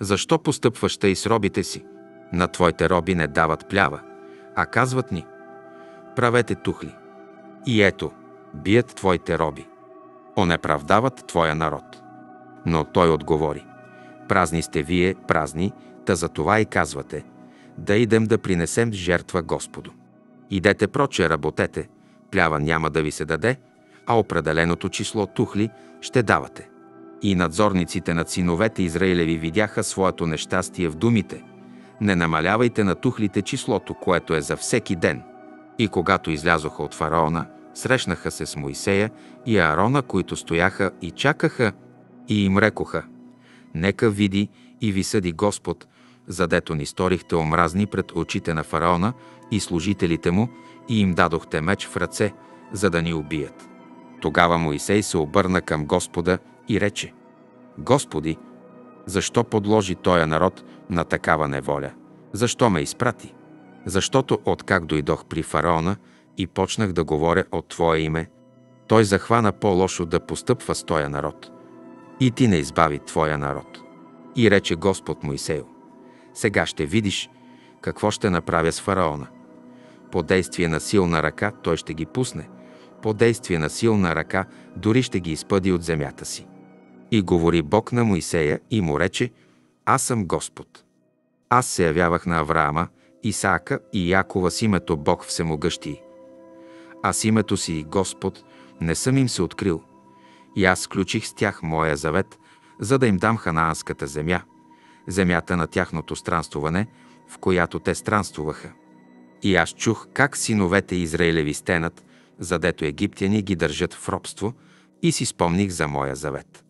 «Защо постъпваш и с робите си? На твоите роби не дават плява, а казват ни правете тухли. И ето, бият твоите роби. Онеправдават твоя народ. Но той отговори, празни сте вие, празни, та за това и казвате, да идем да принесем жертва Господу. Идете проче, работете, плява няма да ви се даде, а определеното число тухли ще давате. И надзорниците над синовете Израилеви видяха своето нещастие в думите. Не намалявайте на тухлите числото, което е за всеки ден. И когато излязоха от фараона, Срещнаха се с Моисея и Аарона, които стояха и чакаха, и им рекоха, «Нека види и ви съди Господ, задето ни сторихте омразни пред очите на фараона и служителите му и им дадохте меч в ръце, за да ни убият». Тогава Моисей се обърна към Господа и рече, «Господи, защо подложи тоя народ на такава неволя? Защо ме изпрати? Защото откак дойдох при фараона – и почнах да говоря от Твое име, той захвана по-лошо да постъпва с тоя народ. И ти не избави твоя народ. И рече Господ Моисею, сега ще видиш какво ще направя с фараона. По действие на силна ръка той ще ги пусне, по действие на силна ръка дори ще ги изпъди от земята си. И говори Бог на Моисея и му рече, аз съм Господ. Аз се явявах на Авраама, Исаака и Якова с името Бог Всемогъщи. Аз името си Господ не съм им се открил. И аз сключих с тях моя завет, за да им дам ханаанската земя, земята на тяхното странствуване, в която те странствуваха. И аз чух как синовете Израилеви стенат, задето египтяни ги държат в робство, и си спомних за моя завет.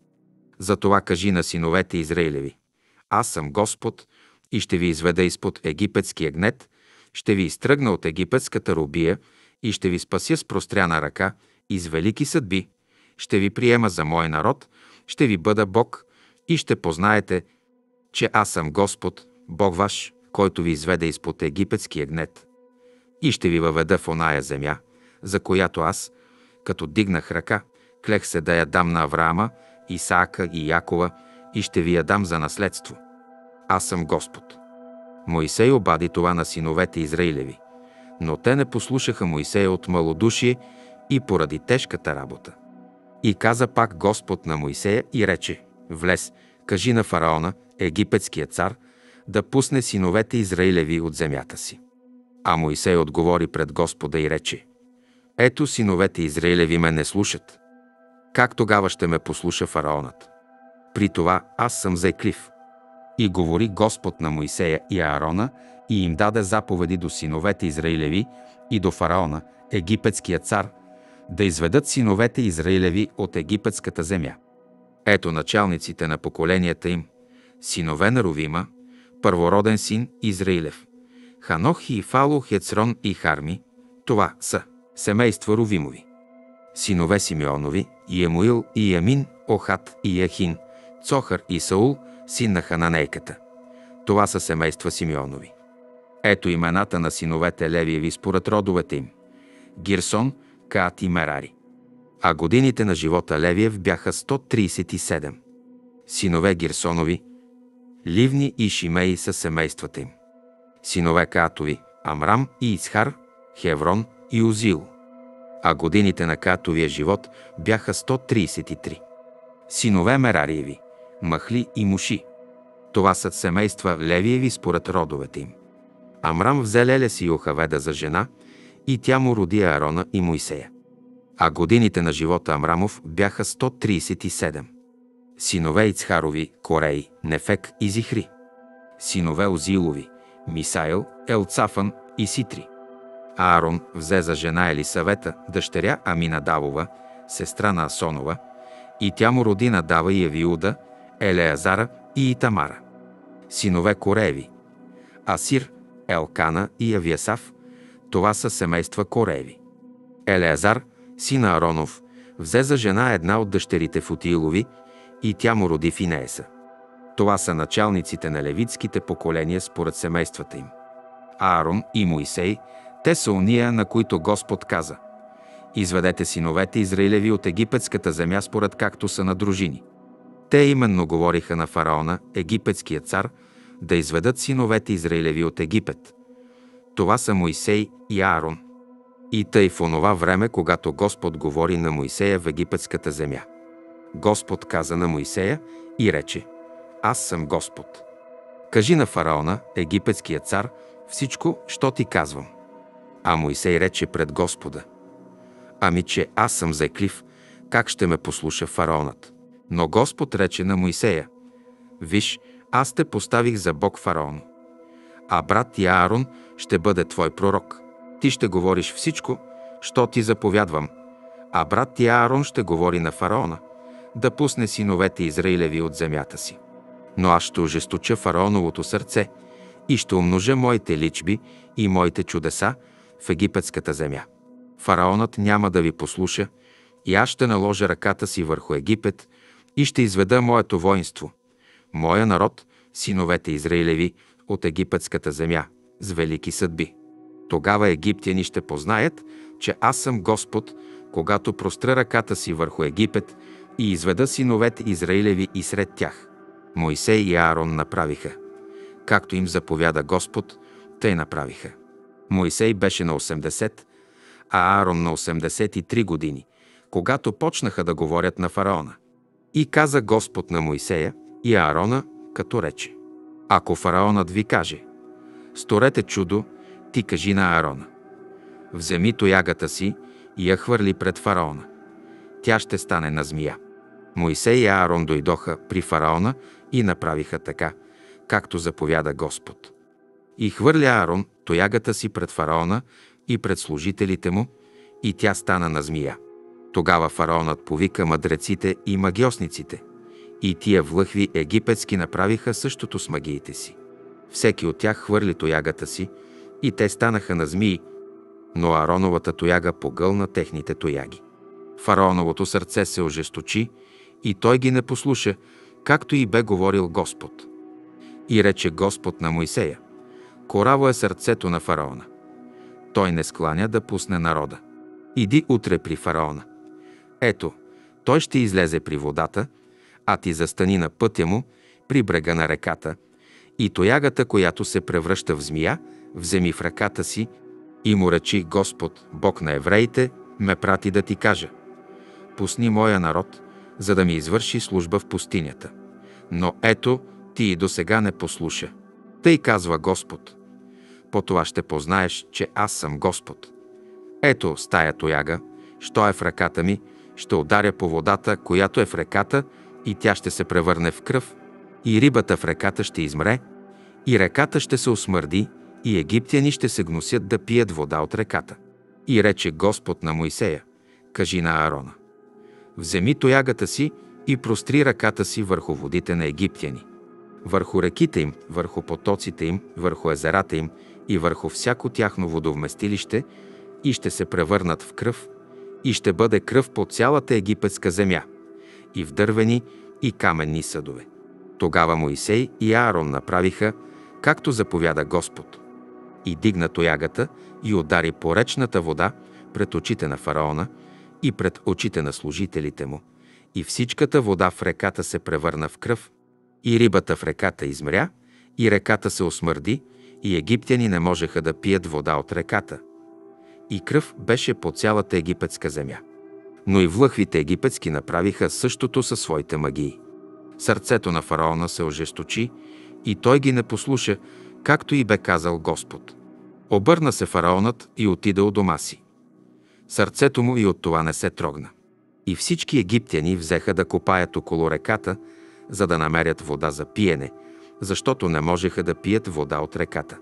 Затова кажи на синовете Израилеви, аз съм Господ и ще ви изведа изпод египетския гнет, ще ви изтръгна от египетската робия и ще ви спася с простряна ръка и с велики съдби, ще ви приема за мой народ, ще ви бъда Бог и ще познаете, че аз съм Господ, Бог ваш, който ви изведе изпод египетския гнет. И ще ви въведа в оная земя, за която аз, като дигнах ръка, клех се да я дам на Авраама, Исаака и Якова и ще ви я дам за наследство. Аз съм Господ. Моисей обади това на синовете Израилеви, но те не послушаха Моисея от малодушие и поради тежката работа. И каза пак Господ на Моисея и рече, влез, кажи на фараона, египетския цар, да пусне синовете Израилеви от земята си. А Моисей отговори пред Господа и рече, ето синовете Израилеви ме не слушат. Как тогава ще ме послуша фараонът? При това аз съм зайклив. И говори Господ на Моисея и Аарона и им даде заповеди до синовете Израилеви и до фараона, египетския цар, да изведат синовете Израилеви от египетската земя. Ето началниците на поколенията им, синове на Ровима, първороден син Израилев, Ханох и Фало, Хецрон и Харми, това са семейства Ровимови. Синове Симеонови, Емуил и Ямин, Охат и Яхин, Цохар и Саул, син на Хананейката. Това са семейства Симеонови. Ето имената на синовете Левиеви според родовете им. Гирсон, Каат и Мерари. А годините на живота Левиев бяха 137. Синове Гирсонови, Ливни и Шимеи са семействата им. Синове Каатови, Амрам и Исхар, Хеврон и Узил. А годините на Каатовия живот бяха 133. Синове Мерариеви, Махли и Муши. Това са семейства Левиеви според родовете им. Амрам взе Леля си Йохаведа за жена и тя му роди Аарона и Моисея. А годините на живота Амрамов бяха 137. Синове Ицхарови, Корей, Нефек и Зихри. Синове Озилови, Мисаил, Елцафан и Ситри. Аарон взе за жена Елисавета, дъщеря Аминадавова, сестра на Асонова, и тя му роди Надава и Евиуда, Елеазара и Итамара. Синове Корееви. Асир, Елкана и Авиасав. Това са семейства Корееви. Елеазар, сина Аронов, взе за жена една от дъщерите Футилови и тя му роди Финееса. Това са началниците на левитските поколения според семействата им. Аарон и Моисей, те са уния, на които Господ каза Изведете синовете Израилеви от египетската земя според както са на дружини. Те именно говориха на фараона, египетския цар, да изведат синовете Израилеви от Египет. Това са Моисей и Аарон. И тъй в онова време, когато Господ говори на Моисея в египетската земя. Господ каза на Моисея и рече Аз съм Господ. Кажи на фараона, египетския цар, всичко, що ти казвам. А Моисей рече пред Господа Ами, че аз съм зайклив, как ще ме послуша фараонът? Но Господ рече на Моисея, Виж, аз те поставих за Бог фараон. А брат ти Аарон ще бъде твой пророк. Ти ще говориш всичко, що ти заповядвам. А брат ти Аарон ще говори на фараона, да пусне синовете Израилеви от земята си. Но аз ще ожесточа фараоновото сърце и ще умножа моите личби и моите чудеса в египетската земя. Фараонът няма да ви послуша и аз ще наложа ръката си върху Египет и ще изведа моето воинство, моя народ, синовете Израилеви, от египетската земя, с велики съдби. Тогава египтяни ще познаят, че аз съм Господ, когато простра ръката си върху Египет и изведа синовете Израилеви и сред тях. Моисей и Аарон направиха. Както им заповяда Господ, те направиха. Моисей беше на 80, а Аарон на 83 години, когато почнаха да говорят на фараона. И каза Господ на Моисея и Аарона, като рече. Ако фараонът ви каже, сторете чудо, ти кажи на Аарона. Вземи тоягата си и я хвърли пред фараона. Тя ще стане на змия. Моисей и Аарон дойдоха при фараона и направиха така, както заповяда Господ. И хвърля Аарон тоягата си пред фараона и пред служителите му, и тя стана на змия. Тогава фараонът повика мъдреците и магиосниците, и тия влъхви египетски направиха същото с магиите си. Всеки от тях хвърли тоягата си, и те станаха на змии, но Ароновата тояга погълна техните тояги. Фараоновото сърце се ожесточи и той ги не послуша, както и бе говорил Господ. И рече Господ на Моисея, Кораво е сърцето на фараона. Той не скланя да пусне народа. Иди утре при фараона. Ето, той ще излезе при водата, а ти застани на пътя му, при брега на реката, и тоягата, която се превръща в змия, вземи в ръката си и му речи Господ, Бог на евреите, ме прати да ти кажа. Пусни моя народ, за да ми извърши служба в пустинята. Но ето, ти и до сега не послуша. Тъй казва Господ. По това ще познаеш, че аз съм Господ. Ето стая тояга, що е в ръката ми, ще ударя по водата, която е в реката, и тя ще се превърне в кръв, и рибата в реката ще измре, и реката ще се осмърди, и египтяни ще се гносят да пият вода от реката. И рече Господ на Моисея, кажи на Аарона, вземи тоягата си и простри ръката си върху водите на египтяни, върху реките им, върху потоците им, върху езерата им и върху всяко тяхно водовместилище и ще се превърнат в кръв и ще бъде кръв по цялата египетска земя и в дървени и каменни съдове. Тогава Моисей и Аарон направиха, както заповяда Господ. И дигна тоягата и удари по речната вода пред очите на фараона и пред очите на служителите му. И всичката вода в реката се превърна в кръв, и рибата в реката измря, и реката се осмърди, и египтяни не можеха да пият вода от реката. И кръв беше по цялата египетска земя. Но и влъхвите египетски направиха същото със своите магии. Сърцето на фараона се ожесточи и той ги не послуша, както и бе казал Господ. Обърна се фараонът и отиде у дома си. Сърцето му и от това не се трогна. И всички египтяни взеха да копаят около реката, за да намерят вода за пиене, защото не можеха да пият вода от реката.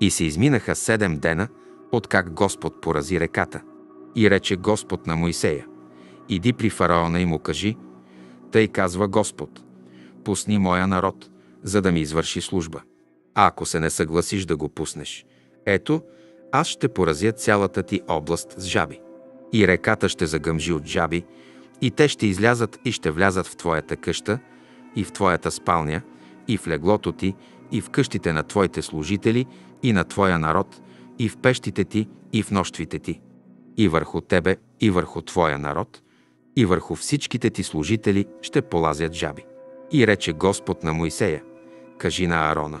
И се изминаха седем дена, откак Господ порази реката. И рече Господ на Моисея, иди при фараона и му кажи, тъй казва Господ, пусни моя народ, за да ми извърши служба. А ако се не съгласиш да го пуснеш, ето, аз ще поразя цялата ти област с жаби. И реката ще загъмжи от жаби, и те ще излязат и ще влязат в твоята къща, и в твоята спалня, и в леглото ти, и в къщите на твоите служители, и на твоя народ, и в пещите ти, и в нощвите ти. И върху тебе, и върху твоя народ, и върху всичките ти служители ще полазят жаби. И рече Господ на Моисея, кажи на Аарона,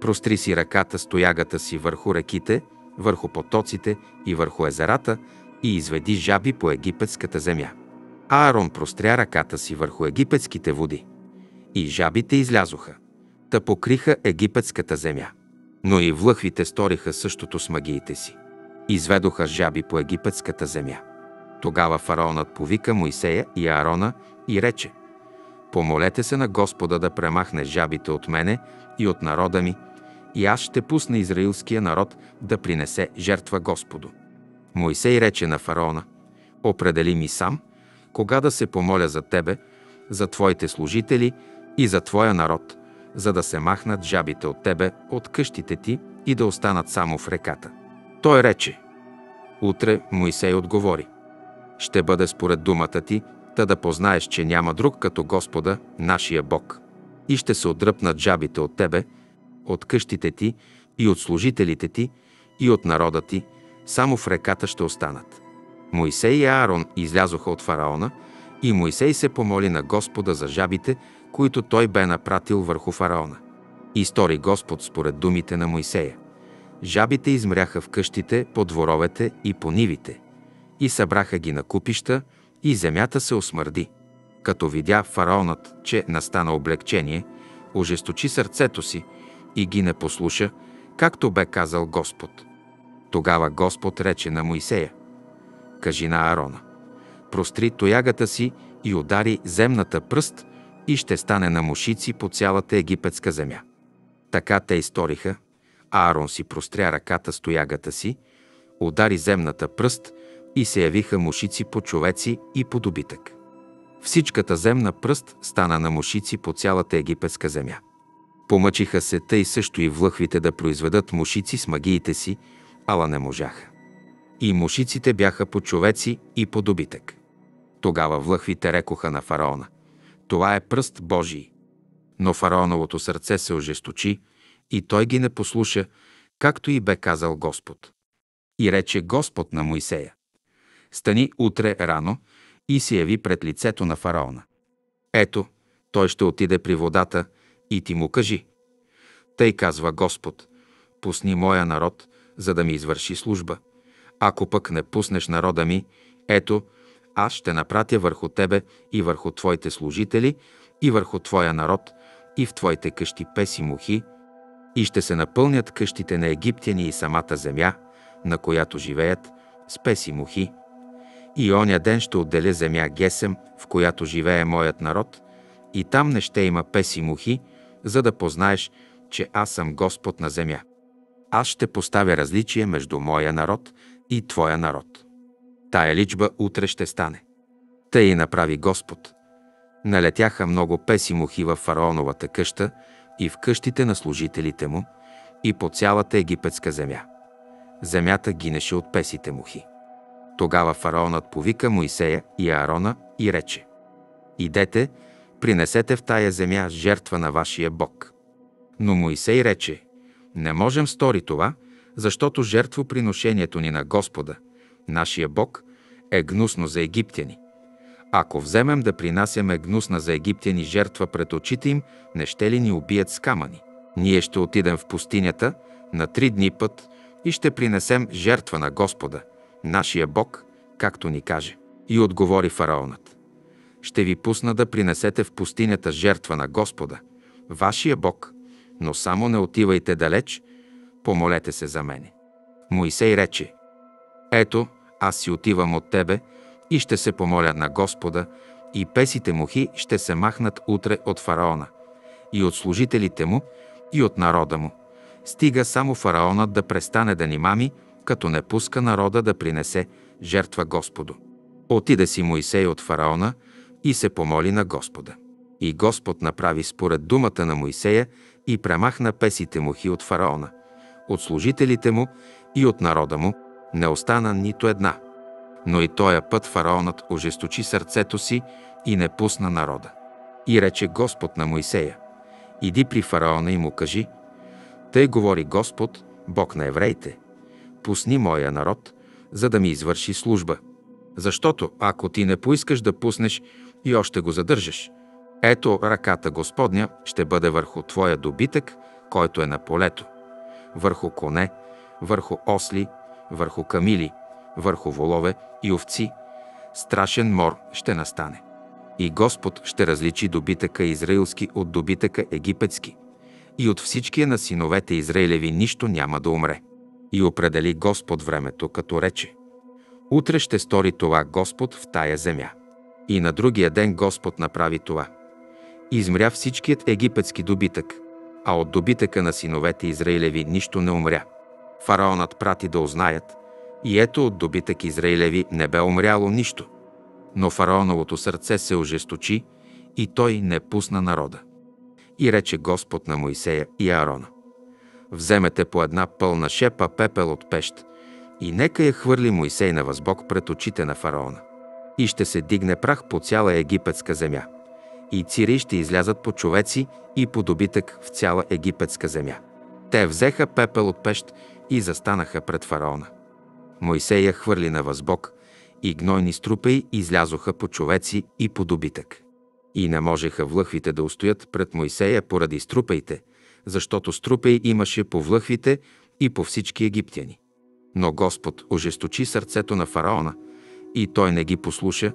простри си ръката с тоягата си върху реките, върху потоците и върху езерата и изведи жаби по египетската земя. Аарон простря ръката си върху египетските води. И жабите излязоха, та покриха египетската земя. Но и влъхвите сториха същото с магиите си. Изведоха жаби по египетската земя. Тогава фараонът повика Моисея и Аарона и рече Помолете се на Господа да премахне жабите от мене и от народа ми, и аз ще пусна израилския народ да принесе жертва Господу. Моисей рече на фараона Определи ми сам, кога да се помоля за тебе, за твоите служители и за твоя народ, за да се махнат жабите от тебе, от къщите ти и да останат само в реката. Той рече. Утре Моисей отговори. Ще бъде според думата ти, та да познаеш, че няма друг като Господа, нашия Бог. И ще се отдръпнат жабите от тебе, от къщите ти и от служителите ти, и от народа ти, само в реката ще останат. Моисей и Аарон излязоха от фараона и Моисей се помоли на Господа за жабите, които той бе напратил върху фараона. И стори Господ според думите на Моисея. Жабите измряха в къщите, по дворовете и по нивите, и събраха ги на купища, и земята се осмърди. Като видя фараонът, че настана облегчение, ожесточи сърцето си и ги не послуша, както бе казал Господ. Тогава Господ рече на Моисея, кажи на Аарона, простри тоягата си и удари земната пръст и ще стане на мушици по цялата египетска земя. Така те изториха, Аарон си простря ръката с си, удари земната пръст и се явиха мушици по човеци и по добитък. Всичката земна пръст стана на мушици по цялата египетска земя. Помъчиха се тъй също и влъхвите да произведат мушици с магиите си, ала не можаха. И мушиците бяха по човеци и по добитък. Тогава влъхвите рекоха на фараона. Това е пръст Божий. Но фараоновото сърце се ожесточи и той ги не послуша, както и бе казал Господ. И рече Господ на Моисея. Стани утре рано и се яви пред лицето на фараона. Ето, той ще отиде при водата и ти му кажи. Тъй казва Господ, пусни моя народ, за да ми извърши служба. Ако пък не пуснеш народа ми, ето, аз ще напратя върху тебе и върху твоите служители и върху твоя народ и в твоите къщи песи мухи, и ще се напълнят къщите на египтяни и самата земя, на която живеят, с песи мухи. И оня ден ще отделя земя Гесем, в която живее моят народ, и там не ще има песи мухи, за да познаеш, че аз съм Господ на земя. Аз ще поставя различие между моя народ и твоя народ. Тая личба утре ще стане. Тъй и направи Господ. Налетяха много песи мухи в фараоновата къща и в къщите на служителите му и по цялата египетска земя. Земята гинеше от песите мухи. Тогава фараонът повика Моисея и Аарона и рече «Идете, принесете в тая земя жертва на вашия Бог». Но Моисей рече «Не можем стори това, защото жертвоприношението ни на Господа, нашия Бог, е гнусно за египтяни. Ако вземем да принасяме гнусна за египтяни жертва пред очите им, не ще ли ни убият с камъни? Ние ще отидем в пустинята на три дни път и ще принесем жертва на Господа, нашия Бог, както ни каже. И отговори фараонът. Ще ви пусна да принесете в пустинята жертва на Господа, вашия Бог, но само не отивайте далеч, помолете се за мене. Моисей рече, ето, аз си отивам от тебе и ще се помоля на Господа, и песите мухи ще се махнат утре от фараона, и от служителите му, и от народа му. Стига само фараонът да престане да ни мами, като не пуска народа да принесе жертва Господу. Отиде си Моисей от фараона и се помоли на Господа. И Господ направи според думата на Моисея и премахна песите мухи от фараона. От служителите му и от народа му не остана нито една. Но и тоя път фараонът ожесточи сърцето си и не пусна народа. И рече Господ на Моисея, иди при фараона и му кажи, тъй говори Господ, Бог на евреите, пусни моя народ, за да ми извърши служба. Защото ако ти не поискаш да пуснеш и още го задържаш, ето ръката Господня ще бъде върху твоя добитък, който е на полето, върху коне, върху осли, върху камили, върху волове и овци. Страшен мор ще настане. И Господ ще различи добитъка израилски от добитъка египетски. И от всичкия на синовете Израилеви нищо няма да умре. И определи Господ времето, като рече Утре ще стори това Господ в тая земя. И на другия ден Господ направи това. Измря всичкият египетски добитък, а от добитъка на синовете Израилеви нищо не умря. Фараонът прати да узнаят, и ето от добитък Израилеви не бе умряло нищо. Но фараоновото сърце се ожесточи и той не пусна народа. И рече Господ на Моисея и Аарона. Вземете по една пълна шепа пепел от пещ и нека я хвърли Моисей на възбок пред очите на фараона. И ще се дигне прах по цяла египетска земя. И цири ще излязат по човеци и по добитък в цяла египетска земя. Те взеха пепел от пещ и застанаха пред фараона. Мойсей я хвърли на възбок и гнойни струпеи излязоха по човеци и по добитък. И не можеха влъхвите да устоят пред Мойсея поради струпеите, защото струпей имаше по влъхвите и по всички египтяни. Но Господ ожесточи сърцето на фараона и той не ги послуша,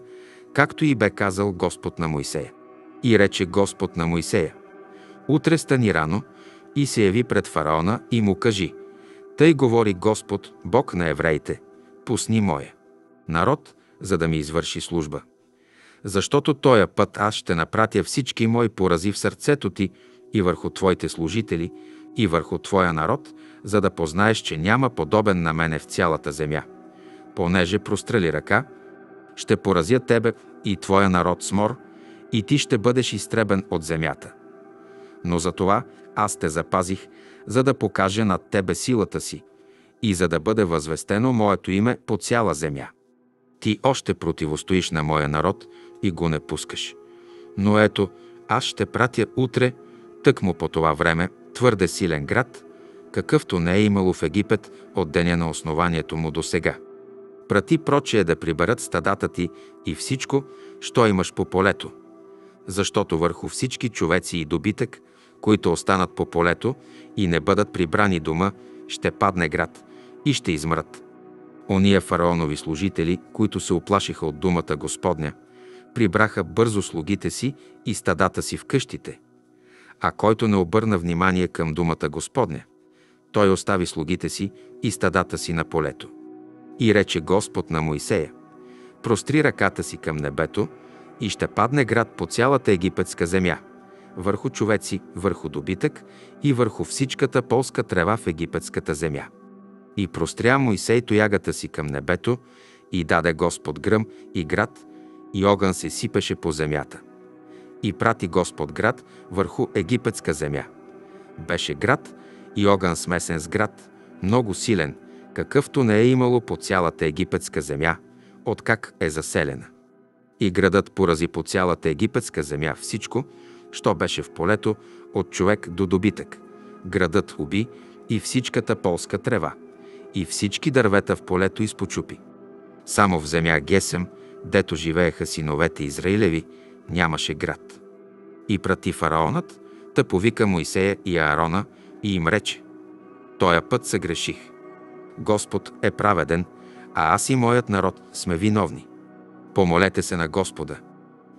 както и бе казал Господ на Мойсея. И рече Господ на Мойсея, утре стани рано и се яви пред фараона и му кажи, тъй говори Господ, Бог на евреите, пусни моя народ, за да ми извърши служба. Защото тоя път аз ще напратя всички мои порази в сърцето ти и върху твоите служители, и върху твоя народ, за да познаеш, че няма подобен на мене в цялата земя. Понеже прострели ръка, ще поразя тебе и твоя народ с мор, и ти ще бъдеш изтребен от земята. Но за това аз те запазих, за да покажа над тебе силата си и за да бъде възвестено моето име по цяла земя. Ти още противостоиш на моя народ и го не пускаш. Но ето, аз ще пратя утре, тъкмо по това време, твърде силен град, какъвто не е имало в Египет от деня на основанието му до сега. Прати прочее да приберат стадата ти и всичко, що имаш по полето. Защото върху всички човеци и добитък, които останат по полето и не бъдат прибрани дома, ще падне град и ще измрат. Ония фараонови служители, които се оплашиха от думата Господня, прибраха бързо слугите си и стадата си в къщите. А който не обърна внимание към думата Господня, той остави слугите си и стадата си на полето. И рече Господ на Моисея, простри ръката си към небето и ще падне град по цялата египетска земя, върху човеци, върху добитък и върху всичката полска трева в египетската земя. И простря Моисей тоягата си към небето и даде Господ гръм и град, и огън се сипеше по земята. И прати Господ град върху египетска земя. Беше град и огън смесен с град, много силен, какъвто не е имало по цялата египетска земя, откак е заселена. И градът порази по цялата египетска земя всичко, що беше в полето, от човек до добитък. Градът уби и всичката полска трева – и всички дървета в полето изпочупи. Само в земя Гесем, дето живееха синовете Израилеви, нямаше град. И прати фараонът, та повика Моисея и Аарона и им рече Тоя път се греших. Господ е праведен, а аз и моят народ сме виновни. Помолете се на Господа.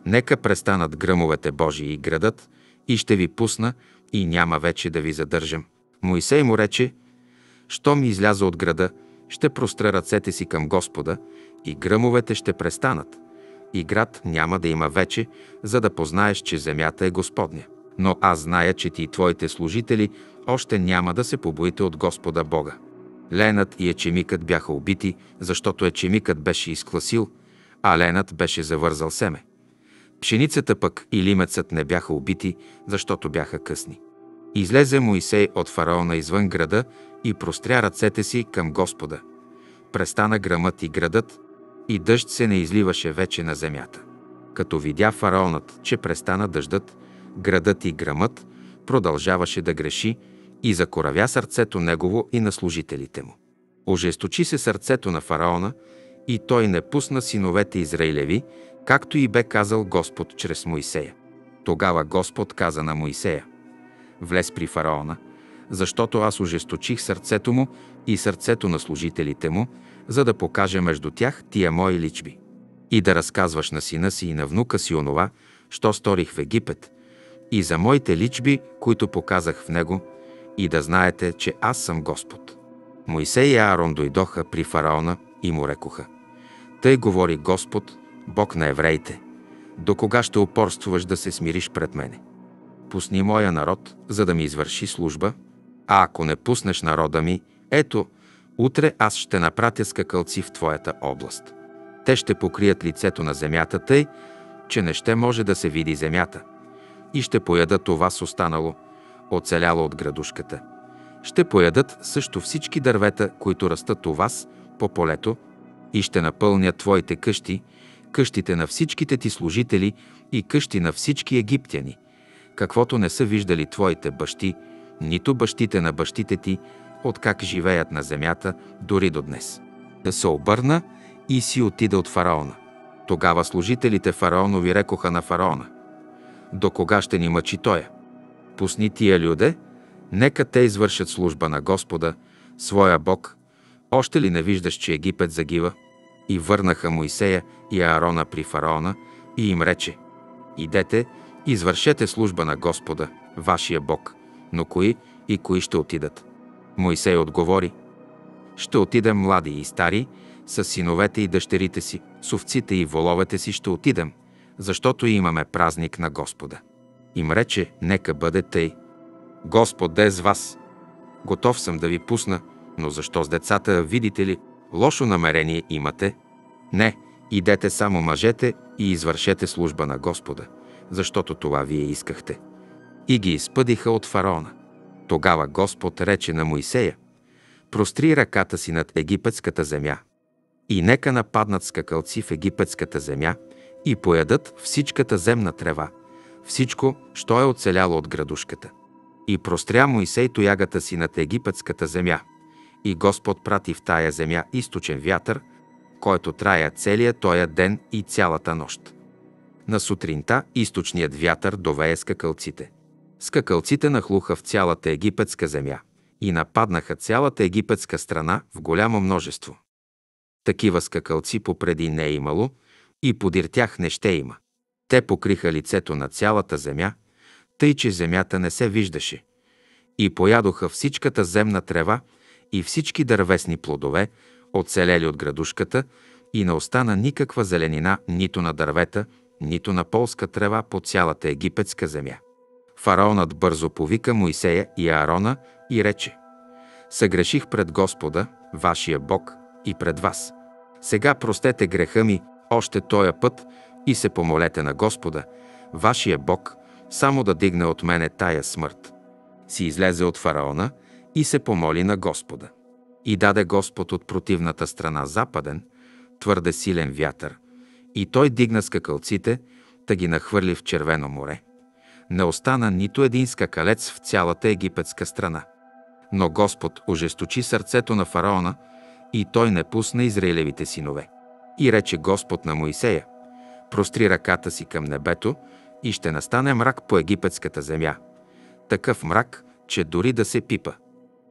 Нека престанат гръмовете Божии и градът, и ще ви пусна, и няма вече да ви задържам. Моисей му рече, щом изляза от града, ще простре ръцете си към Господа и гръмовете ще престанат. И град няма да има вече, за да познаеш, че земята е Господня. Но аз зная, че ти и твоите служители още няма да се побоите от Господа Бога. Ленът и Ечемикът бяха убити, защото Ечемикът беше изкласил, а Ленът беше завързал семе. Пшеницата пък и лимецът не бяха убити, защото бяха късни. Излезе Моисей от фараона извън града и простря ръцете си към Господа. Престана гръмът и градът, и дъжд се не изливаше вече на земята. Като видя фараонът, че престана дъждът, градът и гръмът продължаваше да греши и закоравя сърцето негово и на служителите му. Ожесточи се сърцето на фараона и той не пусна синовете Израилеви, както и бе казал Господ чрез Моисея. Тогава Господ каза на Моисея – влез при фараона, защото аз ожесточих сърцето му и сърцето на служителите му, за да покажа между тях тия мои личби. И да разказваш на сина си и на внука си онова, що сторих в Египет, и за моите личби, които показах в него, и да знаете, че аз съм Господ. Моисей и Аарон дойдоха при фараона и му рекоха. Тъй говори Господ, Бог на евреите. До кога ще упорствуваш да се смириш пред мене? пусни моя народ, за да ми извърши служба, а ако не пуснеш народа ми, ето, утре аз ще напратя скакалци в твоята област. Те ще покрият лицето на земята тъй, че не ще може да се види земята, и ще поядат това с останало, оцеляло от градушката. Ще поядат също всички дървета, които растат у вас по полето, и ще напълнят твоите къщи, къщите на всичките ти служители и къщи на всички египтяни – каквото не са виждали твоите бащи, нито бащите на бащите ти, откак живеят на земята дори до днес. Да се обърна и си отида от фараона. Тогава служителите фараонови рекоха на фараона. До кога ще ни мъчи тоя? Пусни тия люде, нека те извършат служба на Господа, своя Бог. Още ли не виждаш, че Египет загива? И върнаха Моисея и Аарона при фараона и им рече – Идете, извършете служба на Господа, вашия Бог. Но кои и кои ще отидат? Моисей отговори, ще отидем млади и стари, с синовете и дъщерите си, с овците и воловете си ще отидем, защото имаме празник на Господа. Им рече, нека бъде тъй. Господ да е с вас. Готов съм да ви пусна, но защо с децата, видите ли, лошо намерение имате? Не, идете само мъжете и извършете служба на Господа, защото това вие искахте. И ги изпъдиха от фараона. Тогава Господ рече на Моисея, простри ръката си над египетската земя и нека нападнат скакалци в египетската земя и поядат всичката земна трева, всичко, що е оцеляло от градушката. И простря Моисей тоягата си над египетската земя. И Господ прати в тая земя източен вятър, който трая целия тоя ден и цялата нощ. На сутринта източният вятър довее скакалците. Скакалците нахлуха в цялата египетска земя и нападнаха цялата египетска страна в голямо множество. Такива скакалци попреди не е имало и подир тях не ще има. Те покриха лицето на цялата земя, тъй че земята не се виждаше, и поядоха всичката земна трева и всички дървесни плодове, оцелели от градушката, и не остана никаква зеленина нито на дървета, нито на полска трева по цялата египетска земя. Фараонът бързо повика Моисея и Аарона и рече Съгреших пред Господа, вашия Бог, и пред вас. Сега простете греха ми още тоя път и се помолете на Господа, вашия Бог, само да дигне от мене тая смърт. Си излезе от фараона и се помоли на Господа. И даде Господ от противната страна западен, твърде силен вятър, и той дигна скакалците, да ги нахвърли в Червено море. Не остана нито един скакалец в цялата египетска страна. Но Господ ожесточи сърцето на фараона и той не пусна Израилевите синове. И рече Господ на Моисея, простри ръката си към небето и ще настане мрак по египетската земя. Такъв мрак, че дори да се пипа.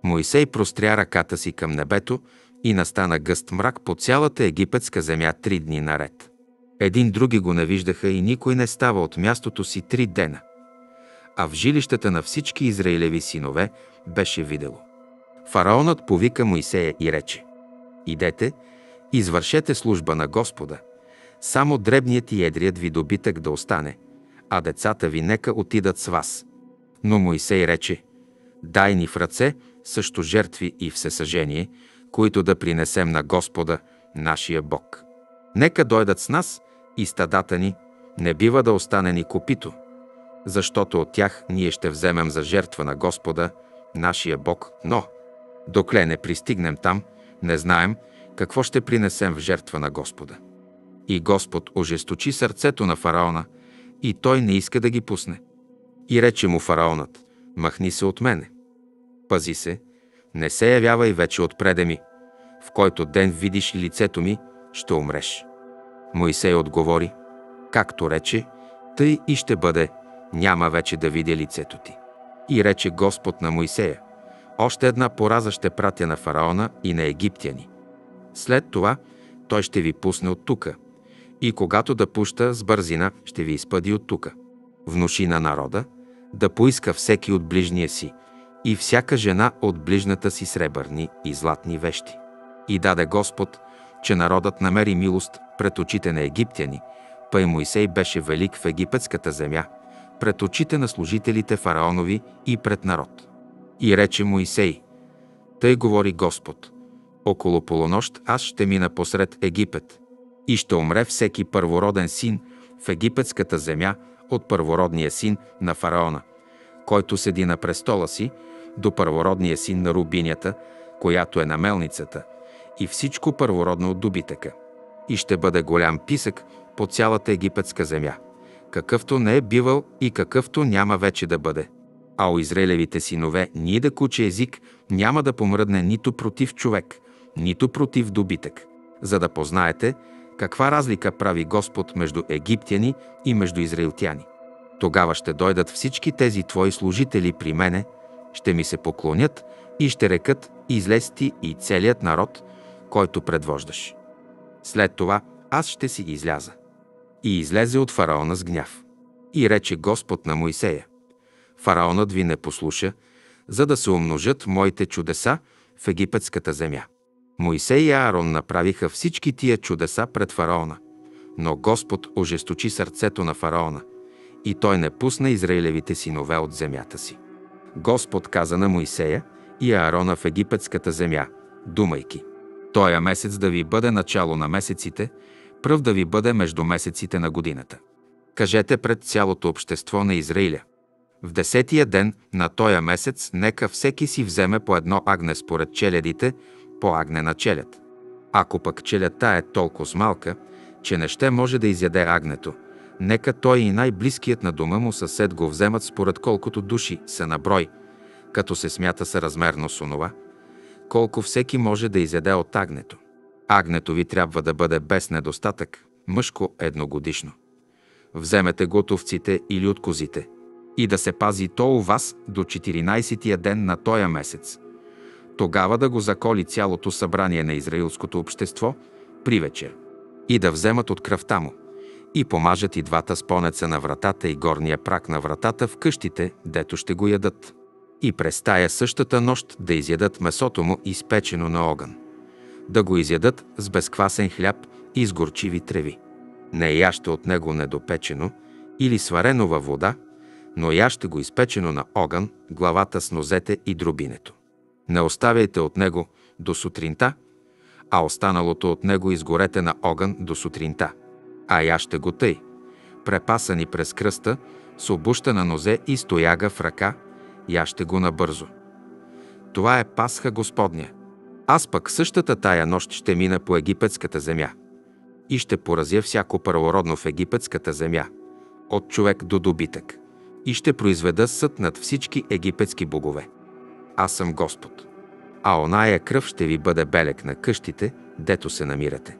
Моисей простря ръката си към небето и настана гъст мрак по цялата египетска земя три дни наред. Един други го не виждаха и никой не става от мястото си три дена. А в жилищата на всички израилеви синове беше видело. Фараонът повика Моисея и рече Идете, извършете служба на Господа. Само дребният и едрият ви добитък да остане, а децата ви нека отидат с вас. Но Моисей рече Дай ни в ръце също жертви и всесъжение, които да принесем на Господа, нашия Бог. Нека дойдат с нас и стадата ни, не бива да остане ни копито, защото от тях ние ще вземем за жертва на Господа, нашия Бог, но докле не пристигнем там, не знаем какво ще принесем в жертва на Господа. И Господ ожесточи сърцето на фараона, и той не иска да ги пусне. И рече му фараонът, махни се от мене. Пази се, не се явявай вече отпреде ми. В който ден видиш лицето ми, ще умреш. Моисей отговори, както рече, тъй и ще бъде, няма вече да видя лицето ти. И рече Господ на Моисея, още една пораза ще пратя на фараона и на египтяни. След това той ще ви пусне от тука. И когато да пуща с бързина, ще ви изпъди от тука. Внуши на народа да поиска всеки от ближния си и всяка жена от ближната си сребърни и златни вещи. И даде Господ, че народът намери милост пред очите на египтяни, и Моисей беше велик в египетската земя, пред очите на служителите фараонови и пред народ. И рече Моисей, тъй говори Господ, около полунощ аз ще мина посред Египет и ще умре всеки първороден син в египетската земя от първородния син на фараона, който седи на престола си, до първородния син на рубинята, която е на мелницата, и всичко първородно от добитъка. И ще бъде голям писък по цялата египетска земя, какъвто не е бивал и какъвто няма вече да бъде. А у Израилевите синове ние да куче език няма да помръдне нито против човек, нито против добитък, за да познаете каква разлика прави Господ между египтяни и между израилтяни. Тогава ще дойдат всички тези твои служители при мене, ще ми се поклонят и ще рекат излез ти и целият народ, който предвождаш. След това аз ще си изляза. И излезе от фараона с гняв. И рече Господ на Моисея, фараонът ви не послуша, за да се умножат моите чудеса в египетската земя. Моисей и Аарон направиха всички тия чудеса пред фараона, но Господ ожесточи сърцето на фараона и той не пусна Израилевите синове от земята си. Господ каза на Моисея и Аарона в египетската земя, думайки – Тоя месец да ви бъде начало на месеците, пръв да ви бъде между месеците на годината. Кажете пред цялото общество на Израиля. В десетия ден на тоя месец нека всеки си вземе по едно агне според челядите, по агне на челят. Ако пък челята е толкова малка, че не ще може да изяде агнето, нека той и най-близкият на дома му съсед го вземат според колкото души са на брой, като се смята съразмерно с онова – колко всеки може да изяде от агнето. Агнето ви трябва да бъде без недостатък, мъжко едногодишно. Вземете готовците или от козите и да се пази то у вас до 14-тия ден на тоя месец. Тогава да го заколи цялото събрание на израилското общество при вечер и да вземат от кръвта му и помажат и двата спонеца на вратата и горния прак на вратата в къщите, дето ще го ядат и през тая същата нощ да изядат месото му изпечено на огън. Да го изядат с безквасен хляб и с горчиви треви. Не яще от него недопечено или сварено във вода, но яще го изпечено на огън, главата с нозете и дробинето. Не оставяйте от него до сутринта, а останалото от него изгорете на огън до сутринта. А яще го тъй, препасани през кръста, с обуща на нозе и стояга в ръка – яще го набързо. Това е Пасха Господня. Аз пък същата тая нощ ще мина по египетската земя и ще поразя всяко първородно в египетската земя, от човек до добитък, и ще произведа съд над всички египетски богове. Аз съм Господ. А оная кръв ще ви бъде белек на къщите, дето се намирате.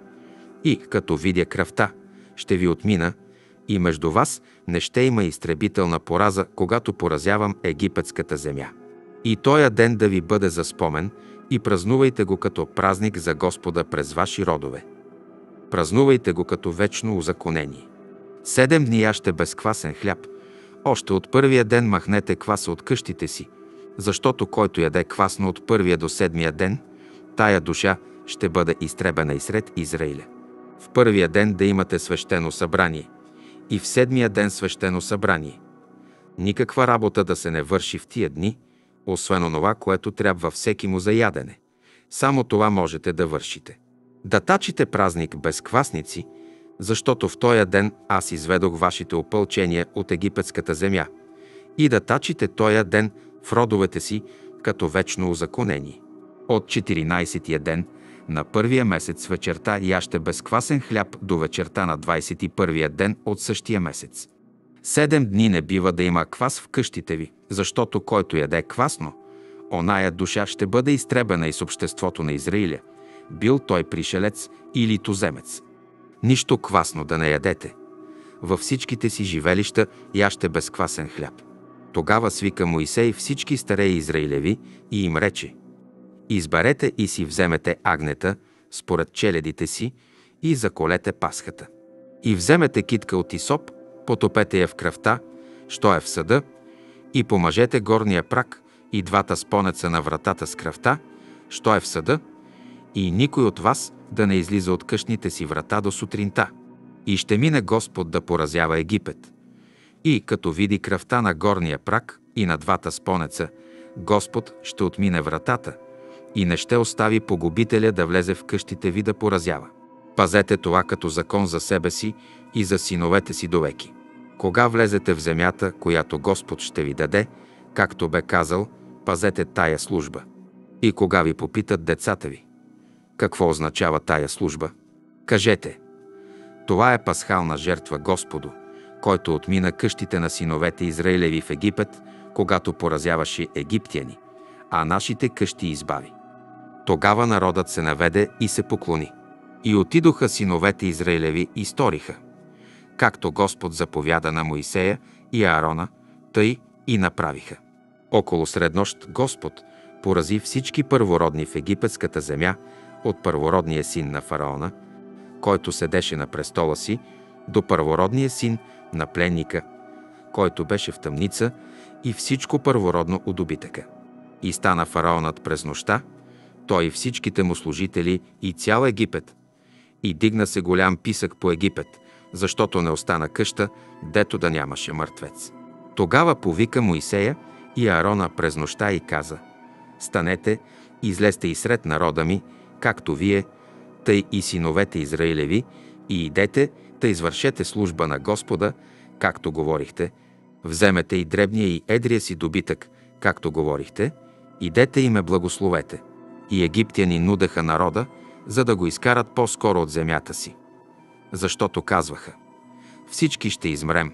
И, като видя кръвта, ще ви отмина – и между вас не ще има изтребителна пораза, когато поразявам египетската земя. И тоя ден да ви бъде за спомен и празнувайте го като празник за Господа през ваши родове. Празнувайте го като вечно узаконение. Седем дни яще безквасен хляб. Още от първия ден махнете кваса от къщите си, защото който яде квасно от първия до седмия ден, тая душа ще бъде изтребена и сред Израиля. В първия ден да имате свещено събрание – и в седмия ден свещено събрание. Никаква работа да се не върши в тия дни, освен онова, което трябва всеки му за ядене. Само това можете да вършите. Да тачите празник без квасници, защото в този ден аз изведох вашите опълчения от египетската земя, и да тачите този ден в родовете си като вечно узаконение. От 14-тия ден на първия месец вечерта яще безквасен хляб до вечерта на 21-я ден от същия месец. Седем дни не бива да има квас в къщите ви, защото който яде квасно, оная душа ще бъде изтребена из обществото на Израиля, бил той пришелец или туземец. Нищо квасно да не ядете. Във всичките си живелища яще безквасен хляб. Тогава свика Моисей всички стареи израилеви и им рече – Изберете и си вземете агнета според челедите си и заколете пасхата. И вземете китка от Исоп, потопете я в кръвта, що е в съда, и помажете горния прак и двата спонеца на вратата с кръвта, що е в съда, и никой от вас да не излиза от къщните си врата до сутринта. И ще мине Господ да поразява Египет. И като види кръвта на горния прак и на двата спонеца, Господ ще отмине вратата – и не ще остави погубителя да влезе в къщите ви да поразява. Пазете това като закон за себе си и за синовете си довеки. Кога влезете в земята, която Господ ще ви даде, както бе казал, пазете тая служба. И кога ви попитат децата ви, какво означава тая служба, кажете, това е пасхална жертва Господу, който отмина къщите на синовете Израилеви в Египет, когато поразяваше египтяни, а нашите къщи избави. Тогава народът се наведе и се поклони. И отидоха синовете Израилеви и сториха, както Господ заповяда на Моисея и Аарона, тъй и направиха. Около среднощ Господ порази всички първородни в египетската земя от първородния син на фараона, който седеше на престола си, до първородния син на пленника, който беше в тъмница и всичко първородно у добитъка. И стана фараонът през нощта, той и всичките му служители и цял Египет. И дигна се голям писък по Египет, защото не остана къща, дето да нямаше мъртвец. Тогава повика Моисея и Аарона през нощта и каза «Станете, излезте и сред народа ми, както вие, тъй и синовете Израилеви, и идете, да извършете служба на Господа, както говорихте, вземете и дребния и едрия си добитък, както говорихте, идете и ме благословете. И египтяни нудеха народа, за да го изкарат по-скоро от земята си. Защото казваха, всички ще измрем.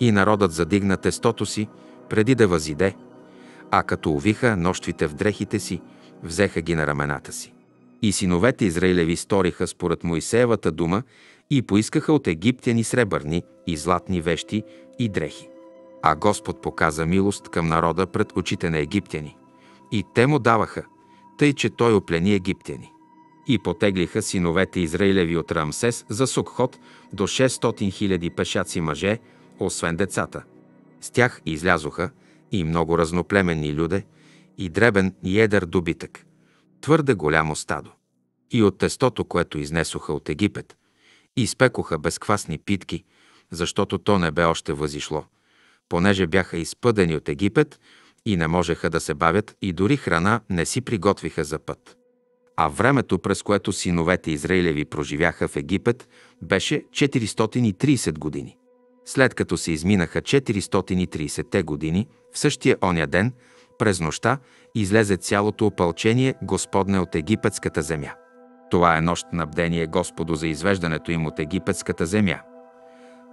И народът задигна тестото си, преди да възиде, а като увиха нощвите в дрехите си, взеха ги на рамената си. И синовете Израилеви сториха според Моисеевата дума и поискаха от египтяни сребърни и златни вещи и дрехи. А Господ показа милост към народа пред очите на египтяни. И те му даваха, тъй че той оплени египтяни. И потеглиха синовете Израилеви от Рамсес за Сукхот до 600 000 пешаци мъже, освен децата. С тях излязоха и много разноплеменни люде, и дребен и едър добитък, твърде голямо стадо. И от тестото, което изнесоха от Египет, изпекоха безквасни питки, защото то не бе още възишло, понеже бяха изпъдени от Египет и не можеха да се бавят и дори храна не си приготвиха за път. А времето, през което синовете Израилеви проживяха в Египет, беше 430 години. След като се изминаха 430 години, в същия оня ден, през нощта, излезе цялото опълчение Господне от египетската земя. Това е нощ на бдение Господу за извеждането им от египетската земя.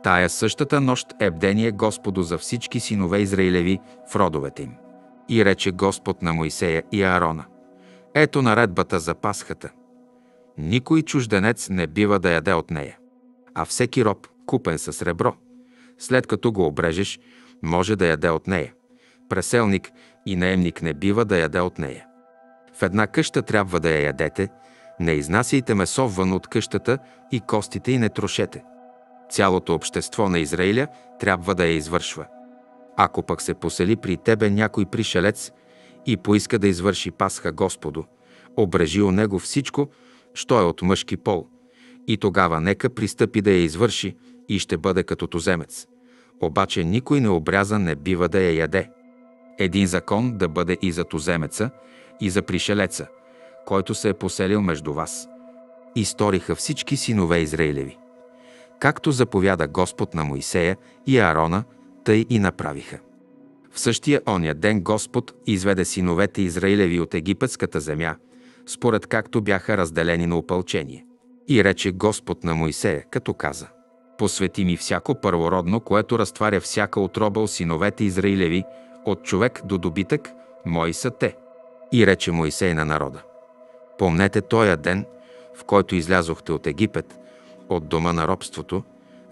Тая същата нощ е бдение Господу за всички синове Израилеви в родовете им. И рече Господ на Моисея и Аарона. Ето наредбата за Пасхата. Никой чужденец не бива да яде от нея, а всеки роб, купен с ребро, след като го обрежеш, може да яде от нея. Преселник и наемник не бива да яде от нея. В една къща трябва да я ядете, не изнасяйте месо вън от къщата и костите и не трошете. Цялото общество на Израиля трябва да я извършва. Ако пък се посели при тебе някой пришелец и поиска да извърши Пасха Господу, обрежи у него всичко, що е от мъжки пол, и тогава нека пристъпи да я извърши и ще бъде като туземец. Обаче никой необрязан не бива да я яде. Един закон да бъде и за туземеца, и за пришелеца, който се е поселил между вас. И сториха всички синове Израилеви. Както заповяда Господ на Моисея и Аарона, тъй и направиха. В същия оня ден Господ изведе синовете Израилеви от египетската земя, според както бяха разделени на опълчение. И рече Господ на Моисея, като каза Посвети ми всяко първородно, което разтваря всяка отроба от синовете Израилеви, от човек до добитък, мои са те. И рече Моисей на народа. Помнете тоя ден, в който излязохте от Египет, от дома на робството,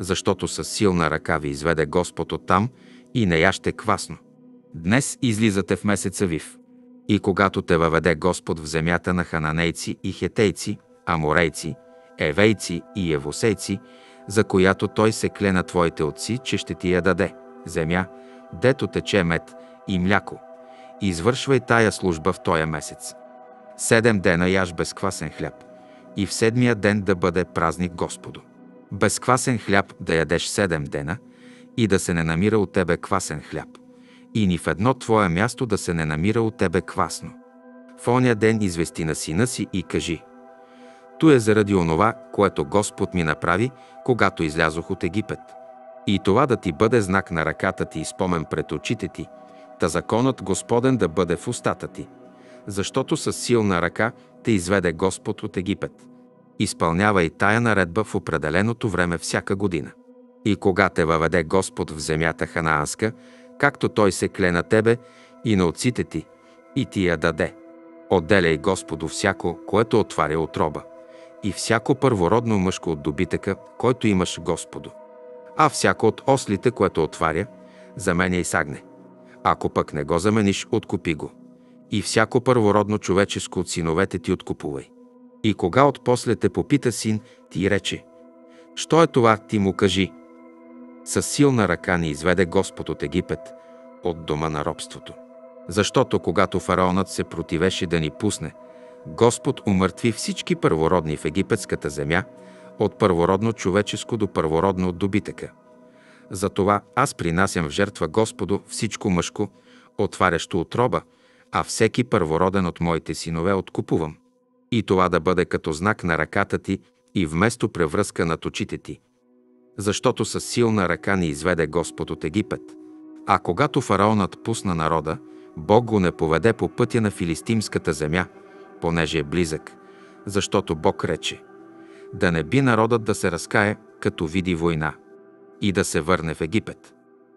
защото със силна ръка ви изведе Господ от там и не яще квасно. Днес излизате в месеца Вив. И когато те въведе Господ в земята на хананейци и хетейци, аморейци, евейци и евосейци, за която Той се кле на твоите отци, че ще ти я даде, земя, дето тече мед и мляко. Извършвай тая служба в тоя месец. Седем дена яш безквасен хляб и в седмия ден да бъде празник Господу. Безквасен хляб да ядеш седем дена и да се не намира от тебе квасен хляб. И ни в едно твое място да се не намира от тебе квасно. В оня ден извести на сина си и кажи – Ту е заради онова, което Господ ми направи, когато излязох от Египет. И това да ти бъде знак на ръката ти и спомен пред очите ти, та законът Господен да бъде в устата ти, защото с силна ръка те изведе Господ от Египет. Изпълнявай тая наредба в определеното време всяка година. И кога те въведе Господ в земята ханаанска, както той се кле на тебе и на отците ти, и ти я даде. Отделяй Господу всяко, което отваря отроба, и всяко първородно мъжко от добитъка, който имаш Господу. А всяко от ослите, което отваря, заменя и сагне. Ако пък не го замениш, откупи го. И всяко първородно човеческо от синовете ти откупувай. И кога отпосле те попита син, ти рече, «Що е това, ти му кажи?» С силна ръка ни изведе Господ от Египет, от дома на робството. Защото когато фараонът се противеше да ни пусне, Господ умъртви всички първородни в египетската земя, от първородно човеческо до първородно от добитъка. Затова аз принасям в жертва Господу всичко мъжко, отварящо отроба, а всеки първороден от моите синове откупувам. И това да бъде като знак на ръката ти и вместо превръзка над очите ти. Защото с силна ръка ни изведе Господ от Египет. А когато фараонът пусна народа, Бог го не поведе по пътя на филистимската земя, понеже е близък, защото Бог рече да не би народът да се разкае, като види война, и да се върне в Египет.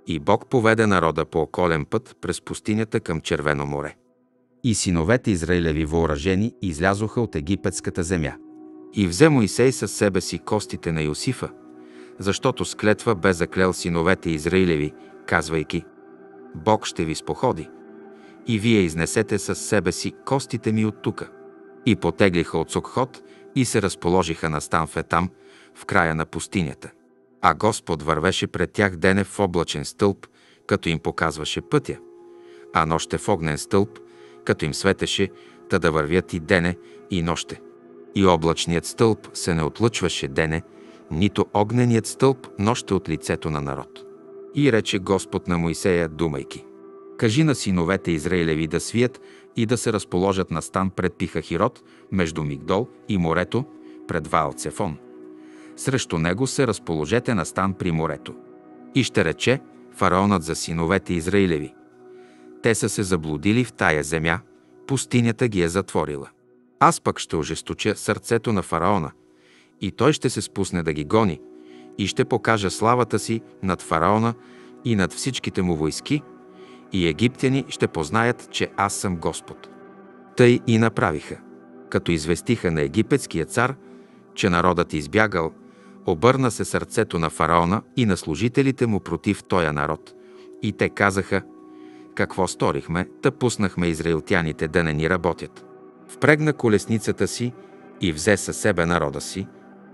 И Бог поведе народа по околен път през пустинята към Червено море. И синовете Израилеви въоръжени излязоха от египетската земя. И взе Моисей със себе си костите на Йосифа, защото с клетва бе заклел синовете Израилеви, казвайки Бог ще ви споходи и вие изнесете със себе си костите ми от тука. И потеглиха от Сокхот и се разположиха на стан в Етам, в края на пустинята. А Господ вървеше пред тях дене в облачен стълб, като им показваше пътя, а ноще в огнен стълб, като им светеше, та да вървят и дене, и ноще. И облачният стълб се не отлъчваше дене, нито огненият стълб ноще от лицето на народ. И рече Господ на Моисея, думайки – Кажи на синовете Израилеви да свият и да се разположат на стан пред Пихахирот, между Мигдол и морето, пред Ваалцефон. Срещу него се разположете на стан при морето. И ще рече фараонът за синовете Израилеви. Те са се заблудили в тая земя, пустинята ги е затворила. Аз пък ще ожесточа сърцето на фараона и той ще се спусне да ги гони и ще покажа славата си над фараона и над всичките му войски – и египтяни ще познаят, че аз съм Господ. Тъй и направиха. Като известиха на египетския цар, че народът избягал, обърна се сърцето на фараона и на служителите му против тоя народ. И те казаха, какво сторихме, да пуснахме израилтяните да не ни работят. Впрегна колесницата си и взе със себе народа си,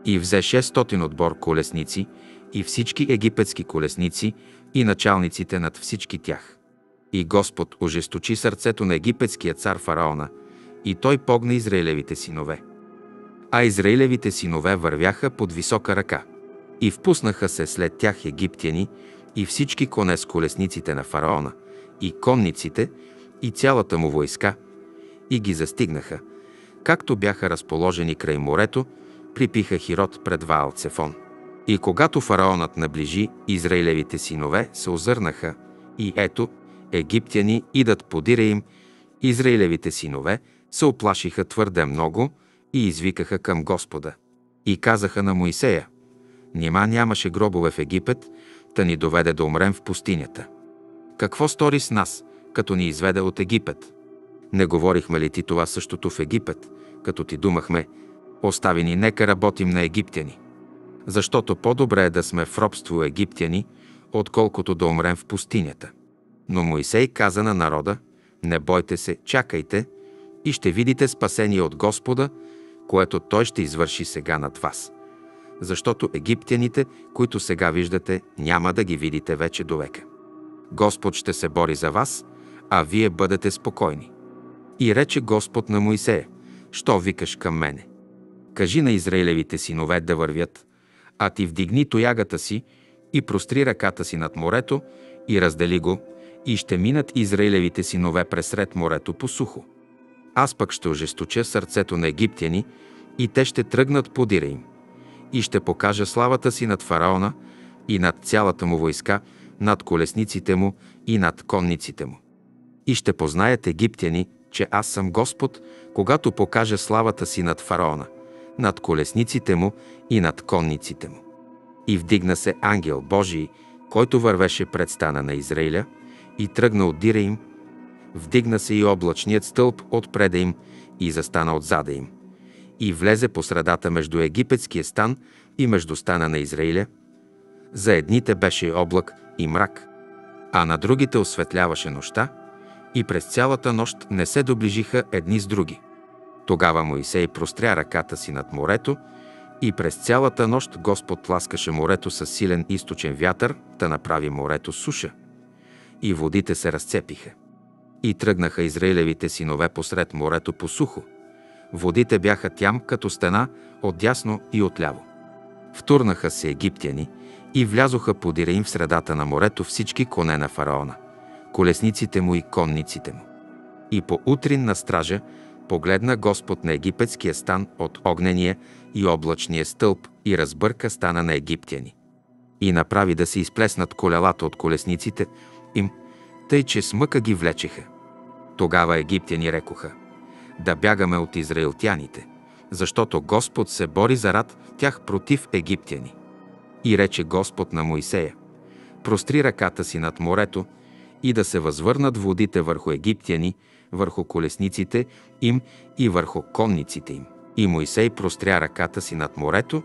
и взе 600 отбор колесници и всички египетски колесници и началниците над всички тях. И Господ ожесточи сърцето на египетския цар фараона, и той погна Израилевите синове. А Израилевите синове вървяха под висока ръка. И впуснаха се след тях египтяни и всички коне с колесниците на фараона, и конниците, и цялата му войска, и ги застигнаха, както бяха разположени край морето, припиха Хирот пред Ваал Цефон. И когато фараонът наближи, Израилевите синове се озърнаха, и ето, египтяни идат подира им, Израилевите синове се оплашиха твърде много и извикаха към Господа. И казаха на Моисея, Нима нямаше гробове в Египет, та ни доведе да умрем в пустинята. Какво стори с нас, като ни изведе от Египет? Не говорихме ли ти това същото в Египет, като ти думахме, остави ни, нека работим на египтяни? Защото по-добре е да сме в робство египтяни, отколкото да умрем в пустинята. Но Моисей каза на народа, не бойте се, чакайте и ще видите спасение от Господа, което Той ще извърши сега над вас. Защото египтяните, които сега виждате, няма да ги видите вече до века. Господ ще се бори за вас, а вие бъдете спокойни. И рече Господ на Моисея, що викаш към мене? Кажи на Израилевите синове да вървят, а ти вдигни тоягата си и простри ръката си над морето и раздели го, и ще минат Израилевите синове пресред морето по сухо. Аз пък ще ожесточа сърцето на египтяни и те ще тръгнат подира им. И ще покажа славата си над фараона и над цялата му войска, над колесниците му и над конниците му. И ще познаят египтяни, че аз съм Господ, когато покажа славата си над фараона, над колесниците му и над конниците му. И вдигна се ангел Божий, който вървеше пред стана на Израиля – и тръгна от дира им, вдигна се и облачният стълб от преда им и застана отзада им. И влезе по средата между египетския стан и между стана на Израиля. За едните беше облак и мрак, а на другите осветляваше нощта и през цялата нощ не се доближиха едни с други. Тогава Моисей простря ръката си над морето и през цялата нощ Господ тласкаше морето с силен източен вятър, да направи морето суша. И водите се разцепиха. И тръгнаха Израилевите синове посред морето по сухо. Водите бяха тям като стена, отдясно и отляво. Втурнаха се египтяни и влязоха подире им в средата на морето всички коне на фараона, колесниците му и конниците му. И по утрин на стража погледна Господ на египетския стан от огнения и облачния стълб и разбърка стана на египтяни. И направи да се изплеснат колелата от колесниците им, тъй че с мъка ги влечеха. Тогава египтяни рекоха, да бягаме от израилтяните, защото Господ се бори за рад тях против египтяни. И рече Господ на Моисея, простри ръката си над морето и да се възвърнат водите върху египтяни, върху колесниците им и върху конниците им. И Моисей простря ръката си над морето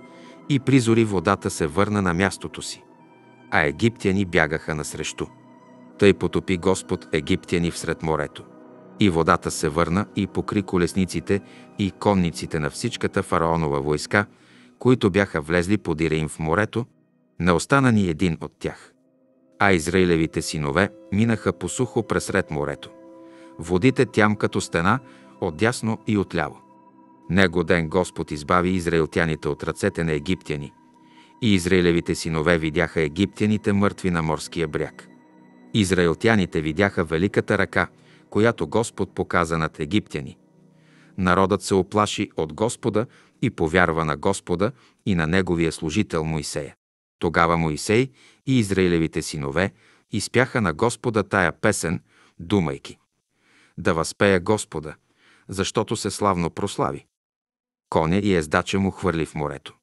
и призори водата се върна на мястото си. А египтяни бягаха насрещу. Тъй потопи Господ египтяни всред морето. И водата се върна и покри колесниците и конниците на всичката фараонова войска, които бяха влезли подире им в морето, не остана ни един от тях. А Израилевите синове минаха по сухо пресред морето. Водите тям като стена, отдясно и отляво. Него ден Господ избави израилтяните от ръцете на египтяни. И израилевите синове видяха египтяните мъртви на морския бряг. Израилтяните видяха великата ръка, която Господ показа над египтяни. Народът се оплаши от Господа и повярва на Господа и на неговия служител Моисея. Тогава Моисей и Израилевите синове изпяха на Господа тая песен, думайки да възпея Господа, защото се славно прослави. Коня и ездача му хвърли в морето.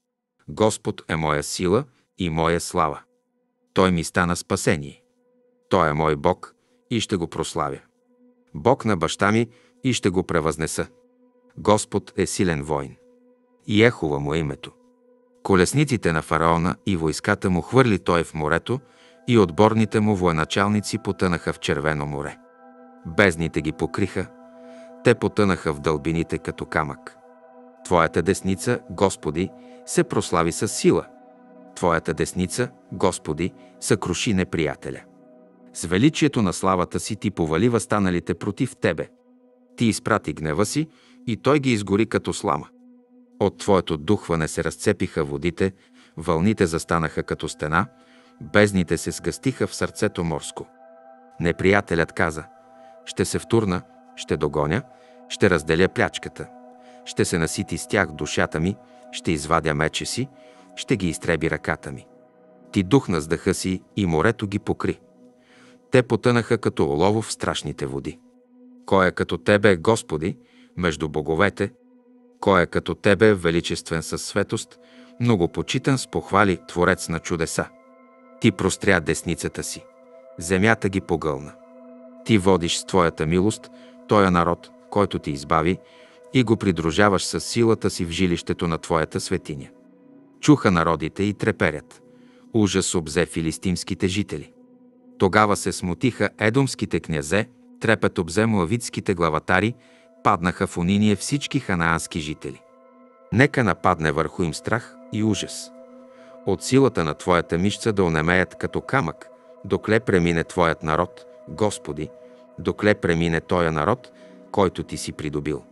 Господ е моя сила и моя слава. Той ми стана спасение. Той е мой Бог и ще го прославя. Бог на баща ми и ще го превъзнеса. Господ е силен воин. И ехова му е името. Колесниците на фараона и войската му хвърли той в морето и отборните му военачалници потънаха в червено море. Бездните ги покриха, те потънаха в дълбините като камък. Твоята десница, Господи, се прослави с сила. Твоята десница, Господи, съкруши неприятеля. С величието на славата си ти повали възстаналите против тебе. Ти изпрати гнева си и той ги изгори като слама. От твоето духване се разцепиха водите, вълните застанаха като стена, бездните се сгъстиха в сърцето морско. Неприятелят каза, ще се втурна, ще догоня, ще разделя плячката. Ще се насити с тях душата ми, ще извадя мече си, ще ги изтреби ръката ми. Ти духна с дъха си и морето ги покри. Те потънаха като олово в страшните води. Кой е като Тебе, Господи, между боговете? Кой е като Тебе, величествен със светост, многопочитан с похвали, творец на чудеса? Ти простря десницата си. Земята ги погълна. Ти водиш с Твоята милост Тоя народ, който ти избави, и го придружаваш с силата си в жилището на Твоята светиня. Чуха народите и треперят. Ужас обзе филистимските жители. Тогава се смутиха едомските князе, трепет обзе муавитските главатари, паднаха в униние всички ханаански жители. Нека нападне върху им страх и ужас. От силата на Твоята мишца да онемеят като камък, докле премине Твоят народ, Господи, докле премине тоя народ, който ти си придобил.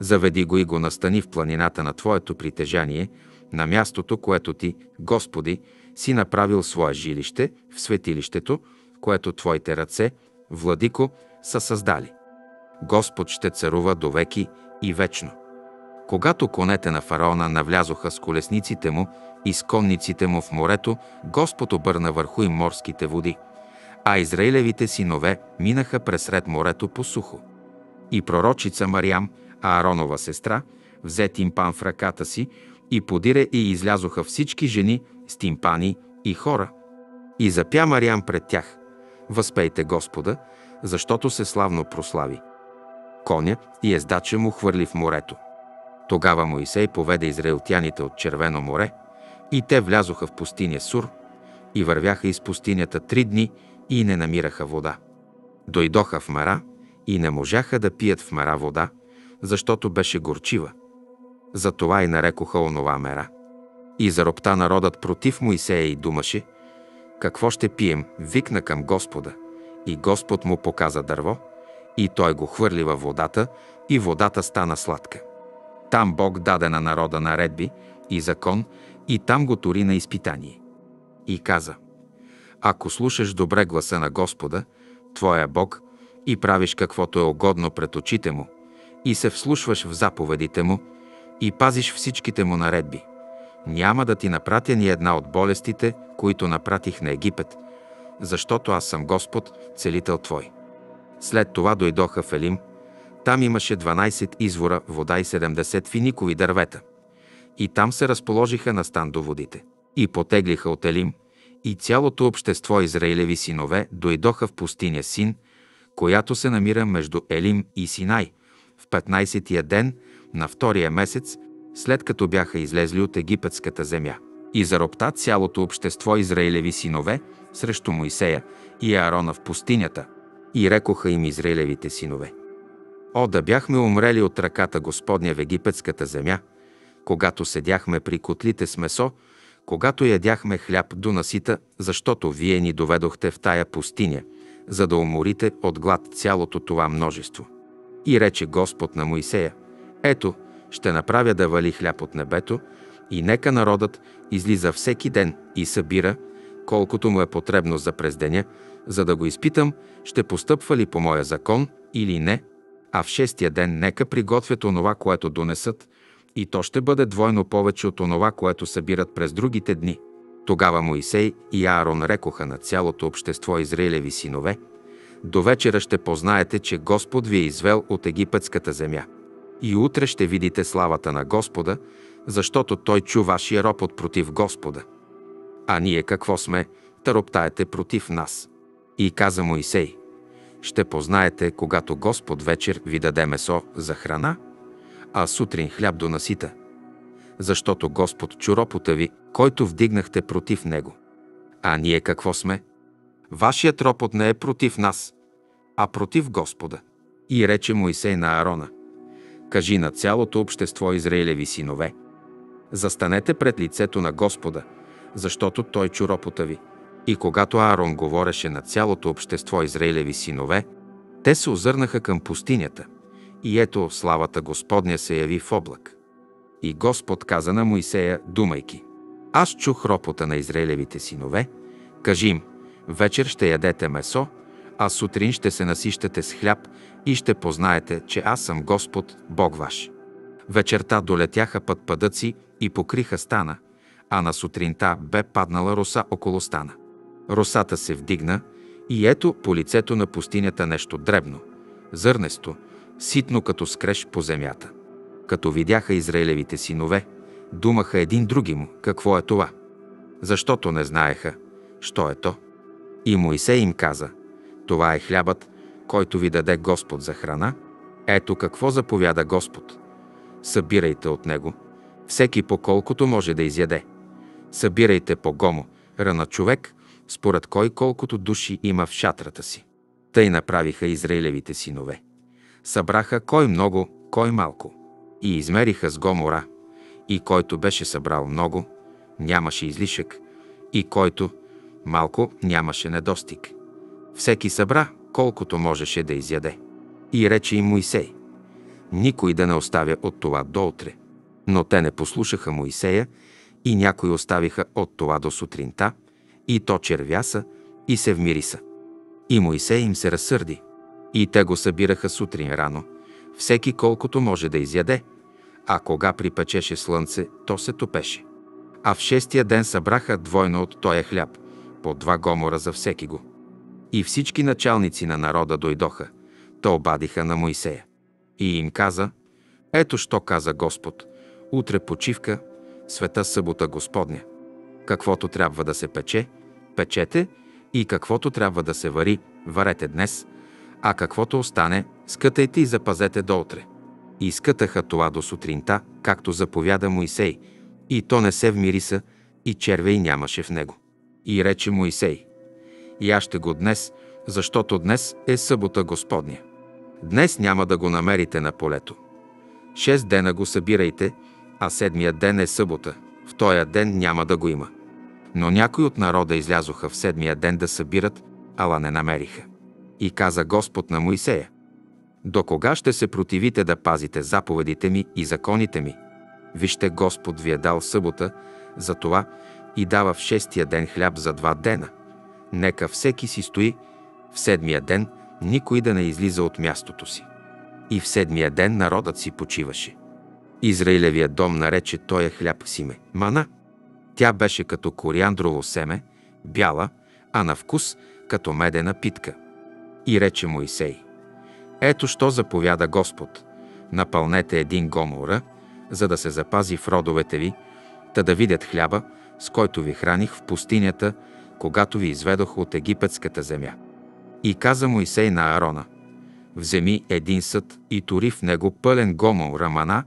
Заведи го и го настани в планината на Твоето притежание, на мястото, което Ти, Господи, си направил свое жилище в светилището, което Твоите ръце, Владико, са създали. Господ ще царува до веки и вечно. Когато конете на фараона навлязоха с колесниците му и с конниците му в морето, Господ обърна върху им морските води – а Израилевите синове минаха пресред морето по сухо. И пророчица Мариам, Ааронова сестра, взе тимпан в ръката си и подире и излязоха всички жени с тимпани и хора. И запя Мариам пред тях. Възпейте Господа, защото се славно прослави. Коня и ездача му хвърли в морето. Тогава Моисей поведе израелтяните от Червено море и те влязоха в пустиня Сур и вървяха из пустинята три дни и не намираха вода. Дойдоха в Мара и не можаха да пият в Мара вода, защото беше горчива. Затова и нарекоха онова Мера. И заробта народът против Моисея и думаше, какво ще пием, викна към Господа. И Господ му показа дърво, и той го хвърли във водата, и водата стана сладка. Там Бог даде на народа наредби и закон, и там го тори на изпитание. И каза, ако слушаш добре гласа на Господа, Твоя Бог, и правиш каквото е угодно пред очите Му, и се вслушваш в заповедите Му, и пазиш всичките Му наредби, няма да ти напратя ни една от болестите, които напратих на Египет, защото аз съм Господ, целител Твой. След това дойдоха в Елим. Там имаше 12 извора, вода и 70 финикови дървета. И там се разположиха на стан до водите. И потеглиха от Елим, и цялото общество Израилеви синове дойдоха в пустиня Син, която се намира между Елим и Синай, в 15-тия ден на втория месец, след като бяха излезли от египетската земя. И заробта цялото общество Израилеви синове срещу Моисея и Аарона в пустинята. И рекоха им Израилевите синове. О, да бяхме умрели от ръката Господня в египетската земя, когато седяхме при котлите с месо, когато ядяхме хляб до насита, защото вие ни доведохте в тая пустиня, за да уморите от глад цялото това множество. И рече Господ на Моисея, ето, ще направя да вали хляб от небето и нека народът излиза всеки ден и събира, колкото му е потребно за през деня, за да го изпитам, ще постъпва ли по моя закон или не, а в шестия ден нека приготвят онова, което донесат, и то ще бъде двойно повече от онова, което събират през другите дни. Тогава Моисей и Аарон рекоха на цялото общество Израилеви синове, до вечера ще познаете, че Господ ви е извел от египетската земя. И утре ще видите славата на Господа, защото Той чу вашия ропот против Господа. А ние какво сме? Тароптаете против нас. И каза Моисей, ще познаете, когато Господ вечер ви даде месо за храна, а сутрин хляб до насита. Защото Господ чу ропота ви, който вдигнахте против Него. А ние какво сме? Вашият ропот не е против нас, а против Господа. И рече Моисей на Аарона, Кажи на цялото общество Израилеви синове. Застанете пред лицето на Господа, защото Той чу ропота ви. И когато Аарон говореше на цялото общество Израилеви синове, те се озърнаха към пустинята. И ето славата Господня се яви в облак. И Господ каза на Моисея, думайки, Аз чух ропота на Израилевите синове, кажи им, вечер ще ядете месо, а сутрин ще се насищате с хляб и ще познаете, че аз съм Господ, Бог ваш. Вечерта долетяха път пъдъци и покриха стана, а на сутринта бе паднала роса около стана. Росата се вдигна и ето по лицето на пустинята нещо дребно, зърнесто, ситно като скреш по земята. Като видяха Израилевите синове, думаха един други му, какво е това? Защото не знаеха, що е то. И Моисей им каза, това е хлябът, който ви даде Господ за храна. Ето какво заповяда Господ. Събирайте от него, всеки по колкото може да изяде. Събирайте по гомо, рана човек, според кой колкото души има в шатрата си. Тъй направиха Израилевите синове. Събраха кой много, кой малко. И измериха с гомора. И който беше събрал много, нямаше излишък. И който малко, нямаше недостиг. Всеки събра, колкото можеше да изяде. И рече им Моисей, никой да не оставя от това до утре. Но те не послушаха Моисея и някои оставиха от това до сутринта, и то червяса, и се вмириса. И Моисей им се разсърди. И те го събираха сутрин рано, всеки колкото може да изяде, а кога припечеше слънце, то се топеше. А в шестия ден събраха двойно от тоя хляб, по два гомора за всеки го. И всички началници на народа дойдоха, то обадиха на Моисея. И им каза, ето що каза Господ, утре почивка, света събота Господня. Каквото трябва да се пече, печете И каквото трябва да се вари, варете днес, а каквото остане, скътайте и запазете до утре. И скътаха това до сутринта, както заповяда Моисей, и то не се вмириса, и червей нямаше в него. И рече Моисей, яще го днес, защото днес е събота Господня. Днес няма да го намерите на полето. Шест дена го събирайте, а седмия ден е събота. В тоя ден няма да го има. Но някои от народа излязоха в седмия ден да събират, ала не намериха. И каза Господ на Моисея, до кога ще се противите да пазите заповедите ми и законите ми? Вижте, Господ ви е дал събота, за това и дава в шестия ден хляб за два дена. Нека всеки си стои, в седмия ден никой да не излиза от мястото си. И в седмия ден народът си почиваше. Израилевият дом нарече тоя хляб симе – мана. Тя беше като кориандрово семе, бяла, а на вкус като медена питка. И рече Моисей – ето що заповяда Господ. Напълнете един гомора, за да се запази в родовете ви, та да видят хляба, с който ви храних в пустинята, когато ви изведох от египетската земя. И каза Моисей на Аарона, вземи един съд и тори в него пълен гомор рамана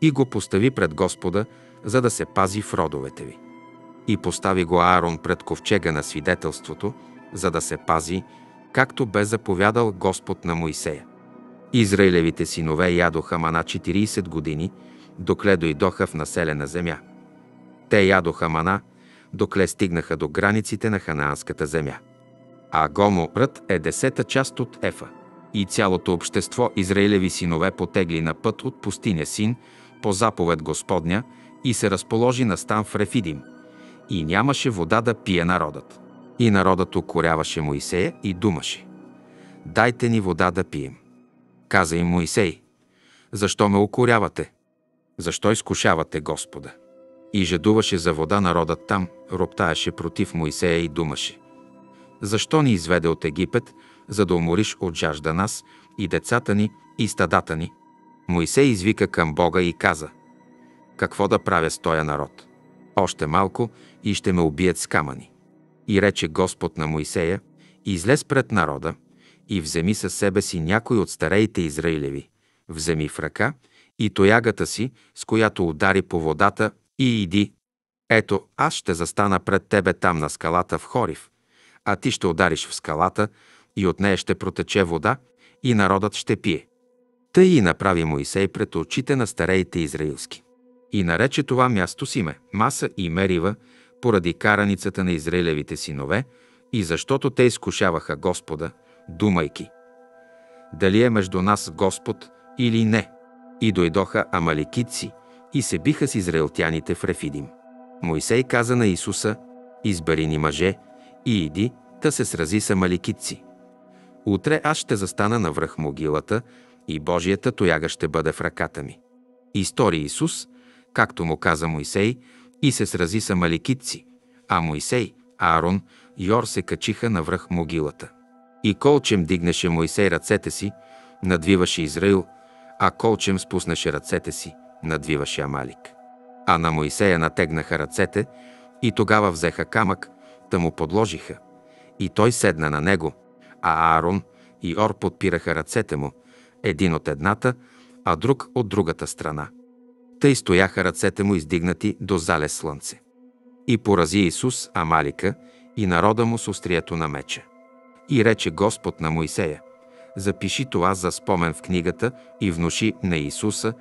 и го постави пред Господа, за да се пази в родовете ви. И постави го Аарон пред ковчега на свидетелството, за да се пази, както бе заповядал Господ на Моисея. Израилевите синове ядоха мана 40 години, докле дойдоха в населена земя. Те ядоха мана, докле стигнаха до границите на ханаанската земя. А Гоморът е десета част от Ефа. И цялото общество Израилеви синове потегли на път от пустиня Син по заповед Господня и се разположи на стан в Рефидим. И нямаше вода да пие народът. И народът укоряваше Моисея и думаше. Дайте ни вода да пием. Каза им Моисей, защо ме укорявате? Защо изкушавате Господа? И жадуваше за вода народът там, роптаеше против Моисея и думаше. Защо ни изведе от Египет, за да умориш от жажда нас и децата ни и стадата ни? Моисей извика към Бога и каза, какво да правя с тоя народ? Още малко и ще ме убият с камъни. И рече Господ на Моисея, излез пред народа, и вземи със себе си някой от стареите Израилеви. Вземи в ръка и тоягата си, с която удари по водата и иди. Ето, аз ще застана пред тебе там на скалата в Хорив, а ти ще удариш в скалата и от нея ще протече вода и народът ще пие. Тъй и направи Моисей пред очите на стареите израилски. И нарече това място с име Маса и Мерива, поради караницата на Израилевите синове, и защото те изкушаваха Господа – думайки дали е между нас Господ или не. И дойдоха амаликитци и се биха с израелтяните в Рефидим. Моисей каза на Исуса, избери ни мъже и иди, та се срази с амаликитци. Утре аз ще застана на връх могилата и Божията тояга ще бъде в ръката ми. И стори Исус, както му каза Моисей, и се срази с амаликитци, а Моисей, Аарон и Йор се качиха на връх могилата. И колчем дигнеше Моисей ръцете си, надвиваше Израил, а колчем спуснеше ръцете си, надвиваше Амалик. А на Моисея натегнаха ръцете и тогава взеха камък, да му подложиха. И той седна на него, а Аарон и Ор подпираха ръцете му, един от едната, а друг от другата страна. Тъй стояха ръцете му издигнати до зале слънце. И порази Исус Амалика и народа му с острието на меча. И рече Господ на Моисея, запиши това за спомен в книгата и внуши на Исуса,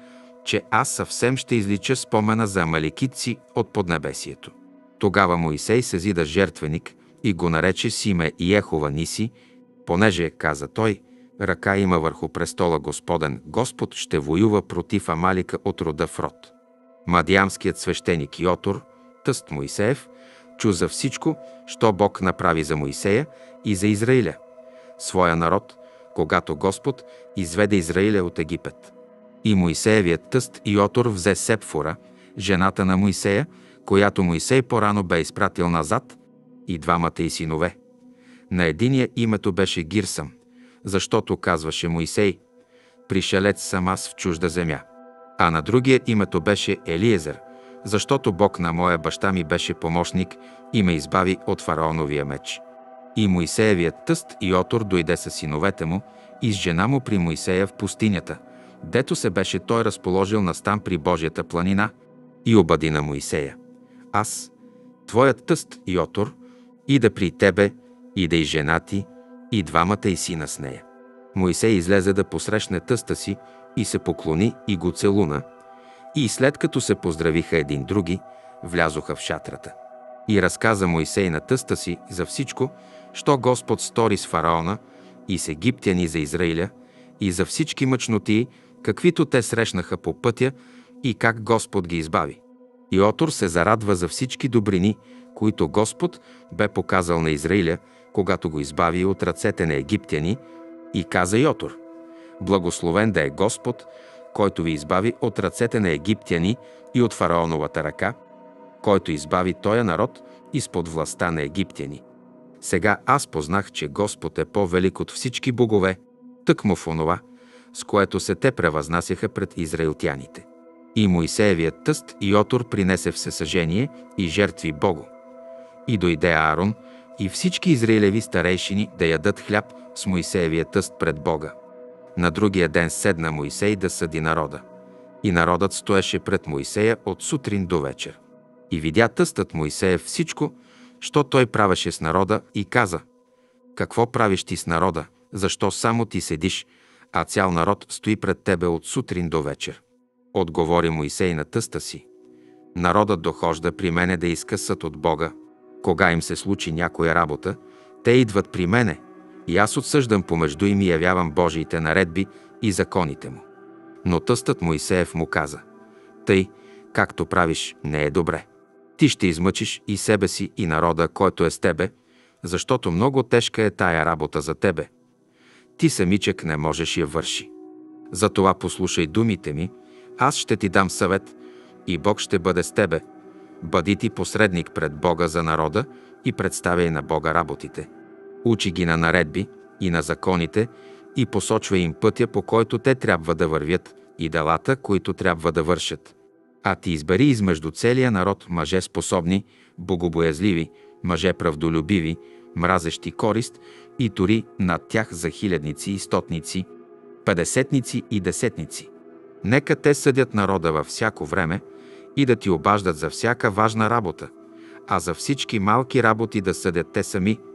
че аз съвсем ще излича спомена за амаликитци от поднебесието. Тогава Моисей съзида жертвеник и го нарече с име Иехова Ниси, понеже, каза той, ръка има върху престола Господен, Господ ще воюва против Амалика от рода в род. Мадиамският свещеник Йотор, тъст Моисеев, чу за всичко, що Бог направи за Моисея и за Израиля, своя народ, когато Господ изведе Израиля от Египет. И Моисеевият тъст Иотор взе Сепфора, жената на Моисея, която Моисей по-рано бе изпратил назад, и двамата и синове. На единия името беше Гирсам, защото казваше Моисей, пришелец съм аз в чужда земя. А на другия името беше Елиезер, защото Бог на моя баща ми беше помощник и ме избави от фараоновия меч. И Моисеевият тъст Йотор дойде с синовете му и с жена му при Моисея в пустинята, дето се беше той разположил на стан при Божията планина, и обади на Моисея. Аз, твоят тъст Йотор, ида при тебе, ида и жена ти, и двамата и сина с нея. Моисей излезе да посрещне тъста си и се поклони и го целуна, и след като се поздравиха един други, влязоха в шатрата. И разказа Моисей на тъста си за всичко, що Господ стори с фараона и с египтяни за Израиля, и за всички мъчноти, каквито те срещнаха по пътя и как Господ ги избави. И Отор се зарадва за всички добрини, които Господ бе показал на Израиля, когато го избави от ръцете на египтяни, и каза Йотор, Благословен да е Господ, който ви избави от ръцете на египтяни и от фараоновата ръка, който избави тоя народ изпод властта на египтяни. Сега аз познах, че Господ е по-велик от всички богове, тъкмо в онова, с което се те превъзнасяха пред израилтяните. И Моисеевият тъст Йотор принесе всесъжение и жертви Богу. И дойде Аарон и всички израилеви старейшини да ядат хляб с Моисеевия тъст пред Бога. На другия ден седна Моисей да съди народа. И народът стоеше пред Моисея от сутрин до вечер. И видя тъстът Моисеев всичко, що той правеше с народа и каза «Какво правиш ти с народа? Защо само ти седиш, а цял народ стои пред тебе от сутрин до вечер?» Отговори Моисей на тъста си. Народът дохожда при мене да иска съд от Бога. Кога им се случи някоя работа, те идват при мене и аз отсъждам помежду им и явявам Божиите наредби и законите му. Но тъстът Моисеев му каза, тъй, както правиш, не е добре. Ти ще измъчиш и себе си, и народа, който е с тебе, защото много тежка е тая работа за тебе. Ти самичък не можеш я върши. Затова послушай думите ми, аз ще ти дам съвет и Бог ще бъде с тебе. Бъди ти посредник пред Бога за народа и представяй на Бога работите. Учи ги на наредби и на законите и посочва им пътя, по който те трябва да вървят и делата, които трябва да вършат. А ти избери измежду целия народ мъже способни, богобоязливи, мъже правдолюбиви, мразещи корист и тори над тях за хилядници и стотници, педесетници и десетници. Нека те съдят народа във всяко време и да ти обаждат за всяка важна работа, а за всички малки работи да съдят те сами –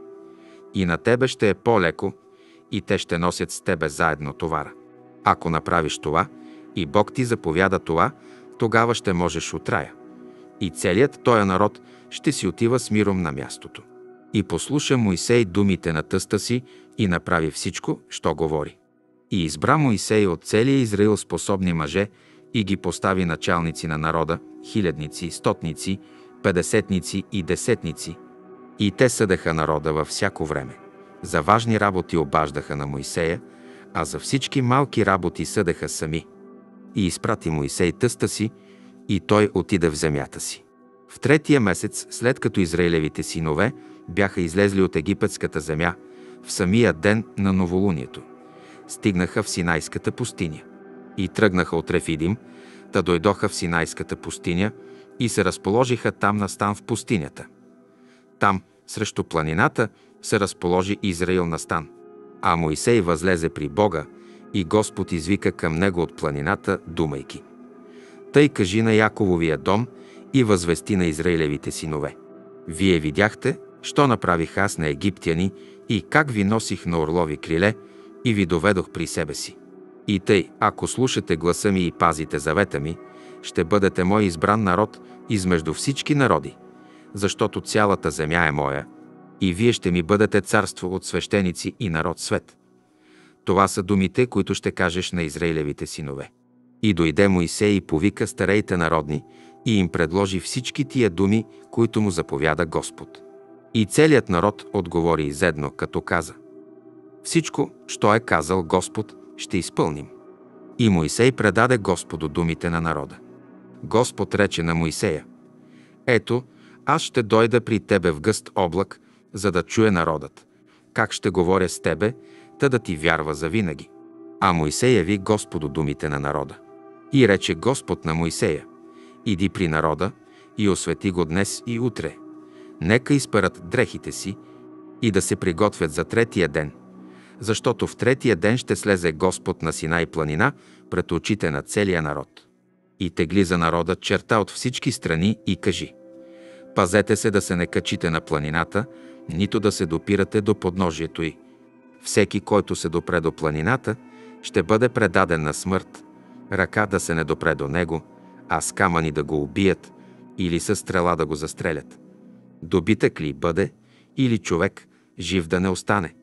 и на тебе ще е по-леко, и те ще носят с тебе заедно товара. Ако направиш това и Бог ти заповяда това, тогава ще можеш от рая. И целият този народ ще си отива с миром на мястото. И послуша Моисей думите на тъста си и направи всичко, що говори. И избра Моисей от целия Израил способни мъже и ги постави началници на народа, хилядници, стотници, педесетници и десетници – и те съдеха народа във всяко време. За важни работи обаждаха на Моисея, а за всички малки работи съдеха сами. И изпрати Моисей тъста си, и той отида в земята си. В третия месец, след като Израилевите синове бяха излезли от египетската земя, в самия ден на новолунието, стигнаха в Синайската пустиня. И тръгнаха от Рефидим, да дойдоха в Синайската пустиня и се разположиха там на стан в пустинята – там, срещу планината, се разположи Израил на стан. А Моисей възлезе при Бога и Господ извика към него от планината, думайки. Тъй кажи на Якововия дом и възвести на Израилевите синове. Вие видяхте, що направих аз на египтяни и как ви носих на орлови криле и ви доведох при себе си. И тъй, ако слушате гласа ми и пазите завета ми, ще бъдете мой избран народ измежду всички народи – защото цялата земя е моя, и вие ще ми бъдете царство от свещеници и народ свет. Това са думите, които ще кажеш на Израилевите синове. И дойде Моисей и повика старейте народни и им предложи всички тия думи, които му заповяда Господ. И целият народ отговори изедно, като каза Всичко, що е казал Господ, ще изпълним. И Моисей предаде Господу думите на народа. Господ рече на Моисея Ето, аз ще дойда при тебе в гъст облак, за да чуе народът. Как ще говоря с тебе, та да ти вярва за винаги. А Моисей яви Господу думите на народа. И рече Господ на Моисея, иди при народа и освети го днес и утре. Нека изперат дрехите си и да се приготвят за третия ден, защото в третия ден ще слезе Господ на Сина и планина пред очите на целия народ. И тегли за народа черта от всички страни и кажи Пазете се да се не качите на планината, нито да се допирате до подножието й. Всеки, който се допре до планината, ще бъде предаден на смърт, ръка да се не допре до него, а с камъни да го убият или със стрела да го застрелят. Добитък ли бъде или човек, жив да не остане.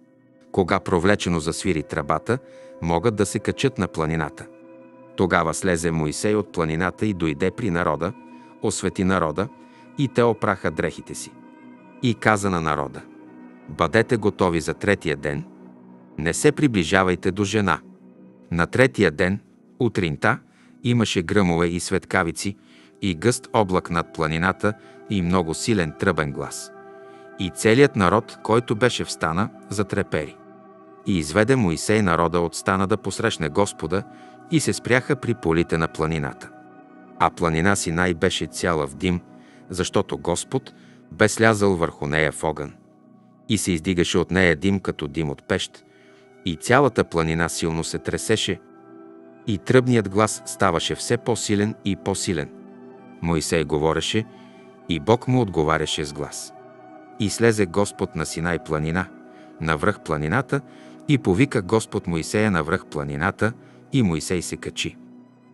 Кога провлечено засвири тръбата, могат да се качат на планината. Тогава слезе Моисей от планината и дойде при народа, освети народа, и те опраха дрехите си. И каза на народа, бъдете готови за третия ден, не се приближавайте до жена. На третия ден, утринта, имаше гръмове и светкавици, и гъст облак над планината, и много силен тръбен глас. И целият народ, който беше встана, затрепери. И изведе Моисей народа от стана да посрещне Господа и се спряха при полите на планината. А планина Синай беше цяла в дим, защото Господ бе слязал върху нея в огън. И се издигаше от нея дим като дим от пещ, и цялата планина силно се тресеше, и тръбният глас ставаше все по-силен и по-силен. Моисей говореше, и Бог му отговаряше с глас. И слезе Господ на Синай планина, на връх планината, и повика Господ Моисея на връх планината, и Моисей се качи.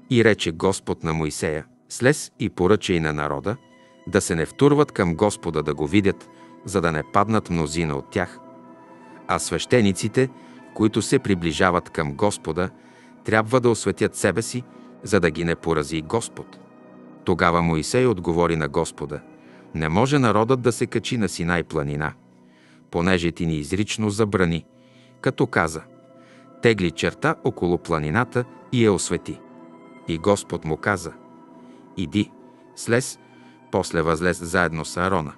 И рече Господ на Моисея, слез и поръча и на народа, да се не втурват към Господа да го видят, за да не паднат мнозина от тях. А свещениците, които се приближават към Господа, трябва да осветят себе си, за да ги не порази Господ. Тогава Моисей отговори на Господа, не може народът да се качи на Синай планина, понеже ти ни изрично забрани, като каза, тегли черта около планината и я освети. И Господ му каза, иди, слез, после възлез заедно с Аарона.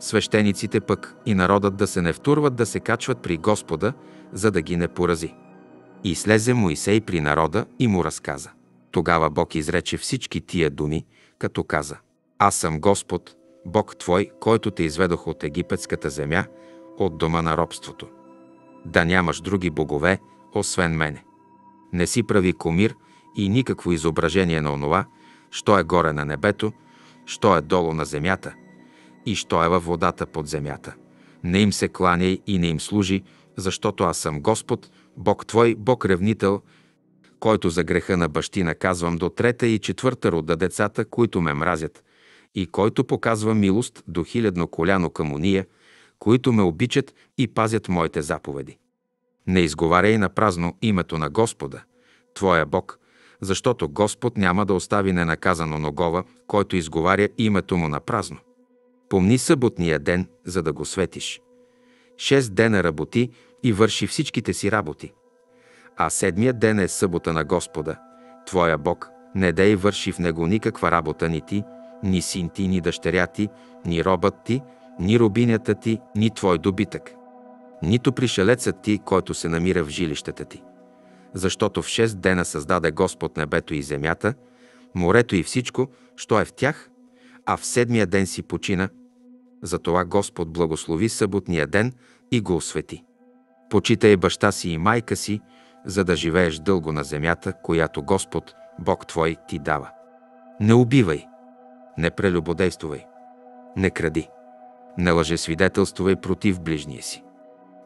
Свещениците пък и народът да се не втурват да се качват при Господа, за да ги не порази. И слезе Моисей при народа и му разказа. Тогава Бог изрече всички тия думи, като каза Аз съм Господ, Бог Твой, който те изведох от египетската земя, от дома на робството. Да нямаш други богове, освен мене. Не си прави комир и никакво изображение на онова, що е горе на небето, що е долу на земята и що е във водата под земята. Не им се кланяй и не им служи, защото аз съм Господ, Бог Твой, Бог ревнител, който за греха на бащи наказвам до трета и четвърта рода децата, които ме мразят, и който показва милост до хилядно коляно към уния, които ме обичат и пазят моите заповеди. Не изговаряй на празно името на Господа, Твоя Бог, защото Господ няма да остави ненаказано ногова, който изговаря името му на празно. Помни съботния ден, за да го светиш. Шест дена работи и върши всичките си работи. А седмият ден е събота на Господа, Твоя Бог, не и върши в него никаква работа ни ти, ни син ти, ни дъщеря ти, ни робът ти, ни рубинята ти, ни твой добитък. Нито пришелецът ти, който се намира в жилищата ти. Защото в шест дена създаде Господ небето и земята, морето и всичко, що е в тях, а в седмия ден си почина. Затова Господ благослови съботния ден и го освети. Почитай баща си и майка си, за да живееш дълго на земята, която Господ, Бог твой, ти дава. Не убивай, не прелюбодействувай, не кради, не лъжесвидетелствувай против ближния си.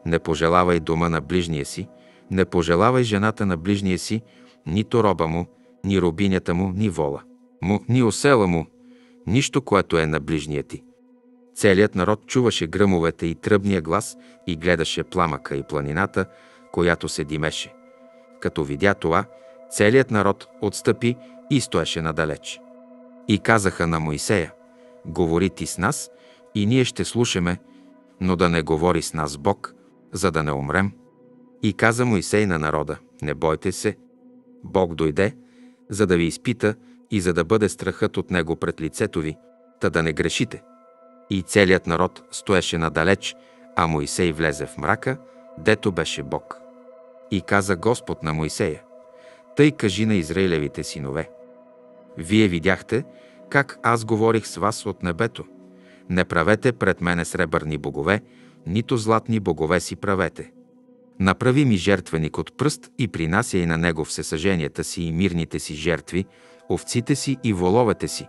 Не пожелавай дома на ближния си, не пожелавай жената на ближния си, нито роба му, ни робинята му, ни вола му, ни осела му, нищо, което е на ближния ти. Целият народ чуваше гръмовете и тръбния глас и гледаше пламъка и планината, която се димеше. Като видя това, целият народ отстъпи и стоеше надалеч. И казаха на Моисея, говори ти с нас и ние ще слушаме, но да не говори с нас Бог, за да не умрем. И каза Моисей на народа, не бойте се, Бог дойде, за да ви изпита и за да бъде страхът от него пред лицето ви, та да не грешите. И целият народ стоеше надалеч, а Моисей влезе в мрака, дето беше Бог. И каза Господ на Моисея, тъй кажи на Израилевите синове. Вие видяхте, как аз говорих с вас от небето. Не правете пред мене сребърни богове, нито златни богове си правете. Направи ми жертвеник от пръст и принася и на него всесъженията си и мирните си жертви, овците си и воловете си.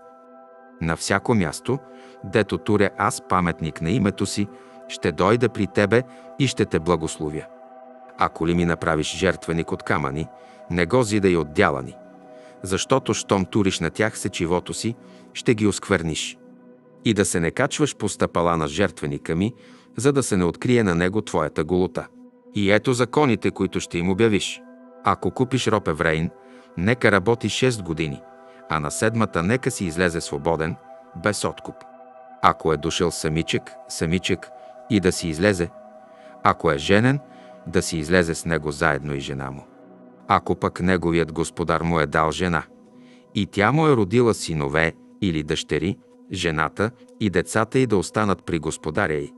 На всяко място, дето туря аз паметник на името си, ще дойда при тебе и ще те благословя. Ако ли ми направиш жертвеник от камъни, не го зидай от дялани, защото щом туриш на тях сечивото си, ще ги оскверниш. И да се не качваш по стъпала на жертвеника ми, за да се не открие на него твоята голота. И ето законите, които ще им обявиш. Ако купиш роб еврейн, нека работи 6 години, а на седмата нека си излезе свободен, без откуп. Ако е дошъл самичък, самичък и да си излезе. Ако е женен, да си излезе с него заедно и жена му. Ако пък неговият господар му е дал жена, и тя му е родила синове или дъщери, жената и децата й да останат при господаря й,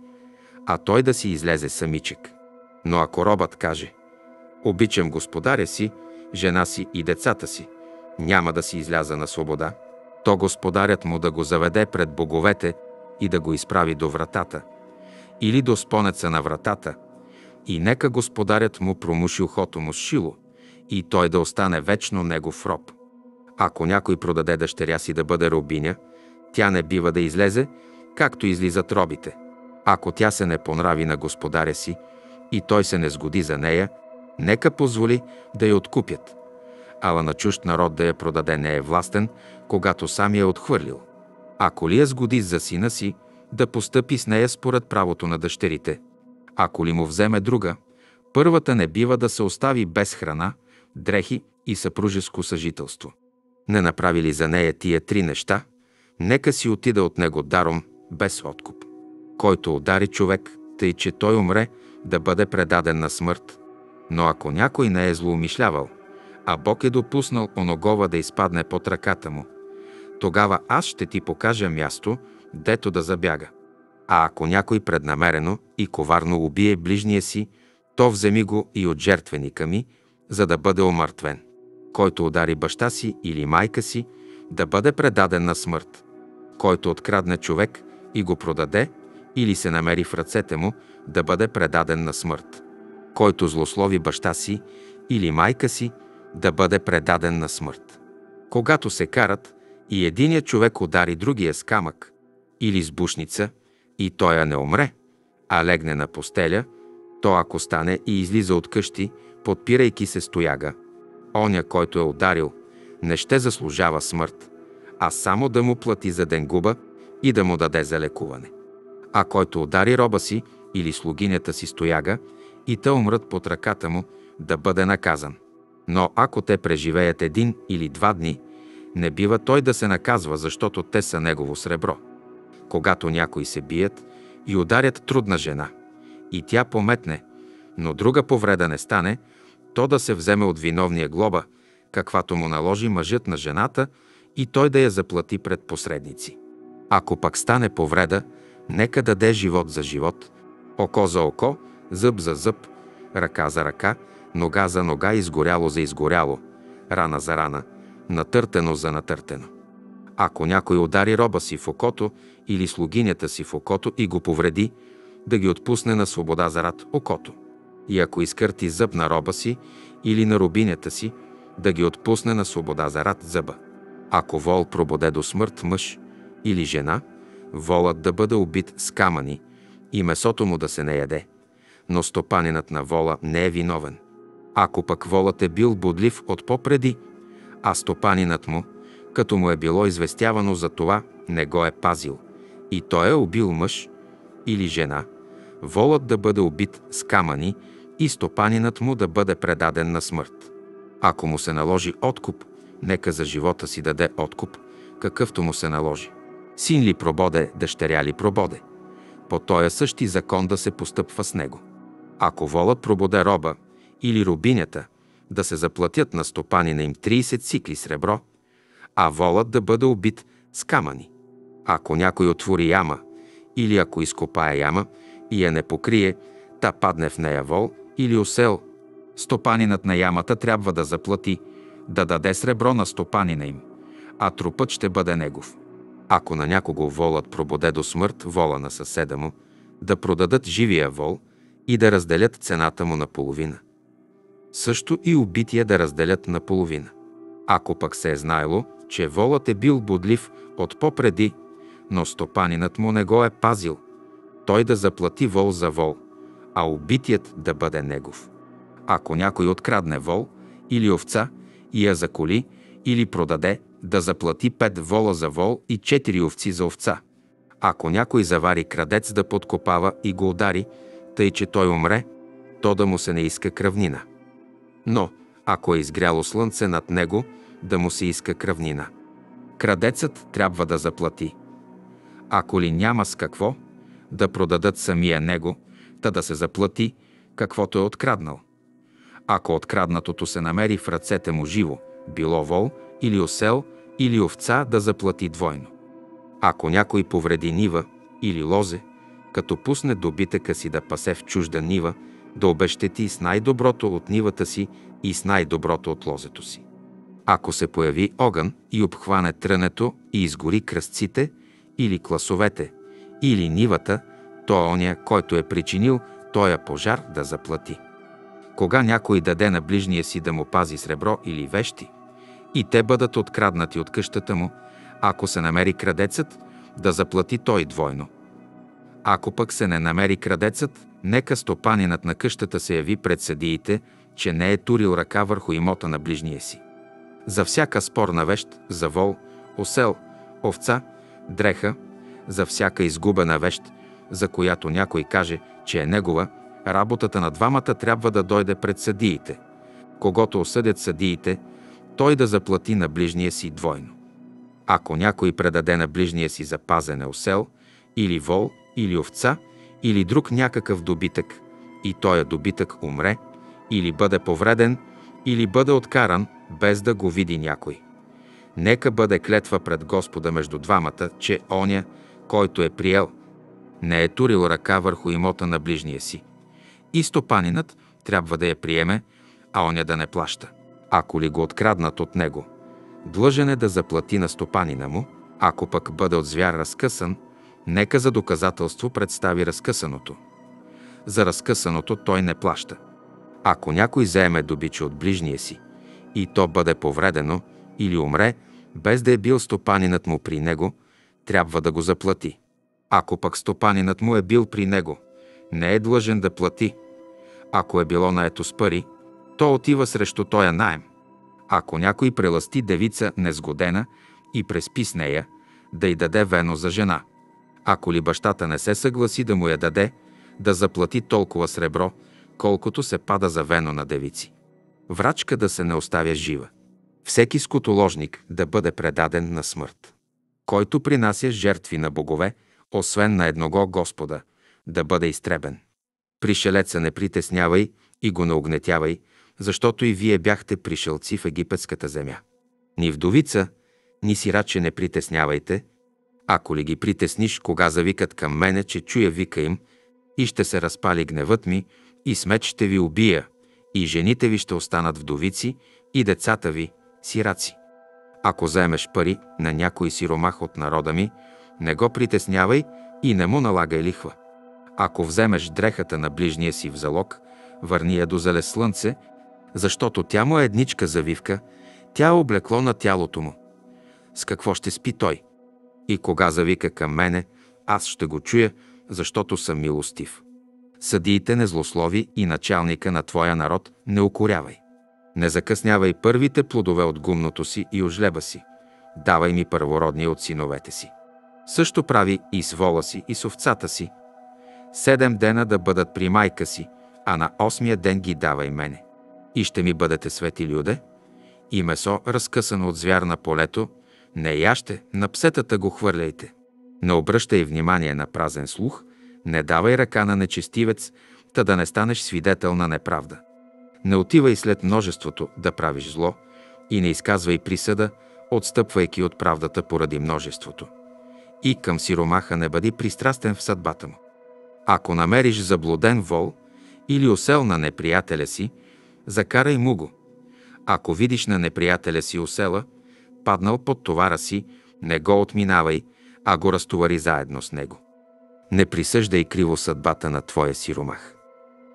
а той да си излезе самичък. Но ако робът каже, обичам господаря си, жена си и децата си, няма да си изляза на свобода, то господарят му да го заведе пред боговете и да го изправи до вратата, или до спонеца на вратата, и нека господарят му промуши ухото му с шило, и той да остане вечно негов роб. Ако някой продаде дъщеря си да бъде робиня, тя не бива да излезе, както излизат робите. Ако тя се не понрави на господаря си и той се не сгоди за нея, нека позволи да я откупят. Ала на чужд народ да я продаде не е властен, когато сам я е отхвърлил. Ако ли я сгоди за сина си, да постъпи с нея според правото на дъщерите. Ако ли му вземе друга, първата не бива да се остави без храна, дрехи и съпружеско съжителство. Не направи ли за нея тия три неща, нека си отида от него даром, без откуп. Който удари човек, тъй че той умре, да бъде предаден на смърт. Но ако някой не е злоумишлявал, а Бог е допуснал оногова да изпадне под ръката му, тогава аз ще ти покажа място, дето да забяга. А ако някой преднамерено и коварно убие ближния си, то вземи го и от жертвеника ми, за да бъде омъртвен. Който удари баща си или майка си, да бъде предаден на смърт. Който открадне човек и го продаде, или се намери в ръцете му, да бъде предаден на смърт. Който злослови баща си или майка си, да бъде предаден на смърт. Когато се карат и единият човек удари другия с камък или с бушница, и той не умре, а легне на постеля, то ако стане и излиза от къщи, подпирайки се стояга, оня, който е ударил, не ще заслужава смърт, а само да му плати за денгуба и да му даде за лекуване. А който удари роба си или слугинята си стояга и те умрат под ръката му, да бъде наказан. Но ако те преживеят един или два дни, не бива той да се наказва, защото те са негово сребро. Когато някои се бият и ударят трудна жена, и тя пометне, но друга повреда не стане, то да се вземе от виновния глоба, каквато му наложи мъжът на жената, и той да я заплати пред посредници. Ако пък стане повреда, нека даде живот за живот, око за око, зъб за зъб, ръка за ръка, нога за нога, изгоряло за изгоряло, рана за рана, натъртено за натъртено. Ако някой удари роба си в окото или слугинята си в окото и го повреди, да ги отпусне на свобода зарад окото. И ако изкърти зъб на роба си или на рубинята си, да ги отпусне на свобода зарад зъба. Ако вол прободе до смърт мъж или жена, волът да бъде убит с камъни и месото му да се не яде, но стопанинът на вола не е виновен. Ако пък волът е бил бодлив от попреди, а стопанинът му, като му е било известявано за това, не го е пазил, и той е убил мъж или жена, волът да бъде убит с камъни и стопанинът му да бъде предаден на смърт. Ако му се наложи откуп, нека за живота си даде откуп, какъвто му се наложи. Син ли прободе, дъщеря ли прободе? По този същи закон да се постъпва с него. Ако волът прободе роба или рубинята, да се заплатят на стопанина им 30 сикли сребро, а волът да бъде убит с камъни. Ако някой отвори яма, или ако изкопае яма и я не покрие, та падне в нея вол или осел, стопанинът на ямата трябва да заплати, да даде сребро на стопанина им, а трупът ще бъде негов. Ако на някого волът прободе до смърт вола на съседа му, да продадат живия вол и да разделят цената му на половина. Също и убития да разделят на половина. Ако пък се е знаело, че волът е бил бодлив от попреди, но стопанинът му не го е пазил, той да заплати вол за вол, а убитият да бъде негов. Ако някой открадне вол или овца и я заколи или продаде, да заплати пет вола за вол и четири овци за овца. Ако някой завари крадец да подкопава и го удари, тъй че той умре, то да му се не иска кръвнина. Но, ако е изгряло слънце над него, да му се иска кръвнина. Крадецът трябва да заплати. Ако ли няма с какво, да продадат самия него, та да се заплати, каквото е откраднал. Ако откраднатото се намери в ръцете му живо, било вол или осел или овца, да заплати двойно. Ако някой повреди нива или лозе, като пусне добитъка си да пасе в чужда нива, да обещети с най-доброто от нивата си и с най-доброто от лозето си. Ако се появи огън и обхване трънето и изгори кръстците или класовете, или нивата, то оня, който е причинил тоя пожар да заплати. Кога някой даде на ближния си да му пази сребро или вещи, и те бъдат откраднати от къщата му, ако се намери крадецът, да заплати той двойно. Ако пък се не намери крадецът, нека стопанинът на къщата се яви пред съдиите, че не е турил ръка върху имота на ближния си. За всяка спорна вещ, за вол, осел, овца, дреха, за всяка изгубена вещ, за която някой каже, че е негова, работата на двамата трябва да дойде пред съдиите. Когато осъдят съдиите, той да заплати на ближния си двойно. Ако някой предаде на ближния си за пазене осел, или вол, или овца, или друг някакъв добитък, и тоя добитък умре, или бъде повреден, или бъде откаран, без да го види някой. Нека бъде клетва пред Господа между двамата, че оня, който е приел, не е турил ръка върху имота на ближния си. И стопанинът трябва да я приеме, а оня да не плаща. Ако ли го откраднат от него, длъжен е да заплати на стопанина му, ако пък бъде от звяр разкъсан, нека за доказателство представи разкъсаното. За разкъсаното той не плаща. Ако някой заеме добича от ближния си и то бъде повредено или умре, без да е бил стопанинът му при него, трябва да го заплати. Ако пък стопанинът му е бил при него, не е длъжен да плати. Ако е било наето с пари, то отива срещу тоя найем. Ако някой преласти девица незгодена и преспи с нея, да й даде вено за жена. Ако ли бащата не се съгласи да му я даде, да заплати толкова сребро, колкото се пада за вено на девици. Врачка да се не оставя жива. Всеки скотоложник да бъде предаден на смърт. Който принася жертви на богове, освен на едного Господа, да бъде изтребен. Пришелеца не притеснявай и го не огнетявай, защото и вие бяхте пришелци в египетската земя. Ни вдовица, ни сираче не притеснявайте, ако ли ги притесниш, кога завикат към мене, че чуя вика им, и ще се разпали гневът ми, и смеч ще ви убия, и жените ви ще останат вдовици, и децата ви – сираци. Ако вземеш пари на някой сиромах от народа ми, не го притеснявай и не му налагай лихва. Ако вземеш дрехата на ближния си в залог, върни я до зале слънце, защото тя му е едничка завивка, тя е облекло на тялото му. С какво ще спи той? И кога завика към мене, аз ще го чуя, защото съм милостив. Съдиите не злослови и началника на твоя народ не укорявай. Не закъснявай първите плодове от гумното си и ожлеба си. Давай ми първородния от синовете си. Също прави и с вола си, и с овцата си. Седем дена да бъдат при майка си, а на осмия ден ги давай мене. И ще ми бъдете свети люде, и месо, разкъсано от звяр на полето, не яще, на псетата го хвърляйте. Не обръщай внимание на празен слух, не давай ръка на нечестивец, та да не станеш свидетел на неправда. Не отивай след множеството да правиш зло и не изказвай присъда, отстъпвайки от правдата поради множеството. И към сиромаха не бъди пристрастен в съдбата му. Ако намериш заблуден вол или осел на неприятеля си, закарай му го. Ако видиш на неприятеля си осела, паднал под товара си, не го отминавай, а го разтовари заедно с него. Не присъждай криво съдбата на твоя сиромах.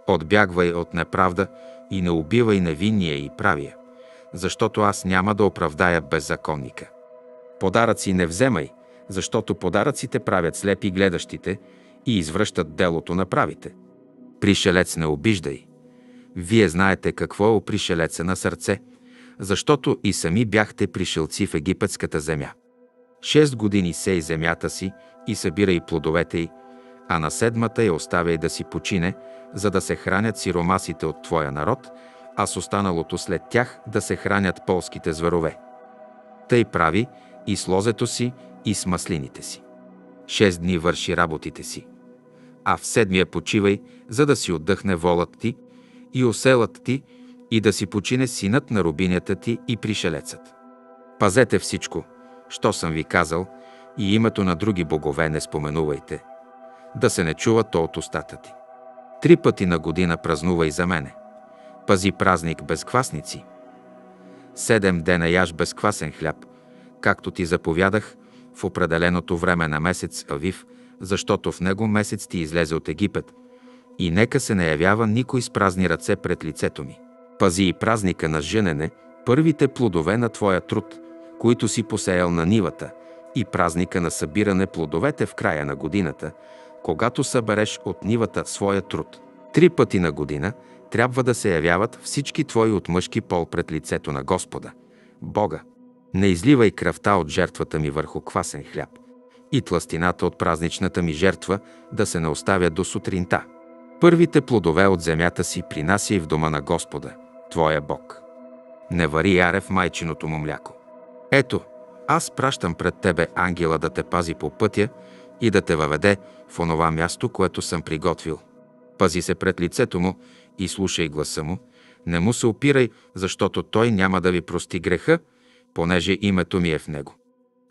Отбягвай от неправда и не убивай невинния и правия, защото аз няма да оправдая беззаконника. Подаръци не вземай, защото подаръците правят слепи гледащите и извръщат делото на правите. Пришелец не обиждай. Вие знаете какво е опришелеца на сърце, защото и сами бяхте пришелци в египетската земя. Шест години сей земята си и събирай плодовете й, а на седмата я оставяй да си почине, за да се хранят сиромасите от твоя народ, а с останалото след тях да се хранят полските зверове. Тъй прави и с лозето си, и с маслините си. Шест дни върши работите си, а в седмия почивай, за да си отдъхне волът ти и оселът ти и да си почине синът на рубинята ти и пришелецът. Пазете всичко, що съм ви казал, и името на други богове не споменувайте, да се не чува то от устата ти. Три пъти на година празнувай за мене. Пази празник без квасници. Седем дена яж безквасен хляб, както ти заповядах в определеното време на месец Авив, защото в него месец ти излезе от Египет. И нека се не явява никой с празни ръце пред лицето ми. Пази и празника на женене, първите плодове на твоя труд, които си посеял на нивата, и празника на събиране плодовете в края на годината, когато събереш от нивата своя труд. Три пъти на година трябва да се явяват всички твои от мъжки пол пред лицето на Господа, Бога. Не изливай кръвта от жертвата ми върху квасен хляб и тластината от празничната ми жертва да се не оставя до сутринта. Първите плодове от земята си принася и в дома на Господа, Твоя Бог. Не вари яре в майчиното му мляко. Ето, аз пращам пред тебе ангела да те пази по пътя и да те въведе в онова място, което съм приготвил. Пази се пред лицето му и слушай гласа му. Не му се опирай, защото той няма да ви прости греха, понеже името ми е в него.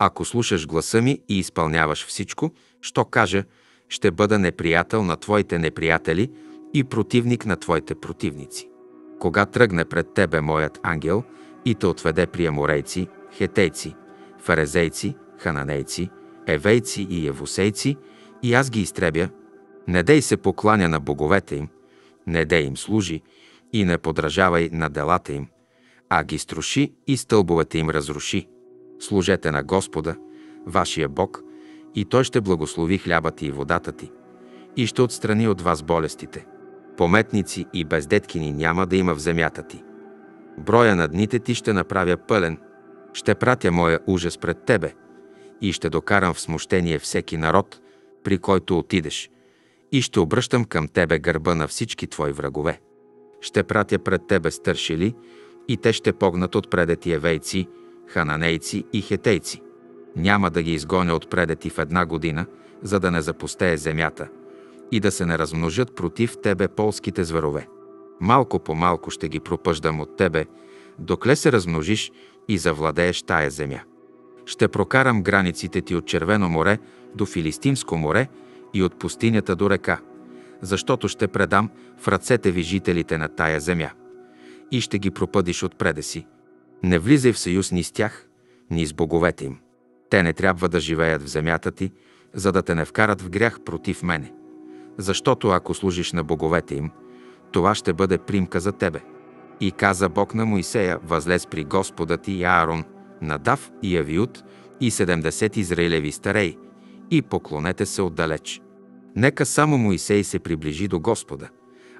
Ако слушаш гласа ми и изпълняваш всичко, що кажа, ще бъда неприятел на твоите неприятели и противник на твоите противници. Кога тръгне пред тебе моят ангел и те отведе при аморейци, хетейци, фарезейци, хананейци, евейци и евусейци, и аз ги изтребя, не дей се покланя на боговете им, не дей им служи и не подражавай на делата им, а ги струши и стълбовете им разруши. Служете на Господа, вашия Бог, и Той ще благослови хляба ти и водата ти, и ще отстрани от вас болестите. Пометници и бездеткини няма да има в земята ти. Броя на дните ти ще направя пълен, ще пратя моя ужас пред тебе и ще докарам в смущение всеки народ, при който отидеш, и ще обръщам към тебе гърба на всички твои врагове. Ще пратя пред тебе стършили, и те ще погнат отпреде ти евейци, хананейци и хетейци. Няма да ги изгоня отпреде ти в една година, за да не запустее земята и да се не размножат против тебе полските зверове. Малко по малко ще ги пропъждам от тебе, докле се размножиш и завладееш тая земя. Ще прокарам границите ти от Червено море до Филистимско море и от пустинята до река, защото ще предам в ръцете ви жителите на тая земя и ще ги пропъдиш отпреде си. Не влизай в съюз ни с тях, ни с боговете им. Те не трябва да живеят в земята ти, за да те не вкарат в грях против мене. Защото ако служиш на боговете им, това ще бъде примка за тебе. И каза Бог на Моисея, възлез при Господа ти и Аарон, Надав и Авиут и 70 израилеви старей, и поклонете се отдалеч. Нека само Моисей се приближи до Господа,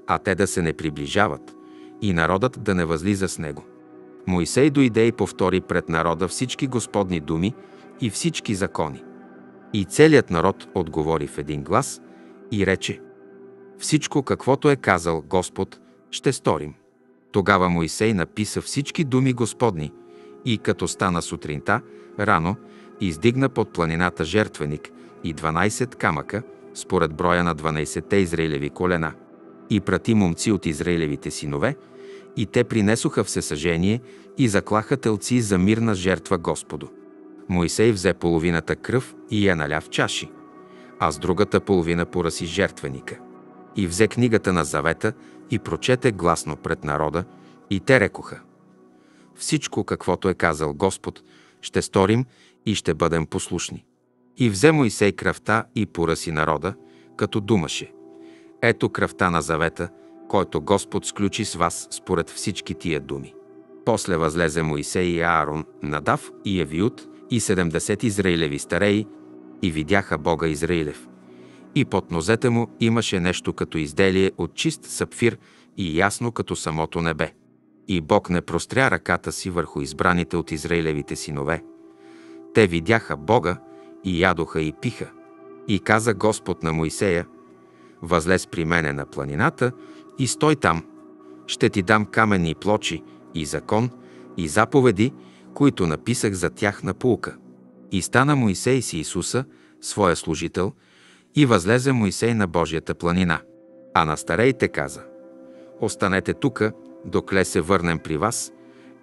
а те да се не приближават, и народът да не възлиза с него. Моисей дойде и повтори пред народа всички Господни думи и всички закони. И целият народ отговори в един глас и рече Всичко, каквото е казал Господ, ще сторим. Тогава Моисей написа всички думи Господни и като стана сутринта, рано, издигна под планината жертвеник и 12 камъка, според броя на 12-те израилеви колена, и прати момци от израилевите синове, и те принесоха всесъжение и заклаха телци за мирна жертва Господу. Моисей взе половината кръв и я наля в чаши, а с другата половина пораси жертвеника. И взе книгата на завета и прочете гласно пред народа, и те рекоха. Всичко, каквото е казал Господ, ще сторим и ще бъдем послушни. И взе Моисей кръвта и пораси народа, като думаше. Ето кръвта на завета, който Господ сключи с вас според всички тия думи. После възлезе Моисей и Аарон, Надав и Евиут и 70 израилеви стареи и видяха Бога Израилев. И под нозете му имаше нещо като изделие от чист сапфир и ясно като самото небе. И Бог не простря ръката си върху избраните от Израилевите синове. Те видяха Бога и ядоха и пиха. И каза Господ на Моисея, възлез при мене на планината и стой там. Ще ти дам каменни плочи и закон и заповеди, които написах за тях на пулка. И стана Моисей си Исуса, своя служител, и възлезе Моисей на Божията планина. А на старейте каза, останете тука, докле се върнем при вас.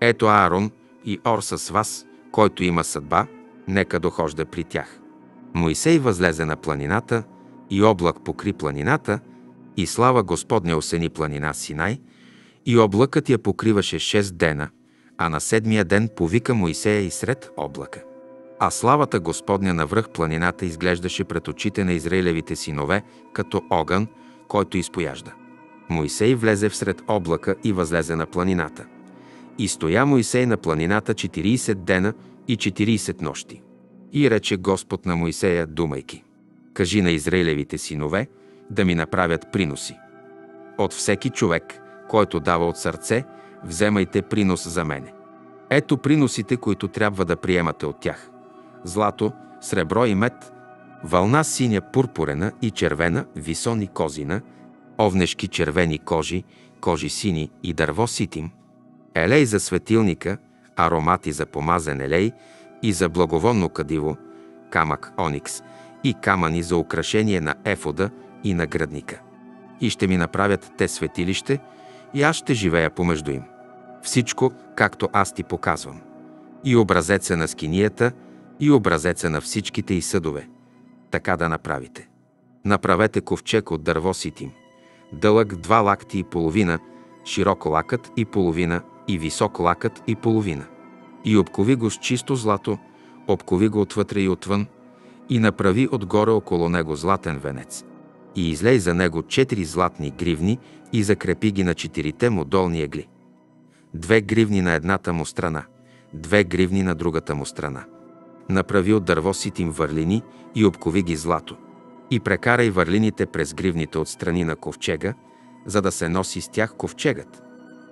Ето Аарон и Ор с вас, който има съдба, нека дохожда при тях. Моисей възлезе на планината и облак покри планината и слава Господня осени планина Синай и облакът я покриваше шест дена, а на седмия ден повика Моисея и сред облака. А славата Господня навръх планината изглеждаше пред очите на Израилевите синове като огън, който изпояжда. Моисей влезе всред облака и възлезе на планината. И стоя Моисей на планината 40 дена и 40 нощи. И рече Господ на Моисея, думайки, кажи на Израилевите синове да ми направят приноси. От всеки човек, който дава от сърце, вземайте принос за мене. Ето приносите, които трябва да приемате от тях. Злато, сребро и мед, вълна синя, пурпурена и червена, висони козина, овнешки червени кожи, кожи сини и дърво ситим, елей за светилника, аромати за помазен елей и за благовонно кадиво, камък оникс и камъни за украшение на ефода и на градника. И ще ми направят те светилище и аз ще живея помежду им. Всичко, както аз ти показвам. И образеца на скинията, и образеца на всичките и съдове. Така да направите. Направете ковчег от дърво ситим. Дълъг два лакти и половина, широк лакът и половина и висок лакът и половина. И обкови го с чисто злато, обкови го отвътре и отвън, и направи отгоре около него златен венец. И излей за него четири златни гривни и закрепи ги на четирите му долни егли. Две гривни на едната му страна, две гривни на другата му страна. Направи от дърво ситим върлини и обкови ги злато. И прекарай върлините през гривните от страни на ковчега, за да се носи с тях ковчегът.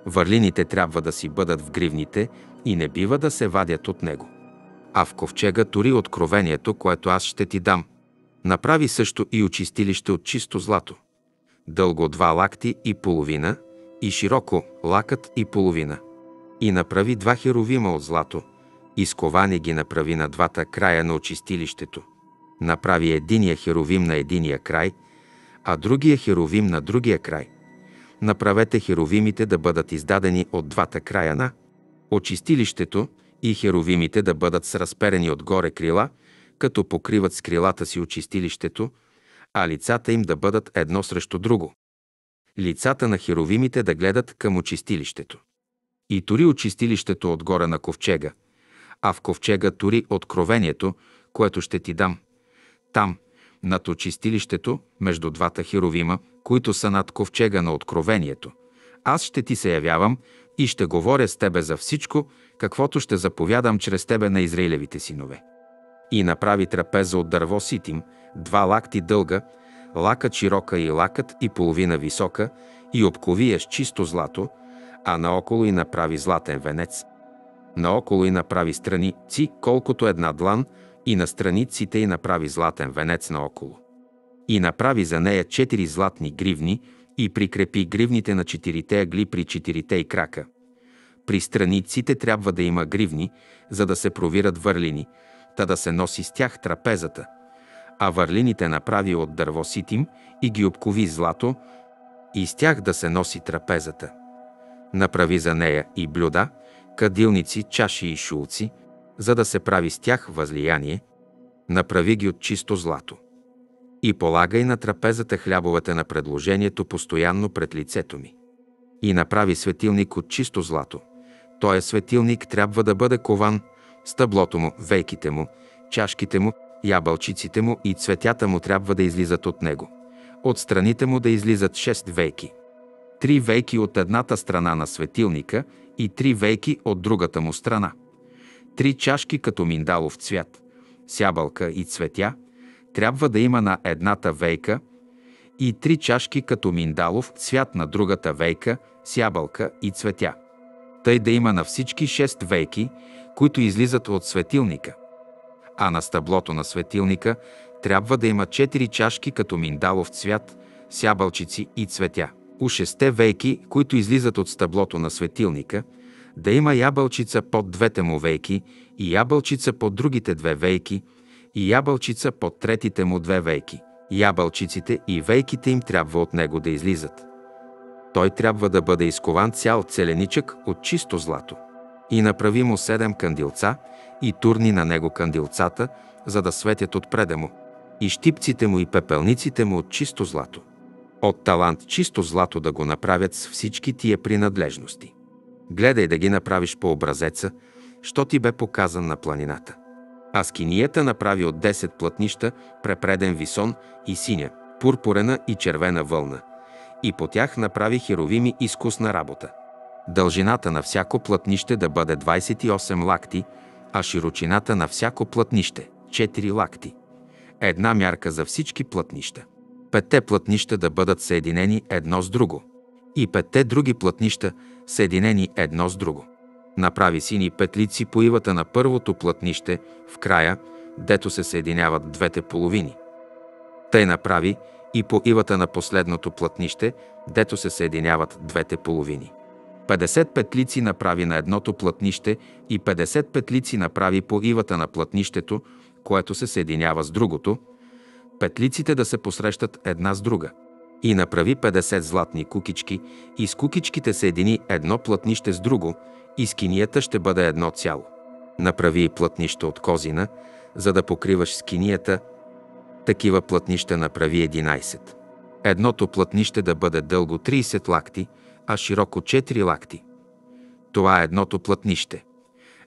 Върлините трябва да си бъдат в гривните и не бива да се вадят от него. А в ковчега тури откровението, което аз ще ти дам. Направи също и очистилище от чисто злато. Дълго два лакти и половина и широко лакът и половина. И направи два херовима от злато, изковани ги направи на двата края на очистилището. Направи единия херовим на единия край, а другия херовим на другия край. Направете херовимите да бъдат издадени от двата края на очистилището и херовимите да бъдат с разперени отгоре крила, като покриват с крилата си очистилището, а лицата им да бъдат едно срещу друго. Лицата на херовимите да гледат към очистилището. И тори очистилището отгоре на ковчега, а в ковчега тори откровението, което ще ти дам. Там, над очистилището, между двата херовима, които са над ковчега на откровението, аз ще ти се явявам и ще говоря с тебе за всичко, каквото ще заповядам чрез тебе на Израилевите синове. И направи трапеза от дърво ситим, два лакти дълга, лакът широка и лакът и половина висока, и обкови я с чисто злато, а наоколо и направи златен венец. Наоколо и направи страници, колкото една длан, и на страниците и направи златен венец наоколо. И направи за нея четири златни гривни и прикрепи гривните на четирите агли при четирите и крака. При страниците трябва да има гривни, за да се провират върлини, та да се носи с тях трапезата. А върлините направи от дърво ситим и ги обкови злато, и с тях да се носи трапезата. Направи за нея и блюда, кадилници, чаши и шулци, за да се прави с тях възлияние, направи ги от чисто злато. И полагай на трапезата хлябовете на предложението постоянно пред лицето ми. И направи светилник от чисто злато. Той светилник трябва да бъде кован, стъблото му, вейките му, чашките му, ябълчиците му и цветята му трябва да излизат от него. от страните му да излизат шест вейки. Три вейки от едната страна на светилника и три вейки от другата му страна. Три чашки като миндалов цвят, сябълка и цветя трябва да има на едната вейка и три чашки като миндалов цвят на другата вейка, сябълка и цветя. Тъй да има на всички шест вейки, които излизат от светилника. А на стъблото на светилника трябва да има четири чашки като миндалов цвят, сябълчици и цветя. У шесте вейки, които излизат от стъблото на светилника, да има ябълчица под двете му вейки и ябълчица под другите две вейки и ябълчица под третите му две вейки. Ябълчиците и вейките им трябва от него да излизат. Той трябва да бъде изкован цял целеничък от чисто злато. И направи му седем кандилца и турни на него кандилцата, за да светят отпреде му. И щипците му и пепелниците му от чисто злато. От талант чисто злато да го направят с всички тия принадлежности. Гледай да ги направиш по образеца, що ти бе показан на планината. А скинията направи от 10 плътнища, препреден висон и синя, пурпурена и червена вълна. И по тях направи херовими изкусна работа. Дължината на всяко плътнище да бъде 28 лакти, а широчината на всяко плътнище – 4 лакти. Една мярка за всички плътнища. Петте плътнища да бъдат съединени едно с друго. И петте други плътнища съединени едно с друго. Направи сини петлици по ивата на първото плътнище, в края, дето се съединяват двете половини. Тъй направи и по ивата на последното плътнище, дето се съединяват двете половини. 50 петлици направи на едното плътнище и 50 петлици направи по ивата на плътнището, което се съединява с другото, петлиците да се посрещат една с друга. И направи 50 златни кукички и с кукичките съедини едно плътнище с друго и скинията ще бъде едно цяло. Направи и плътнище от козина, за да покриваш скинията. Такива плътнища направи 11. Едното плътнище да бъде дълго 30 лакти, а широко 4 лакти. Това е едното плътнище.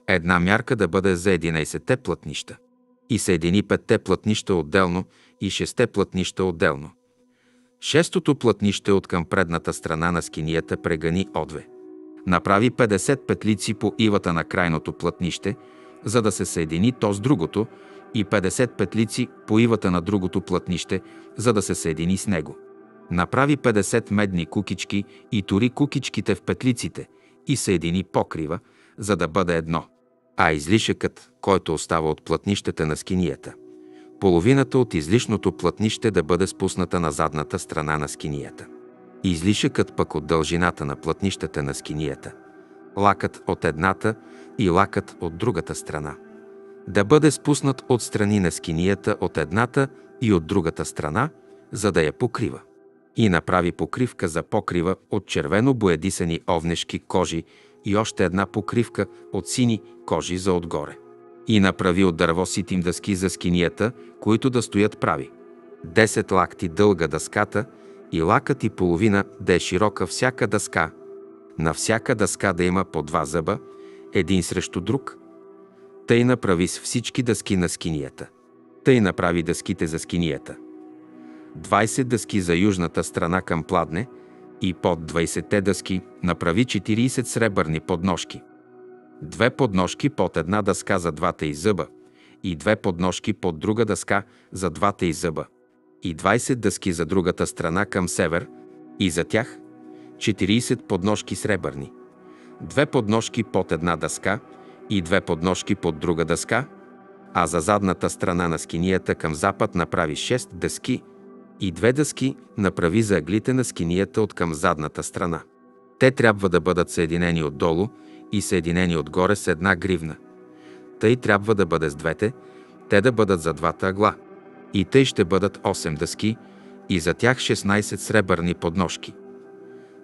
Една мярка да бъде за 11-те плътнища. И съедини петте плътнища отделно и шесте плътнища отделно. Шестото плътнище от към предната страна на скинията прегани отве. Направи 50 петлици по ивата на крайното плътнище, за да се съедини то с другото, и 50 петлици по ивата на другото плътнище, за да се съедини с него. Направи 50 медни кукички и тури кукичките в петлиците и съедини покрива, за да бъде едно. А излишъкът, който остава от плътнищата на скинията, половината от излишното плътнище да бъде спусната на задната страна на скинията. Излишъкът пък от дължината на плътнищата на скинията, лакът от едната и лакът от другата страна. Да бъде спуснат от страни на скинията от едната и от другата страна, за да я покрива. И направи покривка за покрива от червено боядисани овнешки кожи и още една покривка от сини кожи за отгоре. И направи от дърво ситим дъски за скинията, които да стоят прави. Десет лакти дълга дъската и лакът и половина да е широка всяка дъска. На всяка дъска да има по два зъба, един срещу друг. Тъй направи с всички дъски на скинията. Тъй направи дъските за скинията. 20 дъски за южната страна към пладне и под 20-те дъски направи 40 сребърни подножки. Две подножки под една дъска за двата и зъба и две подножки под друга дъска за двата и зъба и 20 дъски за другата страна към север и за тях 40 подножки сребърни. Две подножки под една дъска и две подножки под друга дъска, а за задната страна на скинията към запад направи 6 дъски и две дъски направи за аглите на скинията от към задната страна. Те трябва да бъдат съединени отдолу и съединени отгоре с една гривна. Тъй трябва да бъде с двете, те да бъдат за двата агла. И тъй ще бъдат 8 дъски и за тях 16 сребърни подножки.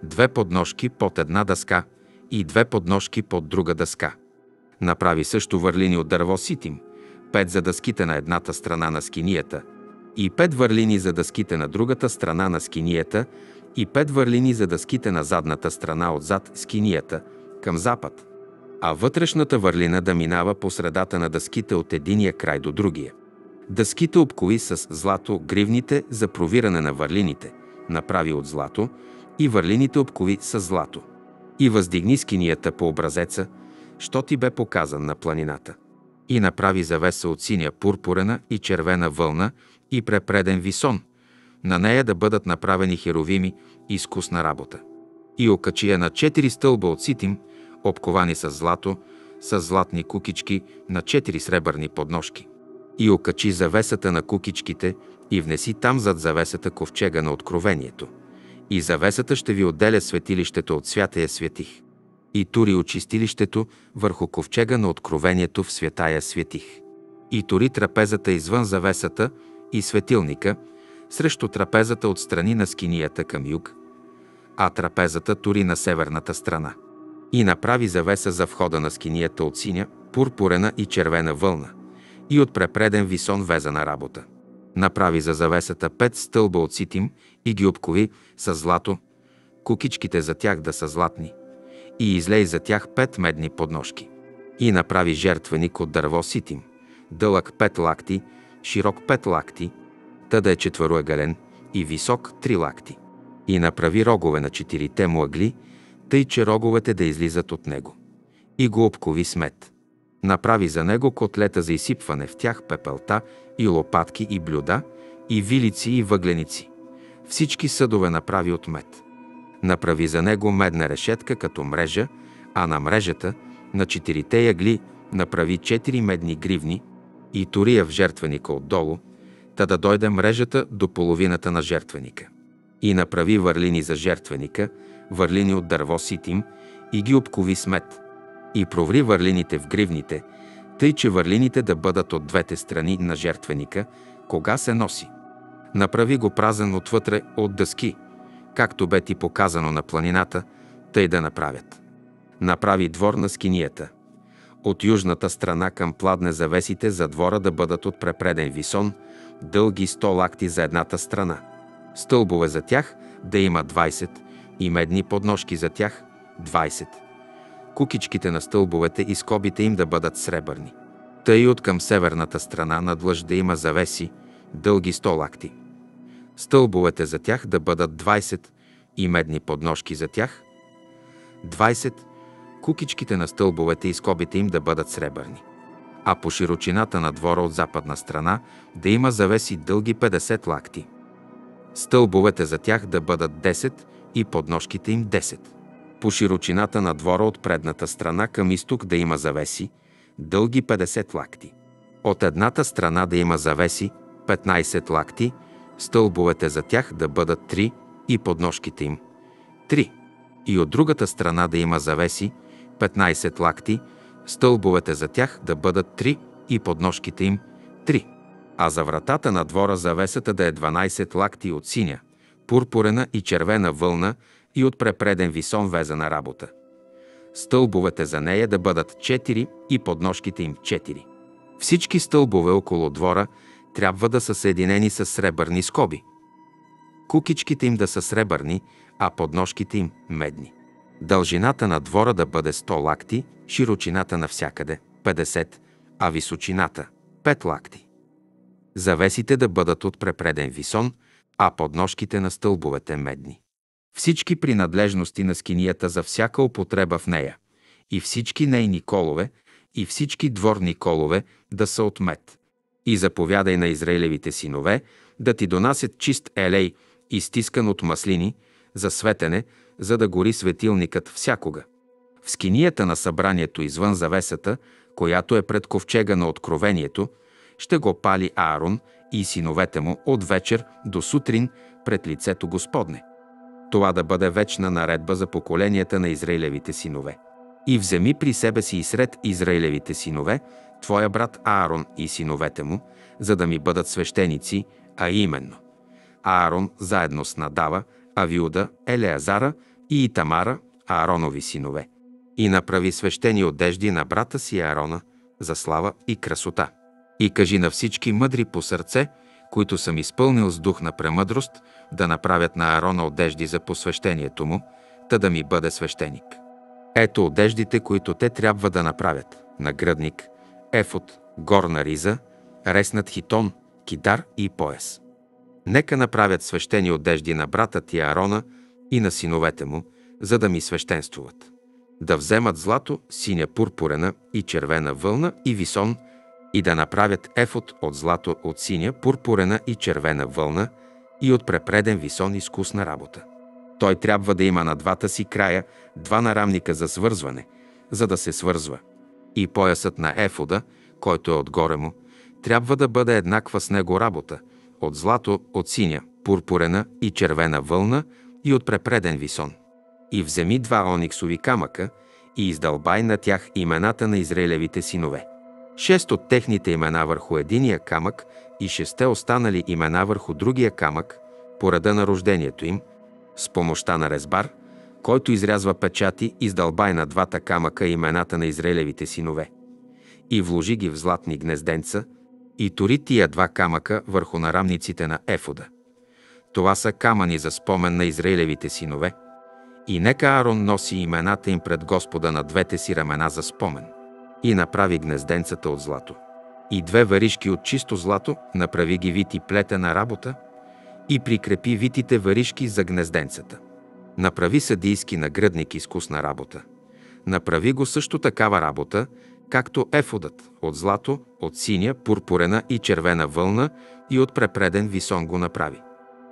Две подножки под една дъска и две подножки под друга дъска. Направи също върлини от дърво ситим, пет за дъските на едната страна на скинията – и пет върлини за дъските на другата страна на скинията и пет върлини за дъските на задната страна отзад скинията, към запад, а вътрешната върлина да минава по средата на дъските от единия край до другия. Дъските обкови с злато, гривните за провиране на върлините, направи от злато, и върлините обкови с злато. И въздигни скинията по образеца, що ти бе показан на планината. И направи завеса от синя, пурпурена и червена вълна и препреден висон, на нея да бъдат направени херовими изкусна работа. И окачи я на четири стълба от ситим, обковани с злато, с златни кукички на четири сребърни подножки. И окачи завесата на кукичките и внеси там зад завесата ковчега на откровението. И завесата ще ви отделя светилището от святая светих. И тури очистилището върху ковчега на откровението в святая светих. И тури трапезата извън завесата и светилника, срещу трапезата от страни на скинията към юг, а трапезата тури на северната страна. И направи завеса за входа на скинията от синя, пурпурена и червена вълна и от препреден висон везана работа. Направи за завесата пет стълба от ситим и ги обкови с злато, кукичките за тях да са златни, и излей за тях пет медни подножки. И направи жертвеник от дърво ситим, дълъг пет лакти, широк пет лакти, та да е четвъроегален и висок три лакти. И направи рогове на четирите му ъгли, тъй че роговете да излизат от него. И го обкови с мед. Направи за него котлета за изсипване в тях пепелта и лопатки и блюда, и вилици и въгленици. Всички съдове направи от мед. Направи за него медна решетка като мрежа, а на мрежата, на четирите ягли, направи четири медни гривни и турия в жертвеника отдолу, та да дойде мрежата до половината на жертвеника. И направи върлини за жертвеника, върлини от дърво ситим, и ги обкови с мед. И проври върлините в гривните, тъй че върлините да бъдат от двете страни на жертвеника, кога се носи. Направи го празен отвътре от дъски, както бе ти показано на планината, тъй да направят. Направи двор на скинията. От южната страна към пладне завесите за двора да бъдат от препреден висон, дълги 100 лакти за едната страна. Стълбове за тях да има 20 и медни подножки за тях 20. Кукичките на стълбовете и скобите им да бъдат сребърни. Тъй от към северната страна надлъж да има завеси, дълги 100 лакти. Стълбовете за тях да бъдат 20 и медни подножки за тях 20. Кукичките на стълбовете и скобите им да бъдат сребърни а по широчината на двора от западна страна да има завеси дълги 50 лакти. Стълбовете за тях да бъдат 10 и подножките им 10. По широчината на двора от предната страна към изток да има завеси, дълги 50 лакти. От едната страна да има завеси 15 лакти, стълбовете за тях да бъдат 3 и подножките им 3. И от другата страна да има завеси 15 лакти, стълбовете за тях да бъдат три и подножките им три. А за вратата на двора завесата да е 12 лакти от синя, пурпурена и червена вълна и от препреден висон везена работа. Стълбовете за нея да бъдат 4 и подножките им 4. Всички стълбове около двора трябва да са съединени с сребърни скоби. Кукичките им да са сребърни, а подножките им медни. Дължината на двора да бъде 100 лакти, широчината навсякъде 50, а височината 5 лакти. Завесите да бъдат от препреден висон, а подножките на стълбовете медни. Всички принадлежности на скинията за всяка употреба в нея и всички нейни колове и всички дворни колове да са от мед. И заповядай на Израилевите синове да ти донасят чист елей, изтискан от маслини, за светене, за да гори светилникът всякога. В скинията на събранието извън завесата, която е пред ковчега на откровението, ще го пали Аарон и синовете му от вечер до сутрин пред лицето Господне. Това да бъде вечна наредба за поколенията на Израилевите синове. И вземи при себе си и сред Израилевите синове, твоя брат Аарон и синовете му, за да ми бъдат свещеници, а именно Аарон заедно с Надава, Авиуда, Елеазара и Итамара, Ааронови синове. И направи свещени одежди на брата си Аарона за слава и красота. И кажи на всички мъдри по сърце, които съм изпълнил с дух на премъдрост, да направят на Аарона одежди за посвещението му, та да ми бъде свещеник. Ето одеждите, които те трябва да направят. Нагръдник, ефот, горна риза, реснат хитон, кидар и пояс. Нека направят свещени одежди на брата ти Арона и на синовете му, за да ми свещенствуват. Да вземат злато, синя пурпурена и червена вълна и висон и да направят ефот от злато от синя, пурпурена и червена вълна и от препреден висон изкусна работа. Той трябва да има на двата си края два нарамника за свързване, за да се свързва. И поясът на ефода, който е отгоре му, трябва да бъде еднаква с него работа, от злато, от синя, пурпурена и червена вълна и от препреден висон. И вземи два ониксови камъка и издълбай на тях имената на Израилевите синове. Шест от техните имена върху единия камък и шесте останали имена върху другия камък, по реда на рождението им, с помощта на Резбар, който изрязва печати, издълбай на двата камъка имената на Израилевите синове. И вложи ги в златни гнезденца, и тори тия два камъка върху нарамниците на Ефода. Това са камъни за спомен на Израилевите синове. И нека Аарон носи имената им пред Господа на двете си ramена за спомен. И направи гнезденцата от злато. И две варишки от чисто злато, направи ги вити плетена работа и прикрепи витите варишки за гнезденцата. Направи съдийски нагръдник изкусна работа. Направи го също такава работа, както ефодът от злато, от синя, пурпурена и червена вълна и от препреден висон го направи.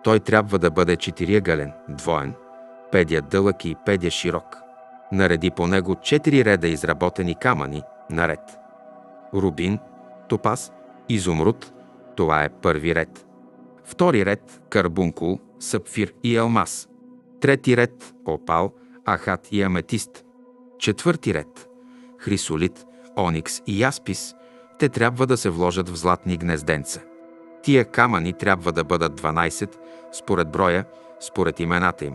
Той трябва да бъде четириъгълен, двоен, педя дълъг и педя широк. Нареди по него четири реда изработени камъни, наред. Рубин, топаз, изумруд – това е първи ред. Втори ред – карбункул, сапфир и алмаз. Трети ред – опал, ахат и аметист. Четвърти ред – хрисолит, оникс и яспис. Те трябва да се вложат в златни гнезденца. Тия камъни трябва да бъдат 12, според броя, според имената им.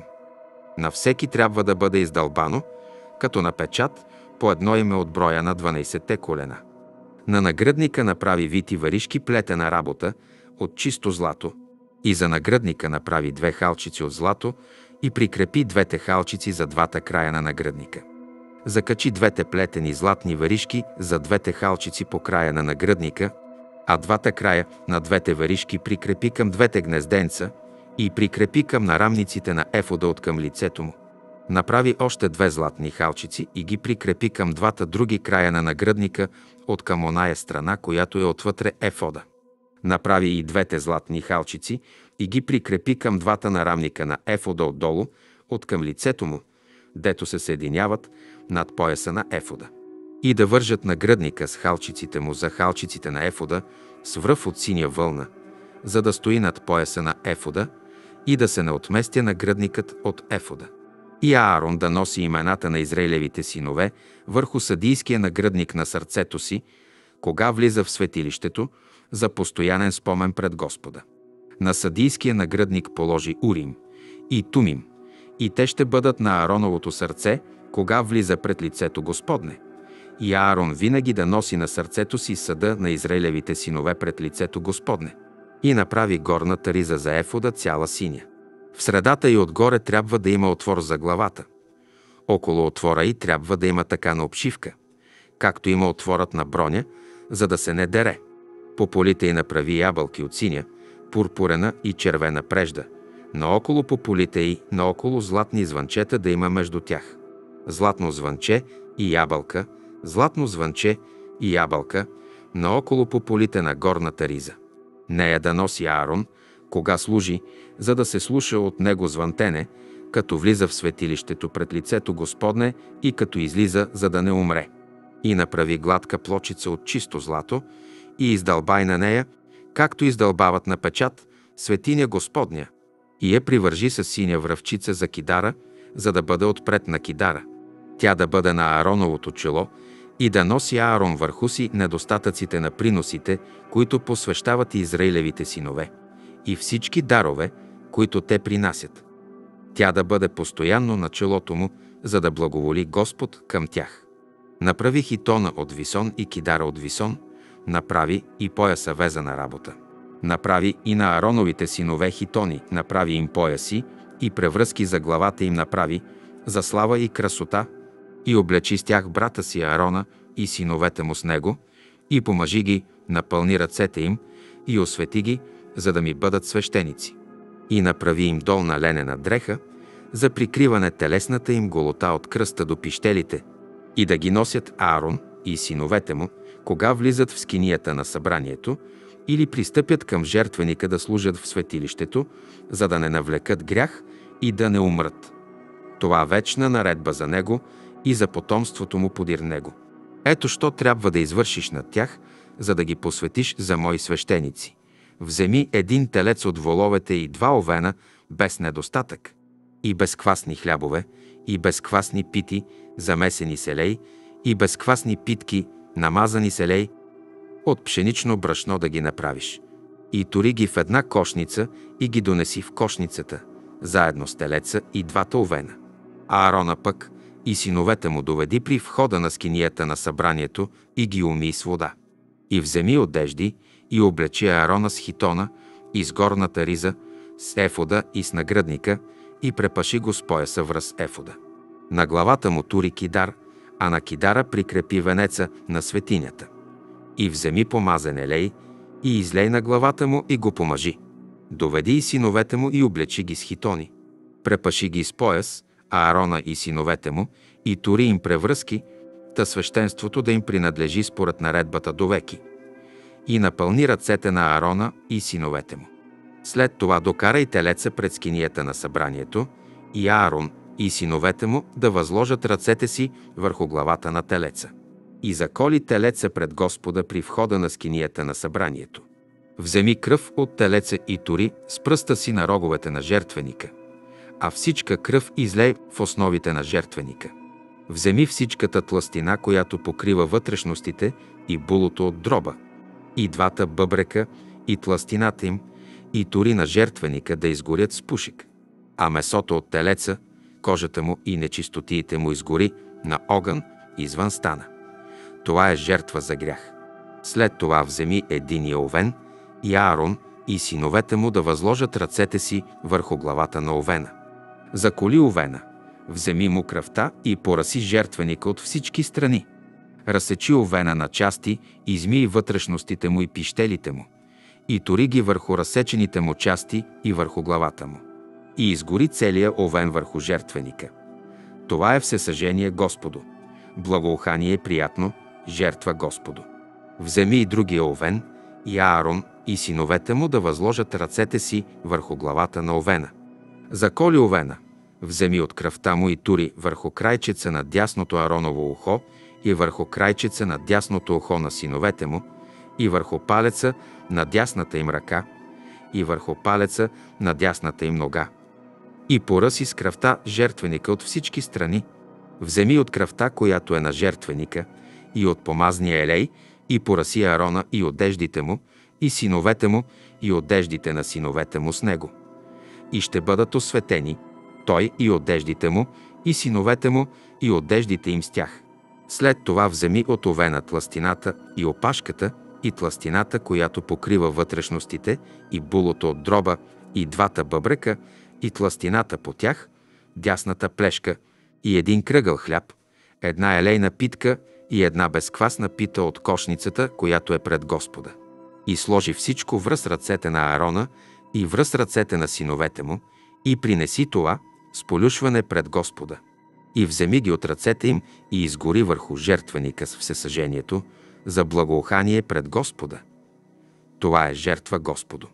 На всеки трябва да бъде издълбано, като на печат, по едно име от броя на 12-те колена. На нагръдника направи вити варишки плетена работа от чисто злато и за нагръдника направи две халчици от злато и прикрепи двете халчици за двата края на нагръдника. Закачи двете плетени златни варишки за двете халчици по края на нагръдника, а двата края на двете варишки прикрепи към двете гнезденца и прикрепи към нарамниците на ефода от към лицето му. Направи още две златни халчици и ги прикрепи към двата други края на нагръдника от към оная страна, която е отвътре ефода. Направи и двете златни халчици и ги прикрепи към двата нарамника на ефода отдолу, от към лицето му, дето се съединяват над пояса на ефода. И да вържат нагръдника с халчиците му за халчиците на ефода с връв от синя вълна, за да стои над пояса на ефода и да се не отместя нагръдникът от ефода и Аарон да носи имената на Израилевите синове върху съдийския нагръдник на сърцето си, кога влиза в светилището, за постоянен спомен пред Господа. На съдийския нагръдник положи Урим и Тумим, и те ще бъдат на Аароновото сърце, кога влиза пред лицето Господне. И Аарон винаги да носи на сърцето си съда на Израилевите синове пред лицето Господне. И направи горната риза за ефода цяла синя. В средата и отгоре трябва да има отвор за главата. Около отвора и трябва да има така на обшивка, както има отворът на броня, за да се не дере. По полите и направи ябълки от синя, пурпурена и червена прежда. Наоколо по полите и наоколо златни звънчета да има между тях. Златно звънче и ябълка, златно звънче и ябълка, наоколо по полите на горната риза. Нея да носи Аарон – кога служи, за да се слуша от него звънтене, като влиза в светилището пред лицето Господне и като излиза, за да не умре. И направи гладка плочица от чисто злато и издълбай на нея, както издълбават на печат, светиня Господня, и я привържи с синя връвчица за кидара, за да бъде отпред на кидара. Тя да бъде на Аароновото чело и да носи Аарон върху си недостатъците на приносите, които посвещават Израилевите синове и всички дарове, които те принасят. Тя да бъде постоянно на челото му, за да благоволи Господ към тях. Направи хитона от висон и кидара от висон, направи и пояса везана работа. Направи и на Ароновите синове хитони, направи им пояси и превръзки за главата им направи, за слава и красота, и облечи с тях брата си Арона и синовете му с него, и помажи ги, напълни ръцете им, и освети ги, за да ми бъдат свещеници. И направи им долна ленена дреха, за прикриване телесната им голота от кръста до пищелите, и да ги носят Аарон и синовете му, кога влизат в скинията на събранието, или пристъпят към жертвеника да служат в светилището, за да не навлекат грях и да не умрат. Това вечна наредба за него и за потомството му подир него. Ето що трябва да извършиш над тях, за да ги посветиш за мои свещеници. Вземи един телец от воловете и два овена без недостатък, и безквасни хлябове, и безквасни пити, замесени селей, и безквасни питки, намазани селей, от пшенично брашно да ги направиш. И тори ги в една кошница и ги донеси в кошницата, заедно с телеца и двата овена. А Арона пък и синовете му доведи при входа на скинията на събранието и ги уми с вода. И вземи одежди и облечи Аарона с хитона и с горната риза, с ефода и с нагръдника и препаши го с пояса връз ефода. На главата му тури кидар, а на кидара прикрепи венеца на светинята. И вземи помазен елей и излей на главата му и го помажи. Доведи и синовете му и облечи ги с хитони. Препаши ги с пояс, а Арона и синовете му, и тури им превръзки, та свещенството да им принадлежи според наредбата до веки. И напълни ръцете на Арона и синовете му. След това докара и телеца пред скинията на събранието, и Аарон и синовете му да възложат ръцете си върху главата на телеца. И заколи телеца пред Господа при входа на скинията на събранието. Вземи кръв от телеца и тури с пръста си на роговете на жертвеника, а всичка кръв излей в основите на жертвеника. Вземи всичката тластина, която покрива вътрешностите и булото от дроба, и двата бъбрека, и тластината им, и тори на жертвеника да изгорят с пушек. А месото от телеца, кожата му и нечистотиите му изгори на огън извън стана. Това е жертва за грях. След това вземи единия овен и Аарон и синовете му да възложат ръцете си върху главата на овена. Заколи овена, вземи му кръвта и пораси жертвеника от всички страни. Разсечи овена на части, измий вътрешностите му и пищелите му, и тори ги върху разсечените му части и върху главата му. И изгори целия овен върху жертвеника. Това е всесъжение Господу. Благоухание приятно, жертва Господу. Вземи и другия овен, и Аарон и синовете му да възложат ръцете си върху главата на овена. Заколи овена, вземи от кръвта му и тури върху крайчеца на дясното Ароново ухо и върху крайчеца на дясното ухо на синовете му и върху палеца на дясната им ръка и върху палеца на дясната им нога. И поръси с кръвта жертвеника от всички страни. Вземи от кръвта, която е на жертвеника, и от помазния елей, и пораси Арона и одеждите му, и синовете му, и одеждите на синовете му с него. И ще бъдат осветени, той и одеждите му, и синовете му, и одеждите им с тях. След това вземи от овена тластината и опашката, и тластината, която покрива вътрешностите, и булото от дроба, и двата бъбрека, и тластината по тях, дясната плешка, и един кръгъл хляб, една елейна питка и една безквасна пита от кошницата, която е пред Господа. И сложи всичко връз ръцете на Аарона и връз ръцете на синовете му, и принеси това с полюшване пред Господа. И вземи ги от ръцете им и изгори върху жертвеника с всесъжението, за благоухание пред Господа. Това е жертва Господу.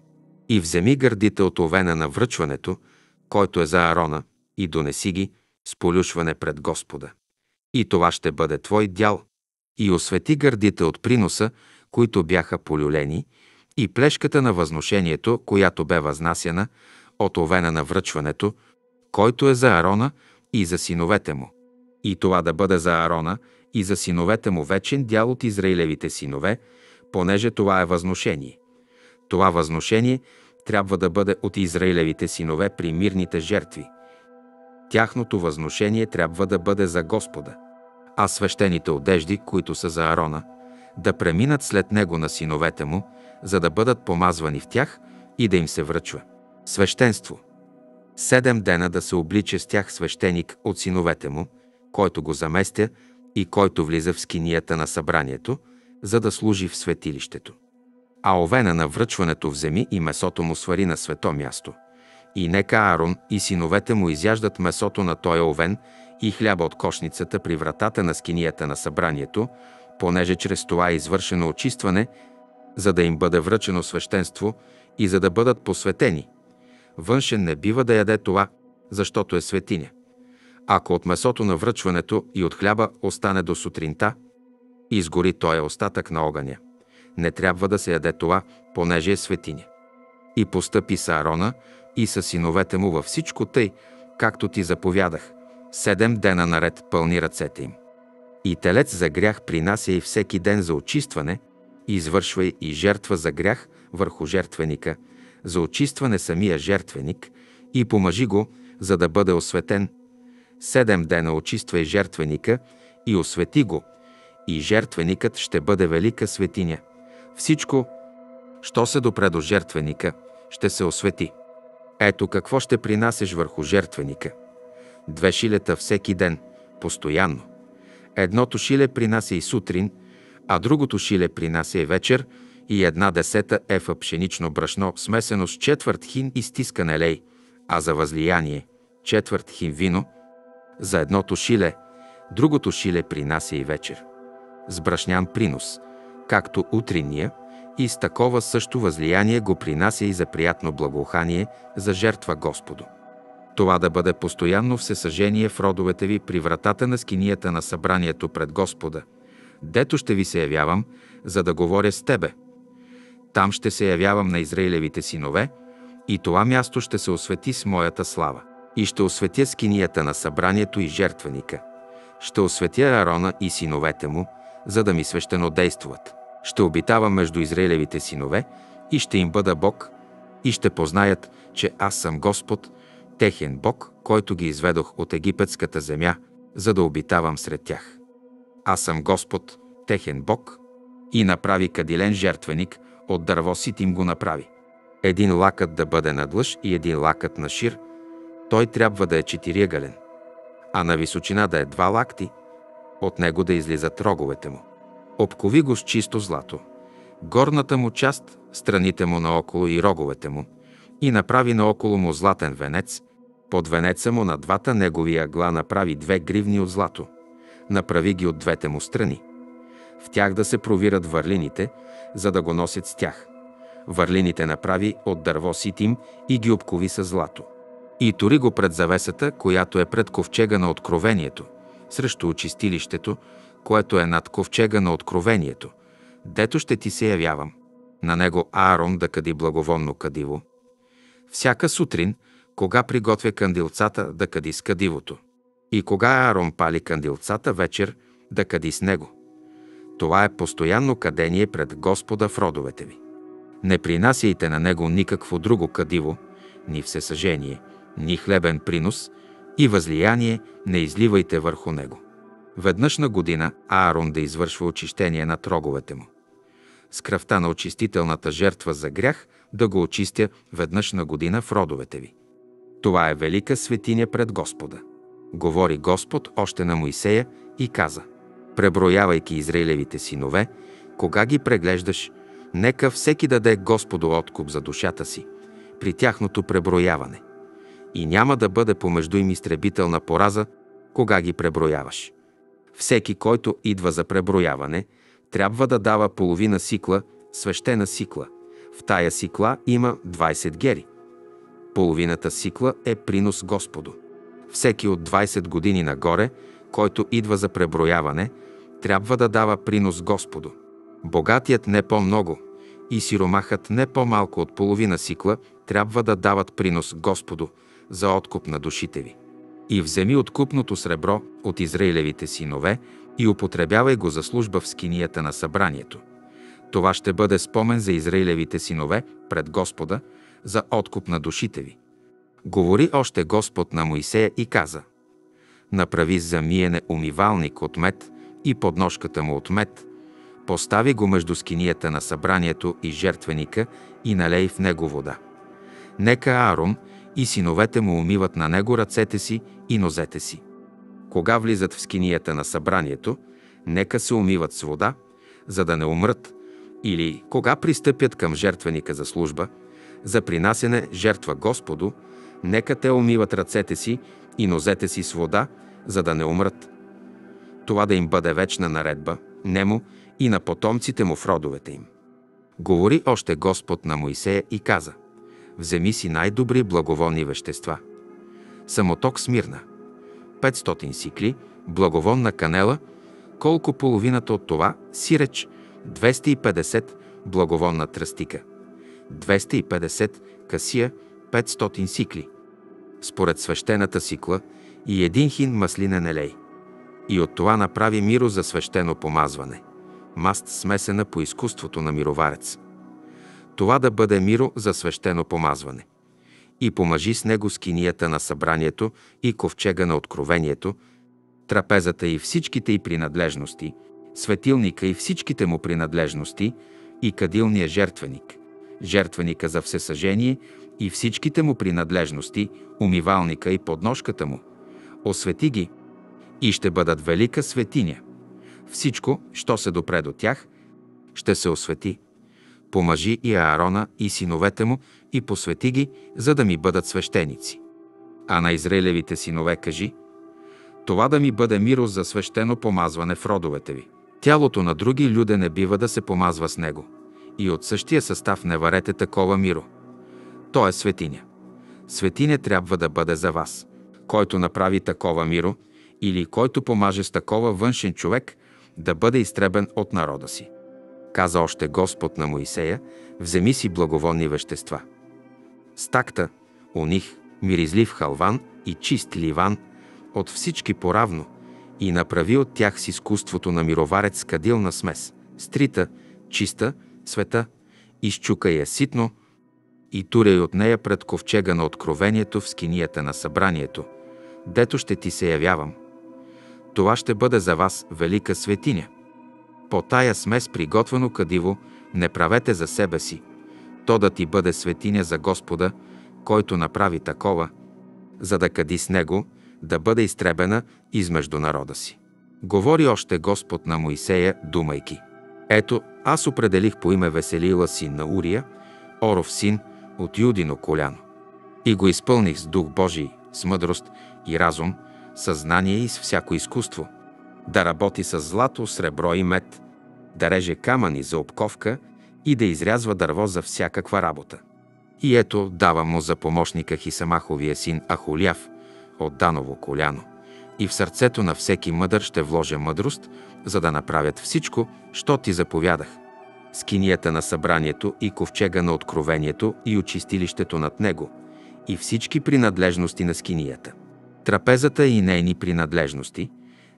И вземи гърдите от овена на връчването, който е за Арона, и донеси ги с полюшване пред Господа. И това ще бъде твой дял. И освети гърдите от приноса, които бяха полюлени, и плешката на възношението, която бе възнасяна от овена на връчването, който е за Арона и за синовете му. И това да бъде за Арона и за синовете му вечен дял от Израилевите синове, понеже това е възношение. Това възношение трябва да бъде от Израилевите синове при мирните жертви. Тяхното възношение трябва да бъде за Господа, а свещените одежди, които са за Арона, да преминат след него на синовете му, за да бъдат помазвани в тях и да им се връчва. Свещенство. Седем дена да се облича с тях свещеник от синовете му, който го заместя и който влиза в скинията на събранието, за да служи в светилището. а овена на връчването вземи и месото му свари на свето място. И нека Аарон и синовете му изяждат месото на този овен и хляба от кошницата при вратата на скинията на събранието, понеже чрез това е извършено очистване, за да им бъде връчено свещенство и за да бъдат посветени. Външен не бива да яде това, защото е светиня. Ако от месото на връчването и от хляба остане до сутринта, изгори той е остатък на огъня. Не трябва да се яде това, понеже е светиня. И постъпи с Аарона и с синовете му във всичко тъй, както ти заповядах. Седем дена наред пълни ръцете им. И телец за грях принася и всеки ден за очистване, извършвай и жертва за грях върху жертвеника, за очистване самия жертвеник и помажи го, за да бъде осветен. Седем дена очиствай жертвеника и освети го, и жертвеникът ще бъде велика светиня. Всичко, що се допре до жертвеника, ще се освети. Ето какво ще принасеш върху жертвеника. Две шилета всеки ден, постоянно. Едното шиле принася и сутрин, а другото шиле принася и вечер, и една десета ефа пшенично брашно, смесено с четвърт хин и стискан елей, а за възлияние четвърт хин вино, за едното шиле, другото шиле принася и вечер. С брашнян принос, както утринния, и с такова също възлияние го принася и за приятно благоухание за жертва Господу. Това да бъде постоянно всесъжение в родовете ви при вратата на скинията на събранието пред Господа, дето ще ви се явявам, за да говоря с тебе. Там ще се явявам на Израилевите синове и това място ще се освети с моята слава. И ще осветя скинията на събранието и жертвеника. Ще осветя Арона и синовете му, за да ми свещено действуват. Ще обитавам между Израилевите синове и ще им бъда Бог и ще познаят, че аз съм Господ, техен Бог, който ги изведох от египетската земя, за да обитавам сред тях. Аз съм Господ, техен Бог, и направи кадилен жертвеник, от дърво сит им го направи. Един лакът да бъде надлъж и един лакът на шир, той трябва да е четириъгълен, а на височина да е два лакти, от него да излизат роговете му. Обкови го с чисто злато. Горната му част, страните му наоколо и роговете му, и направи наоколо му златен венец. Под венеца му на двата негови агла направи две гривни от злато. Направи ги от двете му страни. В тях да се провират върлините, за да го носят с тях. Върлините направи от дърво ситим и ги обкови с злато. И тори го пред завесата, която е пред ковчега на откровението, срещу очистилището, което е над ковчега на откровението, дето ще ти се явявам. На него Аарон да кади благоволно кадиво. Всяка сутрин, кога приготвя кандилцата, да кади с кадивото. И кога Аарон пали кандилцата вечер, да кади с него. Това е постоянно кадение пред Господа в родовете ви. Не принасяйте на него никакво друго кадиво, ни всесъжение, ни хлебен принос и възлияние не изливайте върху него. Веднъж на година Аарон да извършва очищение на троговете му. С кръвта на очистителната жертва за грях да го очистя веднъж на година в родовете ви. Това е велика светиня пред Господа. Говори Господ още на Моисея и каза Преброявайки Израилевите синове, кога ги преглеждаш, нека всеки даде Господу откуп за душата си при тяхното преброяване. И няма да бъде помежду им изтребителна пораза, кога ги преброяваш. Всеки, който идва за преброяване, трябва да дава половина сикла, свещена сикла. В тая сикла има 20 гери. Половината сикла е принос Господу. Всеки от 20 години нагоре, който идва за преброяване, трябва да дава принос Господу. Богатият не по-много и сиромахът не по-малко от половина сикла трябва да дават принос Господу за откуп на душите ви и вземи откупното сребро от Израилевите синове и употребявай го за служба в скинията на събранието. Това ще бъде спомен за Израилевите синове пред Господа за откуп на душите ви. Говори още Господ на Моисея и каза Направи за миене умивалник от мед и подножката му от мед, постави го между скинията на събранието и жертвеника и налей в него вода. Нека Аарон и синовете му умиват на него ръцете си и нозете си. Кога влизат в скинията на събранието, нека се умиват с вода, за да не умрат, Или кога пристъпят към жертвеника за служба, за принасене жертва Господу, нека те умиват ръцете си и нозете си с вода, за да не умрат. Това да им бъде вечна наредба, нему и на потомците му в родовете им. Говори още Господ на Моисея и каза Вземи си най-добри благоволни вещества. Самоток смирна. 500 сикли, благоволна канела, колко половината от това сиреч, 250 благоволна тръстика, 250 касия, 500 сикли. Според свещената сикла и един хин маслинен елей. И от това направи миро за свещено помазване маст смесена по изкуството на мироварец. Това да бъде миро за свещено помазване. И помажи с него скинията на събранието и ковчега на откровението, трапезата и всичките й принадлежности, светилника и всичките му принадлежности и кадилния жертвеник, жертвеника за всесъжение и всичките му принадлежности, умивалника и подножката му. Освети ги и ще бъдат велика светиня. Всичко, що се допре до тях, ще се освети. Помажи и Аарона и синовете му и посвети ги, за да ми бъдат свещеници. А на Израилевите синове кажи, това да ми бъде миро за свещено помазване в родовете ви. Тялото на други люде не бива да се помазва с него. И от същия състав не варете такова миро. То е светиня. Светиня трябва да бъде за вас. Който направи такова миро, или който помаже с такова външен човек, да бъде изтребен от народа си. Каза още Господ на Моисея, вземи си благоволни вещества. Стакта, уних, миризлив халван и чист ливан, от всички поравно, и направи от тях с изкуството на мироварец кадилна смес, стрита, чиста, света, изчукай я ситно и туряй от нея пред ковчега на откровението в скинията на събранието, дето ще ти се явявам – това ще бъде за вас велика светиня. По тая смес приготвено кадиво не правете за себе си, то да ти бъде светиня за Господа, който направи такова, за да кади с него, да бъде изтребена измежду народа си. Говори още Господ на Моисея, думайки. Ето, аз определих по име Веселила син на Урия, Оров син от Юдино коляно. И го изпълних с Дух Божий, с мъдрост и разум – съзнание и с всяко изкуство, да работи с злато, сребро и мед, да реже камъни за обковка и да изрязва дърво за всякаква работа. И ето давам му за помощника Хисамаховия син Ахоляв от Даново коляно. И в сърцето на всеки мъдър ще вложа мъдрост, за да направят всичко, що ти заповядах. Скинията на събранието и ковчега на откровението и очистилището над него и всички принадлежности на скинията – трапезата и нейни принадлежности,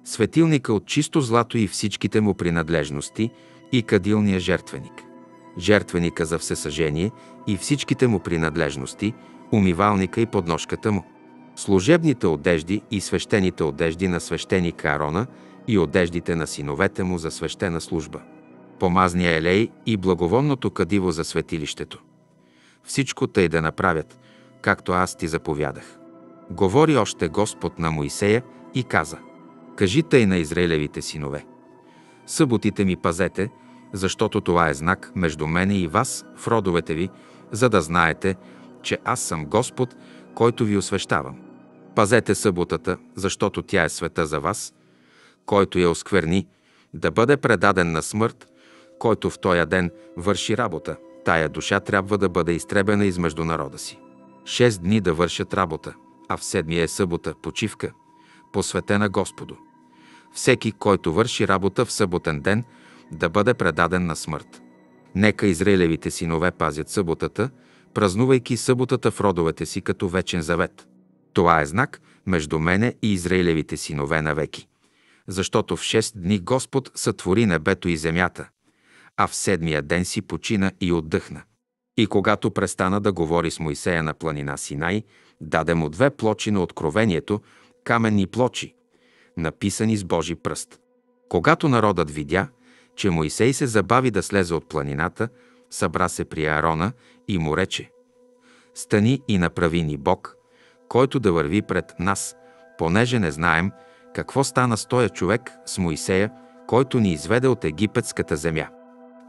светилника от чисто злато и всичките му принадлежности и кадилния жертвеник, жертвеника за всесъжение и всичките му принадлежности, умивалника и подножката му, служебните одежди и свещените одежди на свещеника Арона и одеждите на синовете му за свещена служба, помазния елей и благоволното кадиво за светилището. Всичко тъй да направят, както аз ти заповядах. Говори още Господ на Моисея и каза Кажи тъй на Израилевите синове. Съботите ми пазете, защото това е знак между мене и вас в родовете ви, за да знаете, че аз съм Господ, който ви освещавам. Пазете съботата, защото тя е света за вас, който я оскверни, да бъде предаден на смърт, който в този ден върши работа. Тая душа трябва да бъде изтребена измежду народа си. Шест дни да вършат работа а в седмия е събота, почивка, посветена Господу. Всеки, който върши работа в съботен ден, да бъде предаден на смърт. Нека Израилевите синове пазят съботата, празнувайки съботата в родовете си като вечен завет. Това е знак между мене и Израилевите синове навеки. Защото в шест дни Господ сътвори небето и земята, а в седмия ден си почина и отдъхна. И когато престана да говори с Моисея на планина Синай, даде му две плочи на откровението, каменни плочи, написани с Божи пръст. Когато народът видя, че Моисей се забави да слезе от планината, събра се при Аарона и му рече «Стани и направи ни Бог, който да върви пред нас, понеже не знаем какво стана с този човек с Моисея, който ни изведе от египетската земя».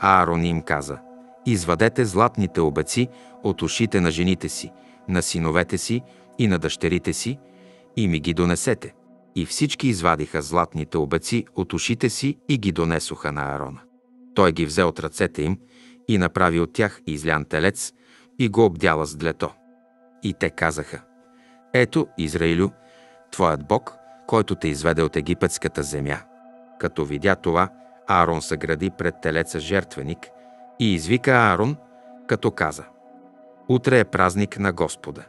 Аарон им каза, извадете златните обеци от ушите на жените си, на синовете си и на дъщерите си и ми ги донесете. И всички извадиха златните обеци от ушите си и ги донесоха на Аарона. Той ги взе от ръцете им и направи от тях излян телец и го обдяла с длето. И те казаха, ето, Израилю, твоят Бог, който те изведе от египетската земя. Като видя това, Аарон съгради пред телеца жертвеник и извика Аарон, като каза Утре е празник на Господа.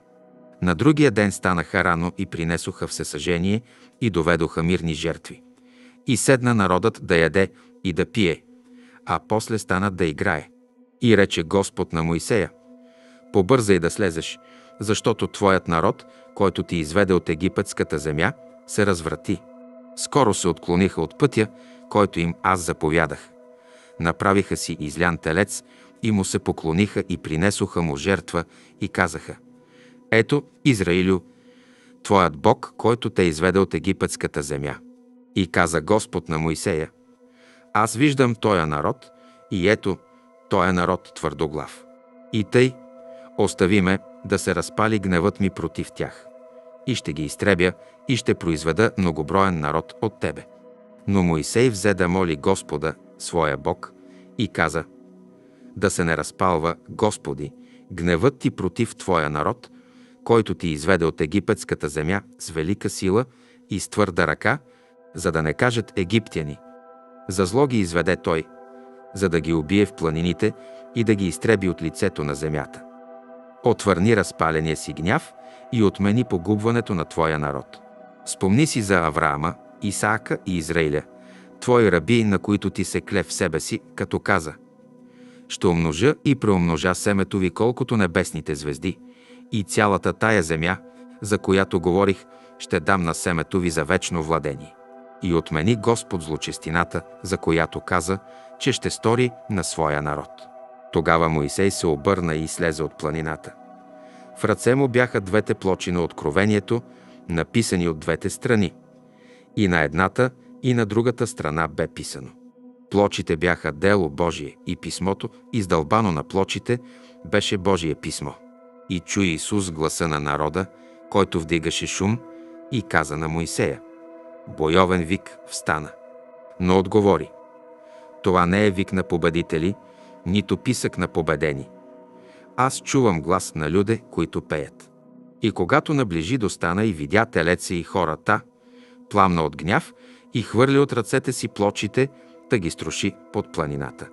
На другия ден станаха рано и принесоха всесъжение и доведоха мирни жертви. И седна народът да яде и да пие, а после стана да играе. И рече Господ на Моисея, побързай да слезеш, защото твоят народ, който ти изведе от египетската земя, се разврати. Скоро се отклониха от пътя, който им аз заповядах. Направиха си излян телец и му се поклониха и принесоха му жертва и казаха Ето, Израилю, твоят Бог, който те изведе от египетската земя. И каза Господ на Моисея Аз виждам тоя народ и ето, тоя народ твърдоглав. И тъй, остави ме да се разпали гневът ми против тях. И ще ги изтребя и ще произведа многоброен народ от тебе. Но Моисей взе да моли Господа, своя Бог, и каза, да се не разпалва, Господи, гневът ти против Твоя народ, който ти изведе от египетската земя с велика сила и с твърда ръка, за да не кажат египтяни. За зло ги изведе Той, за да ги убие в планините и да ги изтреби от лицето на земята. Отвърни разпаления си гняв и отмени погубването на Твоя народ. Спомни си за Авраама, Исаака и Израиля, Твои раби, на които ти се кле в себе си, като каза Ще умножа и преумножа семето ви колкото небесните звезди и цялата тая земя, за която говорих, ще дам на семето ви за вечно владение. И отмени Господ злочестината, за която каза, че ще стори на своя народ. Тогава Моисей се обърна и слезе от планината. В ръце му бяха двете плочи на откровението, написани от двете страни. И на едната, и на другата страна бе писано. Плочите бяха дело Божие и писмото, издълбано на плочите, беше Божие писмо. И чу Исус гласа на народа, който вдигаше шум, и каза на Моисея. Бойовен вик встана. Но отговори. Това не е вик на победители, нито писък на победени. Аз чувам глас на люде, които пеят. И когато наближи достана и видя телеца и хората, пламна от гняв и хвърли от ръцете си плочите, да ги струши под планината.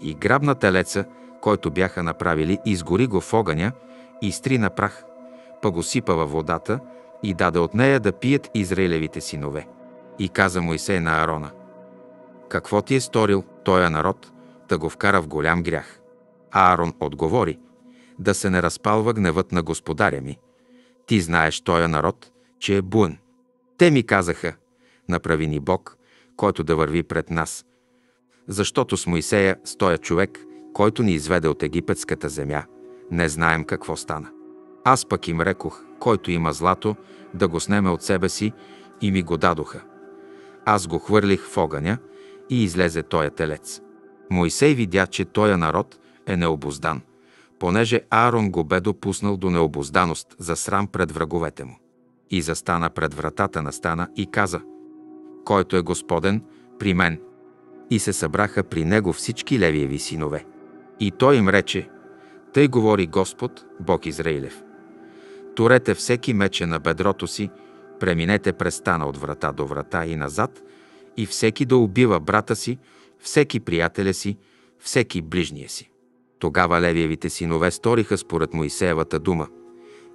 И грабна телеца, който бяха направили, изгори го в огъня и стри на прах, па го сипа във водата и даде от нея да пият Израилевите синове. И каза Моисей на Аарона, какво ти е сторил тоя народ, да го вкара в голям грях? Аарон отговори, да се не разпалва гневът на господаря ми. Ти знаеш тоя народ, че е буен. Те ми казаха, направи ни Бог, който да върви пред нас. Защото с Моисея стоя човек, който ни изведе от египетската земя. Не знаем какво стана. Аз пък им рекох, който има злато, да го снеме от себе си и ми го дадоха. Аз го хвърлих в огъня и излезе тоя телец. Моисей видя, че тоя народ е необоздан, понеже Аарон го бе допуснал до необозданост за срам пред враговете му. И застана пред вратата на стана и каза – който е Господен, при мен. И се събраха при него всички левиеви синове. И той им рече, тъй говори Господ, Бог Израилев. Турете всеки мече на бедрото си, преминете през стана от врата до врата и назад, и всеки да убива брата си, всеки приятеля си, всеки ближния си. Тогава левиевите синове сториха според Моисеевата дума,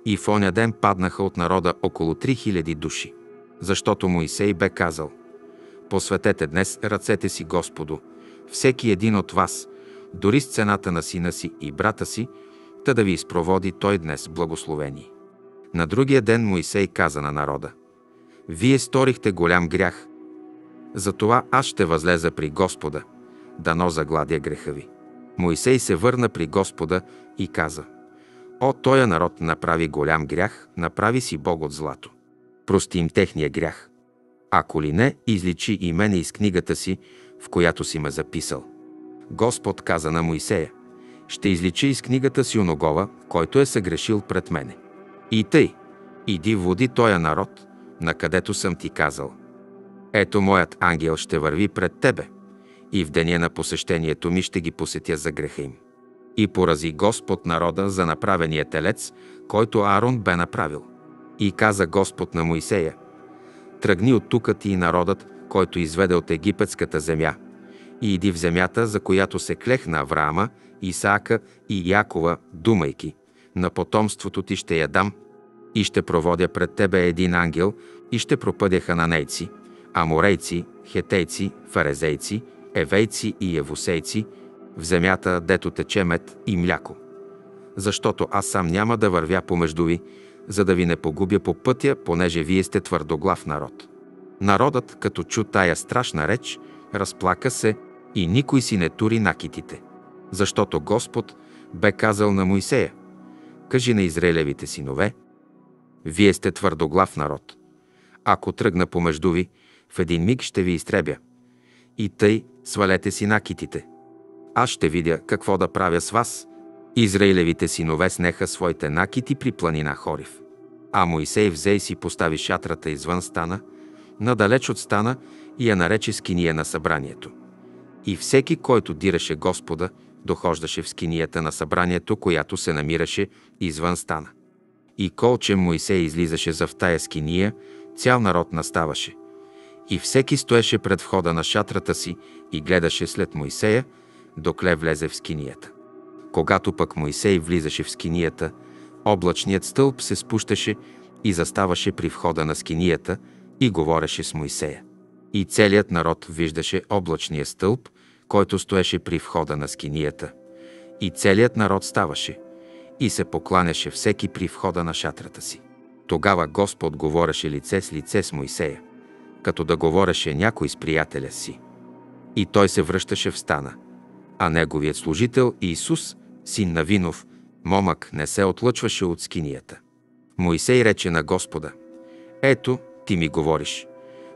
и в оня ден паднаха от народа около 3000 души, защото Моисей бе казал – Посветете днес ръцете си Господу, всеки един от вас, дори с цената на сина си и брата си, та да ви изпроводи той днес благословение. На другия ден Моисей каза на народа, Вие сторихте голям грях, затова аз ще възлеза при Господа, дано загладя греха ви. Моисей се върна при Господа и каза, О, тоя народ направи голям грях, направи си Бог от злато. Прости им техния грях. Ако ли не, изличи и мене из книгата си, в която си ме записал. Господ каза на Моисея, ще излича из книгата си оногова, който е съгрешил пред мене. И тъй, иди води тоя народ, на където съм ти казал. Ето моят ангел ще върви пред тебе и в деня на посещението ми ще ги посетя за греха им. И порази Господ народа за направения телец, който Аарон бе направил. И каза Господ на Моисея, тръгни от тука ти и народът, който изведе от египетската земя, и иди в земята, за която се клех на Авраама, Исаака и Якова, думайки, на потомството ти ще я дам, и ще проводя пред тебе един ангел, и ще пропъдя хананейци, аморейци, хетейци, фарезейци, евейци и евусейци, в земята, дето тече мед и мляко. Защото аз сам няма да вървя помежду ви, за да ви не погубя по пътя, понеже вие сте твърдоглав народ. Народът, като чу тая страшна реч, разплака се и никой си не тури накитите. Защото Господ бе казал на Моисея, кажи на Израелевите синове, вие сте твърдоглав народ. Ако тръгна помежду ви, в един миг ще ви изтребя. И тъй свалете си накитите. Аз ще видя какво да правя с вас. Израилевите синове снеха своите накити при планина Хорив. А Моисей взе и си постави шатрата извън стана, надалеч от стана и я нарече скиния на събранието. И всеки, който дираше Господа, дохождаше в скинията на събранието, която се намираше извън стана. И колче Моисей излизаше за в тая скиния, цял народ наставаше. И всеки стоеше пред входа на шатрата си и гледаше след Моисея, докле влезе в скинията. Когато пък Моисей влизаше в скинията, облачният стълб се спущаше и заставаше при входа на скинията и говореше с Моисея. И целият народ виждаше облачния стълб, който стоеше при входа на скинията. И целият народ ставаше и се покланяше всеки при входа на шатрата си. Тогава Господ говореше лице с лице с Моисея, като да говореше някой с приятеля си. И той се връщаше в стана, а неговият служител Иисус, син на Винов, момък, не се отлъчваше от скинията. Моисей рече на Господа, ето, ти ми говориш,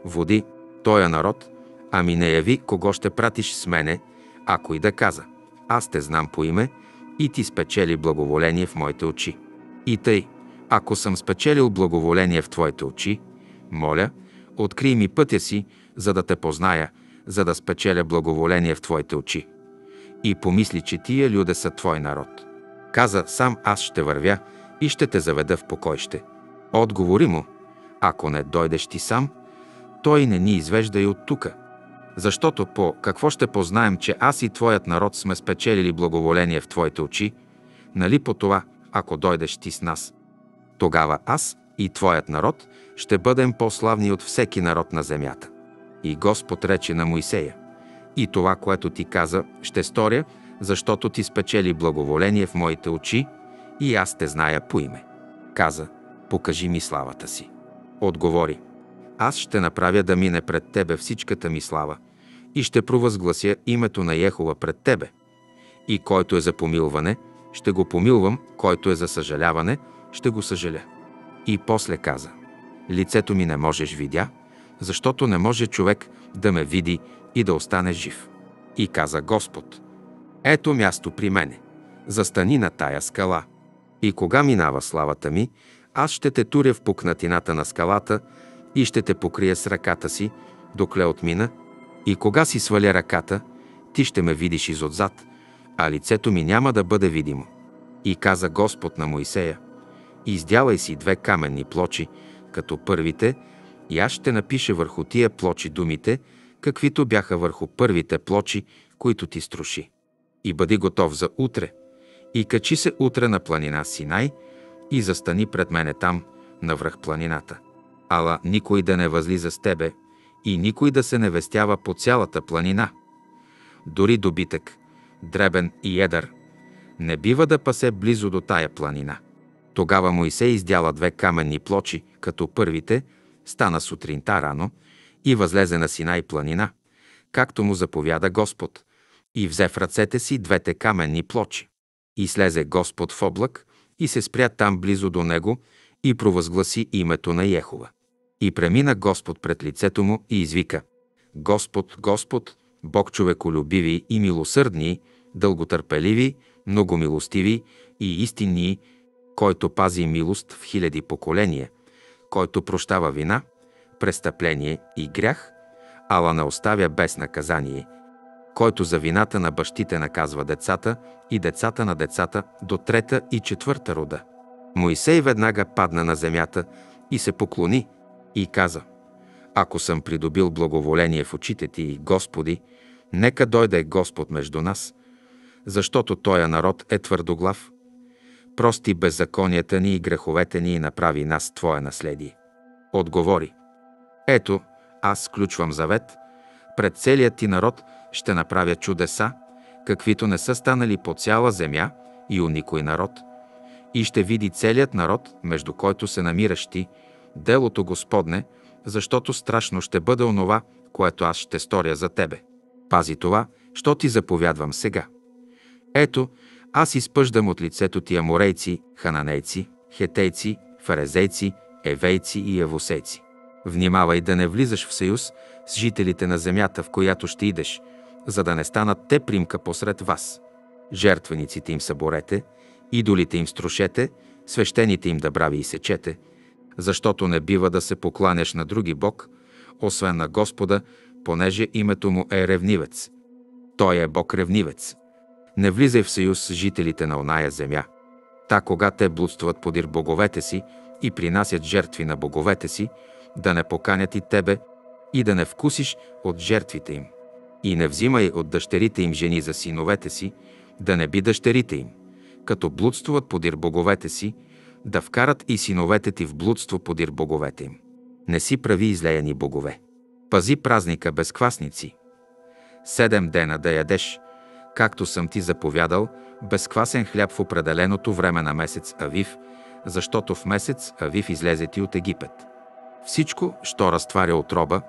води тоя народ, ами не яви кого ще пратиш с мене, ако и да каза, аз те знам по име и ти спечели благоволение в моите очи. И тъй, ако съм спечелил благоволение в твоите очи, моля, открий ми пътя си, за да те позная, за да спечеля благоволение в твоите очи. И помисли, че тия люде са твой народ. Каза, сам аз ще вървя и ще те заведа в покойще. Отговори му, ако не дойдеш ти сам, той не ни извежда и от тука. Защото по какво ще познаем, че аз и твоят народ сме спечелили благоволение в твоите очи, нали по това, ако дойдеш ти с нас? Тогава аз и твоят народ ще бъдем по-славни от всеки народ на земята. И Господ рече на Моисея, и това, което ти каза, ще сторя, защото ти спечели благоволение в моите очи и аз те зная по име. Каза, покажи ми славата си. Отговори, аз ще направя да мине пред тебе всичката ми слава и ще провъзглася името на Ехова пред тебе. И който е за помилване, ще го помилвам, който е за съжаляване, ще го съжаля. И после каза, лицето ми не можеш видя, защото не може човек да ме види и да остане жив. И каза Господ, ето място при мене, застани на тая скала. И кога минава славата ми, аз ще те туря в пукнатината на скалата и ще те покрия с ръката си, докле отмина, и кога си сваля ръката, ти ще ме видиш изотзад, а лицето ми няма да бъде видимо. И каза Господ на Моисея, издялай си две каменни плочи, като първите, и аз ще напиша върху тия плочи думите, каквито бяха върху първите плочи, които ти струши. И бъди готов за утре. И качи се утре на планина Синай и застани пред мене там, на връх планината. Ала никой да не възлиза с тебе и никой да се не вестява по цялата планина. Дори добитък, дребен и едър, не бива да пасе близо до тая планина. Тогава Моисей издяла две каменни плочи, като първите, стана сутринта рано и възлезе на Синай планина, както му заповяда Господ, и взе в ръцете си двете каменни плочи. И слезе Господ в облак и се спря там близо до него и провъзгласи името на Ехова. И премина Господ пред лицето му и извика Господ, Господ, Бог човеколюбиви и милосърдни, дълготърпеливи, многомилостиви и истинни, който пази милост в хиляди поколения, който прощава вина, престъпление и грях, ала не оставя без наказание, който за вината на бащите наказва децата и децата на децата до трета и четвърта рода. Моисей веднага падна на земята и се поклони и каза Ако съм придобил благоволение в очите ти, Господи, нека дойде Господ между нас, защото Тоя народ е твърдоглав. Прости беззаконията ни и греховете ни и направи нас Твое наследие. Отговори Ето, аз сключвам завет, пред целият ти народ ще направя чудеса, каквито не са станали по цяла земя и у никой народ – и ще види целият народ, между който се намираш ти, делото Господне, защото страшно ще бъде онова, което аз ще сторя за тебе. Пази това, що ти заповядвам сега. Ето, аз изпъждам от лицето ти аморейци, хананейци, хетейци, фарезейци, евейци и евосейци. Внимавай да не влизаш в съюз с жителите на земята, в която ще идеш, за да не станат те примка посред вас. Жертвениците им съборете – идолите им струшете, свещените им дъбрави и сечете, защото не бива да се покланяш на други Бог, освен на Господа, понеже името му е ревнивец. Той е Бог ревнивец. Не влизай в съюз с жителите на оная земя. Та, кога те блудстват подир боговете си и принасят жертви на боговете си, да не поканят и тебе и да не вкусиш от жертвите им. И не взимай от дъщерите им жени за синовете си, да не би дъщерите им като блудствуват подир боговете си, да вкарат и синовете ти в блудство подир боговете им. Не си прави излеяни богове. Пази празника без квасници. Седем дена да ядеш, както съм ти заповядал, безквасен хляб в определеното време на месец Авив, защото в месец Авив излезе ти от Египет. Всичко, що разтваря отроба,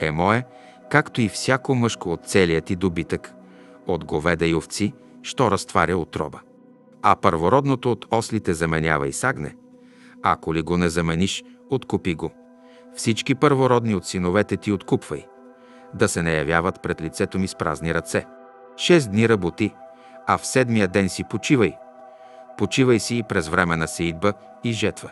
е мое, както и всяко мъжко от целия ти добитък, от говеда и овци, що разтваря отроба а първородното от ослите заменява и сагне. Ако ли го не замениш, откупи го. Всички първородни от синовете ти откупвай, да се не явяват пред лицето ми с празни ръце. Шест дни работи, а в седмия ден си почивай. Почивай си и през време на сеидба и жетва.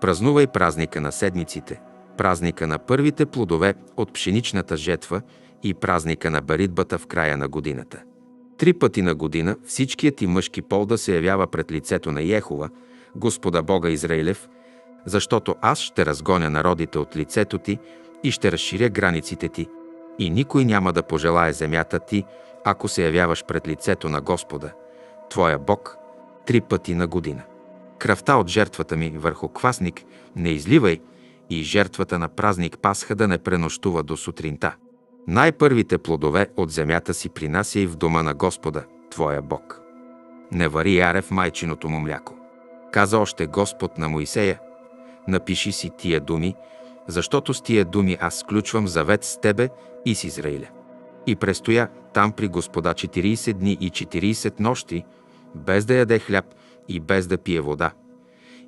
Празнувай празника на седмиците, празника на първите плодове от пшеничната жетва и празника на баритбата в края на годината. Три пъти на година всичкият ти мъжки пол да се явява пред лицето на Ехова, Господа Бога Израилев, защото аз ще разгоня народите от лицето ти и ще разширя границите ти, и никой няма да пожелае земята ти, ако се явяваш пред лицето на Господа, Твоя Бог, три пъти на година. Кръвта от жертвата ми върху квасник не изливай и жертвата на празник Пасха да не пренощува до сутринта. Най-първите плодове от земята си принася и в дома на Господа, Твоя Бог. Не вари яре в майчиното му мляко. Каза още Господ на Моисея, напиши си тия думи, защото с тия думи аз сключвам завет с тебе и с Израиля. И престоя там при Господа 40 дни и 40 нощи, без да яде хляб и без да пие вода.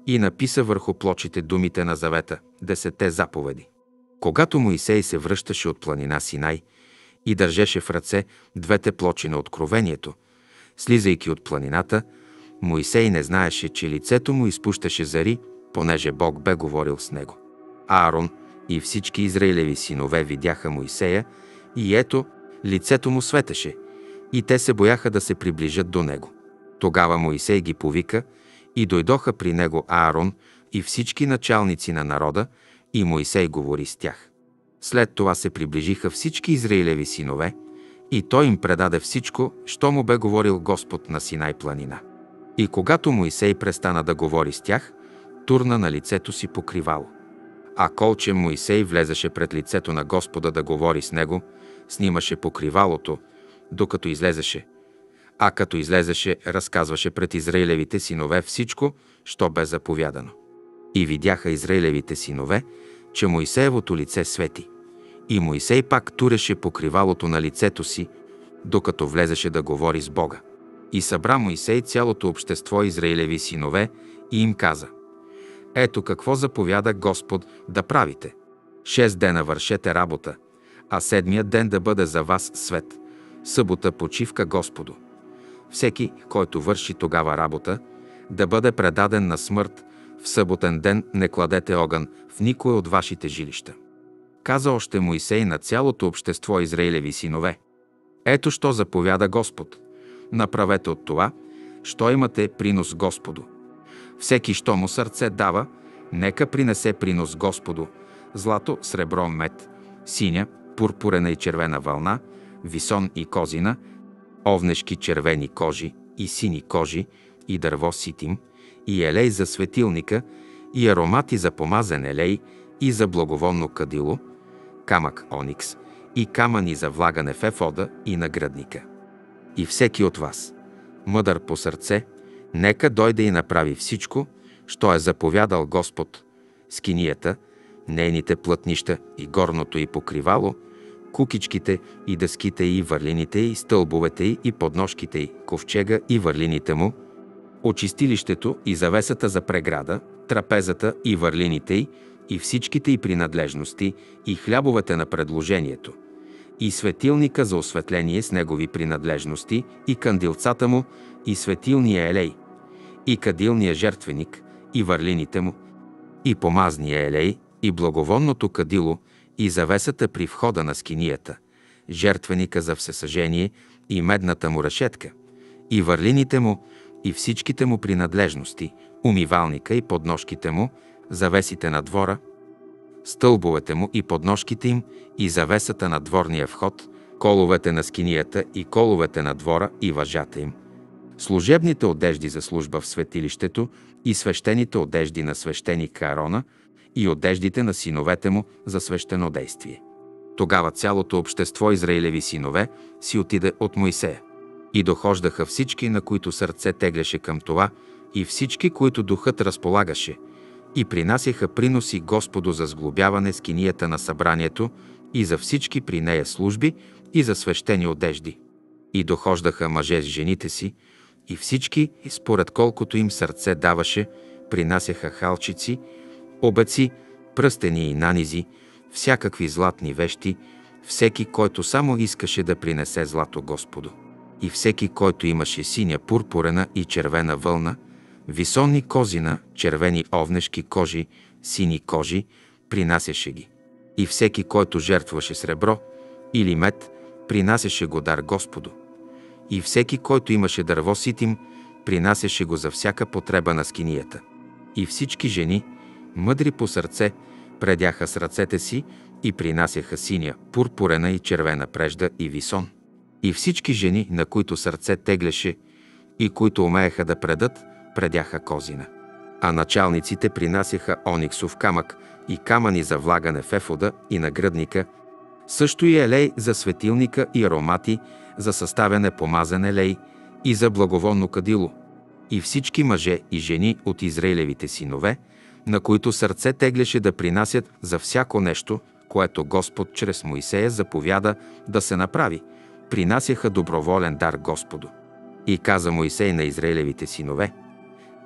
И написа върху плочите думите на завета, десете заповеди. Когато Моисей се връщаше от планина Синай и държеше в ръце двете плочи на откровението, слизайки от планината, Моисей не знаеше, че лицето му изпущаше зари, понеже Бог бе говорил с него. Аарон и всички израилеви синове видяха Моисея и ето, лицето му светеше, и те се бояха да се приближат до него. Тогава Моисей ги повика и дойдоха при него Аарон и всички началници на народа, и Моисей говори с тях. След това се приближиха всички Израилеви синове и той им предаде всичко, що му бе говорил Господ на Синай планина. И когато Моисей престана да говори с тях, турна на лицето си покривало. А колче Моисей влезеше пред лицето на Господа да говори с него, снимаше покривалото, докато излезеше. А като излезеше, разказваше пред Израилевите синове всичко, що бе заповядано. И видяха Израилевите синове, че Моисеевото лице свети. И Моисей пак туреше покривалото на лицето си, докато влезеше да говори с Бога. И събра Моисей цялото общество Израилеви синове и им каза Ето какво заповяда Господ да правите. Шест дена вършете работа, а седмият ден да бъде за вас свет, събота почивка Господу. Всеки, който върши тогава работа, да бъде предаден на смърт, в съботен ден не кладете огън в никое от вашите жилища. Каза още Моисей на цялото общество Израилеви синове. Ето що заповяда Господ. Направете от това, що имате принос Господу. Всеки, що му сърце дава, нека принесе принос Господу. Злато, сребро, мед, синя, пурпурена и червена вълна, висон и козина, овнешки червени кожи и сини кожи, и дърво ситим, и елей за светилника, и аромати за помазен елей, и за благовонно кадило, камък оникс, и камъни за влагане в ефода и наградника. И всеки от вас, мъдър по сърце, нека дойде и направи всичко, що е заповядал Господ, скинията, нейните плътнища и горното и покривало, кукичките и дъските и върлините и стълбовете й и подножките й, ковчега и върлините му, очистилището и завесата за преграда, трапезата и върлините й, и всичките й принадлежности, и хлябовете на предложението, и светилника за осветление с негови принадлежности, и кандилцата му, и светилния елей, и кадилния жертвеник, и върлините му, и помазния елей, и благовонното кадило, и завесата при входа на скинията, жертвеника за всесъжение, и медната му решетка, и върлините му, и всичките му принадлежности, умивалника и подножките му, завесите на двора, стълбовете му и подножките им, и завесата на дворния вход, коловете на скинията и коловете на двора и въжата им, служебните одежди за служба в светилището и свещените одежди на свещеника Арона и одеждите на синовете му за свещено действие. Тогава цялото общество Израилеви синове си отиде от Моисея. И дохождаха всички, на които сърце тегляше към това, и всички, които духът разполагаше, и принасяха приноси Господу за сглобяване с кинията на събранието и за всички при нея служби и за свещени одежди. И дохождаха мъже с жените си, и всички, според колкото им сърце даваше, принасяха халчици, обеци, пръстени и нанизи, всякакви златни вещи, всеки, който само искаше да принесе злато Господу. И всеки, който имаше синя, пурпурена и червена вълна, висонни козина, червени овнешки кожи, сини кожи, принасяше ги. И всеки, който жертваше сребро или мед, принасяше го дар Господу. И всеки, който имаше дърво ситим, принасяше го за всяка потреба на скинията. И всички жени, мъдри по сърце, предяха с ръцете си и принасяха синя, пурпурена и червена прежда и висон. И всички жени, на които сърце теглеше и които умееха да предат, предяха козина. А началниците принасяха ониксов камък и камъни за влагане в ефода и на гръдника, също и елей за светилника и аромати за съставяне помазан елей и за благовонно кадило. И всички мъже и жени от Израилевите синове, на които сърце теглеше да принасят за всяко нещо, което Господ чрез Моисея заповяда да се направи, принасяха доброволен дар Господу. И каза Моисей на Израилевите синове –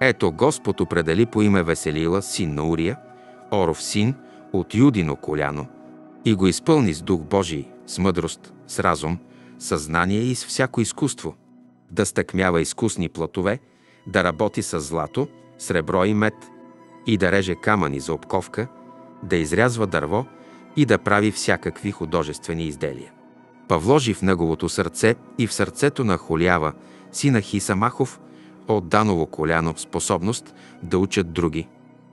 ето Господ определи по име Веселила, син на Урия, Оров син, от Юдино коляно, и го изпълни с Дух Божий, с мъдрост, с разум, съзнание и с всяко изкуство, да стъкмява изкусни платове, да работи с злато, сребро и мед, и да реже камъни за обковка, да изрязва дърво и да прави всякакви художествени изделия. Павложи в неговото сърце и в сърцето на Холява, сина Хисамахов, от Даново коляно способност да учат други.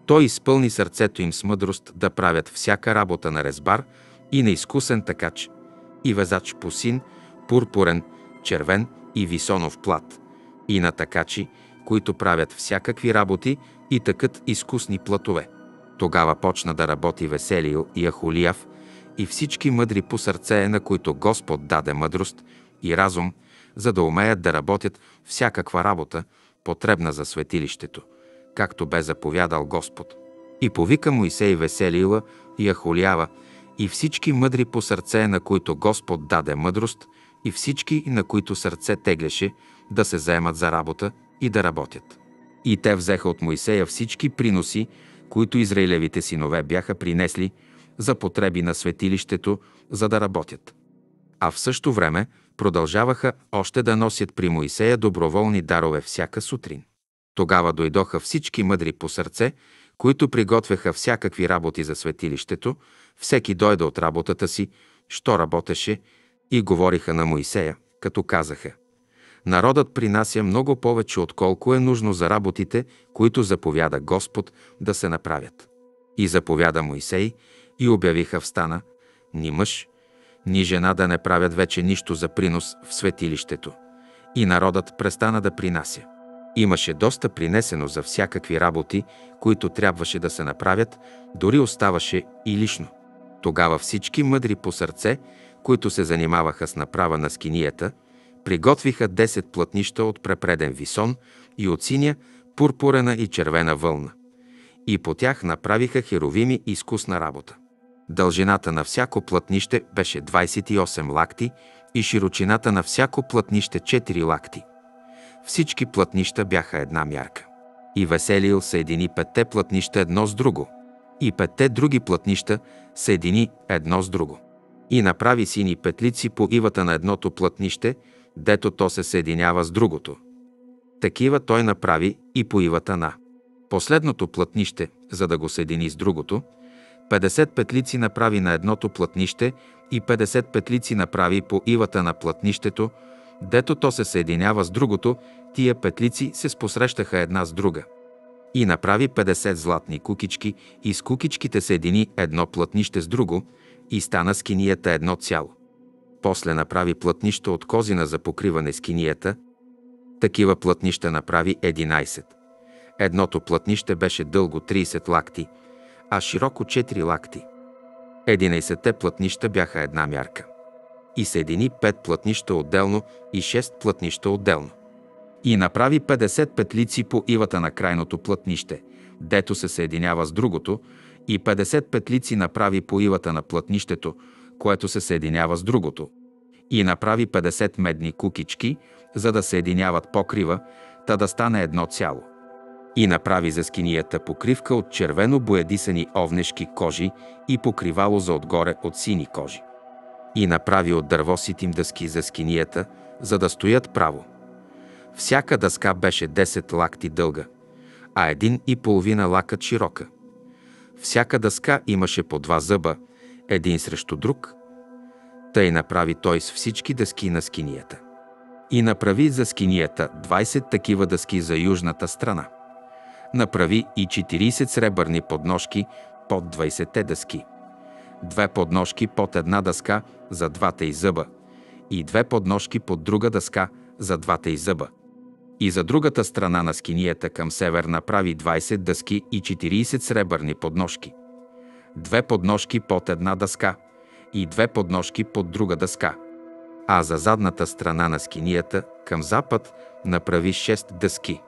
Той изпълни сърцето им с мъдрост да правят всяка работа на резбар и на изкусен такач, и везач по син, пурпурен, червен и висонов плат, и на такачи, които правят всякакви работи и тъкат изкусни платове. Тогава почна да работи Веселиил и Ахолияв и всички мъдри по сърце, на които Господ даде мъдрост и разум, за да умеят да работят всякаква работа, потребна за светилището, както бе заповядал Господ. И повика Моисей Веселила и Ахолява и всички мъдри по сърце, на които Господ даде мъдрост, и всички, на които сърце теглеше, да се заемат за работа и да работят. И те взеха от Моисея всички приноси, които израилевите синове бяха принесли за потреби на светилището, за да работят. а в същото време продължаваха още да носят при Моисея доброволни дарове всяка сутрин. Тогава дойдоха всички мъдри по сърце, които приготвяха всякакви работи за светилището, всеки дойде от работата си, що работеше, и говориха на Моисея, като казаха Народът принася много повече, отколко е нужно за работите, които заповяда Господ да се направят. И заповяда Моисей и обявиха в стана ни мъж, ни жена да не правят вече нищо за принос в светилището. И народът престана да принася. Имаше доста принесено за всякакви работи, които трябваше да се направят, дори оставаше и лично. Тогава всички мъдри по сърце, които се занимаваха с направа на скинията, приготвиха 10 плътнища от препреден висон и от синя, пурпурена и червена вълна. И по тях направиха херовими изкусна работа. Дължината на всяко плътнище беше 28 лакти и широчината на всяко плътнище 4 лакти. Всички плътнища бяха една мярка. И Веселиил съедини петте плътнища едно с друго. И петте други плътнища съедини едно с друго. И направи сини петлици по ивата на едното плътнище, дето то се съединява с другото. Такива той направи и по ивата на. Последното плътнище, за да го съедини с другото, 50 петлици направи на едното плътнище и 50 петлици направи по ивата на плътнището, дето то се съединява с другото, тия петлици се спосрещаха една с друга. И направи 50 златни кукички и с кукичките съедини едно плътнище с друго и стана скинията едно цяло. После направи плътнище от козина за покриване скинията. Такива плътнища направи 11. Едното плътнище беше дълго 30 лакти, а широко 4 лакти. Единайсетте плътнища бяха една мярка. И съедини 5 плътнища отделно и 6 плътнища отделно. И направи 50 петлици по ивата на крайното плътнище, дето се съединява с другото, и 50 петлици направи по ивата на плътнището, което се съединява с другото. И направи 50 медни кукички, за да съединяват покрива, та да стане едно цяло и направи за скинията покривка от червено боядисани овнешки кожи и покривало за отгоре от сини кожи. И направи от дърво ситим дъски за скинията, за да стоят право. Всяка дъска беше 10 лакти дълга, а един и половина лакът широка. Всяка дъска имаше по два зъба, един срещу друг. Тъй направи той с всички дъски на скинията. И направи за скинията 20 такива дъски за южната страна направи и 40 сребърни подножки под 20-те дъски. Две подножки под една дъска за двата и зъба и две подножки под друга дъска за двата и зъба. И за другата страна на скинията към север направи 20 дъски и 40 сребърни подножки. Две подножки под една дъска и две подножки под друга дъска. А за задната страна на скинията към запад направи 6 дъски.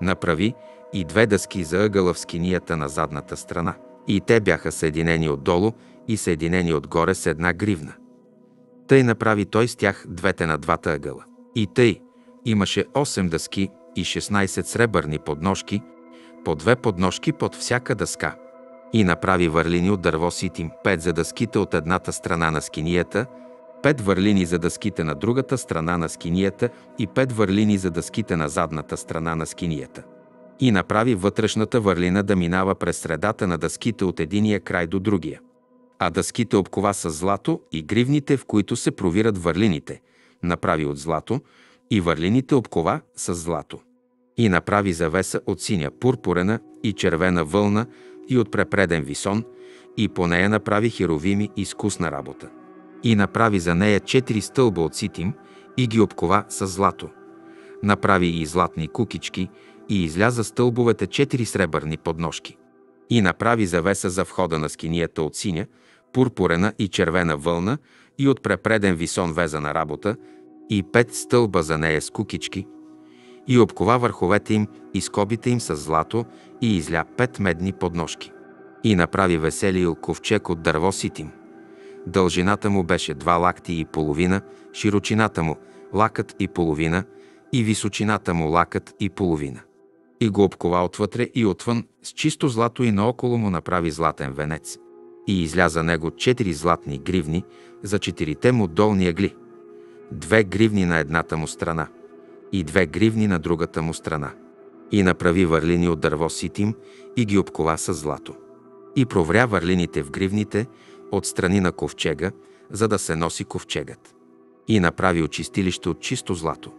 Направи и две дъски за ъгъла в скинията на задната страна. И те бяха съединени отдолу и съединени отгоре с една гривна. Тъй направи той с тях двете на двата ъгъла. И тъй имаше 8 дъски и 16 сребърни подножки, по две подножки под всяка дъска. И направи върлини от дърво ситим, пет за дъските от едната страна на скинията, пет върлини за дъските на другата страна на скинията и пет върлини за дъските на задната страна на скинията и направи вътрешната върлина да минава през средата на дъските от единия край до другия. А дъските обкова с злато и гривните, в които се провират върлините, направи от злато и върлините обкова с злато. И направи завеса от синя пурпурена и червена вълна и от препреден висон, и по нея направи херовими изкусна работа. И направи за нея четири стълба от ситим и ги обкова с злато. Направи и златни кукички и изляза стълбовете четири сребърни подножки. И направи завеса за входа на скинията от синя, пурпурена и червена вълна и от препреден висон везана работа и пет стълба за нея с кукички и обкова върховете им и скобите им с злато и изля пет медни подножки. И направи веселиил ковчег от дърво ситим. Дължината му беше два лакти и половина, широчината му лакът и половина и височината му лакът и половина и го обкова отвътре и отвън с чисто злато и наоколо му направи златен венец. и изляза него четири златни гривни за четирите му долни ъгли, две гривни на едната му страна и две гривни на другата му страна. И направи върлини от дърво ситим и ги обкова с злато. И провря върлините в гривните от страни на ковчега, за да се носи ковчегът. И направи очистилище от чисто злато.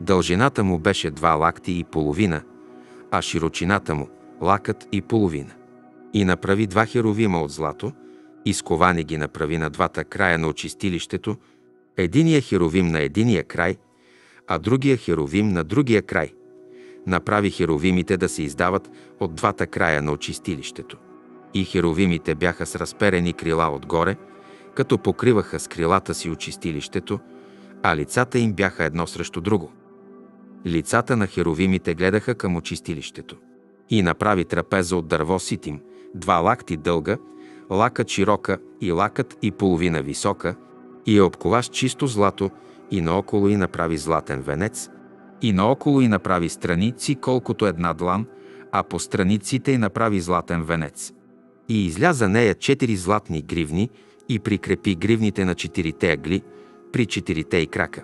Дължината му беше два лакти и половина, а широчината му – лакът и половина. И направи два херовима от злато, и сковани ги направи на двата края на очистилището, единия херовим на единия край, а другия херовим на другия край. Направи херовимите да се издават от двата края на очистилището. И херовимите бяха с разперени крила отгоре, като покриваха с крилата си очистилището, а лицата им бяха едно срещу друго. Лицата на херовимите гледаха към очистилището. И направи трапеза от дърво ситим, два лакти дълга, лакът широка и лакът и половина висока, и я обкова с чисто злато, и наоколо и направи златен венец, и наоколо и направи страници, колкото една длан, а по страниците й направи златен венец. И изляза нея четири златни гривни и прикрепи гривните на четирите агли при четирите и крака.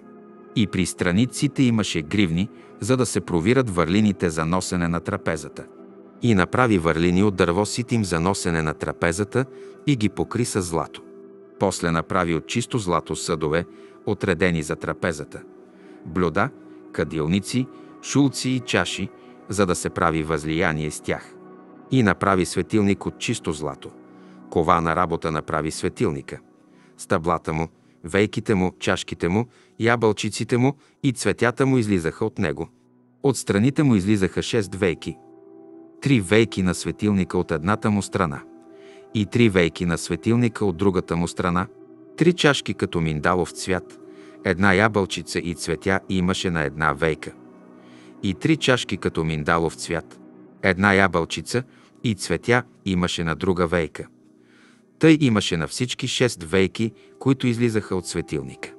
И при страниците имаше гривни, за да се провират върлините за носене на трапезата. И направи върлини от дърво ситим за носене на трапезата и ги покри с злато. После направи от чисто злато съдове, отредени за трапезата. Блюда, кадилници, шулци и чаши, за да се прави възлияние с тях. И направи светилник от чисто злато. Кова на работа направи светилника. Стъблата му, вейките му, чашките му, ябълчиците му и цветята му излизаха от него. От страните му излизаха шест вейки. Три вейки на светилника от едната му страна и три вейки на светилника от другата му страна, три чашки като миндалов цвят, една ябълчица и цветя имаше на една вейка. И три чашки като миндалов цвят, една ябълчица и цветя имаше на друга вейка. Тъй имаше на всички шест вейки, които излизаха от светилника.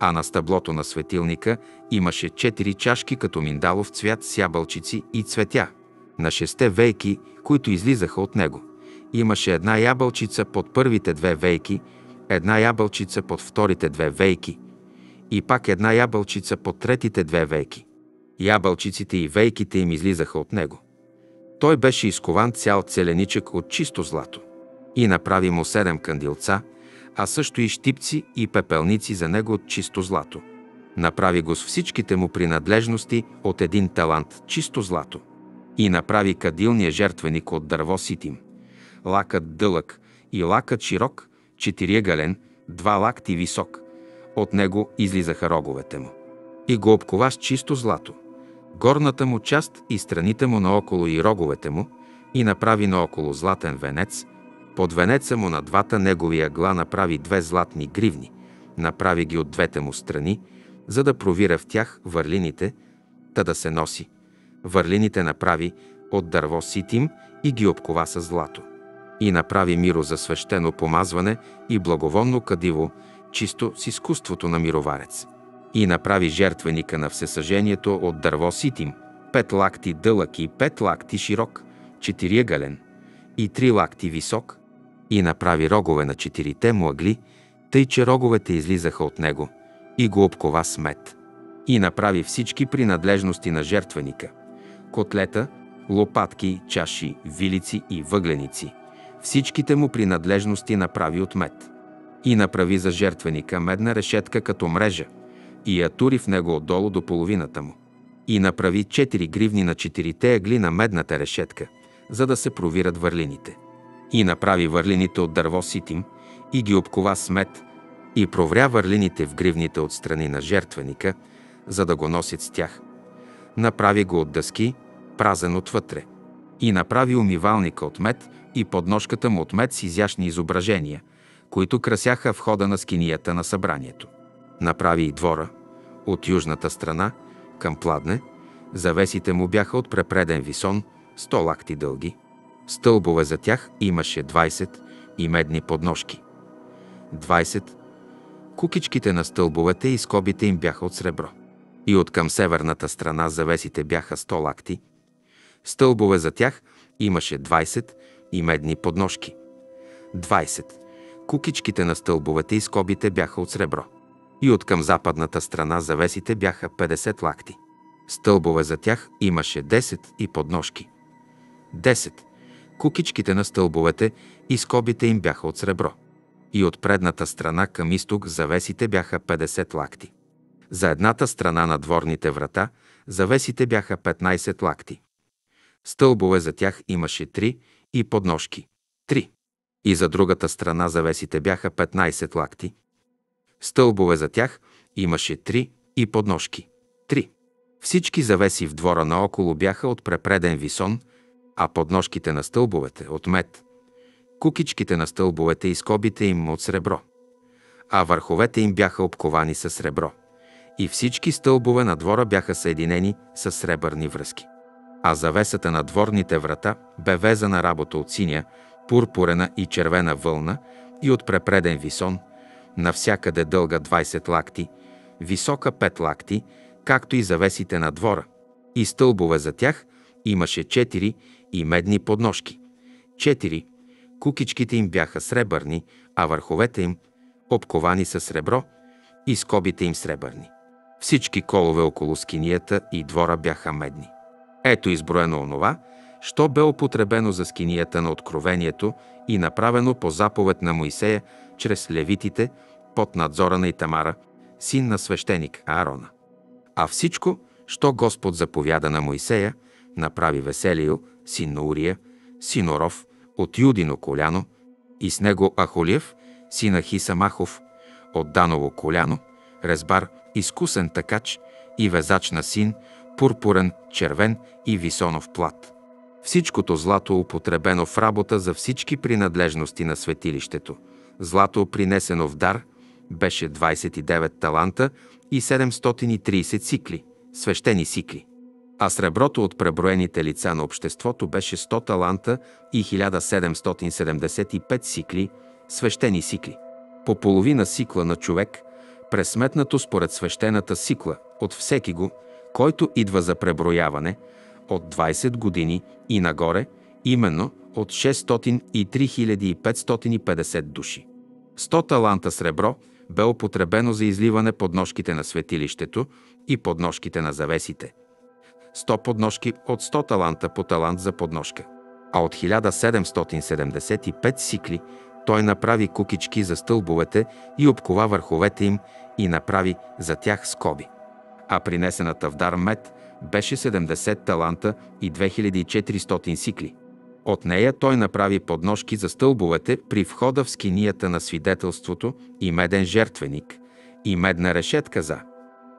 А на стъблото на светилника имаше четири чашки като миндалов цвят с ябълчици и цветя. На шесте вейки, които излизаха от него, имаше една ябълчица под първите две вейки, една ябълчица под вторите две вейки и пак една ябълчица под третите две вейки. Ябълчиците и вейките им излизаха от него. Той беше изкован цял целеничък от чисто злато и направи му седем кандилца, а също и щипци и пепелници за него от чисто злато. Направи го с всичките му принадлежности от един талант чисто злато. И направи кадилния жертвеник от дърво ситим. Лакът дълъг и лакът широк, четириъгълен, два лакти висок. От него излизаха роговете му. И го обкова с чисто злато. Горната му част и страните му наоколо и роговете му, и направи наоколо златен венец – под венеца му на двата негови ъгла направи две златни гривни, направи ги от двете му страни, за да провира в тях върлините, та да се носи. Върлините направи от дърво ситим и ги обкова с злато. И направи миро за свещено помазване и благовонно кадиво, чисто с изкуството на мироварец. И направи жертвеника на всесъжението от дърво ситим, пет лакти дълъг и пет лакти широк, четириъгълен и три лакти висок, и направи рогове на четирите му ъгли, тъй че роговете излизаха от него, и го обкова с мед. И направи всички принадлежности на жертвеника – котлета, лопатки, чаши, вилици и въгленици. Всичките му принадлежности направи от мед. И направи за жертвеника медна решетка като мрежа и я тури в него отдолу до половината му. И направи четири гривни на четирите ъгли на медната решетка, за да се провират върлините – и направи върлините от дърво ситим и ги обкова с мед и провря върлините в гривните от страни на жертвеника, за да го носят с тях. Направи го от дъски, празен отвътре. И направи умивалника от мед и подножката му от мед с изящни изображения, които красяха входа на скинията на събранието. Направи и двора от южната страна към пладне, завесите му бяха от препреден висон, сто лакти дълги, Стълбове за тях имаше 20 и медни подножки. 20. Кукичките на стълбовете и скобите им бяха от сребро. И от към северната страна завесите бяха 100 лакти. Стълбове за тях имаше 20 и медни подножки. 20. Кукичките на стълбовете и скобите бяха от сребро. И от към западната страна завесите бяха 50 лакти. Стълбове за тях имаше 10 и подножки. 10. Кукичките на стълбовете и скобите им бяха от сребро. И от предната страна към изток завесите бяха 50 лакти. За едната страна на дворните врата завесите бяха 15 лакти. Стълбове за тях имаше 3 и подножки – 3. И за другата страна завесите бяха 15 лакти. Стълбове за тях имаше 3 и подножки – 3. Всички завеси в двора наоколо бяха от препреден висон, а подножките на стълбовете от мед. Кукичките на стълбовете и скобите им от сребро, а върховете им бяха обковани с сребро. И всички стълбове на двора бяха съединени с сребърни връзки. А завесата на дворните врата бе везана работа от синя, пурпурена и червена вълна и от препреден висон, навсякъде дълга 20 лакти, висока 5 лакти, както и завесите на двора. И стълбове за тях имаше 4 и медни подножки. 4. Кукичките им бяха сребърни, а върховете им обковани с сребро и скобите им сребърни. Всички колове около скинията и двора бяха медни. Ето изброено онова, що бе употребено за скинията на откровението и направено по заповед на Моисея чрез левитите под надзора на Итамара, син на свещеник Аарона. А всичко, що Господ заповяда на Моисея, направи Веселио, син на Урия, син Оров, от Юдино коляно, и с него Ахолиев, сина Хисамахов, от Даново коляно, Резбар, изкусен такач и везач на син, пурпурен, червен и висонов плат. Всичкото злато употребено в работа за всички принадлежности на светилището. Злато, принесено в дар, беше 29 таланта и 730 сикли, свещени сикли. А среброто от преброените лица на обществото беше 100 таланта и 1775 сикли, свещени сикли. По половина сикла на човек, пресметнато според свещената сикла от всеки го, който идва за преброяване, от 20 години и нагоре, именно от 603 550 души. 100 таланта сребро бе употребено за изливане подножките на светилището и подножките на завесите. 100 подножки от 100 таланта по талант за подножка. А от 1775 сикли той направи кукички за стълбовете и обкова върховете им и направи за тях скоби. А принесената в дар мед беше 70 таланта и 2400 сикли. От нея той направи подножки за стълбовете при входа в скинията на свидетелството и меден жертвеник и медна решетка за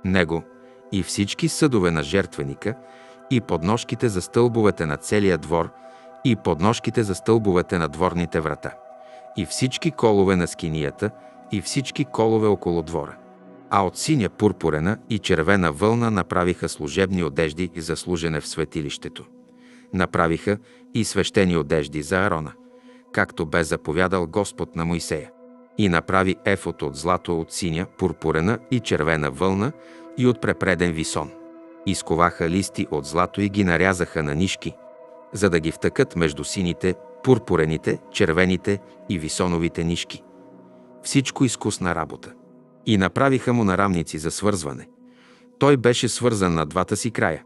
него и всички съдове на жертвеника и подножките за стълбовете на целия двор и подножките за стълбовете на дворните врата и всички колове на скинията и всички колове около двора. А от синя пурпурена и червена вълна направиха служебни одежди за служене в светилището. Направиха и свещени одежди за Арона, както бе заповядал Господ на Моисея. И направи ефот от злато от синя, пурпурена и червена вълна и от препреден висон. Изковаха листи от злато и ги нарязаха на нишки, за да ги втъкат между сините, пурпурените, червените и висоновите нишки. Всичко изкусна работа. И направиха му нарамници за свързване. Той беше свързан на двата си края.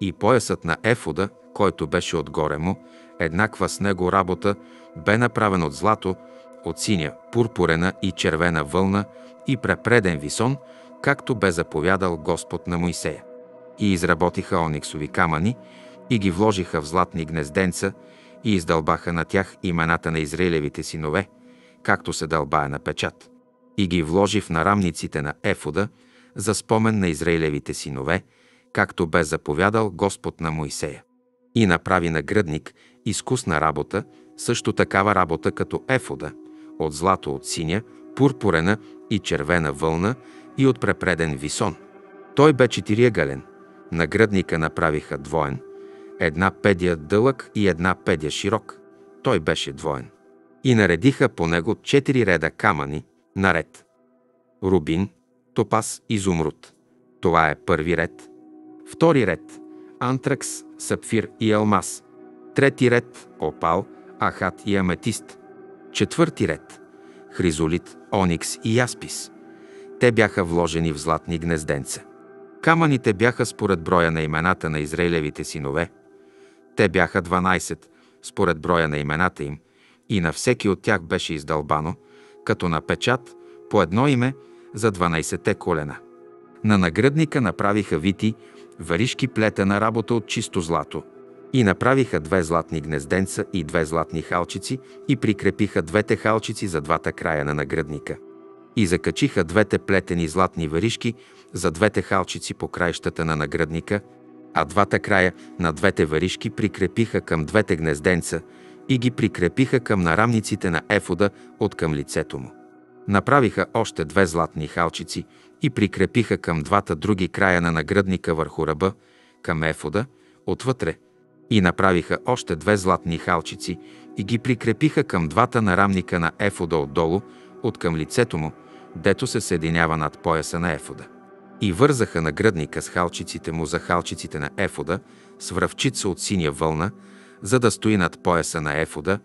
И поясът на ефода, който беше отгоре му, еднаква с него работа, бе направен от злато, от синя, пурпурена и червена вълна и препреден висон, както бе заповядал Господ на Моисея. И изработиха ониксови камъни и ги вложиха в златни гнезденца и издълбаха на тях имената на Израилевите синове, както се дълбая на печат. И ги вложи в нарамниците на Ефода за спомен на Израилевите синове, както бе заповядал Господ на Моисея. И направи нагръдник изкусна работа, също такава работа като Ефода, от злато от синя, пурпурена и червена вълна и от препреден висон. Той бе четириъгълен. Нагръдника направиха двоен – една педия дълъг и една педия широк. Той беше двоен. И наредиха по него четири реда камъни, наред. Рубин, топас, изумруд. Това е първи ред. Втори ред – антракс, сапфир и алмаз. Трети ред – опал, ахат и аметист. Четвърти ред. Хризолит, оникс и яспис. Те бяха вложени в златни гнезденца. Камъните бяха според броя на имената на Израилевите синове. Те бяха 12, според броя на имената им, и на всеки от тях беше издълбано, като на печат, по едно име за 12-те колена. На нагръдника направиха вити, варишки плетена работа от чисто злато. И направиха две златни гнезденца и две златни халчици и прикрепиха двете халчици за двата края на нагръдника. И закачиха двете плетени златни варишки за двете халчици по краищата на нагръдника, а двата края на двете варишки прикрепиха към двете гнезденца и ги прикрепиха към нарамниците на ефода от към лицето му. Направиха още две златни халчици и прикрепиха към двата други края на нагръдника върху ръба, към ефода, отвътре, и направиха още две златни халчици и ги прикрепиха към двата нарамника на ефода отдолу, от към лицето му, дето се съединява над пояса на ефода. И вързаха нагръдника с халчиците му за халчиците на ефода, с връвчица от синя вълна, за да стои над пояса на ефода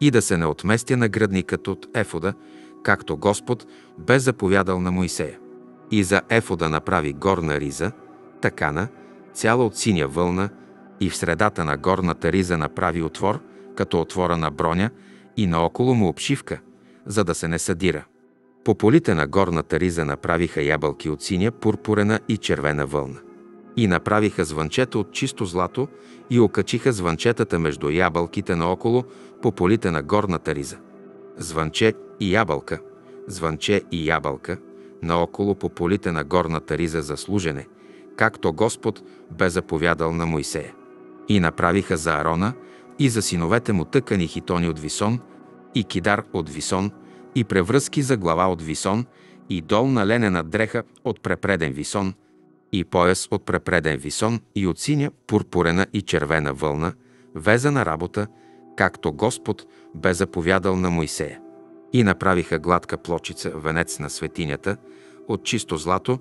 и да се не отместя нагръдникът от ефода, както Господ бе заповядал на Моисея. И за ефода направи горна риза, такана, цяла от синя вълна, и в средата на горната риза направи отвор, като отвора на броня, и наоколо му обшивка, за да се не съдира. По полите на горната риза направиха ябълки от синя, пурпурена и червена вълна. И направиха звънчета от чисто злато и окачиха звънчетата между ябълките наоколо по полите на горната риза. Звънче и ябълка, звънче и ябълка, наоколо по полите на горната риза за служене, както Господ бе заповядал на Моисея. И направиха за Арона и за синовете му тъкани хитони от висон, и кидар от висон, и превръзки за глава от висон, и долна ленена дреха от препреден висон, и пояс от препреден висон, и от синя, пурпурена и червена вълна, везана работа, както Господ бе заповядал на Моисея. И направиха гладка плочица, венец на светинята, от чисто злато,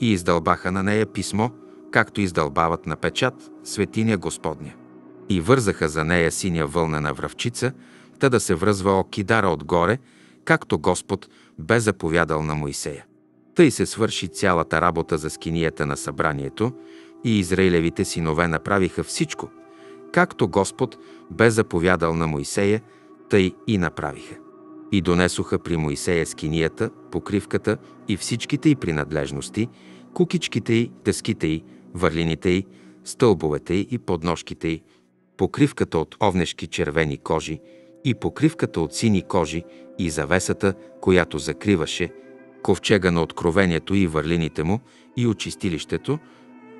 и издълбаха на нея писмо, както издълбават на печат светиня Господня. И вързаха за нея синя вълнена връвчица, та да се връзва окидара отгоре, както Господ бе заповядал на Моисея. Тъй се свърши цялата работа за скинията на събранието и Израилевите синове направиха всичко, както Господ бе заповядал на Моисея, тъй и направиха. И донесоха при Моисея скинията, покривката и всичките й принадлежности, кукичките й, дъските й, върлините й, стълбовете й и подножките й, покривката от овнешки червени кожи и покривката от сини кожи и завесата, която закриваше, ковчега на откровението и върлините му и очистилището,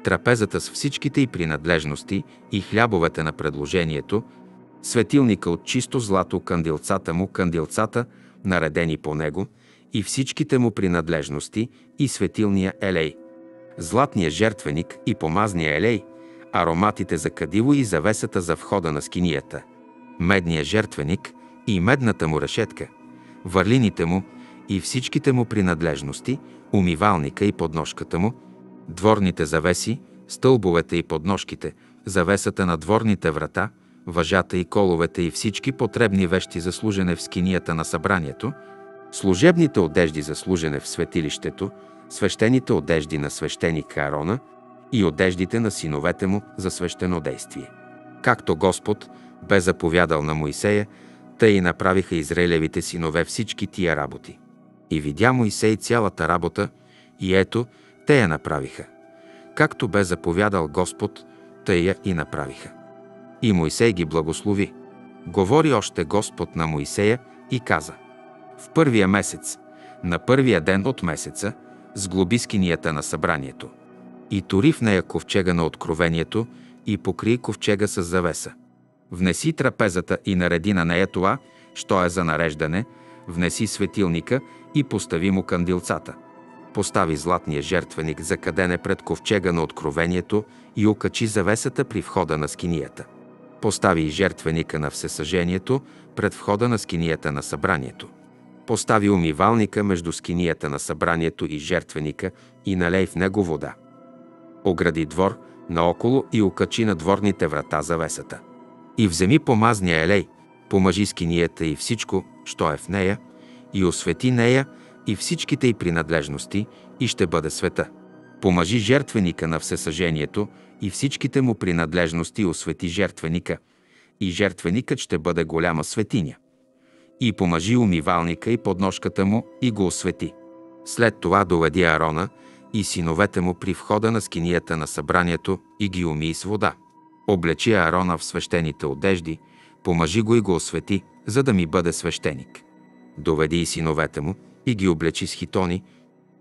трапезата с всичките й принадлежности и хлябовете на предложението, светилника от чисто злато, кандилцата му, кандилцата, наредени по него, и всичките му принадлежности и светилния елей, златния жертвеник и помазния елей, ароматите за кадило и завесата за входа на скинията, медния жертвеник и медната му решетка, върлините му и всичките му принадлежности, умивалника и подножката му, дворните завеси, стълбовете и подножките, завесата на дворните врата, въжата и коловете и всички потребни вещи за служене в скинията на събранието, служебните одежди за служене в светилището, свещените одежди на свещеника Арона и одеждите на синовете му за свещено действие. Както Господ бе заповядал на Моисея, тъй и направиха Израилевите синове всички тия работи. И видя Моисей цялата работа, и ето, те я направиха. Както бе заповядал Господ, тъй я и направиха. И Моисей ги благослови. Говори още Господ на Моисея и каза В първия месец, на първия ден от месеца, сглоби скинията на събранието. И тори в нея ковчега на откровението и покри ковчега с завеса. Внеси трапезата и нареди на нея това, що е за нареждане, внеси светилника и постави му кандилцата. Постави златния жертвеник за кадене пред ковчега на откровението и окачи завесата при входа на скинията. Постави и жертвеника на всесъжението пред входа на скинията на събранието. Постави умивалника между скинията на събранието и жертвеника и налей в него вода. Огради двор наоколо и окачи на дворните врата завесата. И вземи помазния елей, Помажи скинията и всичко, що е в нея, и освети нея и всичките й принадлежности, и ще бъде света. Помажи жертвеника на всесъжението и всичките му принадлежности освети жертвеника, и жертвеникът ще бъде голяма светиня. И помажи умивалника и подножката му и го освети. След това доведи Арона и синовете му при входа на скинията на събранието и ги умий с вода. Облечи Арона в свещените одежди, помажи го и го освети, за да ми бъде свещеник. Доведи и синовете му и ги облечи с хитони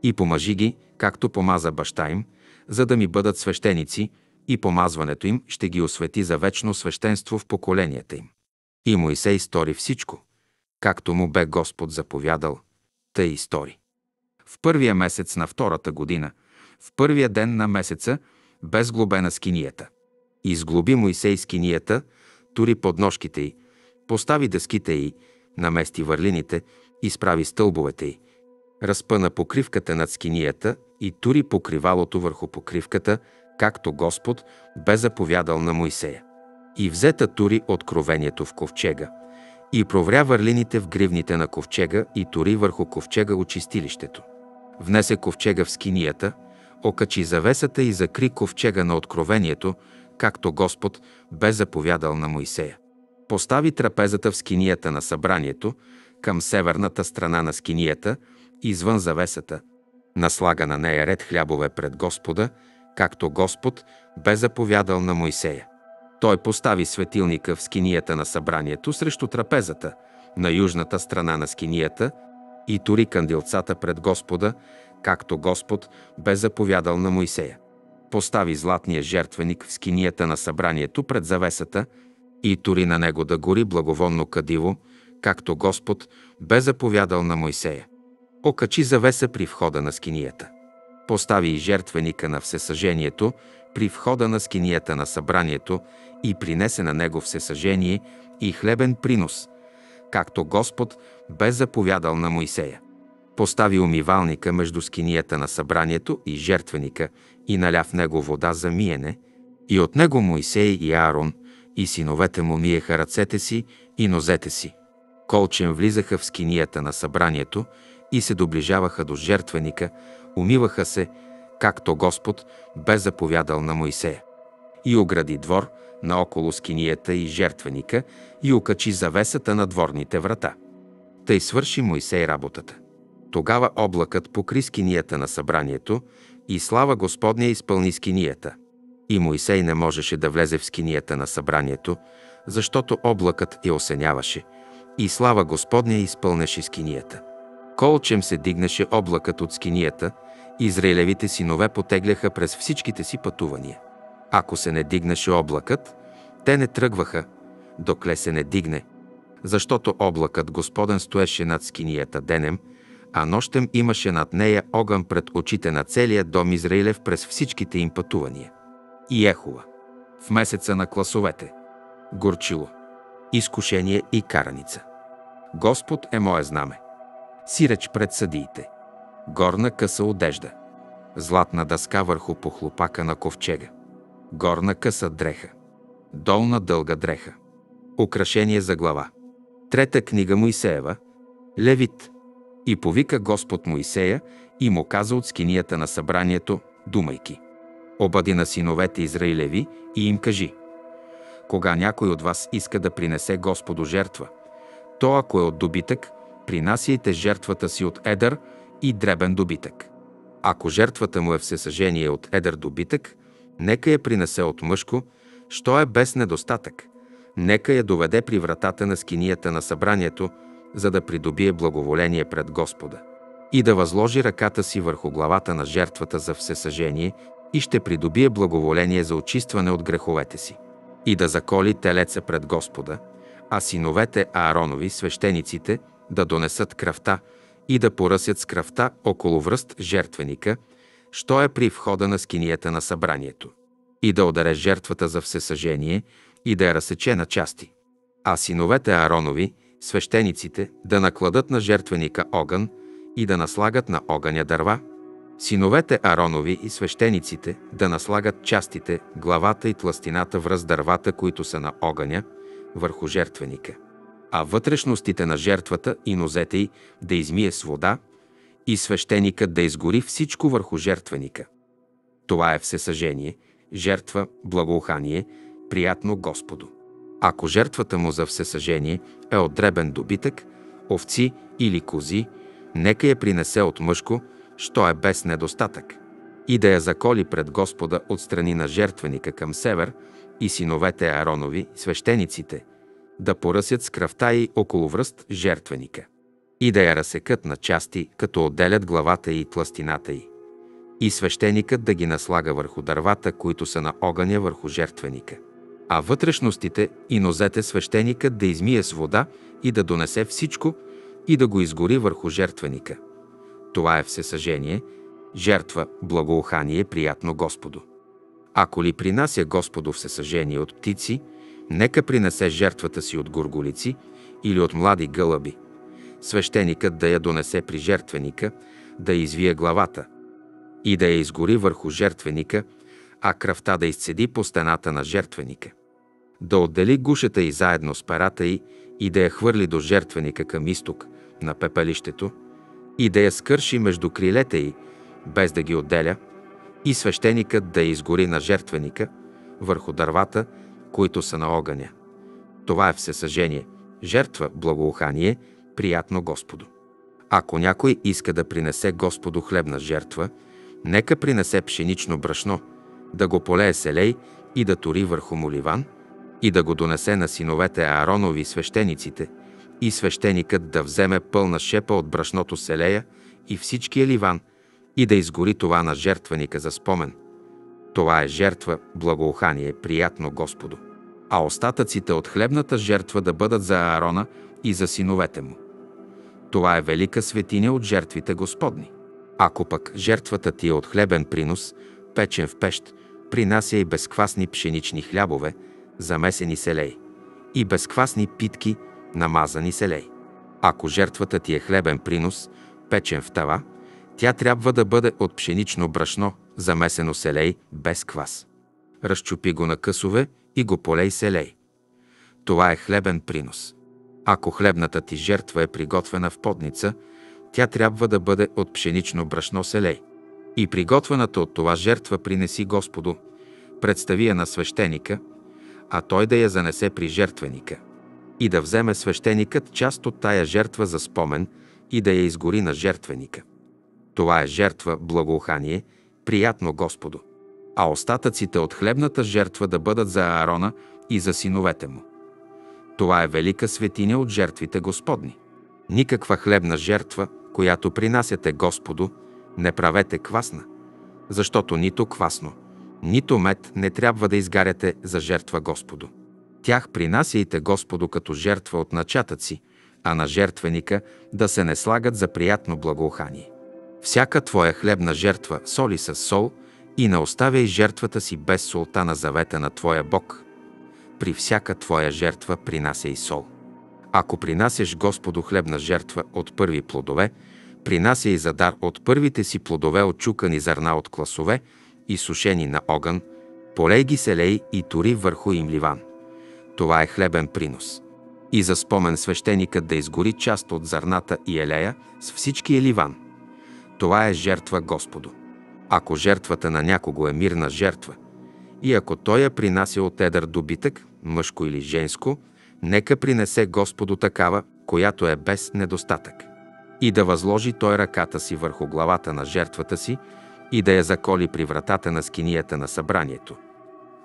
и помажи ги, както помаза баща им, за да ми бъдат свещеници и помазването им ще ги освети за вечно свещенство в поколенията им. И Моисей стори всичко, както му бе Господ заповядал, тъй и стори. В първия месец на втората година, в първия ден на месеца, бе сглобена скинията. Изглоби Моисей скинията, тури подножките й, постави дъските й, намести върлините, изправи стълбовете й, разпъна покривката над скинията и тури покривалото върху покривката, както Господ бе заповядал на Моисея. И взета тури откровението в ковчега, и провря върлините в гривните на ковчега и тури върху ковчега очистилището. Внесе ковчега в скинията, окачи завесата и закри ковчега на откровението, както Господ бе заповядал на Моисея. Постави трапезата в скинията на събранието, към северната страна на скинията, извън завесата. Наслага на нея ред хлябове пред Господа, както Господ бе заповядал на Моисея. Той постави светилника в скинията на събранието срещу трапезата, на южната страна на скинията и тури кандилцата пред Господа, както Господ бе заповядал на Моисея. Постави златния жертвеник в скинията на събранието пред завесата и тури на него да гори благовонно кадиво, както Господ бе заповядал на Моисея. Окачи завеса при входа на скинията. Постави и жертвеника на всесъжението при входа на скинията на събранието и принесе на него всесъжение и хлебен принос, както Господ бе заповядал на Моисея. Постави умивалника между скинията на събранието и жертвеника и наля в него вода за миене, и от него Моисей и Аарон и синовете му миеха ръцете си и нозете си. Колчен влизаха в скинията на събранието и се доближаваха до жертвеника, умиваха се, както Господ бе заповядал на Моисея. И огради двор наоколо скинията и жертвеника и окачи завесата на дворните врата. Тъй свърши Моисей работата. Тогава облакът покри скинията на събранието и слава Господня изпълни скинията. И Моисей не можеше да влезе в скинията на събранието, защото облакът я осеняваше и слава Господня изпълнеше скинията. Колчем се дигнеше облакът от скинията, Израилевите синове потегляха през всичките си пътувания. Ако се не дигнеше облакът, те не тръгваха, докле се не дигне, защото облакът Господен стоеше над скинията денем, а нощем имаше над нея огън пред очите на целия дом Израилев през всичките им пътувания. И Ехова. В месеца на класовете. Горчило. Изкушение и караница. Господ е мое знаме. Сиреч пред съдиите. Горна къса одежда. Златна дъска върху похлопака на ковчега. Горна къса дреха. Долна дълга дреха. Украшение за глава. Трета книга Моисеева. Левит. И повика Господ Моисея и му каза от скинията на събранието, думайки. Обади на синовете Израилеви и им кажи. Кога някой от вас иска да принесе Господу жертва, то ако е от добитък, принасяйте жертвата си от едър и дребен добитък. Ако жертвата му е всесъжение от едър добитък, нека я принесе от мъжко, що е без недостатък. Нека я доведе при вратата на скинията на събранието, за да придобие благоволение пред Господа. И да възложи ръката си върху главата на жертвата за всесъжение и ще придобие благоволение за очистване от греховете си. И да заколи телеца пред Господа, а синовете Ааронови, свещениците, да донесат кръвта и да поръсят с кръвта около връст жертвеника, що е при входа на скинията на събранието, и да ударе жертвата за всесъжение и да я разсече на части. А синовете Ааронови, свещениците, да накладат на жертвеника огън и да наслагат на огъня дърва, синовете Аронови и свещениците да наслагат частите, главата и тластината връз дървата, които са на огъня, върху жертвеника. а вътрешностите на жертвата и нозете й да измие с вода и свещеникът да изгори всичко върху жертвеника. Това е всесъжение, жертва, благоухание, приятно Господу. Ако жертвата му за всесъжение е от дребен добитък, овци или кози, нека я принесе от мъжко, що е без недостатък, и да я заколи пред Господа от страни на жертвеника към север и синовете Ааронови, свещениците, да поръсят с кръвта и около връст жертвеника и да я разсекат на части, като отделят главата и тластината й. И свещеникът да ги наслага върху дървата, които са на огъня върху жертвеника. А вътрешностите и нозете свещеникът да измие с вода и да донесе всичко и да го изгори върху жертвеника. Това е всесъжение, жертва, благоухание, приятно Господу. Ако ли принася Господу всесъжение от птици, нека принесе жертвата си от горголици или от млади гълъби. Свещеникът да я донесе при жертвеника, да извие главата и да я изгори върху жертвеника, а кръвта да изцеди по стената на жертвеника. Да отдели гушата и заедно с парата й и да я хвърли до жертвеника към изток на пепелището и да я скърши между крилете й, без да ги отделя, и свещеникът да изгори на жертвеника върху дървата, които са на огъня. Това е всесъжение, жертва, благоухание, приятно Господу. Ако някой иска да принесе Господу хлебна жертва, нека принесе пшенично брашно, да го полее селей и да тори върху моливан, и да го донесе на синовете Ааронови свещениците, и свещеникът да вземе пълна шепа от брашното селея и всичкия ливан, и да изгори това на жертвеника за спомен. Това е жертва, благоухание, приятно Господу. А остатъците от хлебната жертва да бъдат за Аарона и за синовете му. Това е велика светиня от жертвите Господни. Ако пък жертвата ти е от хлебен принос, печен в пещ, принася и безквасни пшенични хлябове, замесени селей, и безквасни питки, намазани селей. Ако жертвата ти е хлебен принос, печен в тава, тя трябва да бъде от пшенично брашно, замесено селей, без квас. Разчупи го на късове и го полей селей. Това е хлебен принос. Ако хлебната ти жертва е приготвена в подница, тя трябва да бъде от пшенично брашно селей. И приготвената от това жертва принеси Господу, представи я на свещеника, а той да я занесе при жертвеника. И да вземе свещеникът част от тая жертва за спомен и да я изгори на жертвеника. Това е жертва, благоухание, приятно Господу. А остатъците от хлебната жертва да бъдат за Аарона и за синовете му. Това е велика светиня от жертвите Господни. Никаква хлебна жертва, която принасяте Господу, не правете квасна, защото нито квасно, нито мед не трябва да изгаряте за жертва Господу. Тях принасяйте Господу като жертва от начатъци, а на жертвеника да се не слагат за приятно благоухание. Всяка твоя хлебна жертва соли с сол и не оставяй жертвата си без солта на завета на твоя Бог. При всяка твоя жертва принася и сол. Ако принасяш Господу хлебна жертва от първи плодове, принася и за дар от първите си плодове отчукани зърна от класове и сушени на огън, полей ги селей и тури върху им ливан. Това е хлебен принос. И за спомен свещеникът да изгори част от зърната и елея с всички е ливан. Това е жертва Господу. Ако жертвата на някого е мирна жертва, и ако той я принася от едър добитък, мъжко или женско, нека принесе Господу такава, която е без недостатък. И да възложи той ръката си върху главата на жертвата си и да я заколи при вратата на скинията на събранието.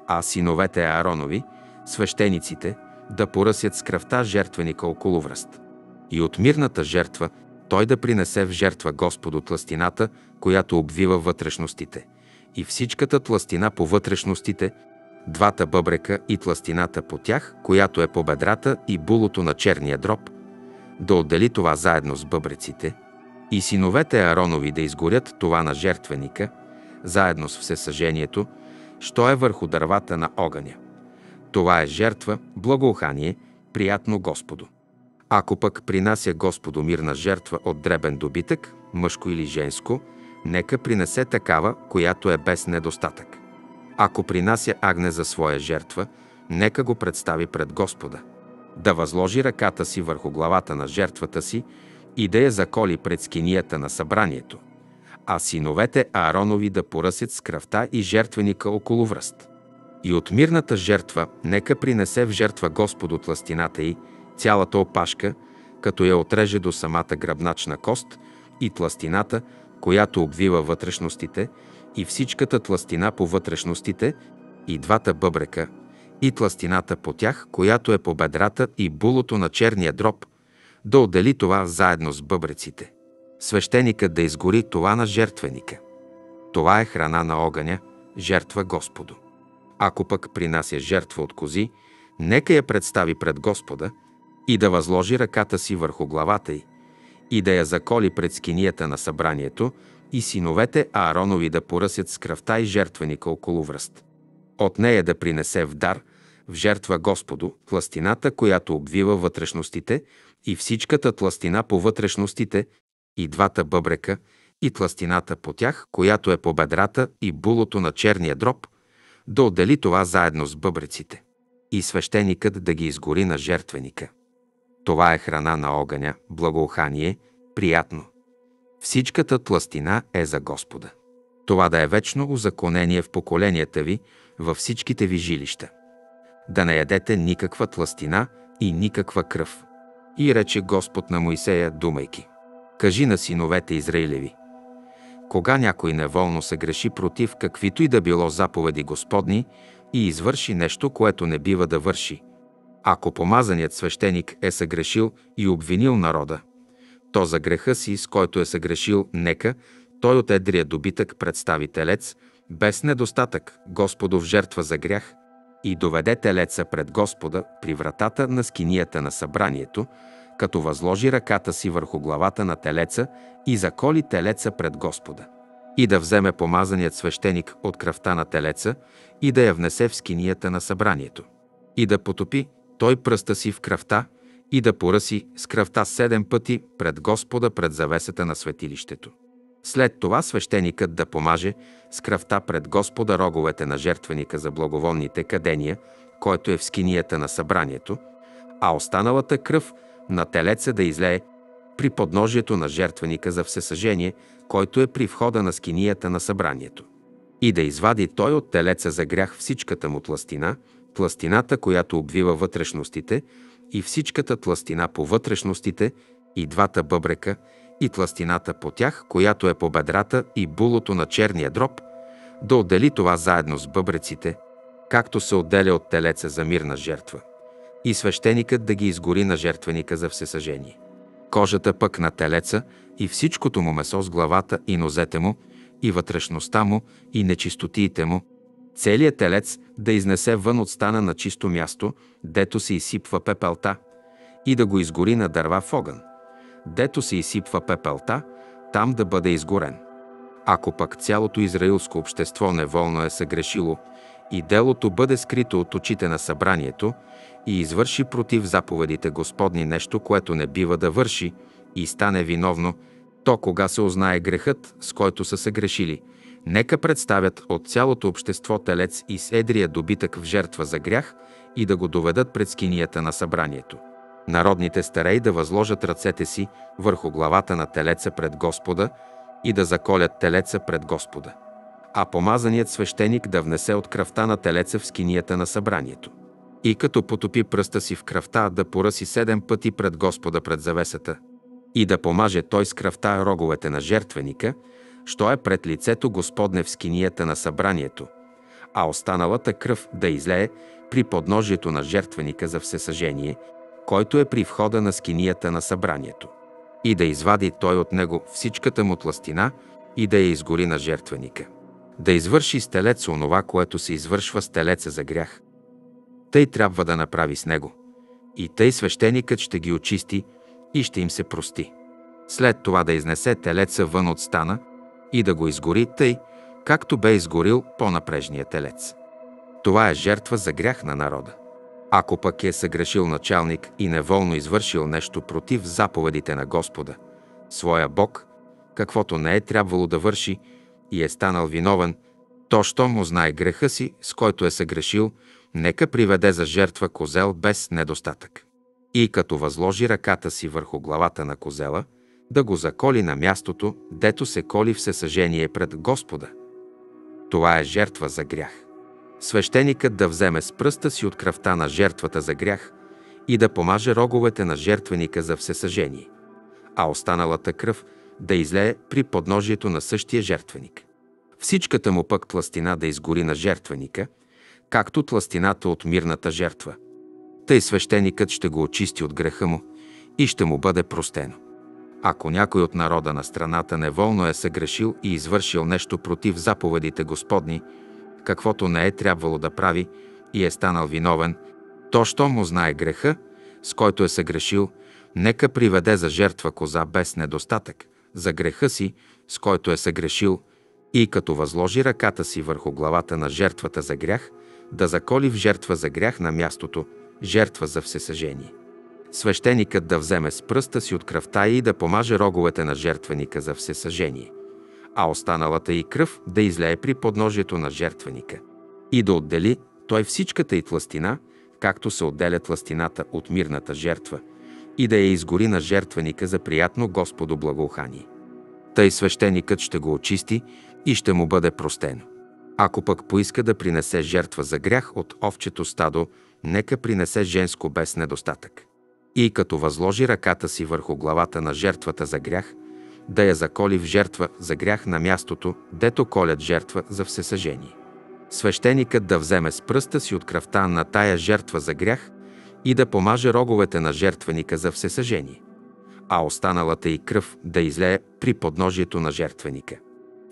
А синовете Ааронови, свещениците, да поръсят с кръвта жертвеника около връст. И от мирната жертва той да принесе в жертва Господу тластината, която обвива вътрешностите, и всичката тластина по вътрешностите, двата бъбрека и тластината по тях, която е по бедрата и булото на черния дроб, да отдели това заедно с бъбреците, и синовете Ааронови да изгорят това на жертвеника, заедно с всесъжението, що е върху дървата на огъня. Това е жертва, благоухание, приятно Господу. Ако пък принася Господу мирна жертва от дребен добитък, мъжко или женско, нека принесе такава, която е без недостатък. Ако принася агне за своя жертва, нека го представи пред Господа. да възложи ръката си върху главата на жертвата си и да я заколи пред скинията на събранието, а синовете Ааронови да поръсят с кръвта и жертвеника около връст. И от мирната жертва нека принесе в жертва Господу тластината й, цялата опашка, като я отреже до самата гръбначна кост и тластината, която обвива вътрешностите, и всичката тластина по вътрешностите, и двата бъбрека, и тластината по тях, която е по бедрата и булото на черния дроб, да отдели това заедно с бъбреците. Свещеникът да изгори това на жертвеника. Това е храна на огъня, жертва Господу. Ако пък принася жертва от кози, нека я представи пред Господа и да възложи ръката си върху главата й и да я заколи пред скинията на събранието и синовете Ааронови да поръсят с кръвта и жертвеника около връст. От нея да принесе в дар, в жертва Господу, тластината, която обвива вътрешностите и всичката тластина по вътрешностите и двата бъбрека и тластината по тях, която е по бедрата и булото на черния дроб, да отдели това заедно с бъбреците и свещеникът да ги изгори на жертвеника. Това е храна на огъня, благоухание, приятно. Всичката тластина е за Господа. Това да е вечно узаконение в поколенията ви, във всичките ви жилища. Да не ядете никаква тластина и никаква кръв. И рече Господ на Моисея, думайки. Кажи на синовете Израилеви. Кога някой неволно се греши против каквито и да било заповеди Господни и извърши нещо, което не бива да върши, ако помазаният свещеник е съгрешил и обвинил народа, то за греха си, с който е съгрешил, нека той от едрия добитък представи телец, без недостатък, Господов жертва за грях, и доведе телеца пред Господа при вратата на скинията на събранието, като възложи ръката си върху главата на телеца и заколи телеца пред Господа. И да вземе помазаният свещеник от кръвта на телеца и да я внесе в скинията на събранието. И да потопи той пръста си в кръвта и да поръси с кръвта седем пъти пред Господа пред завесата на светилището. След това свещеникът да помаже с кръвта пред Господа роговете на жертвеника за благоволните кадения, който е в скинията на събранието, а останалата кръв на телеца да излее при подножието на жертвеника за всесъжение, който е при входа на скинията на събранието. И да извади той от телеца за грях всичката му тластина, тластината, която обвива вътрешностите, и всичката тластина по вътрешностите, и двата бъбрека, и тластината по тях, която е по бедрата и булото на черния дроб, да отдели това заедно с бъбреците, както се отделя от телеца за мирна жертва, и свещеникът да ги изгори на жертвеника за всесъжение. Кожата пък на телеца и всичкото му месо с главата и нозете му, и вътрешността му, и нечистотиите му, целият телец да изнесе вън от стана на чисто място, дето се изсипва пепелта, и да го изгори на дърва в огън. Дето се изсипва пепелта, там да бъде изгорен. Ако пък цялото израилско общество неволно е съгрешило и делото бъде скрито от очите на събранието и извърши против заповедите Господни нещо, което не бива да върши и стане виновно, то кога се узнае грехът, с който са се грешили, нека представят от цялото общество телец и седрия добитък в жертва за грях и да го доведат пред скинията на събранието. Народните старей да възложат ръцете си върху главата на телеца пред Господа и да заколят телеца пред Господа. А помазаният свещеник да внесе от кръвта на телеца в скинията на събранието. И като потопи пръста си в кръвта, да поръси седем пъти пред Господа пред завесата. И да помаже той с кръвта роговете на жертвеника, що е пред лицето Господне в скинията на събранието, а останалата кръв да излее при подножието на жертвеника за всесъжение, който е при входа на скинията на събранието. И да извади той от него всичката му тластина и да я изгори на жертвеника. Да извърши с телеца онова, което се извършва с телеца за грях. Тъй трябва да направи с него. И тъй свещеникът ще ги очисти и ще им се прости. След това да изнесе телеца вън от стана и да го изгори тъй, както бе изгорил по-напрежния телец. Това е жертва за грях на народа. Ако пък е съгрешил началник и неволно извършил нещо против заповедите на Господа, своя Бог, каквото не е трябвало да върши и е станал виновен, то, що му знае греха си, с който е съгрешил, нека приведе за жертва козел без недостатък. и като възложи ръката си върху главата на козела, да го заколи на мястото, дето се коли всесъжение пред Господа. Това е жертва за грях. Свещеникът да вземе с пръста си от кръвта на жертвата за грях и да помаже роговете на жертвеника за всесъжение, а останалата кръв да излее при подножието на същия жертвеник. Всичката му пък тластина да изгори на жертвеника, както тластината от мирната жертва. Тъй свещеникът ще го очисти от греха му и ще му бъде простено. Ако някой от народа на страната неволно е съгрешил и извършил нещо против заповедите Господни, каквото не е трябвало да прави и е станал виновен, то, що му знае греха, с който е съгрешил, нека приведе за жертва коза без недостатък, за греха си, с който е съгрешил, и като възложи ръката си върху главата на жертвата за грях, да заколи в жертва за грях на мястото, жертва за всесъжение. Свещеникът да вземе с пръста си от кръвта и да помаже роговете на жертвеника за всесъжение, а останалата и кръв да излее при подножието на жертвеника и да отдели той всичката и тластина, както се отделя тластината от мирната жертва, и да я изгори на жертвеника за приятно Господу благоухание. Тъй свещеникът ще го очисти и ще му бъде простено. Ако пък поиска да принесе жертва за грях от овчето стадо, нека принесе женско без недостатък. И като възложи ръката си върху главата на жертвата за грях, да я заколи в жертва за грях на мястото, дето колят жертва за всесъжение. Свещеникът да вземе с пръста си от кръвта на тая жертва за грях и да помаже роговете на жертвеника за всесъжение, а останалата и кръв да излее при подножието на жертвеника.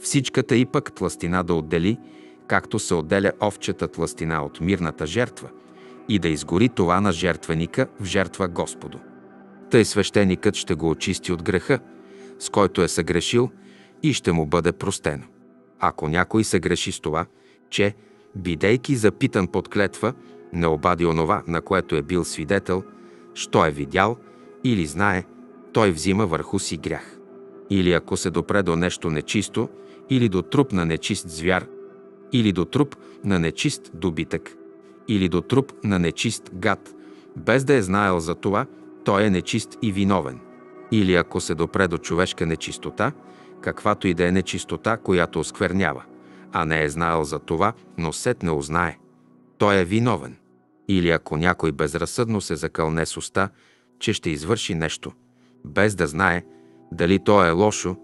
Всичката и пък тластина да отдели, както се отделя овчета тластина от мирната жертва, и да изгори това на жертвеника в жертва Господу. Тъй свещеникът ще го очисти от греха, с който е съгрешил, и ще му бъде простено. Ако някой се греши с това, че, бидейки запитан под клетва, не обади онова, на което е бил свидетел, що е видял или знае, той взима върху си грях. Или ако се допре до нещо нечисто, или до труп на нечист звяр, или до труп на нечист добитък, или до труп на нечист гад, без да е знаел за това, той е нечист и виновен. Или ако се допре до човешка нечистота, каквато и да е нечистота, която осквернява, а не е знаел за това, но сет не узнае, той е виновен. Или ако някой безразсъдно се закълне с уста, че ще извърши нещо, без да знае дали то е лошо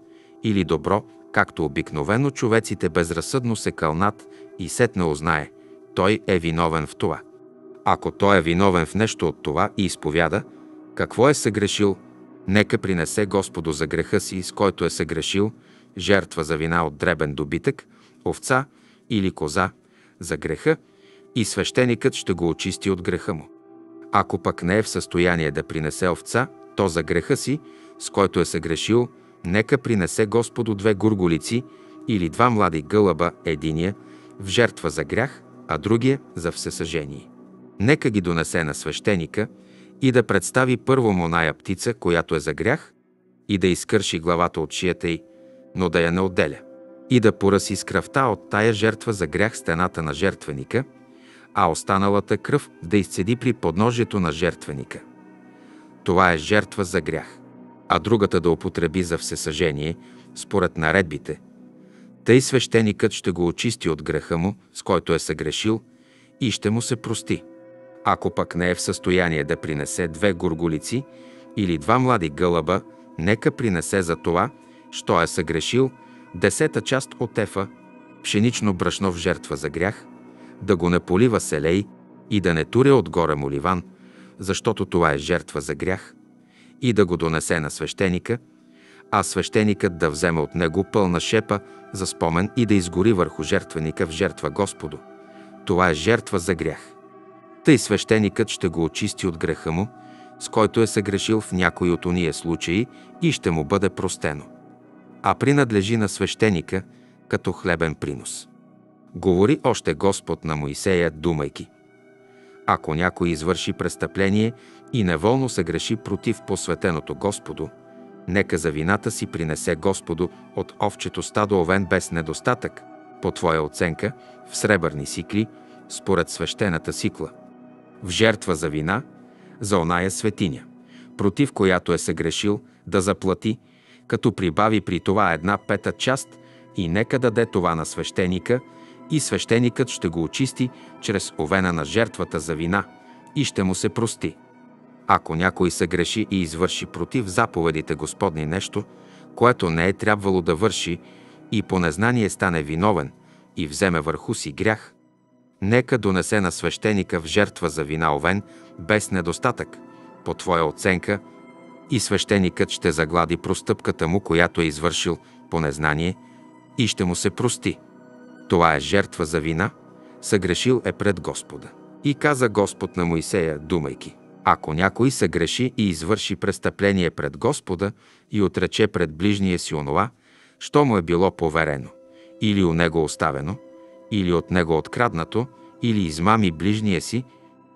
или добро, както обикновено човеците безразсъдно се кълнат и сетне узнае, той е виновен в това. Ако той е виновен в нещо от това и изповяда, какво е съгрешил, нека принесе Господу за греха си, с който е съгрешил, жертва за вина от дребен добитък, овца или коза, за греха, и свещеникът ще го очисти от греха му. Ако пък не е в състояние да принесе овца, то за греха си, с който е съгрешил, нека принесе Господу две гурголици или два млади гълъба, единия в жертва за грях, а другия за всесъжение. Нека ги донесе на свещеника и да представи първо му ная птица, която е за грях, и да изкърши главата от шията й, но да я не отделя, и да поръси с кръвта от тая жертва за грях стената на жертвеника, а останалата кръв да изцеди при подножието на жертвеника. Това е жертва за грях, а другата да употреби за всесъжение, според наредбите, тъй свещеникът ще го очисти от греха му, с който е съгрешил, и ще му се прости. Ако пък не е в състояние да принесе две горголици или два млади гълъба, нека принесе за това, що е съгрешил, десета част от ефа, пшенично брашно в жертва за грях, да го не полива селей и да не туря отгоре моливан, защото това е жертва за грях, и да го донесе на свещеника – а свещеникът да вземе от него пълна шепа за спомен и да изгори върху жертвеника в жертва Господу. Това е жертва за грях. Тъй свещеникът ще го очисти от греха му, с който е съгрешил в някой от уния случаи и ще му бъде простено. А принадлежи на свещеника като хлебен принос. Говори още Господ на Моисея, думайки. Ако някой извърши престъпление и неволно се греши против посветеното Господу, Нека за вината си принесе Господу от овчето стадо овен без недостатък, по твоя оценка, в сребърни сикли, според свещената сикла. В жертва за вина, за оная светиня, против която е съгрешил, да заплати, като прибави при това една пета част и нека даде това на свещеника, и свещеникът ще го очисти чрез овена на жертвата за вина и ще му се прости. Ако някой се греши и извърши против заповедите Господни нещо, което не е трябвало да върши и по незнание стане виновен и вземе върху си грях, нека донесе на свещеника в жертва за вина овен без недостатък, по твоя оценка, и свещеникът ще заглади простъпката му, която е извършил по незнание, и ще му се прости. Това е жертва за вина, съгрешил е пред Господа. И каза Господ на Моисея, думайки, ако някой се греши и извърши престъпление пред Господа и отрече пред ближния си онова, що му е било поверено, или у него оставено, или от него откраднато, или измами ближния си,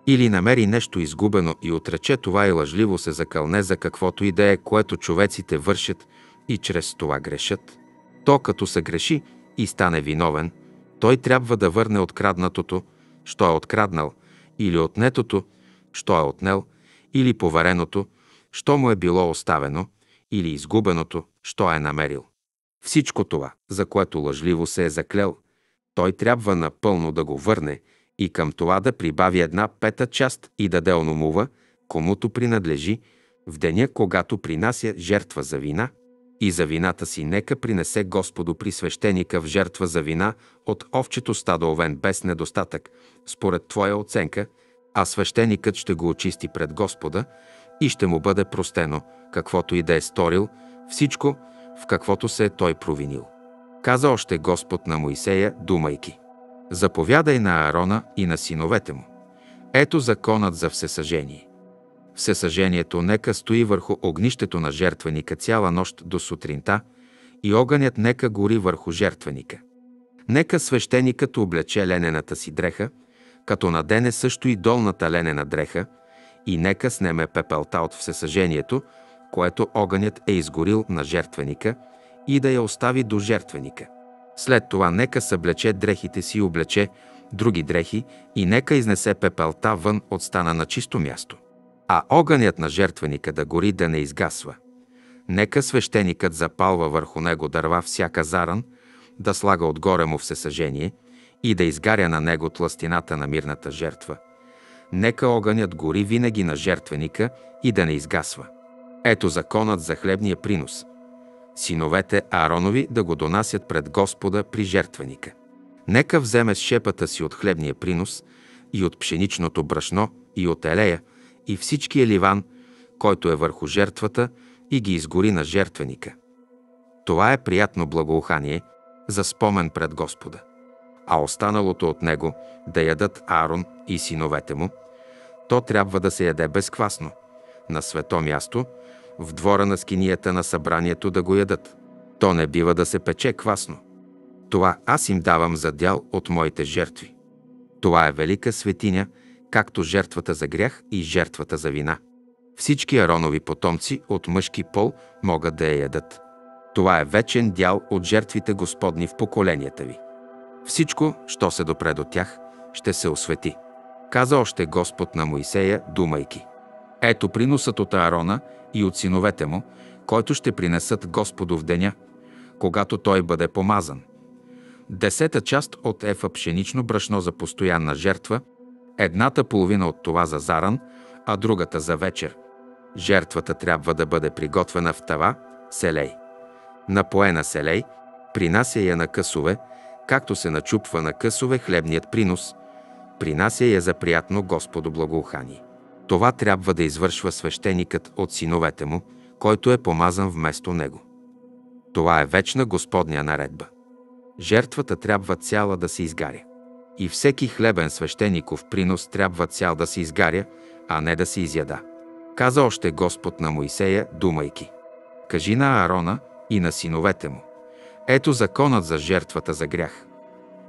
или намери нещо изгубено и отрече това и лъжливо се закълне за каквото и да е, което човеците вършат и чрез това грешат, то като се греши и стане виновен, той трябва да върне откраднатото, що е откраднал, или отнетото, що е отнел, или повереното, що му е било оставено, или изгубеното, що е намерил. Всичко това, за което лъжливо се е заклел, той трябва напълно да го върне и към това да прибави една пета част и да ономува, комуто принадлежи, в деня, когато принася жертва за вина, и за вината си нека принесе Господу при свещеника в жертва за вина от овчето стадо овен без недостатък, според твоя оценка, а свещеникът ще го очисти пред Господа и ще му бъде простено, каквото и да е сторил, всичко, в каквото се е той провинил. Каза още Господ на Моисея, думайки. Заповядай на Аарона и на синовете му. Ето законът за всесъжение. Всесъжението нека стои върху огнището на жертвеника цяла нощ до сутринта и огънят нека гори върху жертвеника. Нека свещеникът облече ленената си дреха, като надене също и долната ленена дреха, и нека снеме пепелта от всесъжението, което огънят е изгорил на жертвеника, и да я остави до жертвеника. След това нека съблече дрехите си и облече други дрехи и нека изнесе пепелта вън от стана на чисто място а огънят на жертвеника да гори да не изгасва. Нека свещеникът запалва върху него дърва всяка заран, да слага отгоре му всесъжение и да изгаря на него тластината на мирната жертва. Нека огънят гори винаги на жертвеника и да не изгасва. Ето законът за хлебния принос. Синовете Ааронови да го донасят пред Господа при жертвеника. Нека вземе шепата си от хлебния принос и от пшеничното брашно и от елея, и всички ливан, който е върху жертвата, и ги изгори на жертвеника. Това е приятно благоухание за спомен пред Господа. А останалото от него да ядат Аарон и синовете му, то трябва да се яде безквасно, на свето място, в двора на скинията на събранието да го ядат. То не бива да се пече квасно. Това аз им давам за дял от моите жертви. Това е велика светиня – както жертвата за грях и жертвата за вина. Всички Аронови потомци от мъжки пол могат да я ядат. Това е вечен дял от жертвите Господни в поколенията ви. Всичко, що се допре до тях, ще се освети. Каза още Господ на Моисея, думайки. Ето приносът от Аарона и от синовете му, който ще принесат Господу в деня, когато той бъде помазан. Десета част от ефа пшенично брашно за постоянна жертва – Едната половина от това за заран, а другата за вечер. Жертвата трябва да бъде приготвена в тава, селей. Напоена селей, принася я на късове, както се начупва на късове хлебният принос, принася я за приятно Господу благоухание. Това трябва да извършва свещеникът от синовете му, който е помазан вместо него. Това е вечна Господня наредба. Жертвата трябва цяла да се изгаря и всеки хлебен свещеников принос трябва цял да се изгаря, а не да се изяда. Каза още Господ на Моисея, думайки. Кажи на Аарона и на синовете му. Ето законът за жертвата за грях.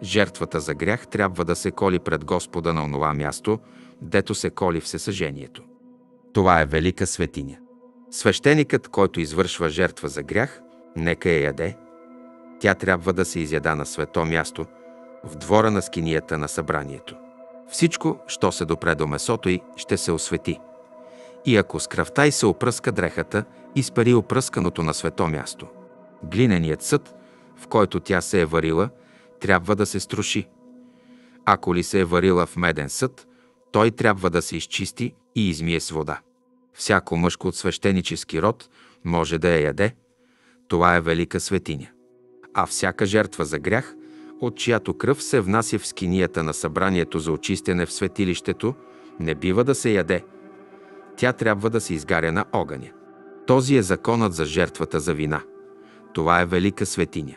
Жертвата за грях трябва да се коли пред Господа на онова място, дето се коли всесъжението. Това е велика светиня. Свещеникът, който извършва жертва за грях, нека я яде. Тя трябва да се изяда на свето място – в двора на скинията на събранието. Всичко, що се допре до месото й, ще се освети. И ако с кръвта й се опръска дрехата, изпари опръсканото на свето място. Глиненият съд, в който тя се е варила, трябва да се струши. Ако ли се е варила в меден съд, той трябва да се изчисти и измие с вода. Всяко мъжко от свещенически род може да я яде. Това е велика светиня. А всяка жертва за грях, от чиято кръв се внася в скинията на събранието за очистене в светилището, не бива да се яде. Тя трябва да се изгаря на огъня. Този е законът за жертвата за вина. Това е велика светиня.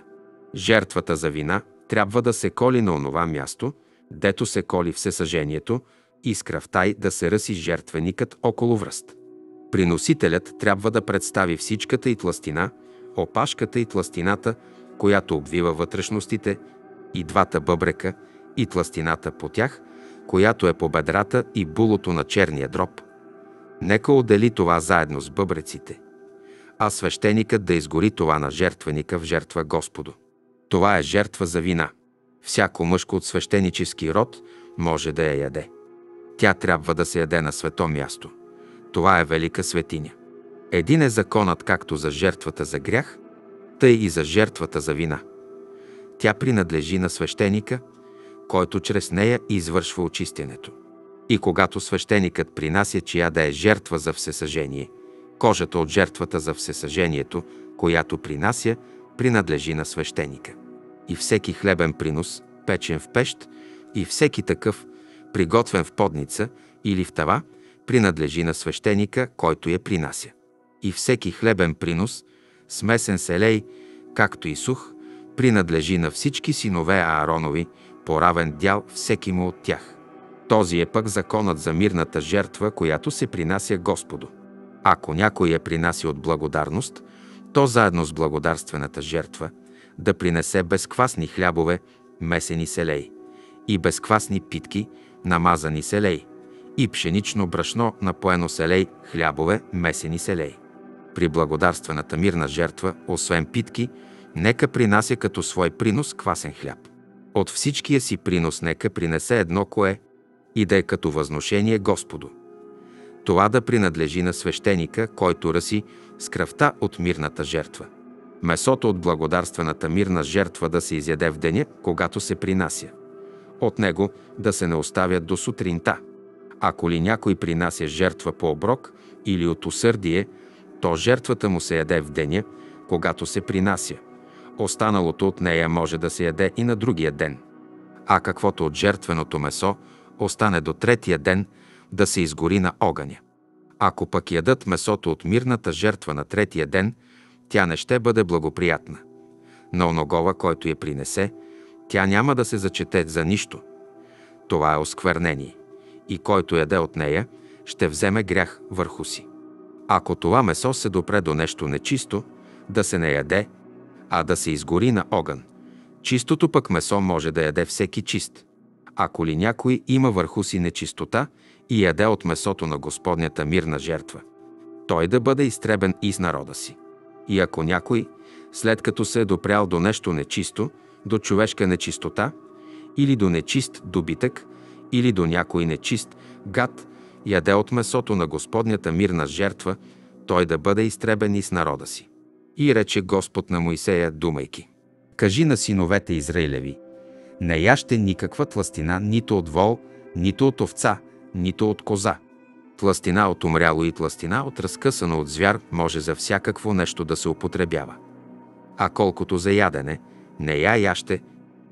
Жертвата за вина трябва да се коли на онова място, дето се коли всесъжението, и с кръвта й да се ръси жертвеникът около връст. Приносителят трябва да представи всичката и тластина, опашката и тластината, която обвива вътрешностите, и двата бъбрека, и тластината по тях, която е по бедрата и булото на черния дроб. Нека отдели това заедно с бъбреците, а свещеникът да изгори това на жертвеника в жертва Господу. Това е жертва за вина. Всяко мъжко от свещенически род може да я яде. Тя трябва да се яде на свето място. Това е велика светиня. Един е законът както за жертвата за грях, тъй и за жертвата за вина. Тя принадлежи на свещеника, който чрез нея извършва очистенето. И когато свещеникът принася чия да е жертва за всесъжение, кожата от жертвата за всесъжението, която принася, принадлежи на свещеника. И всеки хлебен принос, печен в пещ, и всеки такъв, приготвен в подница или в тава, принадлежи на свещеника, който я принася. И всеки хлебен принос, смесен с елей, както и сух, принадлежи на всички синове Ааронови, по равен дял всеки му от тях. Този е пък законът за мирната жертва, която се принася Господу. Ако някой я принася от благодарност, то заедно с благодарствената жертва да принесе безквасни хлябове, месени селей, и безквасни питки, намазани селей, и пшенично брашно, напоено селей, хлябове, месени селей. При благодарствената мирна жертва, освен питки, нека принася като свой принос квасен хляб. От всичкия си принос нека принесе едно кое и да е като възношение Господу. Това да принадлежи на свещеника, който ръси с кръвта от мирната жертва. Месото от благодарствената мирна жертва да се изяде в деня, когато се принася. От него да се не оставят до сутринта. Ако ли някой принася жертва по оброк или от усърдие, то жертвата му се яде в деня, когато се принася. Останалото от нея може да се яде и на другия ден. А каквото от жертвеното месо остане до третия ден, да се изгори на огъня. Ако пък ядат месото от мирната жертва на третия ден, тя не ще бъде благоприятна. На оногова, който я принесе, тя няма да се зачете за нищо. Това е осквернение. И който яде от нея, ще вземе грях върху си. Ако това месо се допре до нещо нечисто, да се не яде, а да се изгори на огън. Чистото пък месо може да яде всеки чист. Ако ли някой има върху си нечистота и яде от месото на Господнята мирна жертва, той да бъде изтребен из народа си. И ако някой, след като се е допрял до нещо нечисто, до човешка нечистота, или до нечист добитък, или до някой нечист гад, яде от месото на Господнята мирна жертва, той да бъде изтребен из народа си. И рече Господ на Моисея, думайки. Кажи на синовете Израилеви, не яще никаква тластина нито от вол, нито от овца, нито от коза. Тластина от умряло и тластина от разкъсано от звяр може за всякакво нещо да се употребява. А колкото за ядене, не я яще,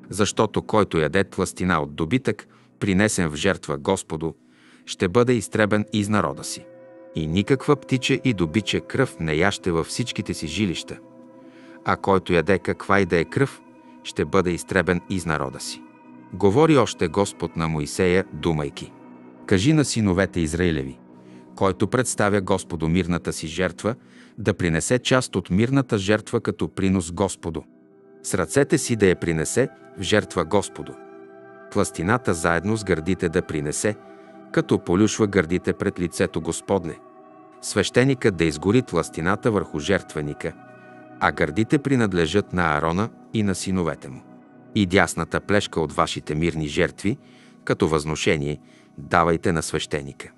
защото който яде тластина от добитък, принесен в жертва Господу, ще бъде изтребен из народа си. И никаква птиче и добиче кръв не яще във всичките си жилища. А който яде каква и да е кръв, ще бъде изтребен из народа си. Говори още Господ на Моисея, думайки. Кажи на синовете Израилеви, който представя Господу мирната си жертва, да принесе част от мирната жертва като принос Господу. С ръцете си да я принесе в жертва Господу. Пластината заедно с гърдите да принесе, като полюшва гърдите пред лицето Господне. Свещеникът да изгори тластината върху жертвеника, а гърдите принадлежат на Арона и на синовете му. И дясната плешка от вашите мирни жертви, като възношение, давайте на свещеника.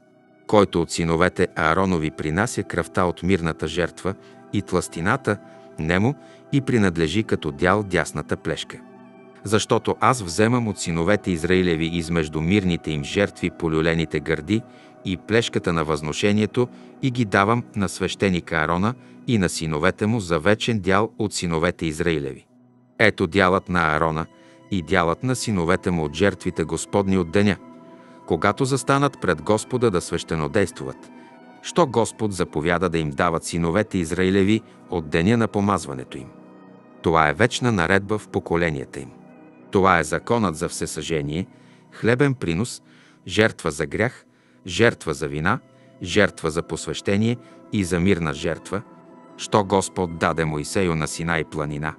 който от синовете Ааронови принася кръвта от мирната жертва и тластината, нему и принадлежи като дял дясната плешка. Защото аз вземам от синовете Израилеви измежду мирните им жертви полюлените гърди и плешката на възношението и ги давам на свещеника Аарона и на синовете му за вечен дял от синовете Израилеви. Ето дялът на Аарона и дялът на синовете му от жертвите Господни от деня, когато застанат пред Господа да свещенодействуват, що Господ заповяда да им дават синовете Израилеви от деня на помазването им. Това е вечна наредба в поколенията им. Това е законът за всесъжение, хлебен принос, жертва за грях, жертва за вина, жертва за посвещение и за мирна жертва, що Господ даде Моисею на Синай планина,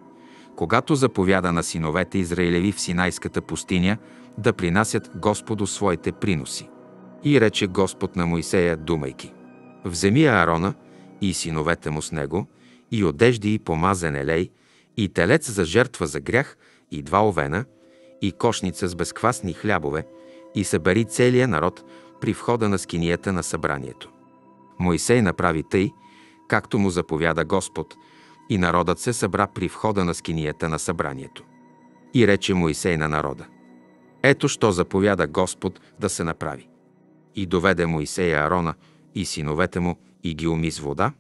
когато заповяда на синовете Израилеви в Синайската пустиня да принасят Господу своите приноси. И рече Господ на Моисея, думайки, Вземи Аарона и синовете му с него, и одежди и помазен елей, и телец за жертва за грях, и два овена, и кошница с безквасни хлябове, и събери целия народ при входа на скинията на събранието. Моисей направи тъй, както му заповяда Господ, и народът се събра при входа на скинията на събранието. И рече Моисей на народа. Ето, що заповяда Господ да се направи. И доведе Моисей Аарона и синовете му и ги уми с вода,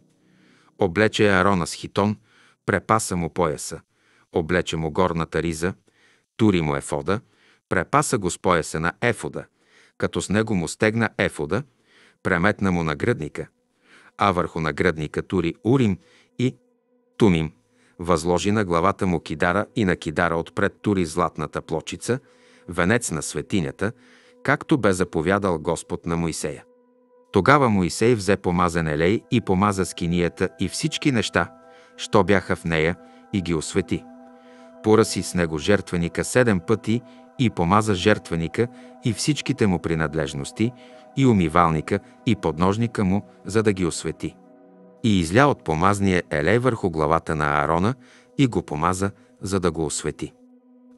облече Аарона с хитон, препаса му пояса, облече му горната риза, тури му ефода, препаса го с пояса на ефода, като с него му стегна ефода, преметна му нагръдника, а върху нагръдника тури Урим и Тумим, възложи на главата му кидара и на кидара отпред тури златната плочица, венец на светинята, както бе заповядал Господ на Моисея. Тогава Моисей взе помазан елей и помаза скинията и всички неща, що бяха в нея, и ги освети. Пораси с него жертвеника седем пъти и помаза жертвеника и всичките му принадлежности, и умивалника, и подножника му, за да ги освети. И изля от помазния елей върху главата на Аарона и го помаза, за да го освети.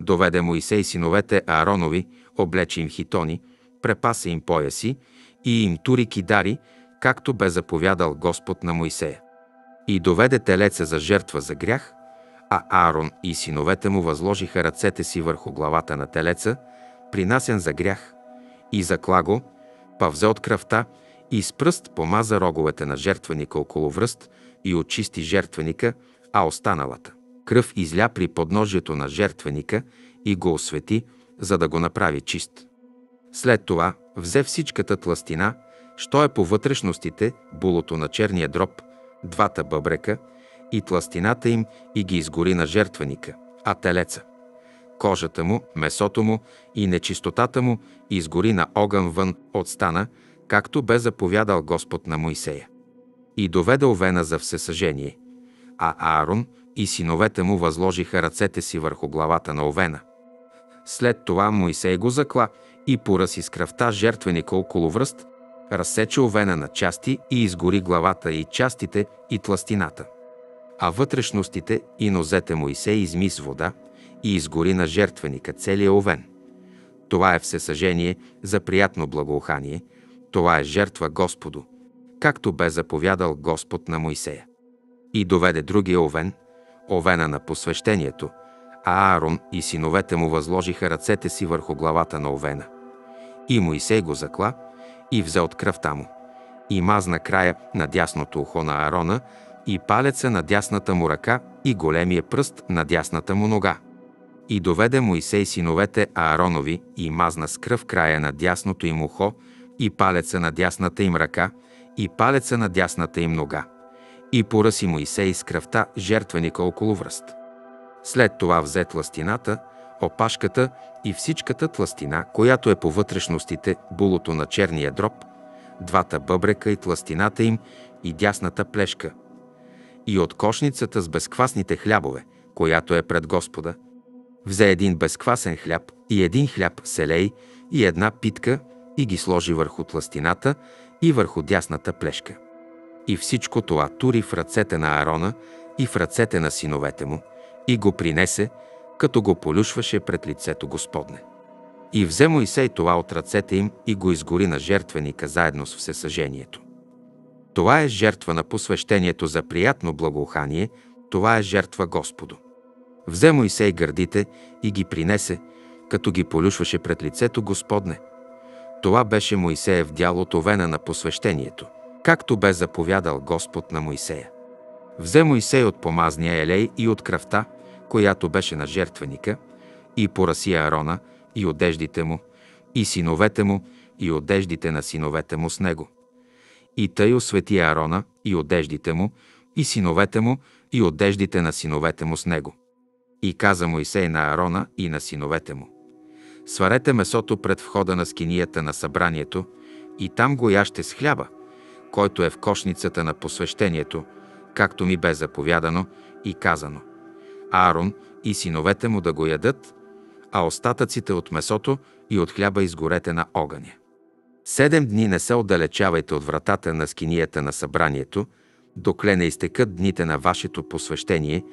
Доведе Моисей синовете Ааронови, облече им хитони, препаса им пояси и им тури кидари, както бе заповядал Господ на Моисея. И доведе телеца за жертва за грях, а Аарон и синовете му възложиха ръцете си върху главата на телеца, принасен за грях, и закла го, па взе от кръвта и с пръст помаза роговете на жертвеника около връст и очисти жертвеника, а останалата кръв изля при подножието на жертвеника и го освети, за да го направи чист. След това взе всичката тластина, що е по вътрешностите, булото на черния дроб, двата бъбрека и тластината им и ги изгори на жертвеника, а телеца. Кожата му, месото му и нечистотата му изгори на огън вън от стана, както бе заповядал Господ на Моисея. И доведе овена за всесъжение, а Аарон и синовете му възложиха ръцете си върху главата на овена. След това Моисей го закла и пораси с кръвта жертвеника около връст, разсече овена на части и изгори главата и частите и тластината. А вътрешностите и нозете Моисей изми с вода и изгори на жертвеника целия овен. Това е всесъжение за приятно благоухание, това е жертва Господу, както бе заповядал Господ на Моисея. И доведе другия овен, овена на посвещението, а Аарон и синовете му възложиха ръцете си върху главата на овена. И Моисей го закла и взе от кръвта му. И мазна края на дясното ухо на Аарона и палеца на дясната му ръка и големия пръст на дясната му нога. И доведе Моисей синовете Ааронови и мазна с кръв края на дясното им ухо и палеца на дясната им ръка и палеца на дясната им нога. И пораси Моисей с кръвта жертвеника около връст. След това взе тластината, опашката и всичката тластина, която е по вътрешностите, булото на черния дроб, двата бъбрека и тластината им и дясната плешка, и от кошницата с безквасните хлябове, която е пред Господа, взе един безквасен хляб и един хляб селей и една питка и ги сложи върху тластината и върху дясната плешка. И всичко това тури в ръцете на Аарона и в ръцете на синовете му и го принесе, като го полюшваше пред лицето Господне. И взе Моисей това от ръцете им и го изгори на жертвеника заедно с всесъжението. Това е жертва на посвещението за приятно благоухание, това е жертва Господу. Взе Моисей гърдите и ги принесе, като ги полюшваше пред лицето Господне. Това беше Моисеев дял от овена на посвещението, както бе заповядал Господ на Моисея. Взе Моисей от помазния елей и от кръвта, която беше на жертвеника, и пораси Аарона и одеждите му, и синовете му, и одеждите на синовете му с него. И тъй освети Аарона и одеждите му, и синовете му, и одеждите на синовете му с него. И каза Моисей на Аарона и на синовете му. Сварете месото пред входа на скинията на събранието и там го яще с хляба, който е в кошницата на посвещението, както ми бе заповядано и казано. Аарон и синовете му да го ядат, а остатъците от месото и от хляба изгорете на огъня. Седем дни не се отдалечавайте от вратата на скинията на събранието, докле не изтекат дните на вашето посвещение,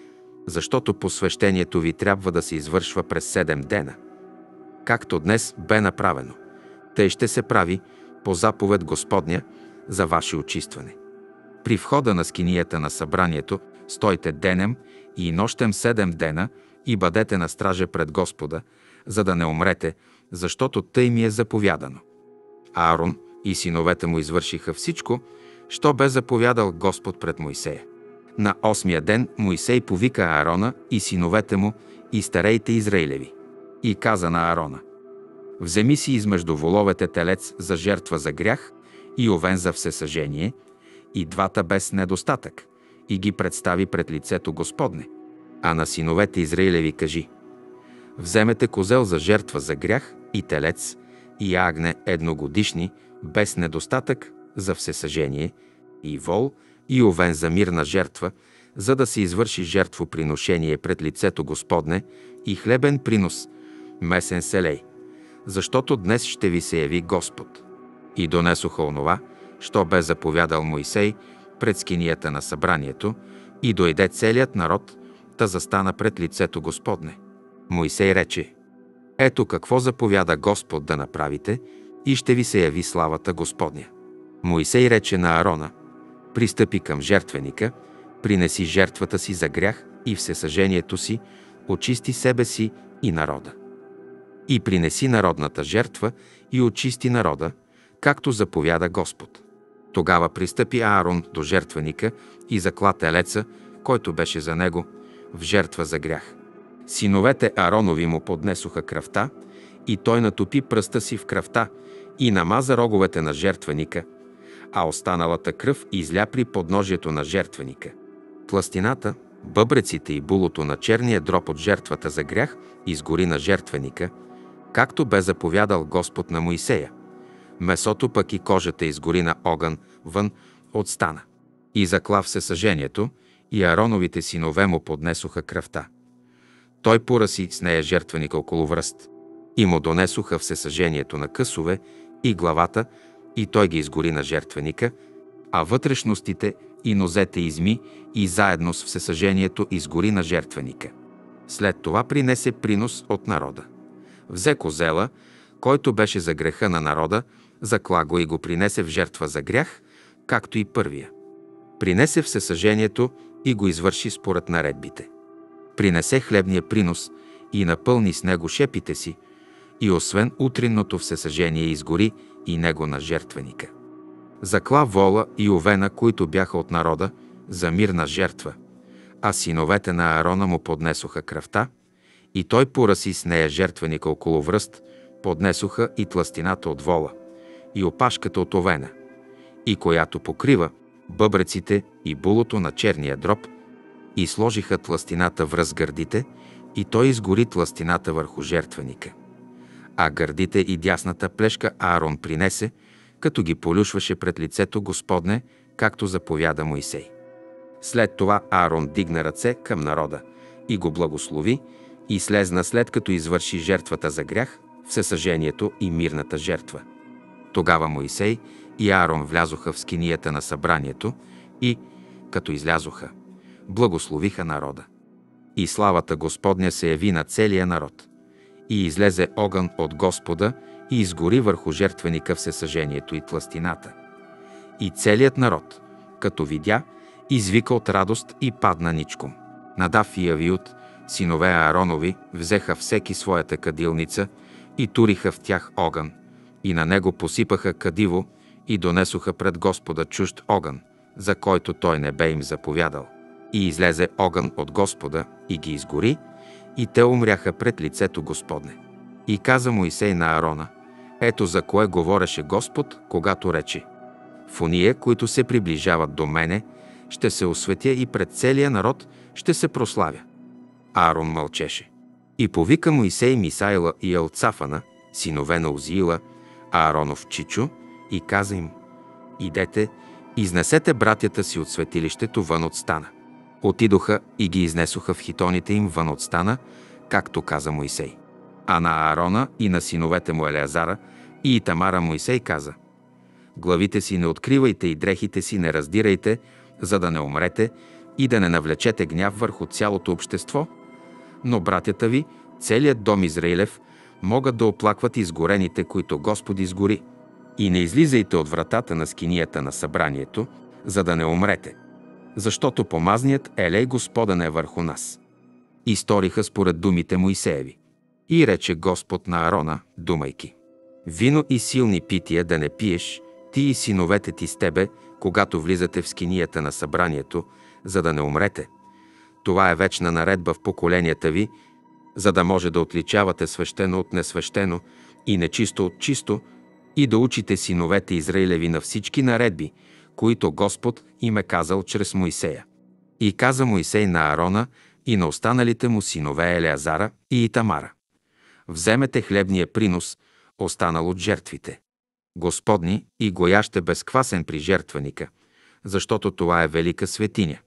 защото посвещението ви трябва да се извършва през седем дена. Както днес бе направено, тъй ще се прави по заповед Господня за ваше очистване. При входа на скинията на събранието стойте денем и нощем седем дена и бъдете на стража пред Господа, за да не умрете, защото тъй ми е заповядано. Аарон и синовете му извършиха всичко, що бе заповядал Господ пред Моисея. На осмия ден Моисей повика Аарона и синовете му и старейте Израилеви. И каза на Аарона, Вземи си измежду воловете телец за жертва за грях и овен за всесъжение, и двата без недостатък, и ги представи пред лицето Господне. А на синовете Израилеви кажи, Вземете козел за жертва за грях и телец, и агне едногодишни, без недостатък, за всесъжение, и вол, и овен за мирна жертва, за да се извърши жертвоприношение пред лицето Господне и хлебен принос, месен селей, защото днес ще ви се яви Господ. И донесоха онова, що бе заповядал Моисей пред скинията на събранието, и дойде целият народ, та застана пред лицето Господне. Моисей рече, ето какво заповяда Господ да направите и ще ви се яви славата Господня. Моисей рече на Арона, пристъпи към жертвеника, принеси жертвата си за грях и всесъжението си, очисти себе си и народа. И принеси народната жертва и очисти народа, както заповяда Господ. Тогава пристъпи Аарон до жертвеника и закла телеца, който беше за него, в жертва за грях. Синовете Ааронови му поднесоха кръвта и той натопи пръста си в кръвта и намаза роговете на жертвеника, а останалата кръв изля при подножието на жертвеника. Пластината, бъбреците и булото на черния дроб от жертвата за грях изгори на жертвеника, както бе заповядал Господ на Моисея. Месото пък и кожата изгори на огън вън от стана. И заклав се съжението, и Ароновите синове му поднесоха кръвта. Той пораси с нея жертвеника около връст. И му донесоха всесъжението на късове и главата, и той ги изгори на жертвеника, а вътрешностите и нозете изми и заедно с всесъжението изгори на жертвеника. След това принесе принос от народа. Взе козела, който беше за греха на народа, закла го и го принесе в жертва за грях, както и първия. Принесе всесъжението и го извърши според наредбите. Принесе хлебния принос и напълни с него шепите си, и освен утринното всесъжение изгори и него на жертвеника. Закла вола и овена, които бяха от народа, за мирна жертва, а синовете на Аарона му поднесоха кръвта, и той пораси с нея жертвеника около връст, поднесоха и тластината от вола, и опашката от овена, и която покрива бъбреците и булото на черния дроб, и сложиха тластината връз гърдите, и той изгори тластината върху жертвеника. А гърдите и дясната плешка Аарон принесе, като ги полюшваше пред лицето Господне, както заповяда Моисей. След това Аарон дигна ръце към народа и го благослови и слезна след като извърши жертвата за грях, всесъжението и мирната жертва. Тогава Моисей и Аарон влязоха в скинията на събранието и, като излязоха, благословиха народа. И славата Господня се яви на целия народ. И излезе огън от Господа и изгори върху жертвеника всесъжението и тластината. И целият народ, като видя, извика от радост и падна ничком. Надав и Авиот, синове Ааронови, взеха всеки своята кадилница и туриха в тях огън, и на него посипаха кадиво и донесоха пред Господа чужд огън, за който той не бе им заповядал. И излезе огън от Господа и ги изгори, и те умряха пред лицето Господне. И каза Моисей на Аарона, ето за кое говореше Господ, когато рече В уния, които се приближават до мене, ще се осветя и пред целия народ ще се прославя. Аарон мълчеше. И повика Моисей Мисайла и Елцафана, синове на Узиила, Ааронов чичо, и каза им, идете, изнесете братята си от светилището вън от стана. Отидоха и ги изнесоха в хитоните им вън от стана, както каза Моисей. А на Аарона и на синовете му Елеазара и Итамара Моисей каза Главите си не откривайте и дрехите си не раздирайте, за да не умрете и да не навлечете гняв върху цялото общество, но братята ви, целият дом Израилев, могат да оплакват изгорените, които Господ изгори. И не излизайте от вратата на скинията на събранието, за да не умрете, защото помазният елей Господен е върху нас. И сториха според думите Моисееви. И рече Господ на Арона, думайки. Вино и силни пития да не пиеш, ти и синовете ти с тебе, когато влизате в скинията на събранието, за да не умрете. Това е вечна наредба в поколенията ви, за да може да отличавате свещено от несвещено и нечисто от чисто, и да учите синовете Израилеви на всички наредби, които Господ им е казал чрез Моисея. И каза Моисей на Аарона и на останалите му синове Елеазара и Итамара. Вземете хлебния принос, останал от жертвите. Господни и гояще безквасен при жертвеника, защото това е велика светиня.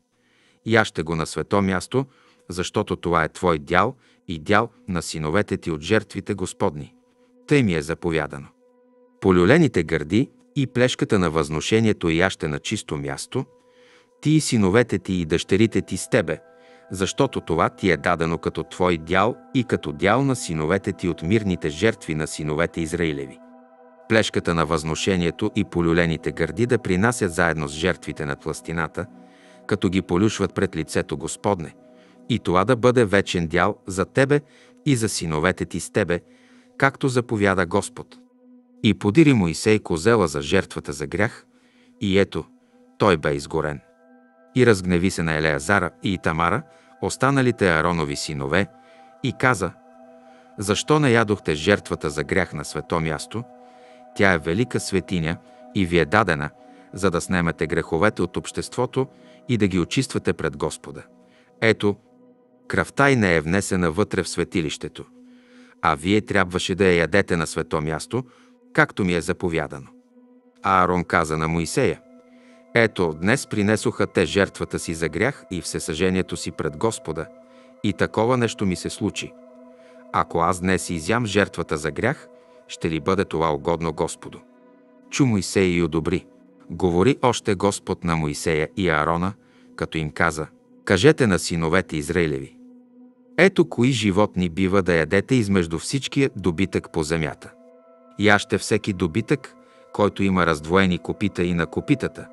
Яще го на свето място, защото това е твой дял и дял на синовете ти от жертвите Господни. Тъй ми е заповядано. Полюлените гърди и плешката на възношението яще на чисто място, ти и синовете ти и дъщерите ти с тебе, защото това ти е дадено като твой дял и като дял на синовете ти от мирните жертви на синовете Израилеви. Плешката на възношението и полюлените гърди да принасят заедно с жертвите на тластината, като ги полюшват пред лицето Господне, и това да бъде вечен дял за тебе и за синовете ти с тебе, както заповяда Господ. И подири Моисей козела за жертвата за грях, и ето, той бе изгорен. И разгневи се на Елеазара и Итамара, останалите Аронови синове, и каза, защо не ядохте жертвата за грях на свето място? Тя е велика светиня и ви е дадена, за да снемете греховете от обществото и да ги очиствате пред Господа. Ето, кръвта й не е внесена вътре в светилището, а вие трябваше да я ядете на свето място, както ми е заповядано. Аарон каза на Моисея, ето, днес принесоха те жертвата си за грях и всесъжението си пред Господа, и такова нещо ми се случи. Ако аз днес изям жертвата за грях, ще ли бъде това угодно Господу? Чу Моисей и одобри. Говори още Господ на Моисея и Аарона, като им каза, кажете на синовете Израилеви. Ето кои животни бива да ядете измежду всичкия добитък по земята. Яще всеки добитък, който има раздвоени копита и на копитата,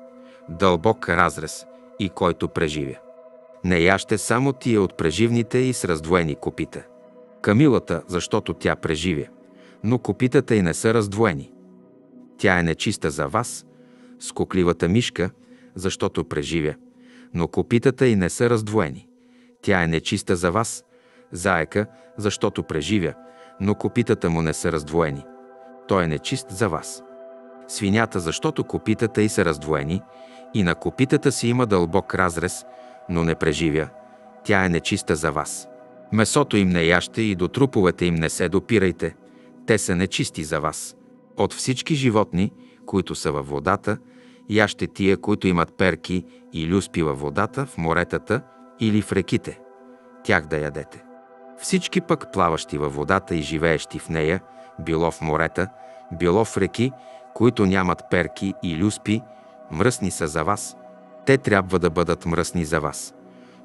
дълбок разрез и който преживя. Не яще само тия от преживните и с раздвоени копита. Камилата, защото тя преживя, но копитата й не са раздвоени. Тя е нечиста за вас, скокливата мишка, защото преживя, но копитата й не са раздвоени. Тя е нечиста за вас, заека, защото преживя, но копитата му не са раздвоени – той е нечист за вас. Свинята, защото копитата й са раздвоени и на копитата си има дълбок разрез, но не преживя, тя е нечиста за вас. Месото им не яще и до труповете им не се допирайте, те са нечисти за вас. От всички животни, които са във водата, яще тия, които имат перки и люспи във водата, в моретата или в реките. Тях да ядете. Всички пък плаващи във водата и живеещи в нея – било в морета, било в реки, които нямат перки и люспи, мръсни са за вас. Те трябва да бъдат мръсни за вас.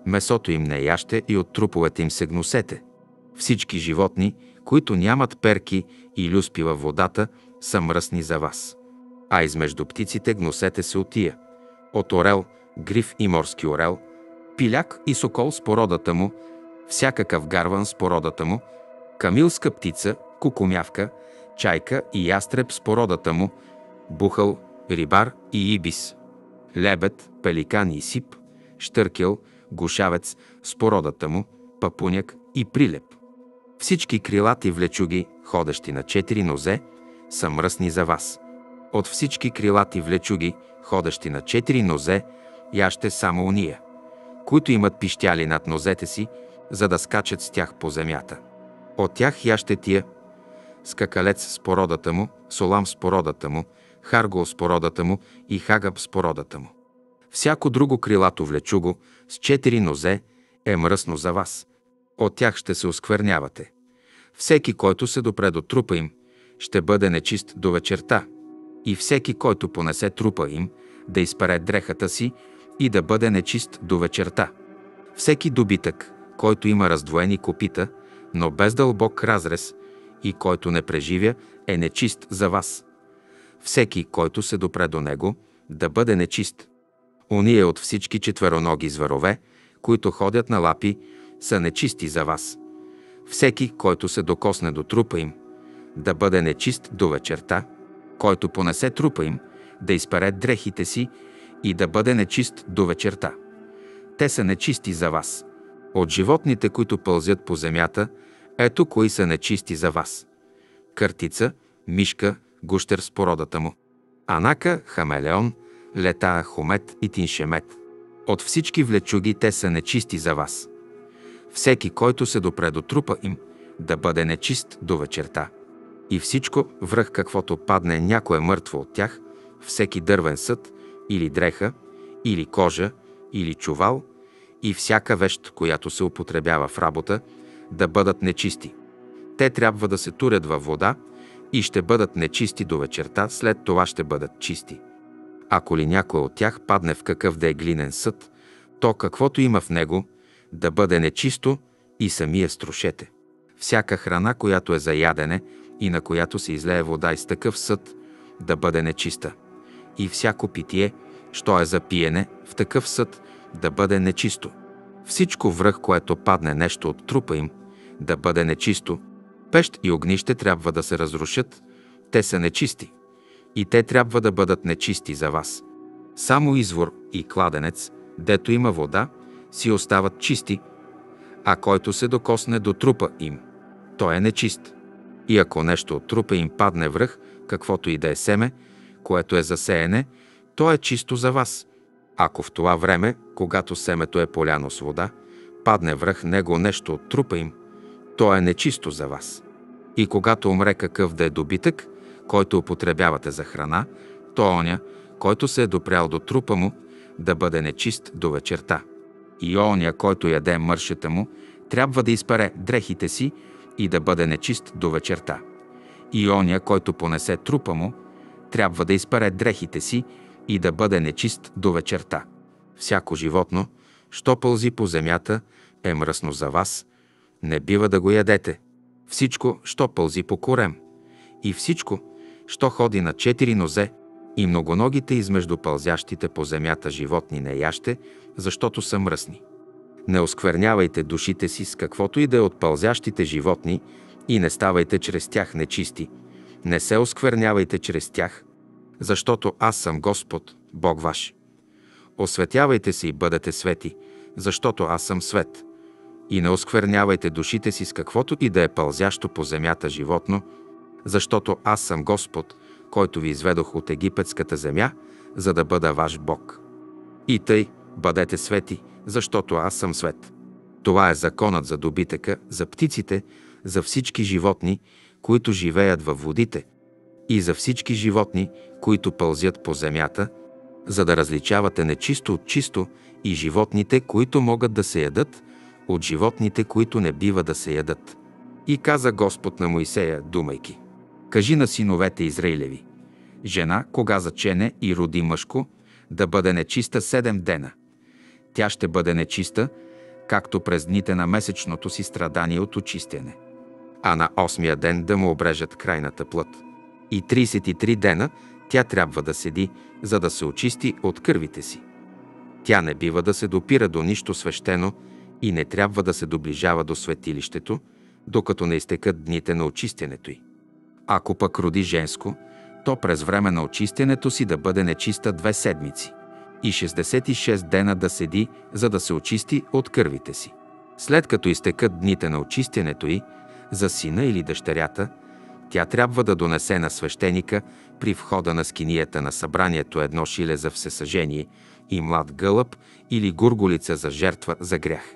Месото им не яще и от труповете им се гносете. Всички животни, които нямат перки и люспи във водата, са мръсни за вас. А измежду птиците гносете се отия. От орел, гриф и морски орел, пиляк и сокол с породата му, всякакъв гарван с породата му, камилска птица, кукумявка, чайка и ястреб с породата му, бухъл, рибар и ибис, лебед, пеликан и сип, штъркел, гушавец с породата му, папуняк и прилеп. Всички крилати влечуги, ходещи на четири нозе, са мръсни за вас. От всички крилати влечуги, ходещи на четири нозе, яще само уния, които имат пищяли над нозете си, за да скачат с тях по земята. От тях яще тия, скакалец с породата му, солам с породата му, харгол с породата му и хагаб с породата му. Всяко друго крилато влечуго с четири нозе е мръсно за вас. От тях ще се осквернявате. Всеки, който се допре до трупа им, ще бъде нечист до вечерта. И всеки, който понесе трупа им, да изпере дрехата си и да бъде нечист до вечерта. Всеки добитък, който има раздвоени копита, но без дълбок разрез, и който не преживя, е нечист за вас. Всеки, който се допре до него, да бъде нечист. Уния от всички четвероноги зверове, които ходят на лапи, са нечисти за вас. Всеки, който се докосне до трупа им, да бъде нечист до вечерта, който понесе трупа им, да изпере дрехите си и да бъде нечист до вечерта. Те са нечисти за вас. От животните, които пълзят по земята, ето кои са нечисти за вас. Къртица, мишка, гущер с породата му. Анака, хамелеон, летаа, хомет и тиншемет. От всички влечуги те са нечисти за вас. Всеки, който се допре до трупа им, да бъде нечист до вечерта. И всичко, връх каквото падне някое мъртво от тях, всеки дървен съд, или дреха, или кожа, или чувал, и всяка вещ, която се употребява в работа, да бъдат нечисти. Те трябва да се турят във вода и ще бъдат нечисти до вечерта, след това ще бъдат чисти. Ако ли някой от тях падне в какъв да е глинен съд, то каквото има в него, да бъде нечисто и самия струшете. Всяка храна, която е за ядене и на която се излее вода из такъв съд, да бъде нечиста. И всяко питие, що е за пиене, в такъв съд, да бъде нечисто. Всичко връх, което падне нещо от трупа им, да бъде нечисто. Пещ и огнище трябва да се разрушат, те са нечисти. И те трябва да бъдат нечисти за вас. Само извор и кладенец, дето има вода, си остават чисти, а който се докосне до трупа им, той е нечист. И ако нещо от трупа им падне връх, каквото и да е семе, което е засеяне, то е чисто за вас. Ако в това време, когато семето е поляно с вода, падне връх него нещо от трупа им, то е нечисто за вас. И когато умре какъв да е добитък, който употребявате за храна, то оня, който се е допрял до трупа му, да бъде нечист до вечерта. И оня, който яде мършата му, трябва да изпере дрехите си и да бъде нечист до вечерта. И оня, който понесе трупа му, трябва да изпере дрехите си и да бъде нечист до вечерта. Всяко животно, що пълзи по земята, е мръсно за вас, не бива да го ядете. Всичко, що пълзи по корем. И всичко, що ходи на четири нозе, и многоногите измежду пълзящите по земята животни не яще, защото са мръсни. Не осквернявайте душите си с каквото и да е от пълзящите животни и не ставайте чрез тях нечисти. Не се осквернявайте чрез тях, защото аз съм Господ, Бог ваш. Осветявайте се и бъдете свети, защото аз съм свет. И не осквернявайте душите си с каквото и да е пълзящо по земята животно, защото аз съм Господ, който ви изведох от египетската земя, за да бъда ваш Бог. И тъй, бъдете свети, защото аз съм свет. Това е законът за добитъка, за птиците, за всички животни, които живеят във водите, и за всички животни, които пълзят по земята, за да различавате нечисто от чисто и животните, които могат да се ядат, от животните, които не бива да се ядат. И каза Господ на Моисея, думайки, кажи на синовете Израилеви, жена, кога зачене и роди мъжко, да бъде нечиста седем дена. Тя ще бъде нечиста, както през дните на месечното си страдание от очистяне. А на осмия ден да му обрежат крайната плът. И 33 дена тя трябва да седи, за да се очисти от кървите си. Тя не бива да се допира до нищо свещено и не трябва да се доближава до светилището, докато не изтекат дните на очистянето й. Ако пък роди женско, то през време на очистянето си да бъде нечиста две седмици и 66 дена да седи, за да се очисти от кървите си. След като изтекат дните на очистянето й, за сина или дъщерята, тя трябва да донесе на свещеника при входа на скинията на събранието едно шиле за всесъжение и млад гълъб или гурголица за жертва за грях.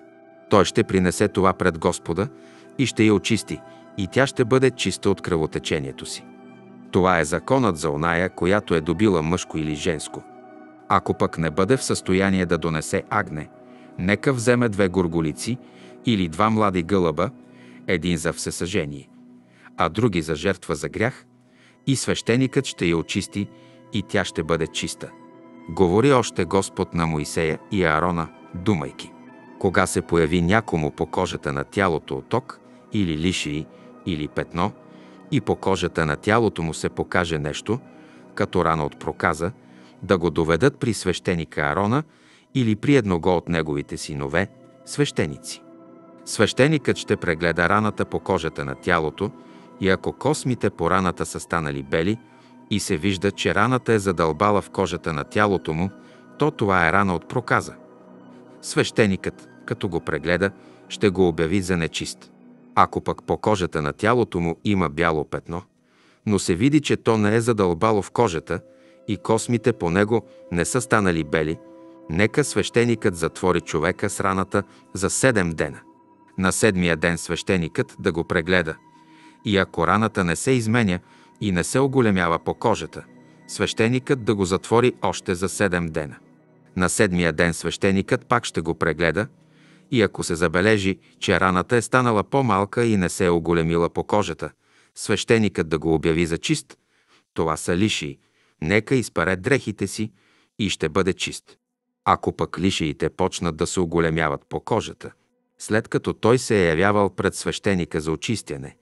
Той ще принесе това пред Господа и ще я очисти, и тя ще бъде чиста от кръвотечението си. Това е законът за оная, която е добила мъжко или женско. Ако пък не бъде в състояние да донесе агне, нека вземе две горголици или два млади гълъба, един за всесъжение, а други за жертва за грях, и свещеникът ще я очисти и тя ще бъде чиста. Говори още Господ на Моисея и Аарона, думайки. Кога се появи някому по кожата на тялото оток или лишии или петно и по кожата на тялото му се покаже нещо, като рана от проказа, да го доведат при свещеника Арона или при едного от неговите синове, свещеници. Свещеникът ще прегледа раната по кожата на тялото и ако космите по раната са станали бели и се вижда, че раната е задълбала в кожата на тялото му, то това е рана от проказа. Свещеникът, като го прегледа, ще го обяви за нечист. Ако пък по кожата на тялото му има бяло петно, но се види, че то не е задълбало в кожата и космите по него не са станали бели, нека свещеникът затвори човека с раната за седем дена. На седмия ден свещеникът да го прегледа. И ако раната не се изменя и не се оголемява по кожата, свещеникът да го затвори още за седем дена. На седмия ден свещеникът пак ще го прегледа и ако се забележи, че раната е станала по-малка и не се е оголемила по кожата, свещеникът да го обяви за чист, това са лишии, нека изпаре дрехите си и ще бъде чист. Ако пък лишиите почнат да се оголемяват по кожата, след като той се е явявал пред свещеника за очистяне,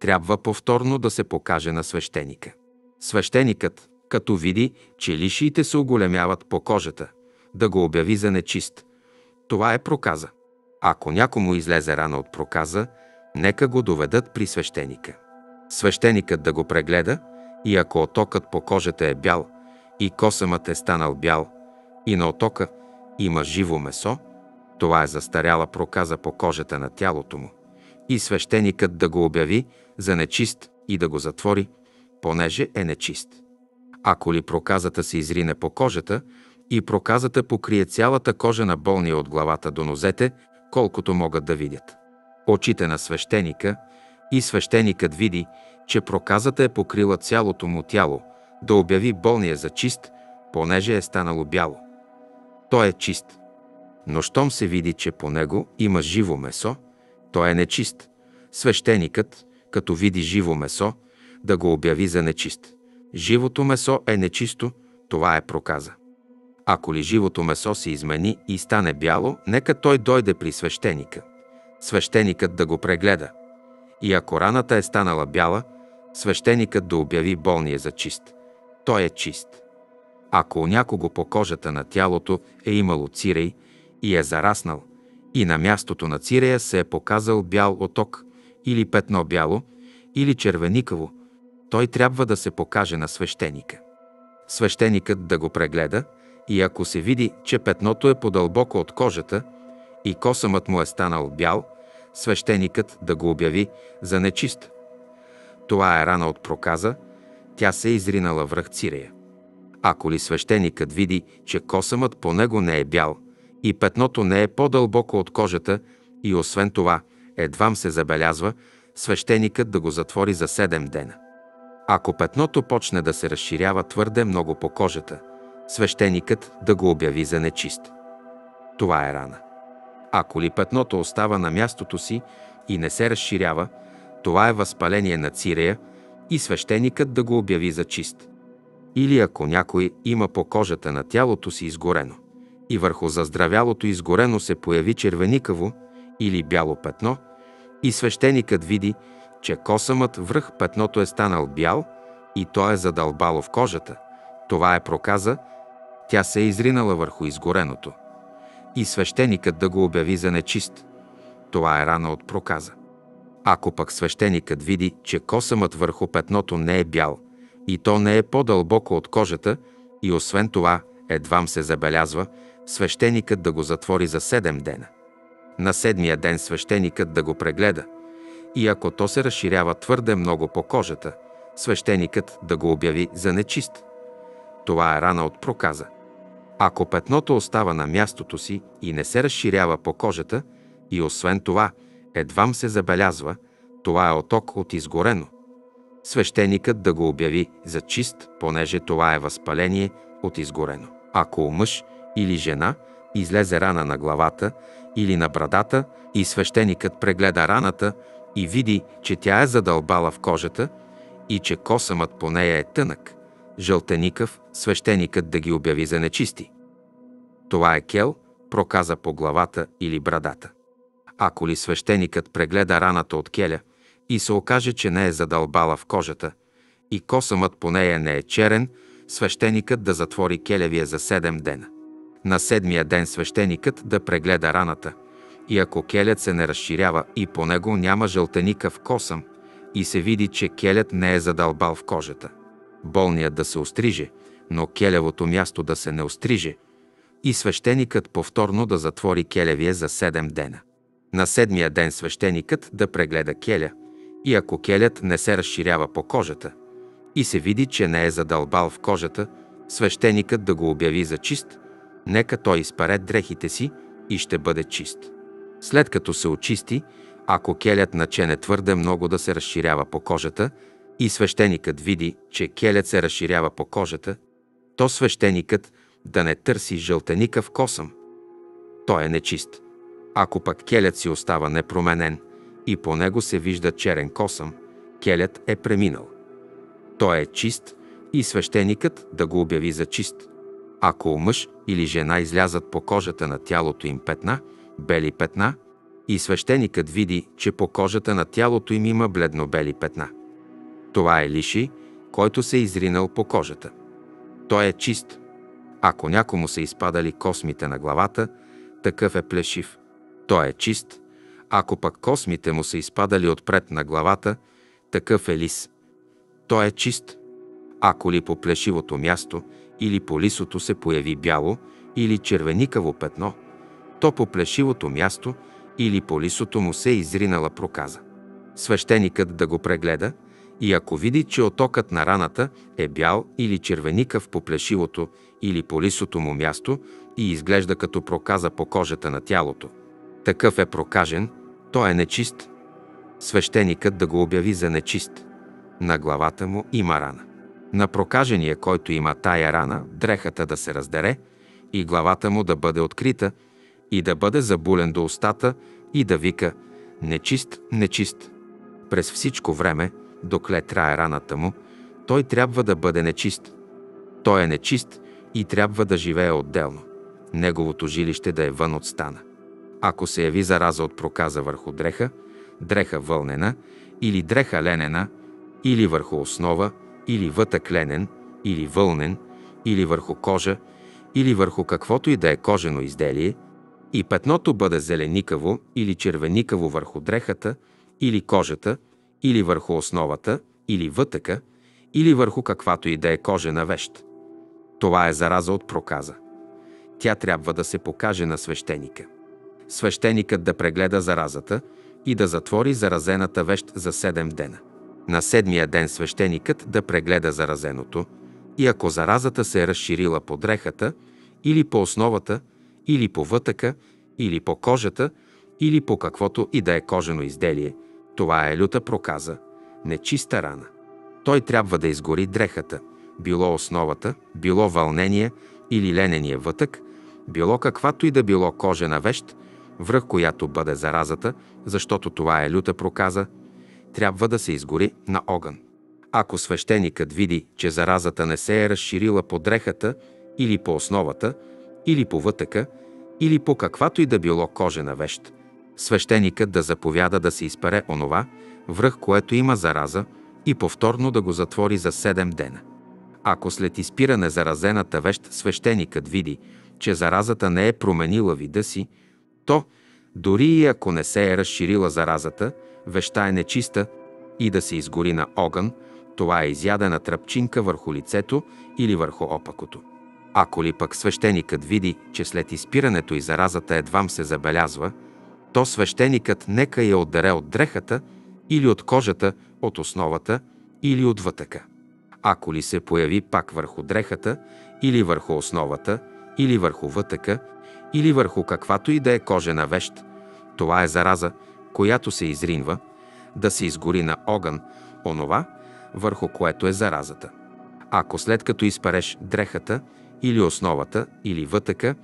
трябва повторно да се покаже на свещеника. Свещеникът, като види, че лишиите се оголемяват по кожата, да го обяви за нечист. Това е проказа. Ако някому излезе рана от проказа, нека го доведат при свещеника. Свещеникът да го прегледа и ако отокът по кожата е бял и косъмът е станал бял и на отока има живо месо, това е застаряла проказа по кожата на тялото му. И свещеникът да го обяви за нечист и да го затвори, понеже е нечист. Ако ли проказата се изрине по кожата и проказата покрие цялата кожа на болния от главата до нозете, колкото могат да видят. Очите на свещеника и свещеникът види, че проказата е покрила цялото му тяло, да обяви болния за чист, понеже е станало бяло. Той е чист. Но щом се види, че по него има живо месо, той е нечист. Свещеникът, като види живо месо, да го обяви за нечист. Живото месо е нечисто, това е проказа. Ако ли живото месо се измени и стане бяло, нека той дойде при свещеника. Свещеникът да го прегледа. И ако раната е станала бяла, свещеникът да обяви болния за чист. Той е чист. Ако у някого по кожата на тялото е имало цирей и е зараснал, и на мястото на цирея се е показал бял оток, или петно бяло, или червеникаво, той трябва да се покаже на свещеника. Свещеникът да го прегледа и ако се види, че петното е по-дълбоко от кожата и косъмът му е станал бял, свещеникът да го обяви за нечист. Това е рана от проказа, тя се е изринала връх цирея. Ако ли свещеникът види, че косъмът по него не е бял и петното не е по-дълбоко от кожата и освен това едвам се забелязва, свещеникът да го затвори за седем дена. Ако петното почне да се разширява твърде много по кожата, свещеникът да го обяви за нечист. Това е рана. Ако ли петното остава на мястото си и не се разширява, това е възпаление на цирея и свещеникът да го обяви за чист. Или ако някой има по кожата на тялото си изгорено, и върху заздравялото изгорено се появи червеникаво или бяло петно, и свещеникът види, че косъмът връх петното е станал бял и то е задълбало в кожата. Това е проказа, тя се е изринала върху изгореното. И свещеникът да го обяви за нечист. Това е рана от проказа. Ако пък свещеникът види, че косъмът върху петното не е бял и то не е по-дълбоко от кожата и освен това едвам се забелязва, свещеникът да го затвори за седем дена. На седмия ден свещеникът да го прегледа и ако то се разширява твърде много по кожата, свещеникът да го обяви за нечист. Това е рана от проказа. Ако петното остава на мястото си и не се разширява по кожата, и освен това едвам се забелязва, това е оток от изгорено. Свещеникът да го обяви за чист, понеже това е възпаление от изгорено. Ако у мъж или жена излезе рана на главата или на брадата и свещеникът прегледа раната и види, че тя е задълбала в кожата и че косъмът по нея е тънък, жълтеникъв, свещеникът да ги обяви за нечисти. Това е кел, проказа по главата или брадата. Ако ли свещеникът прегледа раната от келя и се окаже, че не е задълбала в кожата и косъмът по нея не е черен, свещеникът да затвори келевия за седем дена. На седмия ден свещеникът да прегледа раната и ако келят се не разширява и по него няма жълтеникъв косъм и се види, че келят не е задълбал в кожата. Болният да се остриже, но келевото място да се не остриже и свещеникът повторно да затвори келевия за седем дена. На седмия ден свещеникът да прегледа келя и ако келят не се разширява по кожата и се види, че не е задълбал в кожата, свещеникът да го обяви за чист, нека той изпаре дрехите си и ще бъде чист. След като се очисти, ако келят начене твърде много да се разширява по кожата и свещеникът види, че келят се разширява по кожата, то свещеникът да не търси жълтеникъв косъм. Той е нечист. Ако пък келят си остава непроменен и по него се вижда черен косъм, келят е преминал. Той е чист и свещеникът да го обяви за чист. Ако мъж или жена излязат по кожата на тялото им петна, бели петна, и свещеникът види, че по кожата на тялото им има бледно-бели петна. Това е лиши, който се е изринал по кожата. Той е чист. Ако някому са изпадали космите на главата, такъв е плешив. Той е чист. Ако пък космите му са изпадали отпред на главата, такъв е лис. Той е чист. Ако ли по плешивото място или по лисото се появи бяло или червеникаво петно, то по плешивото място или по лисото му се изринала проказа. Свещеникът да го прегледа и ако види, че отокът на раната е бял или червеникав по плешивото или по лисото му място и изглежда като проказа по кожата на тялото, такъв е прокажен, той е нечист. Свещеникът да го обяви за нечист. На главата му има рана. На прокажения, който има тая рана, дрехата да се раздере и главата му да бъде открита и да бъде забулен до устата и да вика «Нечист, нечист». През всичко време, докле трае раната му, той трябва да бъде нечист. Той е нечист и трябва да живее отделно. Неговото жилище да е вън от стана. Ако се яви зараза от проказа върху дреха, дреха вълнена или дреха ленена, или върху основа, или вътък ленен, или вълнен, или върху кожа, или върху каквото и да е кожено изделие, и петното бъде зеленикаво или червеникаво върху дрехата, или кожата, или върху основата, или вътъка, или върху каквато и да е кожена вещ. Това е зараза от проказа. Тя трябва да се покаже на свещеника свещеникът да прегледа заразата и да затвори заразената вещ за седем дена. На седмия ден свещеникът да прегледа заразеното и ако заразата се е разширила по дрехата или по основата, или по вътъка, или по кожата, или по каквото и да е кожено изделие, това е люта проказа, нечиста рана. Той трябва да изгори дрехата, било основата, било вълнение или ленения вътък, било каквато и да било кожена вещ, връх която бъде заразата, защото това е люта проказа, трябва да се изгори на огън. Ако свещеникът види, че заразата не се е разширила по дрехата или по основата, или по вътъка, или по каквато и да било кожена вещ, свещеникът да заповяда да се изпере онова, връх което има зараза, и повторно да го затвори за седем дена. Ако след изпиране заразената вещ свещеникът види, че заразата не е променила вида си, то, дори и ако не се е разширила заразата, веща е нечиста и да се изгори на огън, това е изядена тръпчинка върху лицето или върху опакото. Ако ли пък свещеникът види, че след изпирането и заразата едвам се забелязва, то свещеникът нека я отдере от дрехата или от кожата, от основата или от вътъка. Ако ли се появи пак върху дрехата или върху основата, или върху вътъка, или върху каквато и да е кожена вещ, това е зараза, която се изринва, да се изгори на огън, онова, върху което е заразата. Ако след като изпареш дрехата, или основата, или вътъка,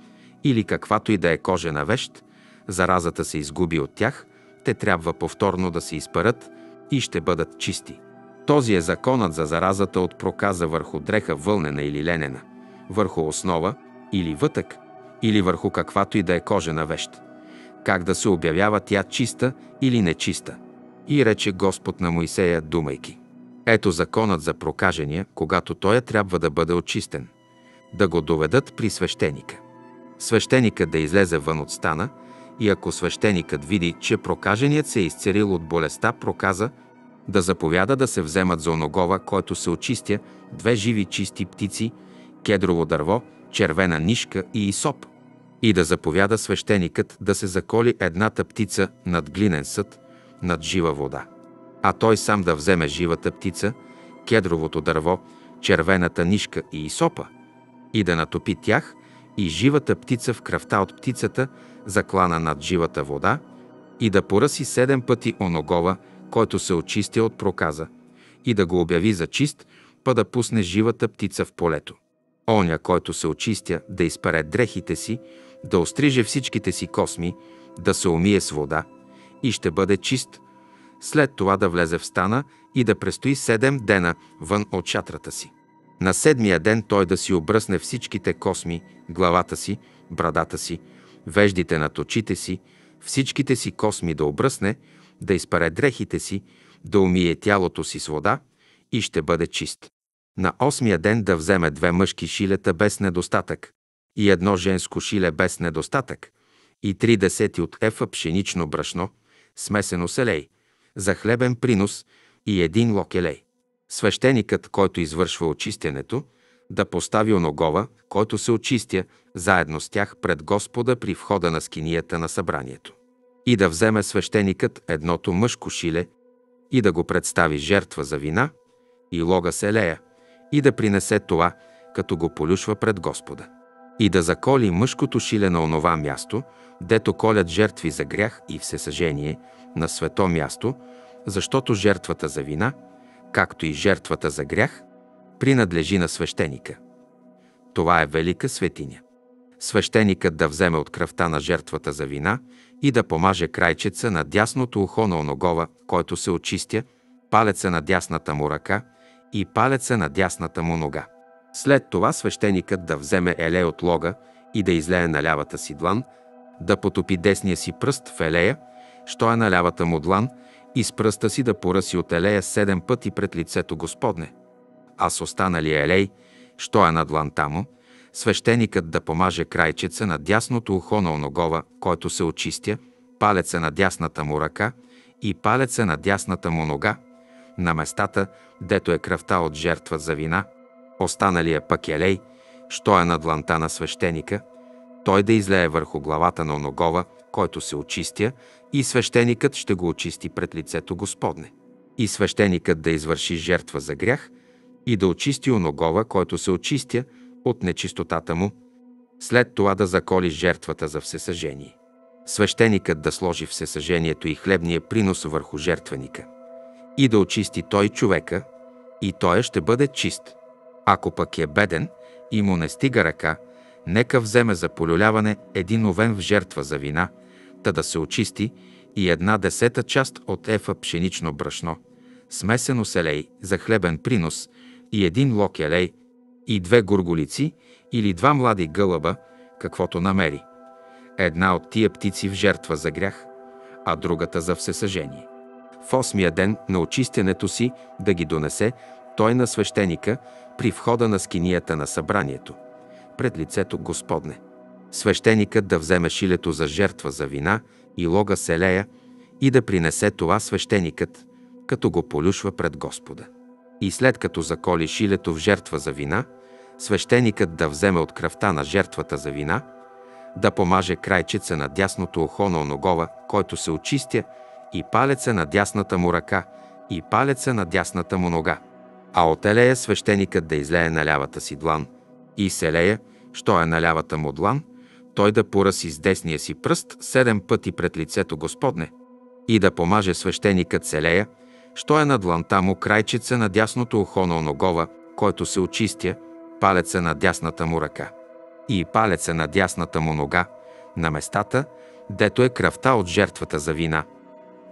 или каквато и да е кожена вещ, заразата се изгуби от тях, те трябва повторно да се изпарат и ще бъдат чисти. Този е законът за заразата от проказа върху дреха вълнена или ленена, върху основа или вътък, или върху каквато и да е кожена вещ. Как да се обявява тя чиста или нечиста? И рече Господ на Моисея, думайки. Ето законът за прокажения, когато той трябва да бъде очистен. Да го доведат при свещеника. Свещеникът да излезе вън от стана и ако свещеникът види, че прокаженият се е изцерил от болестта проказа, да заповяда да се вземат за оногова, който се очистя, две живи чисти птици, кедрово дърво, червена нишка и исоп. И да заповяда свещеникът да се заколи едната птица над глинен съд, над жива вода. А той сам да вземе живата птица, кедровото дърво, червената нишка и исопа, и да натопи тях и живата птица в кръвта от птицата, заклана над живата вода, и да поръси седем пъти оногова, който се очисти от проказа, и да го обяви за чист, па да пусне живата птица в полето. Оня, който се очистя, да изпере дрехите си, да остриже всичките си косми, да се умие с вода и ще бъде чист, след това да влезе в стана и да престои седем дена вън от шатрата си. На седмия ден той да си обръсне всичките косми, главата си, брадата си, веждите над очите си, всичките си косми да обръсне, да изпаре дрехите си, да умие тялото си с вода и ще бъде чист. На осмия ден да вземе две мъжки шилета без недостатък и едно женско шиле без недостатък и три десети от ефа пшенично брашно, смесено с елей, за хлебен принос и един лок елей. Свещеникът, който извършва очистянето, да постави оногова, който се очистя, заедно с тях пред Господа при входа на скинията на събранието. И да вземе свещеникът едното мъжко шиле и да го представи жертва за вина и лога с елея, и да принесе това, като го полюшва пред Господа. И да заколи мъжкото шиле на онова място, дето колят жертви за грях и всесъжение на свето място, защото жертвата за вина, както и жертвата за грях, принадлежи на свещеника. Това е велика светиня. Свещеникът да вземе от кръвта на жертвата за вина и да помаже крайчеца на дясното ухо на оногова, който се очистя, палеца на дясната му ръка и палеца на дясната му нога. След това свещеникът да вземе еле от лога и да излее на лявата си длан, да потопи десния си пръст в елея, що е на лявата му длан, и с пръста си да поръси от елея седем пъти пред лицето Господне. А с останали елей, що е на дланта му, свещеникът да помаже крайчеца на дясното ухо на оногова, който се очистя, палеца на дясната му ръка и палеца на дясната му нога, на местата, дето е кръвта от жертва за вина, останалия пък елей, що е на дланта на свещеника, той да излее върху главата на оногова, който се очистя, и свещеникът ще го очисти пред лицето Господне. И свещеникът да извърши жертва за грях и да очисти оногова, който се очистя от нечистотата му, след това да заколи жертвата за всесъжение. Свещеникът да сложи всесъжението и хлебния принос върху жертвеника и да очисти той човека, и той ще бъде чист. Ако пък е беден и му не стига ръка, нека вземе за полюляване един овен в жертва за вина, та да се очисти и една десета част от ефа пшенично брашно, смесено с елей за хлебен принос и един лок елей и две горголици или два млади гълъба, каквото намери. Една от тия птици в жертва за грях, а другата за всесъжение. В осмия ден на очистянето си да ги донесе той на свещеника при входа на скинията на събранието, пред лицето Господне. Свещеникът да вземе шилето за жертва за вина и лога селея и да принесе това свещеникът, като го полюшва пред Господа. И след като заколи шилето в жертва за вина, свещеникът да вземе от кръвта на жертвата за вина, да помаже крайчеца на дясното ухо на оногова, който се очистя, и палеца на дясната му ръка, и палеца на дясната му нога. А от елея свещеникът да излее на лявата си длан, и селея, що е на лявата му длан, той да поръси с десния си пръст седем пъти пред лицето Господне и да помаже свещеникът селея, що е на дланта му крайчица на дясното ухо на оногова, който се очистя, палеца на дясната му ръка и палеца на дясната му нога, на местата, дето е кръвта от жертвата за вина.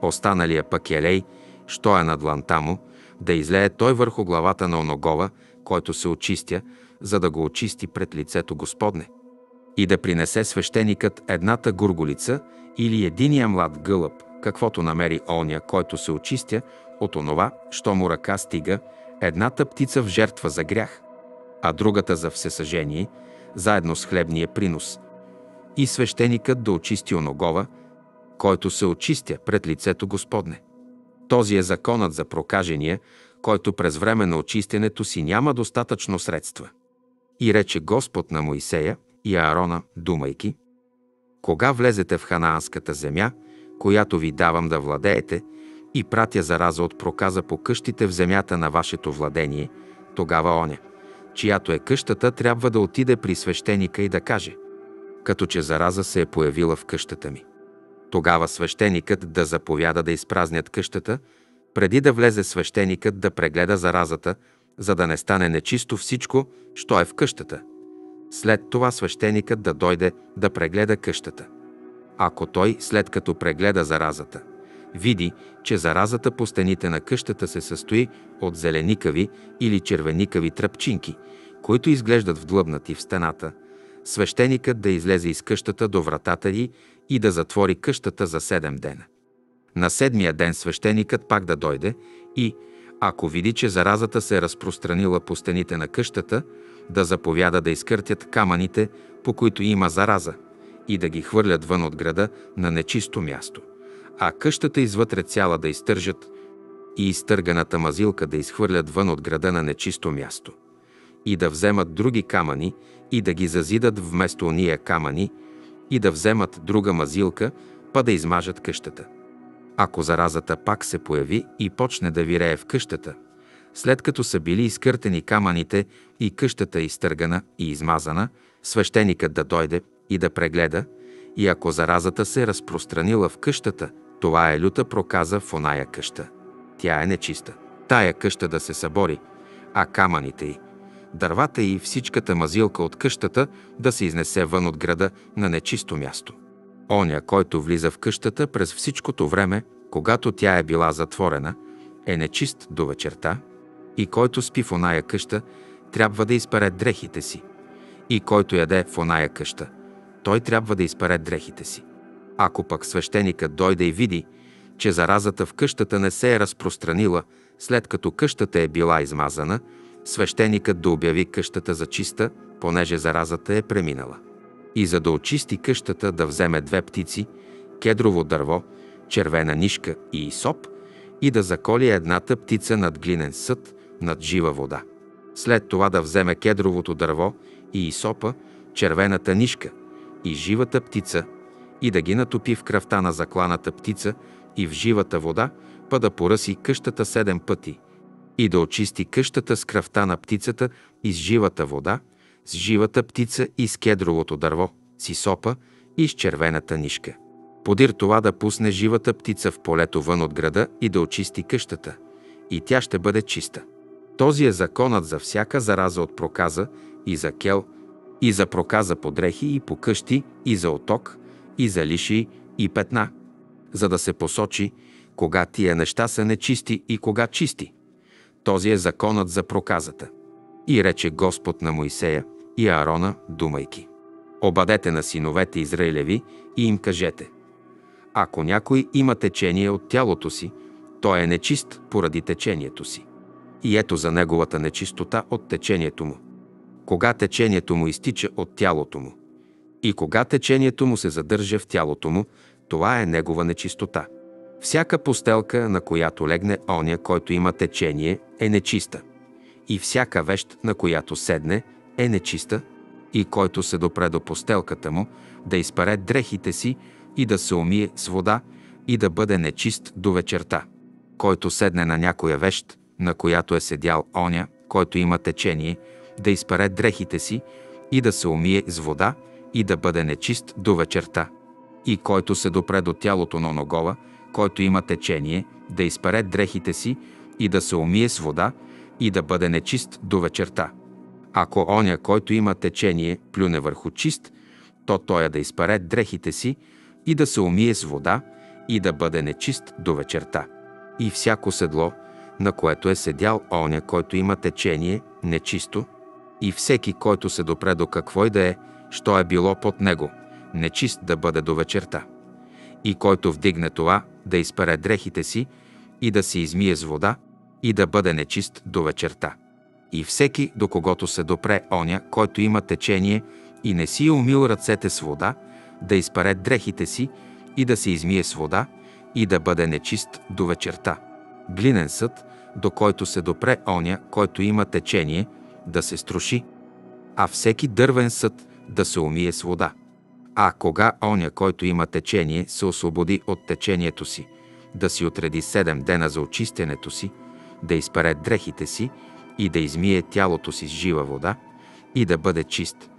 Останалия пък елей, що е на дланта му, да излее той върху главата на оногова, който се очистя, за да го очисти пред лицето Господне. И да принесе свещеникът едната гурголица или единия млад гълъб, каквото намери оня, който се очистя от онова, що му ръка стига, едната птица в жертва за грях, а другата за всесъжение, заедно с хлебния принос. И свещеникът да очисти оногова, който се очистя пред лицето Господне. Този е законът за прокажения, който през време на очистенето си няма достатъчно средства. И рече Господ на Моисея и Аарона, думайки, кога влезете в ханаанската земя, която ви давам да владеете, и пратя зараза от проказа по къщите в земята на вашето владение, тогава оня, чиято е къщата, трябва да отиде при свещеника и да каже, като че зараза се е появила в къщата ми. Тогава свещеникът да заповяда да изпразнят къщата, преди да влезе свещеникът да прегледа заразата, за да не стане нечисто всичко, що е в къщата. След това свещеникът да дойде да прегледа къщата. Ако той, след като прегледа заразата, види, че заразата по стените на къщата се състои от зеленикави или червеникави тръпчинки, които изглеждат вдлъбнати в стената, свещеникът да излезе из къщата до вратата й и да затвори къщата за седем дена. На седмия ден свещеникът пак да дойде и, ако види, че заразата се е разпространила по стените на къщата, да заповяда да изкъртят камъните, по които има зараза, и да ги хвърлят вън от града на нечисто място, а къщата извътре цяла да изтържат и изтърганата мазилка да изхвърлят вън от града на нечисто място, и да вземат други камъни и да ги зазидат вместо ония камъни, и да вземат друга мазилка, па да измажат къщата. Ако заразата пак се появи и почне да вирее в къщата, след като са били изкъртени камъните и къщата изтъргана и измазана, свещеникът да дойде и да прегледа, и ако заразата се е разпространила в къщата, това е люта проказа в оная къща. Тя е нечиста. Тая къща да се събори, а камъните й, дървата и всичката мазилка от къщата да се изнесе вън от града на нечисто място. Оня, който влиза в къщата през всичкото време, когато тя е била затворена, е нечист до вечерта, и който спи в оная къща, трябва да изпере дрехите си. И който яде в оная къща, той трябва да изпере дрехите си. Ако пък свещеникът дойде и види, че заразата в къщата не се е разпространила, след като къщата е била измазана, свещеникът да обяви къщата за чиста, понеже заразата е преминала. И за да очисти къщата, да вземе две птици, кедрово дърво, червена нишка и изоп, и да заколи едната птица над глинен съд, над жива вода. След това да вземе кедровото дърво и изопа, червената нишка и живата птица и да ги натопи в кръвта на закланата птица и в живата вода, па да поръси къщата седем пъти и да очисти къщата с кръвта на птицата и с живата вода, с живата птица и с кедровото дърво, с изопа и с червената нишка. Подир това да пусне живата птица в полето вън от града и да очисти къщата, и тя ще бъде чиста. Този е законът за всяка зараза от проказа и за кел, и за проказа по дрехи и по къщи, и за оток, и за лиши и петна, за да се посочи кога тия неща са нечисти и кога чисти. Този е законът за проказата. И рече Господ на Моисея и Аарона, думайки. Обадете на синовете Израилеви и им кажете Ако някой има течение от тялото си, той е нечист поради течението си. И ето за неговата нечистота от течението му. Кога течението му изтича от тялото му и кога течението му се задържа в тялото му, това е негова нечистота. Всяка постелка, на която легне оня, който има течение, е нечиста. И всяка вещ, на която седне, е нечиста, и който се допре до постелката му, да изпаре дрехите си и да се умие с вода и да бъде нечист до вечерта. Който седне на някоя вещ, на която е седял оня, който има течение, да изпаре дрехите си и да се умие с вода и да бъде нечист до вечерта. И който се допре до тялото на оногова, който има течение, да изпаре дрехите си и да се умие с вода и да бъде нечист до вечерта. Ако оня, който има течение, плюне върху чист, то той да изпаре дрехите си и да се умие с вода и да бъде нечист до вечерта. И всяко седло, на което е седял оня, който има течение, нечисто, и всеки, който се допре до какво и да е, що е било под него, нечист да бъде до вечерта. И който вдигне това, да изпере дрехите си и да се измие с вода и да бъде нечист до вечерта. И всеки, до когото се допре оня, който има течение и не си е умил ръцете с вода, да изпаре дрехите си и да се измие с вода и да бъде нечист до вечерта. Глинен съд, до който се допре оня, който има течение, да се струши, а всеки дървен съд да се умие с вода. А кога оня, който има течение, се освободи от течението си, да си отреди седем дена за очистенето си, да изпере дрехите си и да измие тялото си с жива вода и да бъде чист.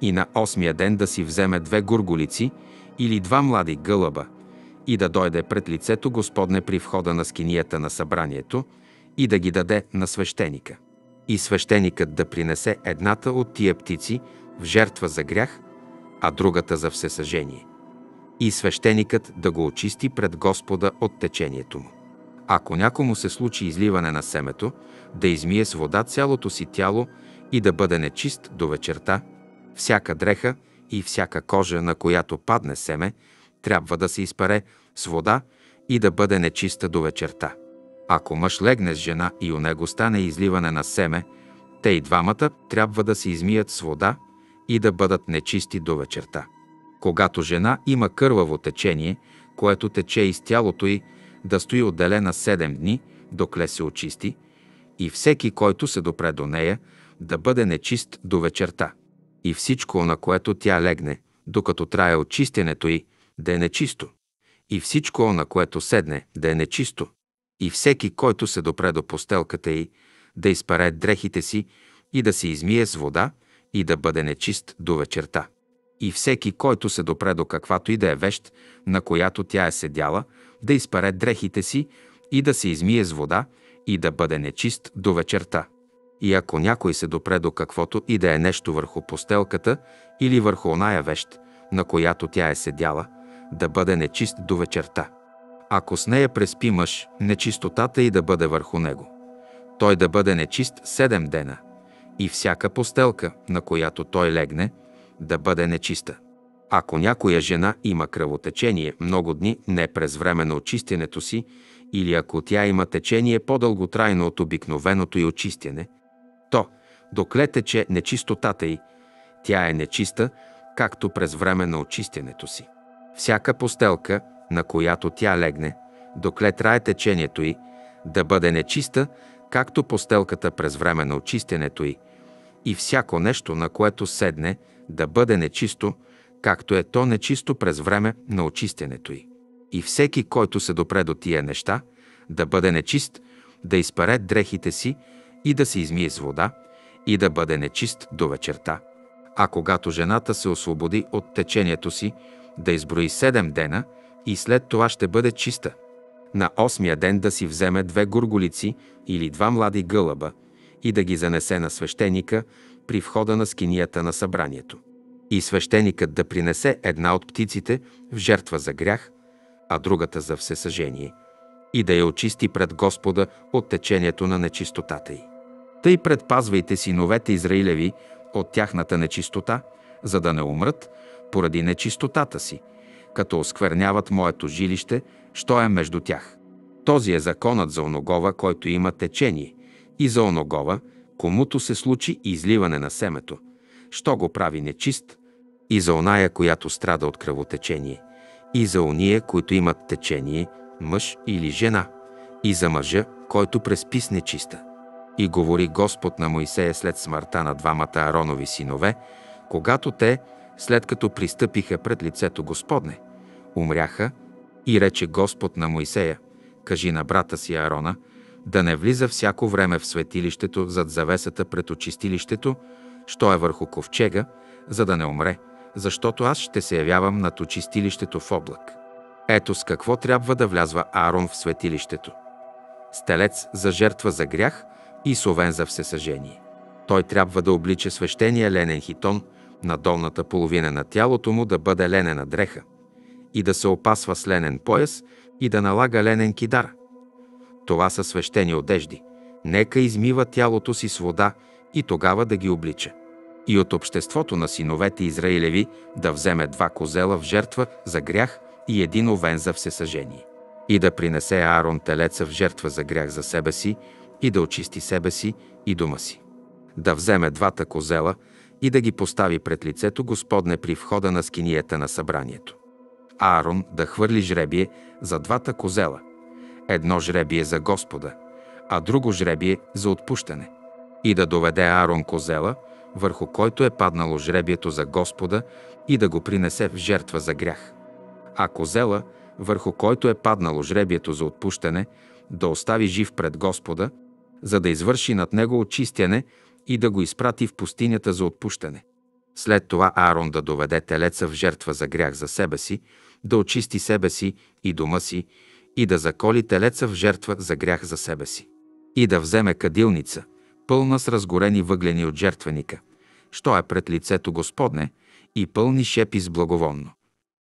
И на осмия ден да си вземе две гурголици или два млади гълъба и да дойде пред лицето Господне при входа на скинията на събранието и да ги даде на свещеника. И свещеникът да принесе едната от тия птици в жертва за грях, а другата за всесъжение. И свещеникът да го очисти пред Господа от течението му. Ако някому се случи изливане на семето, да измие с вода цялото си тяло и да бъде нечист до вечерта, всяка дреха и всяка кожа, на която падне семе, трябва да се изпаре с вода и да бъде нечиста до вечерта. Ако мъж легне с жена и у него стане изливане на семе, те и двамата трябва да се измият с вода и да бъдат нечисти до вечерта. Когато жена има кърваво течение, което тече из тялото й, да стои отделена 7 дни, докле се очисти, и всеки, който се допре до нея, да бъде нечист до вечерта. И всичко, на което тя легне, докато трае очистенето й, да е нечисто. И всичко, на което седне, да е нечисто. И всеки, който се допре до постелката й, да изпаре дрехите си и да се измие с вода и да бъде нечист до вечерта. И всеки, който се допре до каквато и да е вещ, на която тя е седяла, да изпаре дрехите си и да се измие с вода и да бъде нечист до вечерта. И ако някой се допре до каквото и да е нещо върху постелката или върху оная вещ, на която тя е седяла, да бъде нечист до вечерта. Ако с нея преспи мъж, нечистотата и да бъде върху него. Той да бъде нечист седем дена и всяка постелка, на която той легне, да бъде нечиста. Ако някоя жена има кръвотечение много дни не през време на очистенето си, или ако тя има течение по-дълготрайно от обикновеното и очистяне, то, докле тече нечистотата й, тя е нечиста, както през време на очистенето си. Всяка постелка, на която тя легне, докле трае течението й, да бъде нечиста, както постелката през време на очистенето й, и всяко нещо, на което седне, да бъде нечисто, както е то нечисто през време на очистенето й. И всеки, който се допре до тия неща, да бъде нечист, да изпаре дрехите си и да се измие с вода, и да бъде нечист до вечерта. А когато жената се освободи от течението си, да изброи седем дена и след това ще бъде чиста. На осмия ден да си вземе две гурголици или два млади гълъба и да ги занесе на свещеника при входа на скинията на събранието. И свещеникът да принесе една от птиците в жертва за грях, а другата за всесъжение, и да я очисти пред Господа от течението на нечистотата й. Тъй предпазвайте синовете Израилеви от тяхната нечистота, за да не умрат поради нечистотата си, като оскверняват моето жилище, що е между тях. Този е законът за оногова, който има течение, и за оногова, комуто се случи изливане на семето, що го прави нечист, и за оная, която страда от кръвотечение, и за ония, които имат течение, мъж или жена, и за мъжа, който преспи с нечиста. И говори Господ на Моисея след смъртта на двамата Аронови синове, когато те, след като пристъпиха пред лицето Господне, умряха и рече Господ на Моисея, кажи на брата си Арона, да не влиза всяко време в светилището зад завесата пред очистилището, що е върху ковчега, за да не умре, защото аз ще се явявам над очистилището в облак. Ето с какво трябва да влязва Аарон в светилището. Стелец за жертва за грях и совен за всесъжение. Той трябва да облича свещения ленен хитон, на долната половина на тялото му да бъде ленена дреха и да се опасва с ленен пояс и да налага ленен кидар. Това са свещени одежди. Нека измива тялото си с вода и тогава да ги облича. И от обществото на синовете Израилеви да вземе два козела в жертва за грях и един овен за всесъжение. И да принесе Аарон телеца в жертва за грях за себе си и да очисти себе си и дома си. Да вземе двата козела и да ги постави пред лицето Господне при входа на скинията на събранието. Аарон да хвърли жребие за двата козела. Едно жребие за Господа, а друго жребие за отпущане. И да доведе Аарон козела, върху който е паднало жребието за Господа, и да го принесе в жертва за грях. А козела, върху който е паднало жребието за отпущане, да остави жив пред Господа, за да извърши над него очистяне и да го изпрати в пустинята за отпущане. След това Аарон да доведе телеца в жертва за грях за себе си, да очисти себе си и дома си, и да заколи телеца в жертва за грях за себе си. И да вземе кадилница, пълна с разгорени въглени от жертвеника, що е пред лицето Господне, и пълни шепи с благовонно.